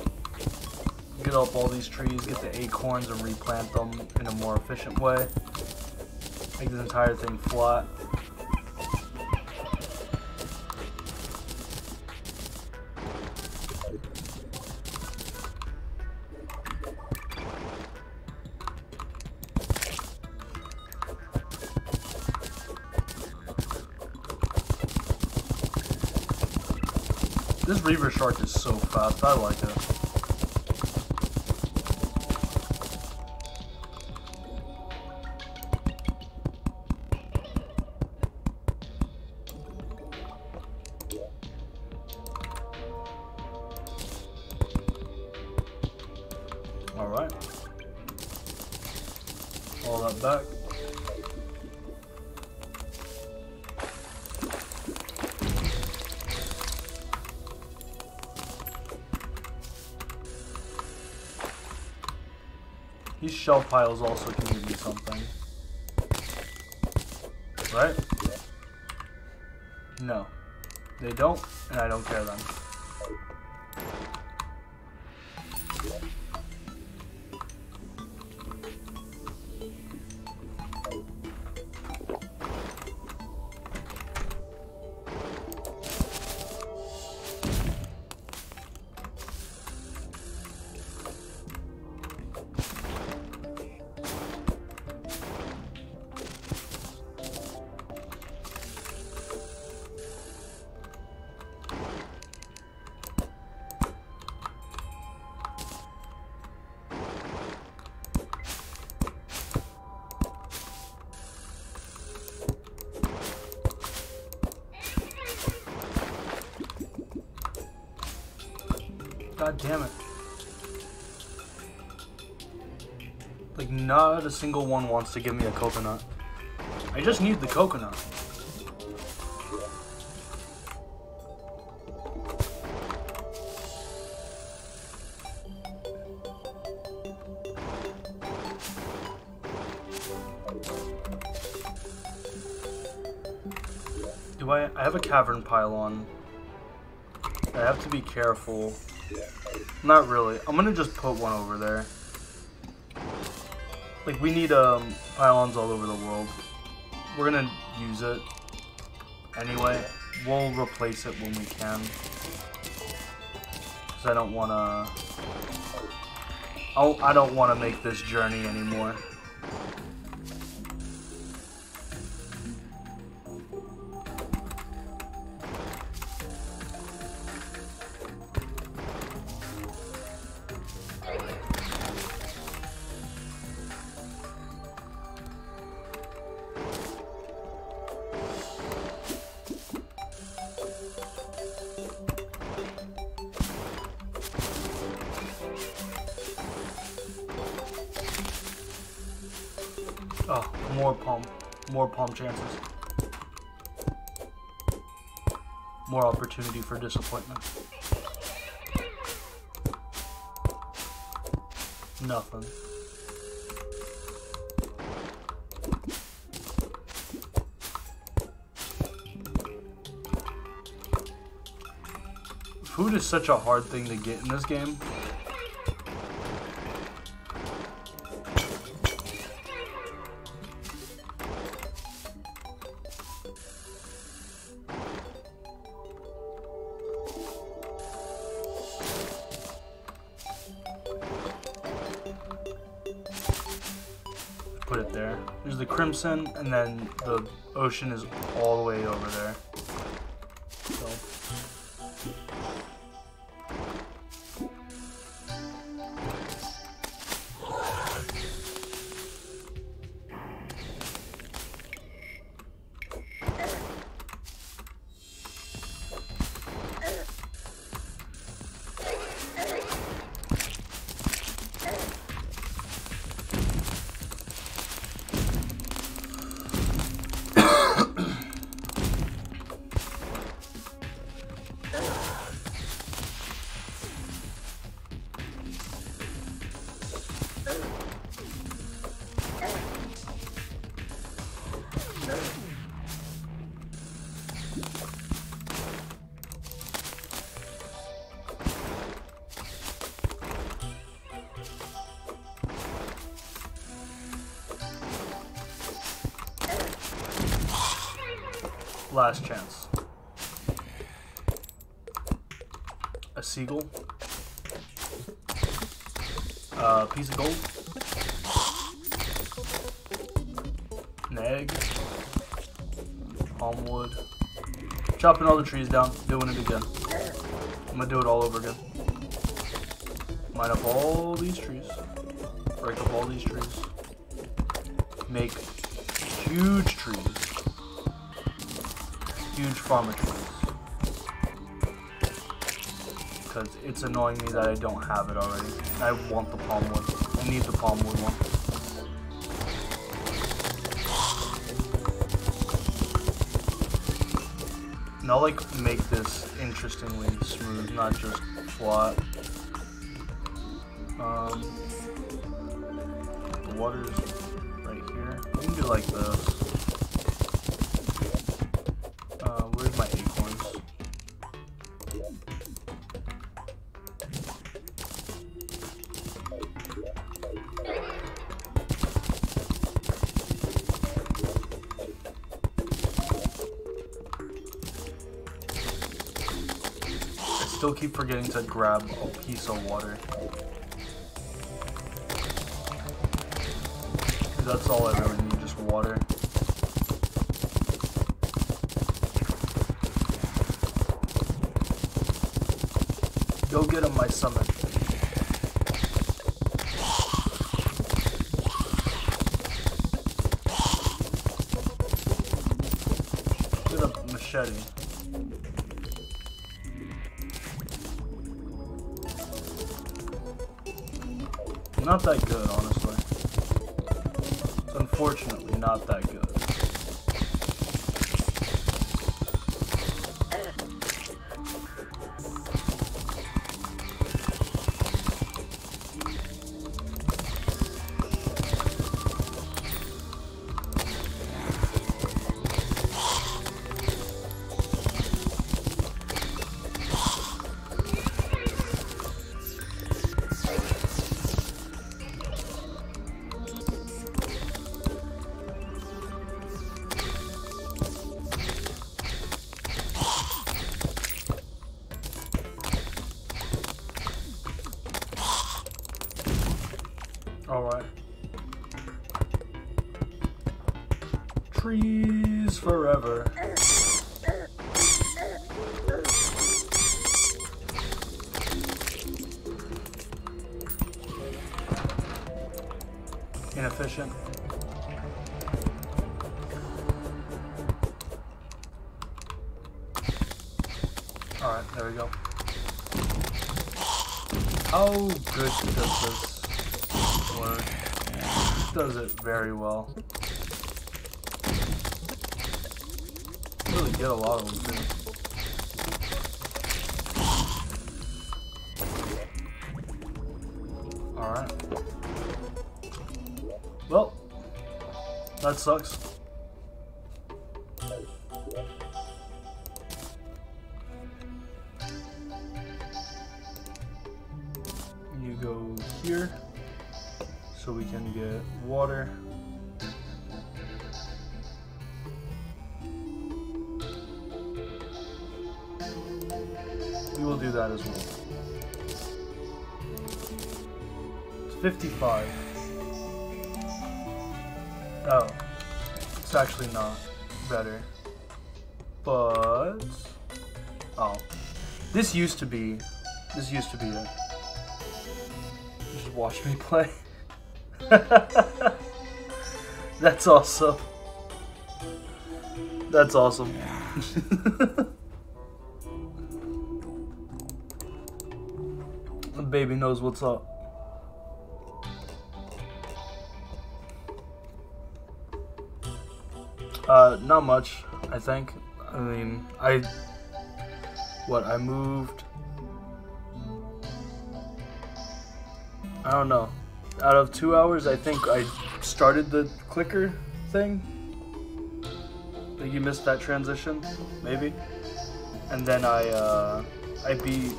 Get up all these trees, get the acorns and replant them in a more efficient way. Make this entire thing flat. Reaver Shark is so fast, I like it. Shell piles also can give me something. Right? No. They don't, and I don't care then. A single one wants to give me a coconut. I just need the coconut. Do I? I have a cavern pylon. I have to be careful. Not really. I'm gonna just put one over there. Like, we need um, pylons all over the world. We're gonna use it anyway. We'll replace it when we can. Because I don't wanna... I'll, I don't want to make this journey anymore. Disappointment. Nothing. Food is such a hard thing to get in this game. And then the ocean is all the way over there. Last chance. A seagull. A piece of gold. An egg. Palm wood. Chopping all the trees down, doing it again. I'm gonna do it all over again. Line up all these trees. Break up all these trees. Make Farmer. Because it's annoying me that I don't have it already. I want the palm wood. I need the palm wood one. And I'll like make this interestingly smooth, not just flat. Um, the water's forgetting to grab a piece of water. That's all I really need, just water. Go get him, my summon. Does it very well. Really get a lot of them too. Alright. Well, that sucks. 55. Oh, it's actually not better. But, oh, this used to be, this used to be it. Just watch me *laughs* play. That's awesome. That's awesome. *laughs* the baby knows what's up. Much, I think. I mean, I. What, I moved. I don't know. Out of two hours, I think I started the clicker thing. I think you missed that transition, maybe. And then I, uh, I beat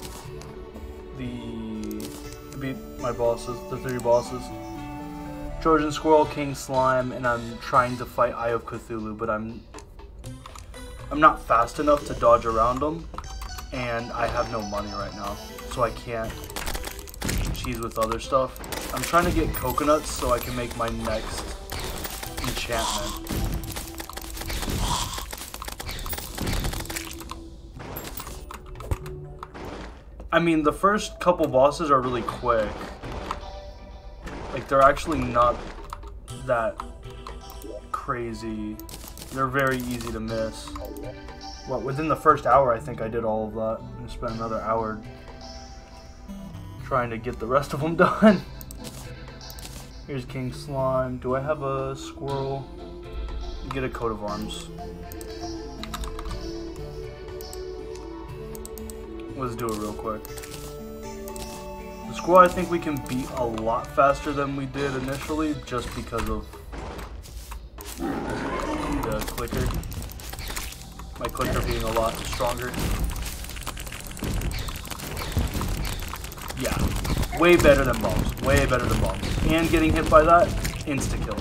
the, I beat my bosses, the three bosses. Trojan Squirrel, King Slime, and I'm trying to fight Eye of Cthulhu, but I'm I'm not fast enough to dodge around them, and I have no money right now, so I can't cheese with other stuff. I'm trying to get coconuts so I can make my next enchantment. I mean, the first couple bosses are really quick. Like, they're actually not that crazy. They're very easy to miss. What, within the first hour, I think I did all of that. I spent another hour trying to get the rest of them *laughs* done. Here's King Slime. Do I have a squirrel? Get a coat of arms. Let's do it real quick. The squirrel I think we can beat a lot faster than we did initially just because of clicker. My clicker being a lot stronger. Yeah, way better than bombs. Way better than bombs. And getting hit by that, insta kill.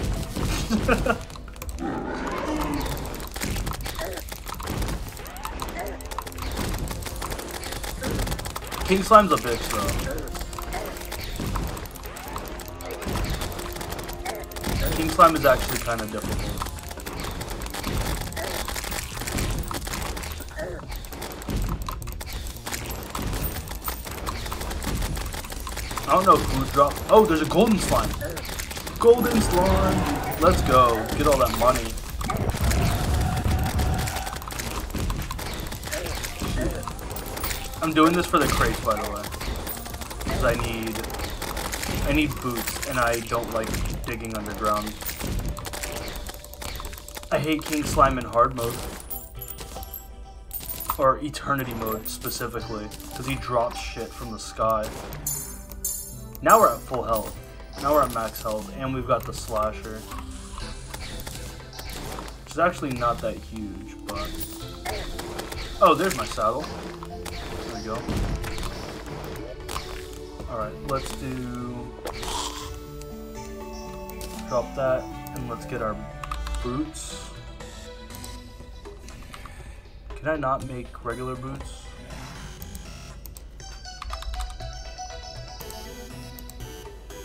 *laughs* King Slime's a bitch though. King Slime is actually kind of difficult. I don't know who dropped. Oh, there's a golden slime. Golden slime. Let's go. Get all that money. I'm doing this for the crates, by the way. Because I need... I need boots, and I don't like digging underground. I hate King Slime in hard mode. Or Eternity mode, specifically. Because he drops shit from the sky. Now we're at full health. Now we're at max health, and we've got the slasher. Which is actually not that huge, but... Oh, there's my saddle. There we go. Alright, let's do... Drop that, and let's get our boots. Can I not make regular boots?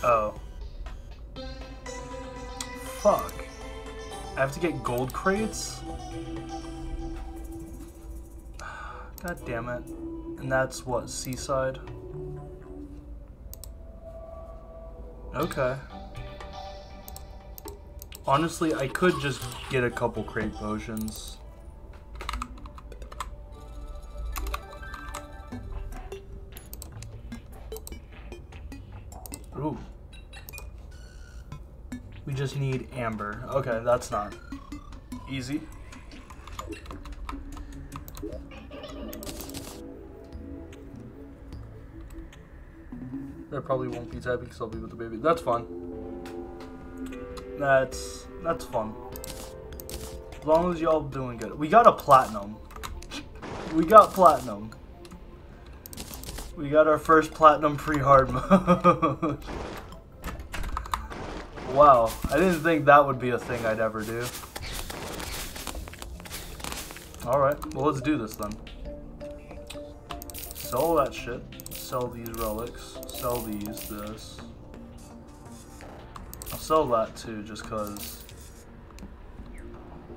Oh. Fuck. I have to get gold crates? *sighs* God damn it. And that's what, Seaside? Okay. Honestly, I could just get a couple crate potions. Ooh. We just need amber. Okay, that's not easy. There probably won't be typing because I'll be with the baby. That's fun. That's that's fun. As long as y'all doing good. We got a platinum. We got platinum. We got our first platinum free hard *laughs* mode. Wow, I didn't think that would be a thing I'd ever do. Alright, well let's do this then. Sell that shit. Sell these relics. Sell these, this. I'll sell that too, just cause.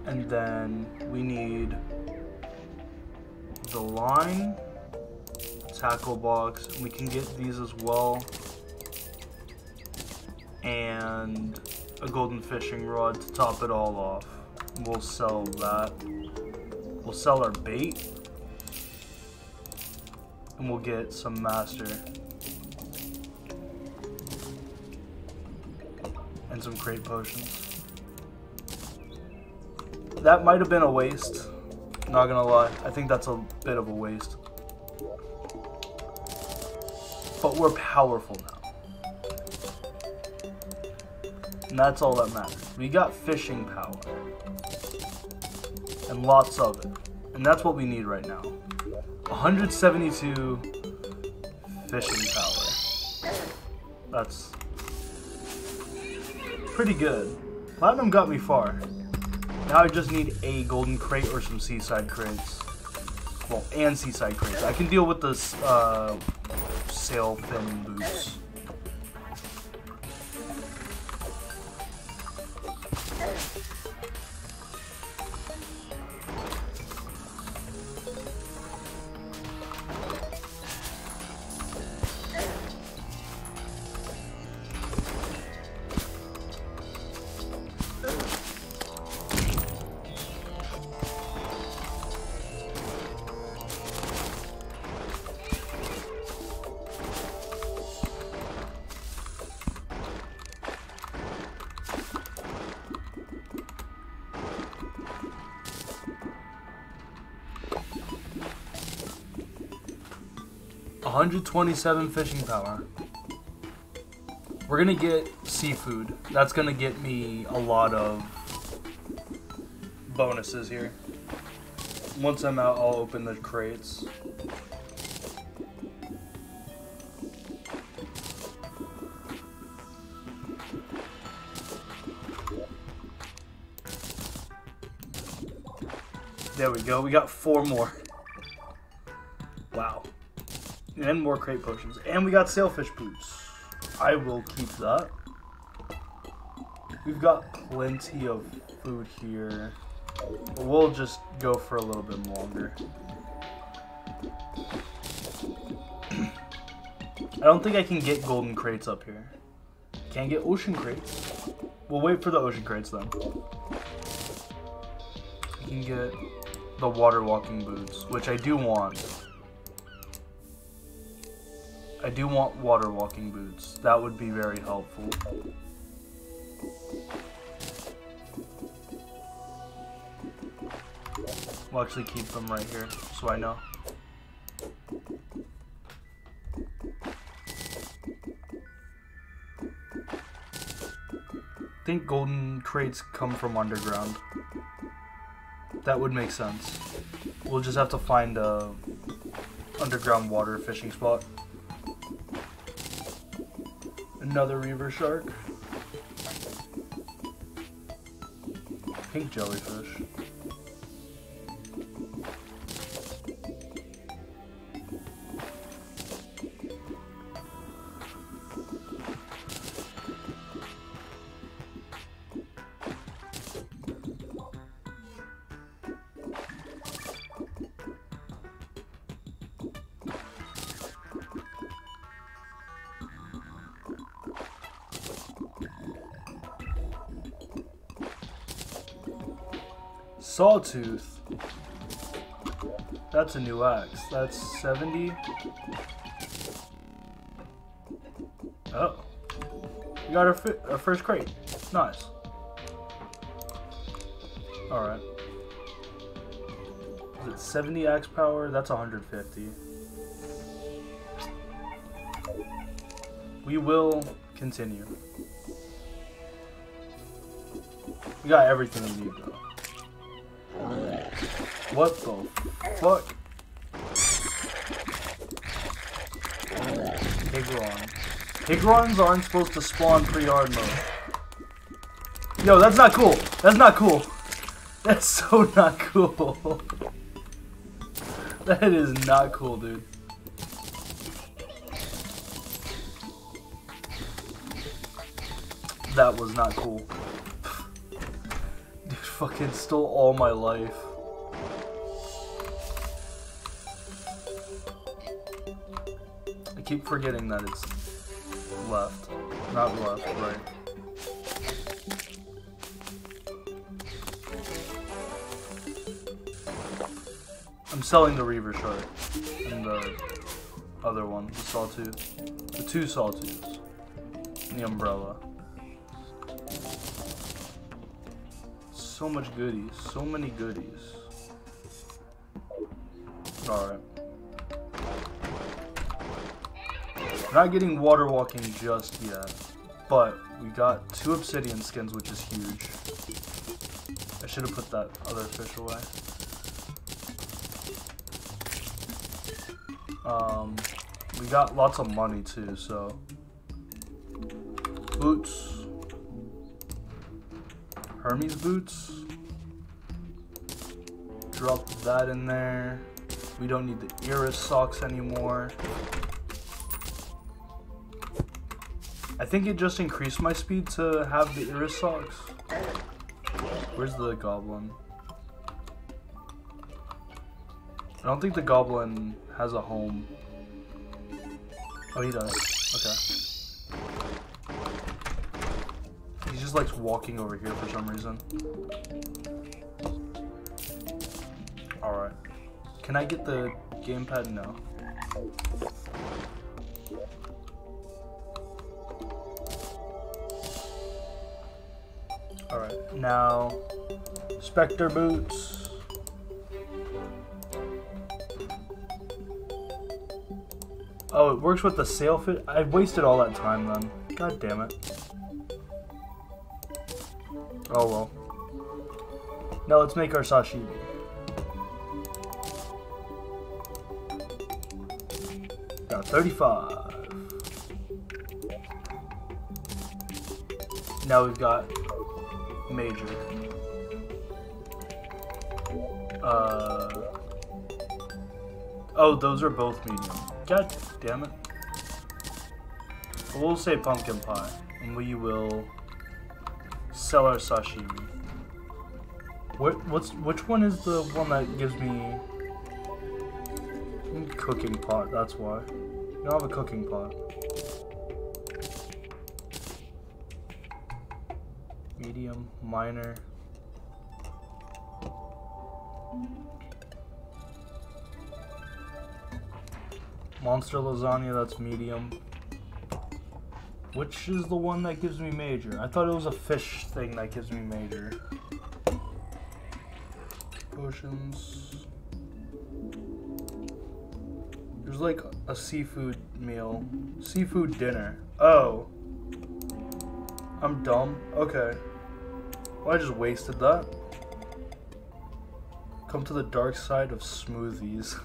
And then we need the line tackle box. We can get these as well. And a golden fishing rod to top it all off. We'll sell that. We'll sell our bait. And we'll get some master. And some crate potions. That might have been a waste. Not gonna lie. I think that's a bit of a waste. But we're powerful now. And that's all that matters. We got fishing power. And lots of it. And that's what we need right now. 172 fishing power. That's pretty good. Platinum got me far. Now I just need a golden crate or some seaside crates. Well, and seaside crates. I can deal with this uh, sailfish boots. Thank you. 127 fishing power. We're gonna get seafood. That's gonna get me a lot of bonuses here. Once I'm out, I'll open the crates. There we go. We got four more. *laughs* And more crate potions. And we got sailfish boots. I will keep that. We've got plenty of food here. We'll just go for a little bit longer. *clears throat* I don't think I can get golden crates up here. Can't get ocean crates. We'll wait for the ocean crates then. I can get the water walking boots, which I do want. I do want water walking boots. That would be very helpful. We'll actually keep them right here, so I know. I think golden crates come from underground. That would make sense. We'll just have to find a underground water fishing spot. Another reaver shark. Pink jellyfish. Sawtooth. That's a new axe. That's 70. Oh. We got our, our first crate. Nice. Alright. Is it 70 axe power? That's 150. We will continue. We got everything we need though. What the fuck? Pigron. Pigrons aren't supposed to spawn pre-yard mode. Yo, that's not cool. That's not cool. *laughs* That's so not cool. *laughs* that is not cool, dude. That was not cool. Fucking stole all my life. I keep forgetting that it's left. Not left, right. I'm selling the Reaver Shark and the other one, the Sawtooth. The two Sawtooths. And the Umbrella. So much goodies. So many goodies. Alright. not getting water walking just yet, but we got two obsidian skins, which is huge. I should have put that other fish away. Um, we got lots of money too, so boots, Hermes boots. drop that in there. We don't need the Iris socks anymore. I think it just increased my speed to have the Iris socks. Where's the goblin? I don't think the goblin has a home. Oh, he does. Okay. He just likes walking over here for some reason. Alright. Can I get the gamepad? No. Alright, now Spectre boots. Oh, it works with the sail fit. I wasted all that time then. God damn it. Oh well. Now let's make our sashimi. Got 35. Now we've got major. Uh. Oh, those are both medium. God damn it. We'll say pumpkin pie, and we will sell our sashimi. What? What's? Which one is the one that gives me cooking pot? That's why. You have a cooking pot. medium, minor. Monster lasagna, that's medium. Which is the one that gives me major? I thought it was a fish thing that gives me major. Potions. There's like a seafood meal. Seafood dinner. Oh. I'm dumb. Okay. Well, I just wasted that. Come to the dark side of smoothies.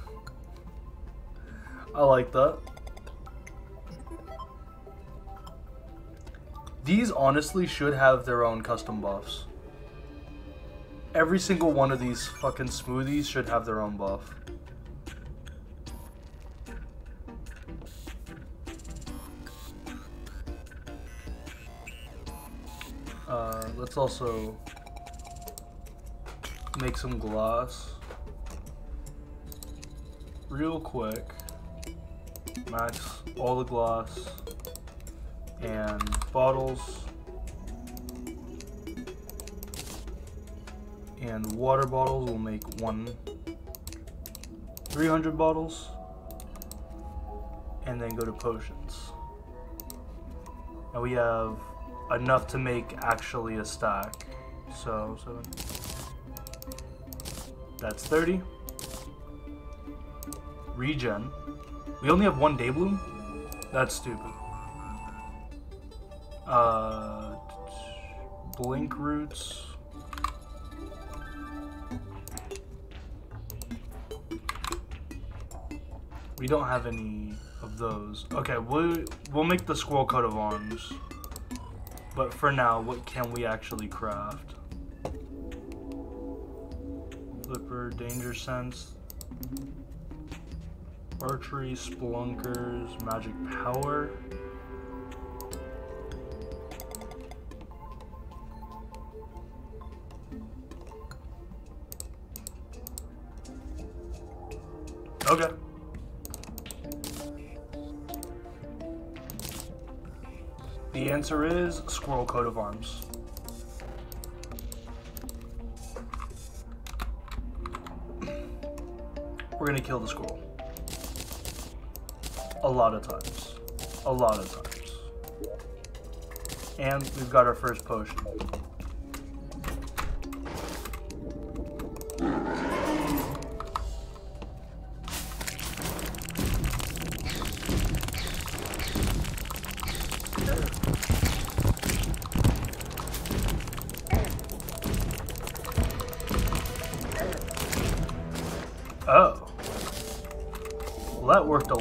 *laughs* I like that. These honestly should have their own custom buffs. Every single one of these fucking smoothies should have their own buff. Uh, let's also make some glass real quick. Max all the glass and bottles and water bottles will make one 300 bottles and then go to potions. and we have enough to make actually a stack. So, seven. That's 30. Regen. We only have one day bloom? That's stupid. Uh, blink roots. We don't have any of those. Okay, we'll, we'll make the squirrel coat of arms. But for now, what can we actually craft? Flipper, Danger Sense, Archery, Spelunkers, Magic Power. Okay. The answer is Squirrel Coat of Arms. We're gonna kill the squirrel. A lot of times. A lot of times. And we've got our first potion.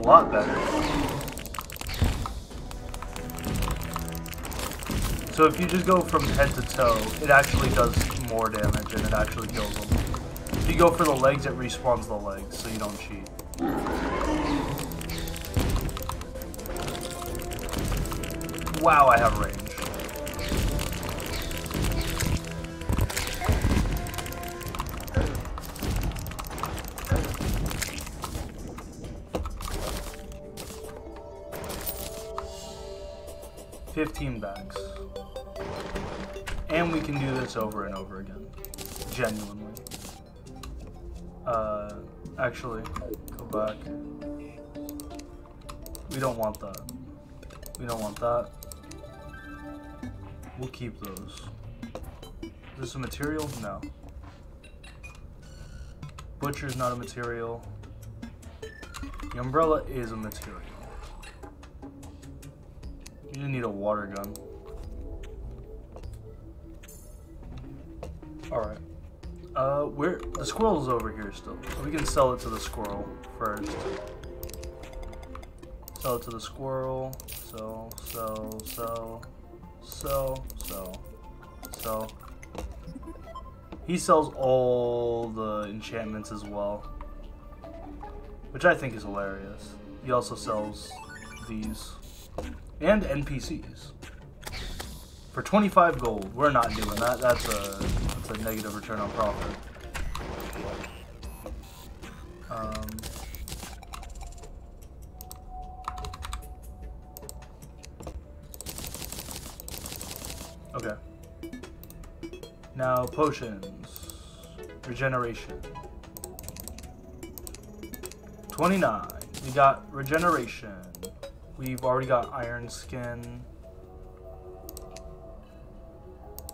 Lot better. So if you just go from head to toe, it actually does more damage and it actually kills them. If you go for the legs, it respawns the legs, so you don't cheat. Wow, I have range. This over and over again. Genuinely. Uh, actually, go back. We don't want that. We don't want that. We'll keep those. Is this a material? No. Butcher's not a material. The umbrella is a material. You need a water gun. Alright. Uh, where the squirrel's over here still. So we can sell it to the squirrel first. Sell it to the squirrel. Sell, sell, sell, sell, sell, sell. He sells all the enchantments as well. Which I think is hilarious. He also sells these. And NPCs. For 25 gold, we're not doing that. That's a, that's a negative return on profit. Um, okay. Now, potions. Regeneration. 29. We got regeneration. We've already got iron skin.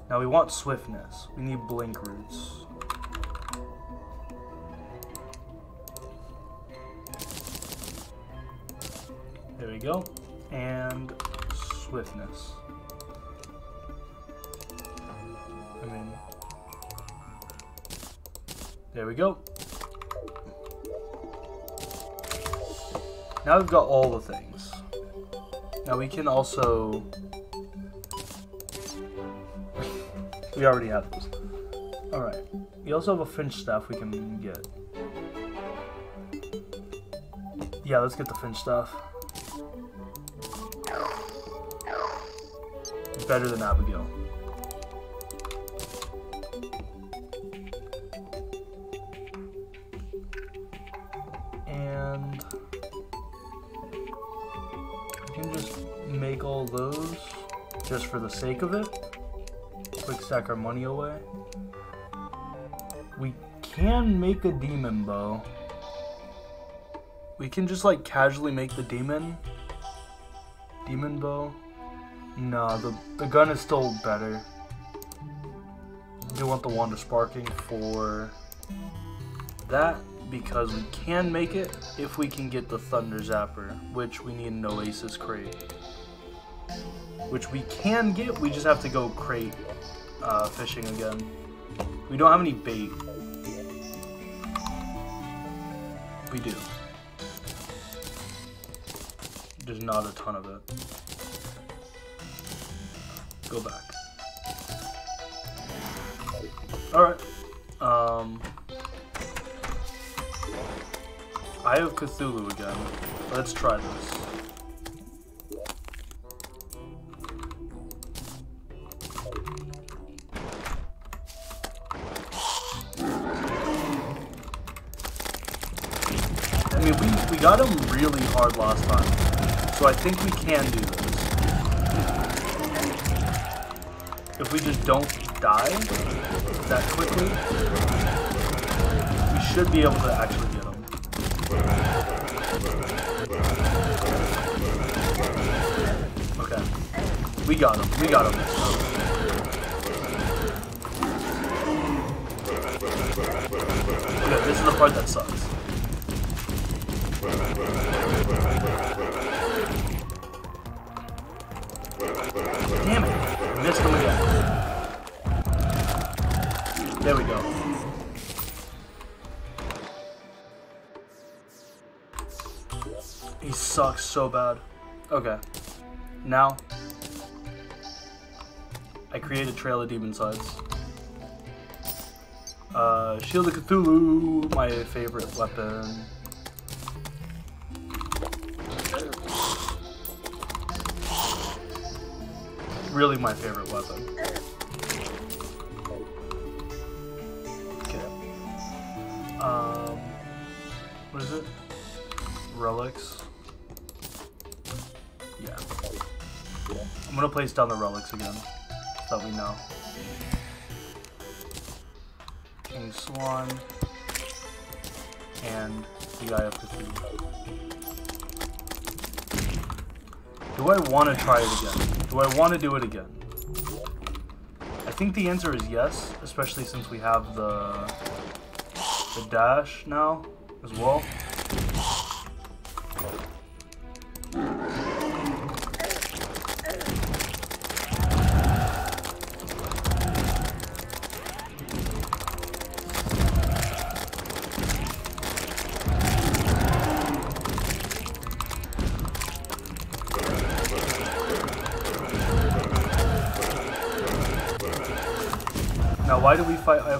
Now we want swiftness. We need blink roots. There we go. And swiftness. I mean, there we go. Now we've got all the things. Now we can also We already have this. Alright. We also have a finch staff we can get. Yeah, let's get the finch staff. Better than Abigail. And... We can just make all those just for the sake of it quick stack our money away. We can make a demon bow. We can just like casually make the demon. Demon bow. No, the, the gun is still better. do want the wand of sparking for that because we can make it if we can get the thunder zapper, which we need an oasis crate. Which we can get, we just have to go crate uh, fishing again. We don't have any bait. We do. There's not a ton of it. Go back. Alright. Um, I have Cthulhu again. Let's try this. Really hard last time. So I think we can do this. If we just don't die that quickly, we should be able to actually get him. Okay. We got him. We got him Okay, this is the part that sucks. Damn it. Missed him again. There we go. He sucks so bad. Okay. Now, I create a trail of demon scythes. Uh, Shield of Cthulhu, my favorite weapon. Really my favorite weapon. Okay. Um, what is it? Relics. Yeah. I'm gonna place down the relics again, so that we know. King Slime, and the Eye of Cthulhu. Do I want to try it again? Do I want to do it again? I think the answer is yes, especially since we have the the dash now as well.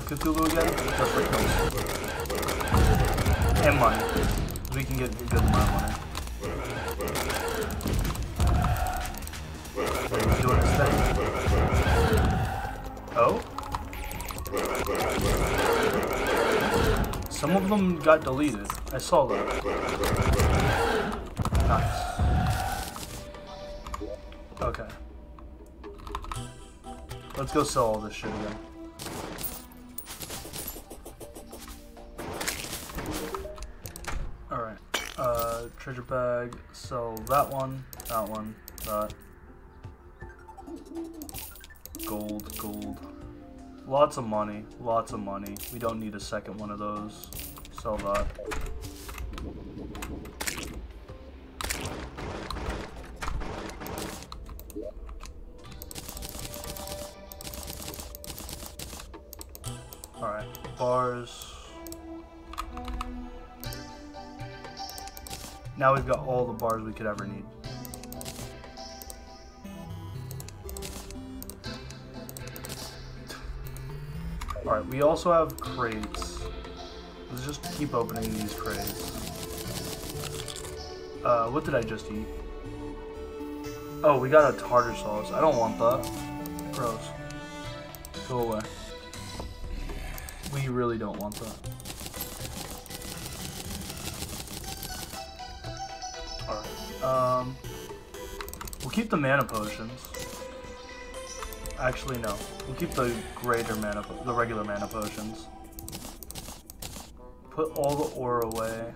Cthulhu again? Just for kills. And money. We can get a good amount of money. Oh? Some of them got deleted. I saw that. Nice. Okay. Let's go sell all this shit again. That one, that one, that. Gold, gold. Lots of money, lots of money. We don't need a second one of those. Sell that. Alright, bars. Now we've got all the bars we could ever need. Alright, we also have crates. Let's just keep opening these crates. Uh, what did I just eat? Oh, we got a tartar sauce. I don't want that. Gross. Go away. We really don't want that. Um, we'll keep the mana potions. Actually, no. We'll keep the greater mana, the regular mana potions. Put all the ore away.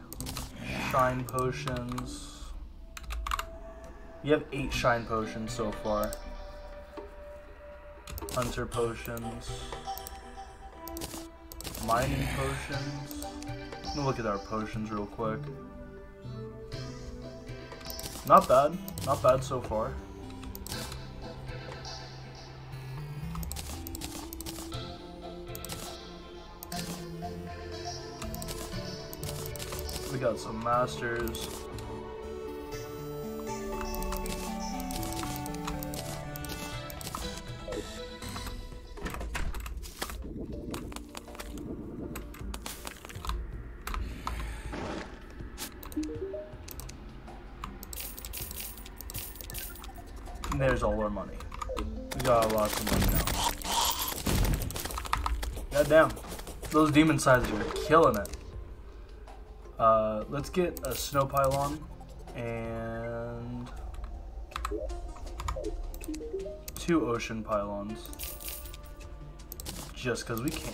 Shine potions. You have eight shine potions so far. Hunter potions. Mining potions. Let me look at our potions real quick. Not bad. Not bad so far. We got some masters. Those demon scythes are killing it. Uh, let's get a snow pylon and two ocean pylons. Just because we can.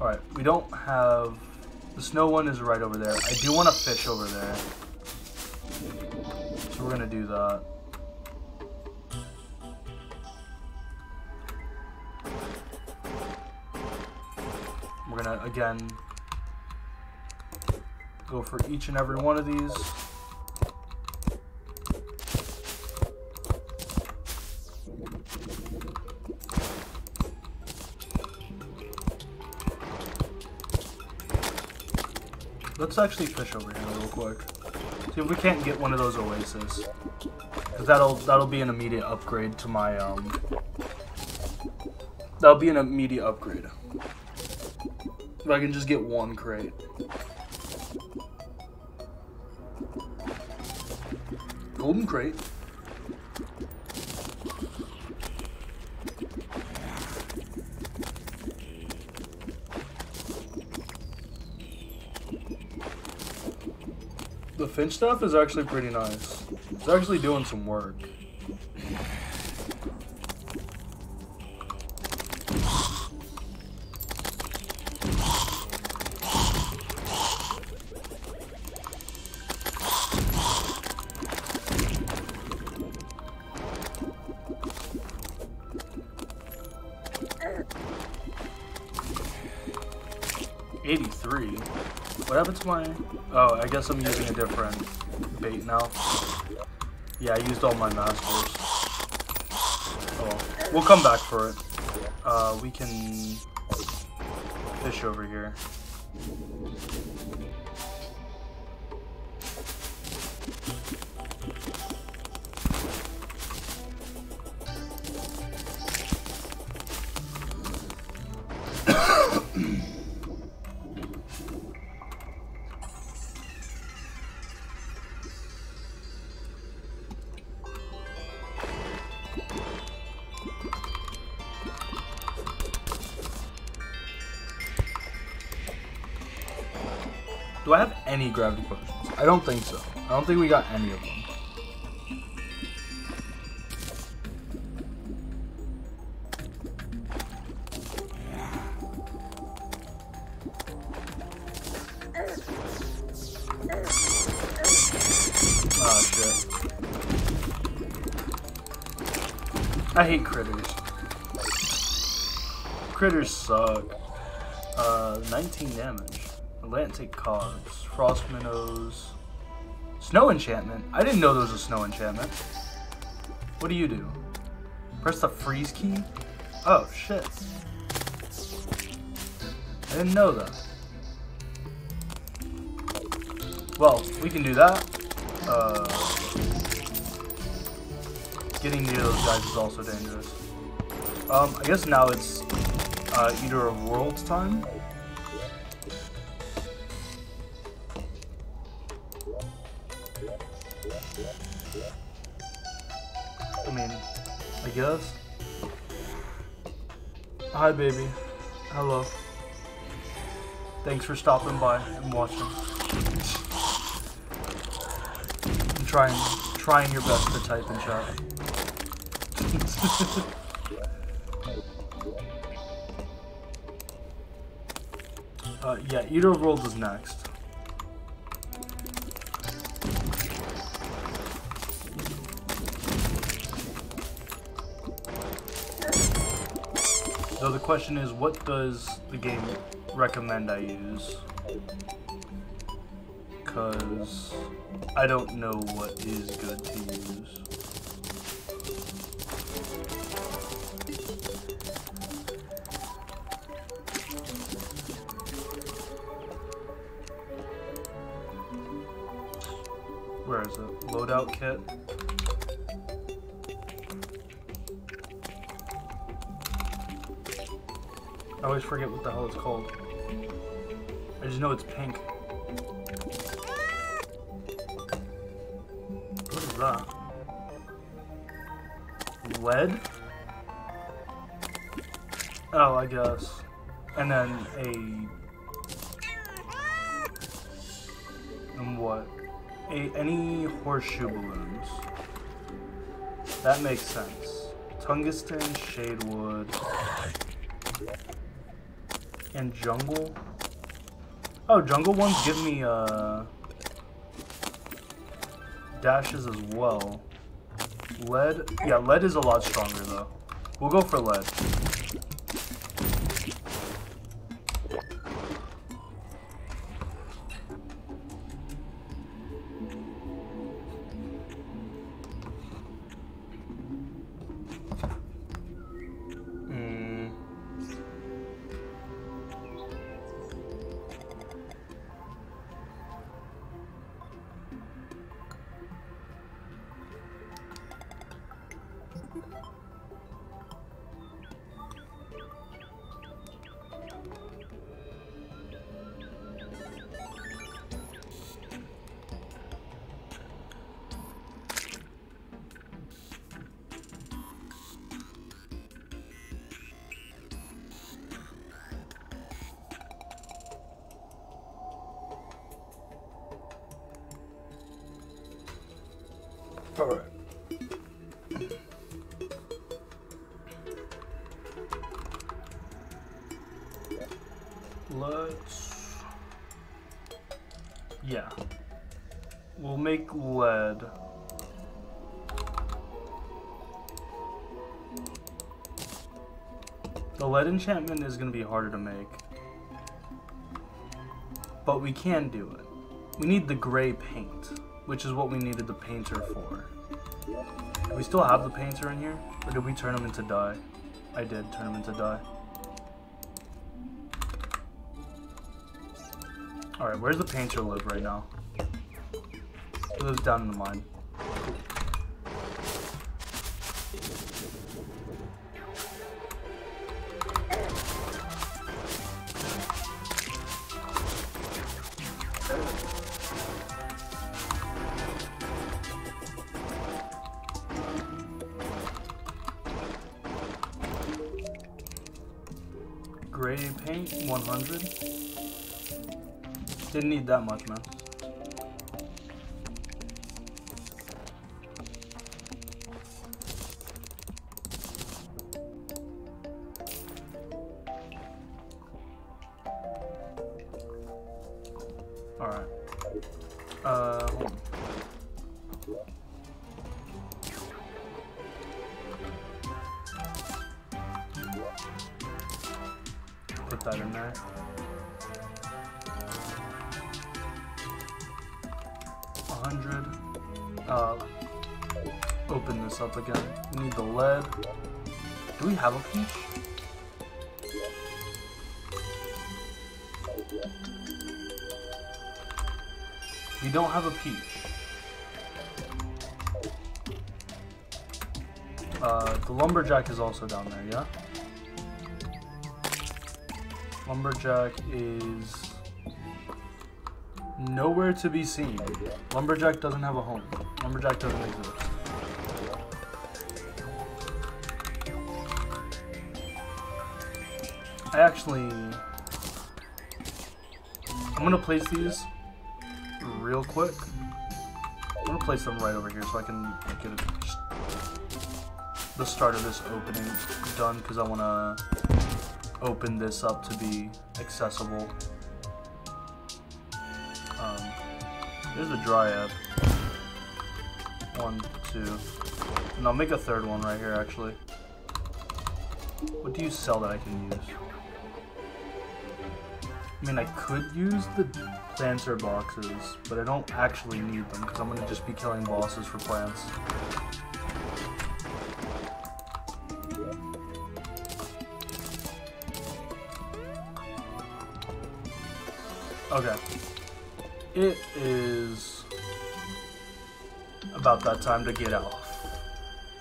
Alright, we don't have... The snow one is right over there. I do want a fish over there. So we're going to do that. Again, go for each and every one of these. Let's actually fish over here real quick. See if we can't get one of those oases. Cause that'll that'll be an immediate upgrade to my um that'll be an immediate upgrade. If I can just get one crate. Golden crate. The Finch staff is actually pretty nice. It's actually doing some work. My... Oh, I guess I'm using a different bait now. Yeah, I used all my masters. Oh, we'll come back for it. Uh, we can fish over here. Any gravity potions? I don't think so. I don't think we got any of them. Shit. I hate critters. Critters suck. Uh, 19 damage. Atlantic Cods, Frost Minnows, Snow Enchantment. I didn't know there was a Snow Enchantment. What do you do? Press the freeze key? Oh, shit. I didn't know that. Well, we can do that. Uh, getting near those guys is also dangerous. Um, I guess now it's uh, Eater of Worlds time. Hi, baby. Hello. Thanks for stopping by and watching. And trying, trying your best to type in chat. *laughs* uh, yeah, Eater of Worlds is next. Question is, what does the game recommend I use? Because I don't know what is good to use. Where is it? Loadout kit? I just know it's pink. What is that? Lead? Oh, I guess. And then a... And what? A, any horseshoe balloons. That makes sense. Tungsten, shadewood and jungle. Oh, jungle ones give me uh dashes as well. Lead, yeah, lead is a lot stronger though. We'll go for lead. Enchantment is going to be harder to make. But we can do it. We need the gray paint, which is what we needed the painter for. Do we still have the painter in here? Or did we turn him into dye? I did turn him into dye. Alright, where's the painter live right now? He lives down in the mine. That much, man. Peach. Uh, the lumberjack is also down there, yeah? Lumberjack is nowhere to be seen. Lumberjack doesn't have a home. Lumberjack doesn't exist. I actually... I'm gonna place these real quick. Place them right over here so I can get it, the start of this opening done because I want to open this up to be accessible. Um, there's the dryad. One, two. And I'll make a third one right here actually. What do you sell that I can use? I mean, I could use the planter boxes, but I don't actually need them because I'm going to just be killing bosses for plants. Okay. It is about that time to get out.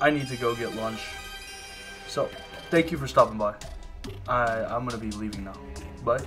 I need to go get lunch. So, thank you for stopping by. I, I'm going to be leaving now. Bye.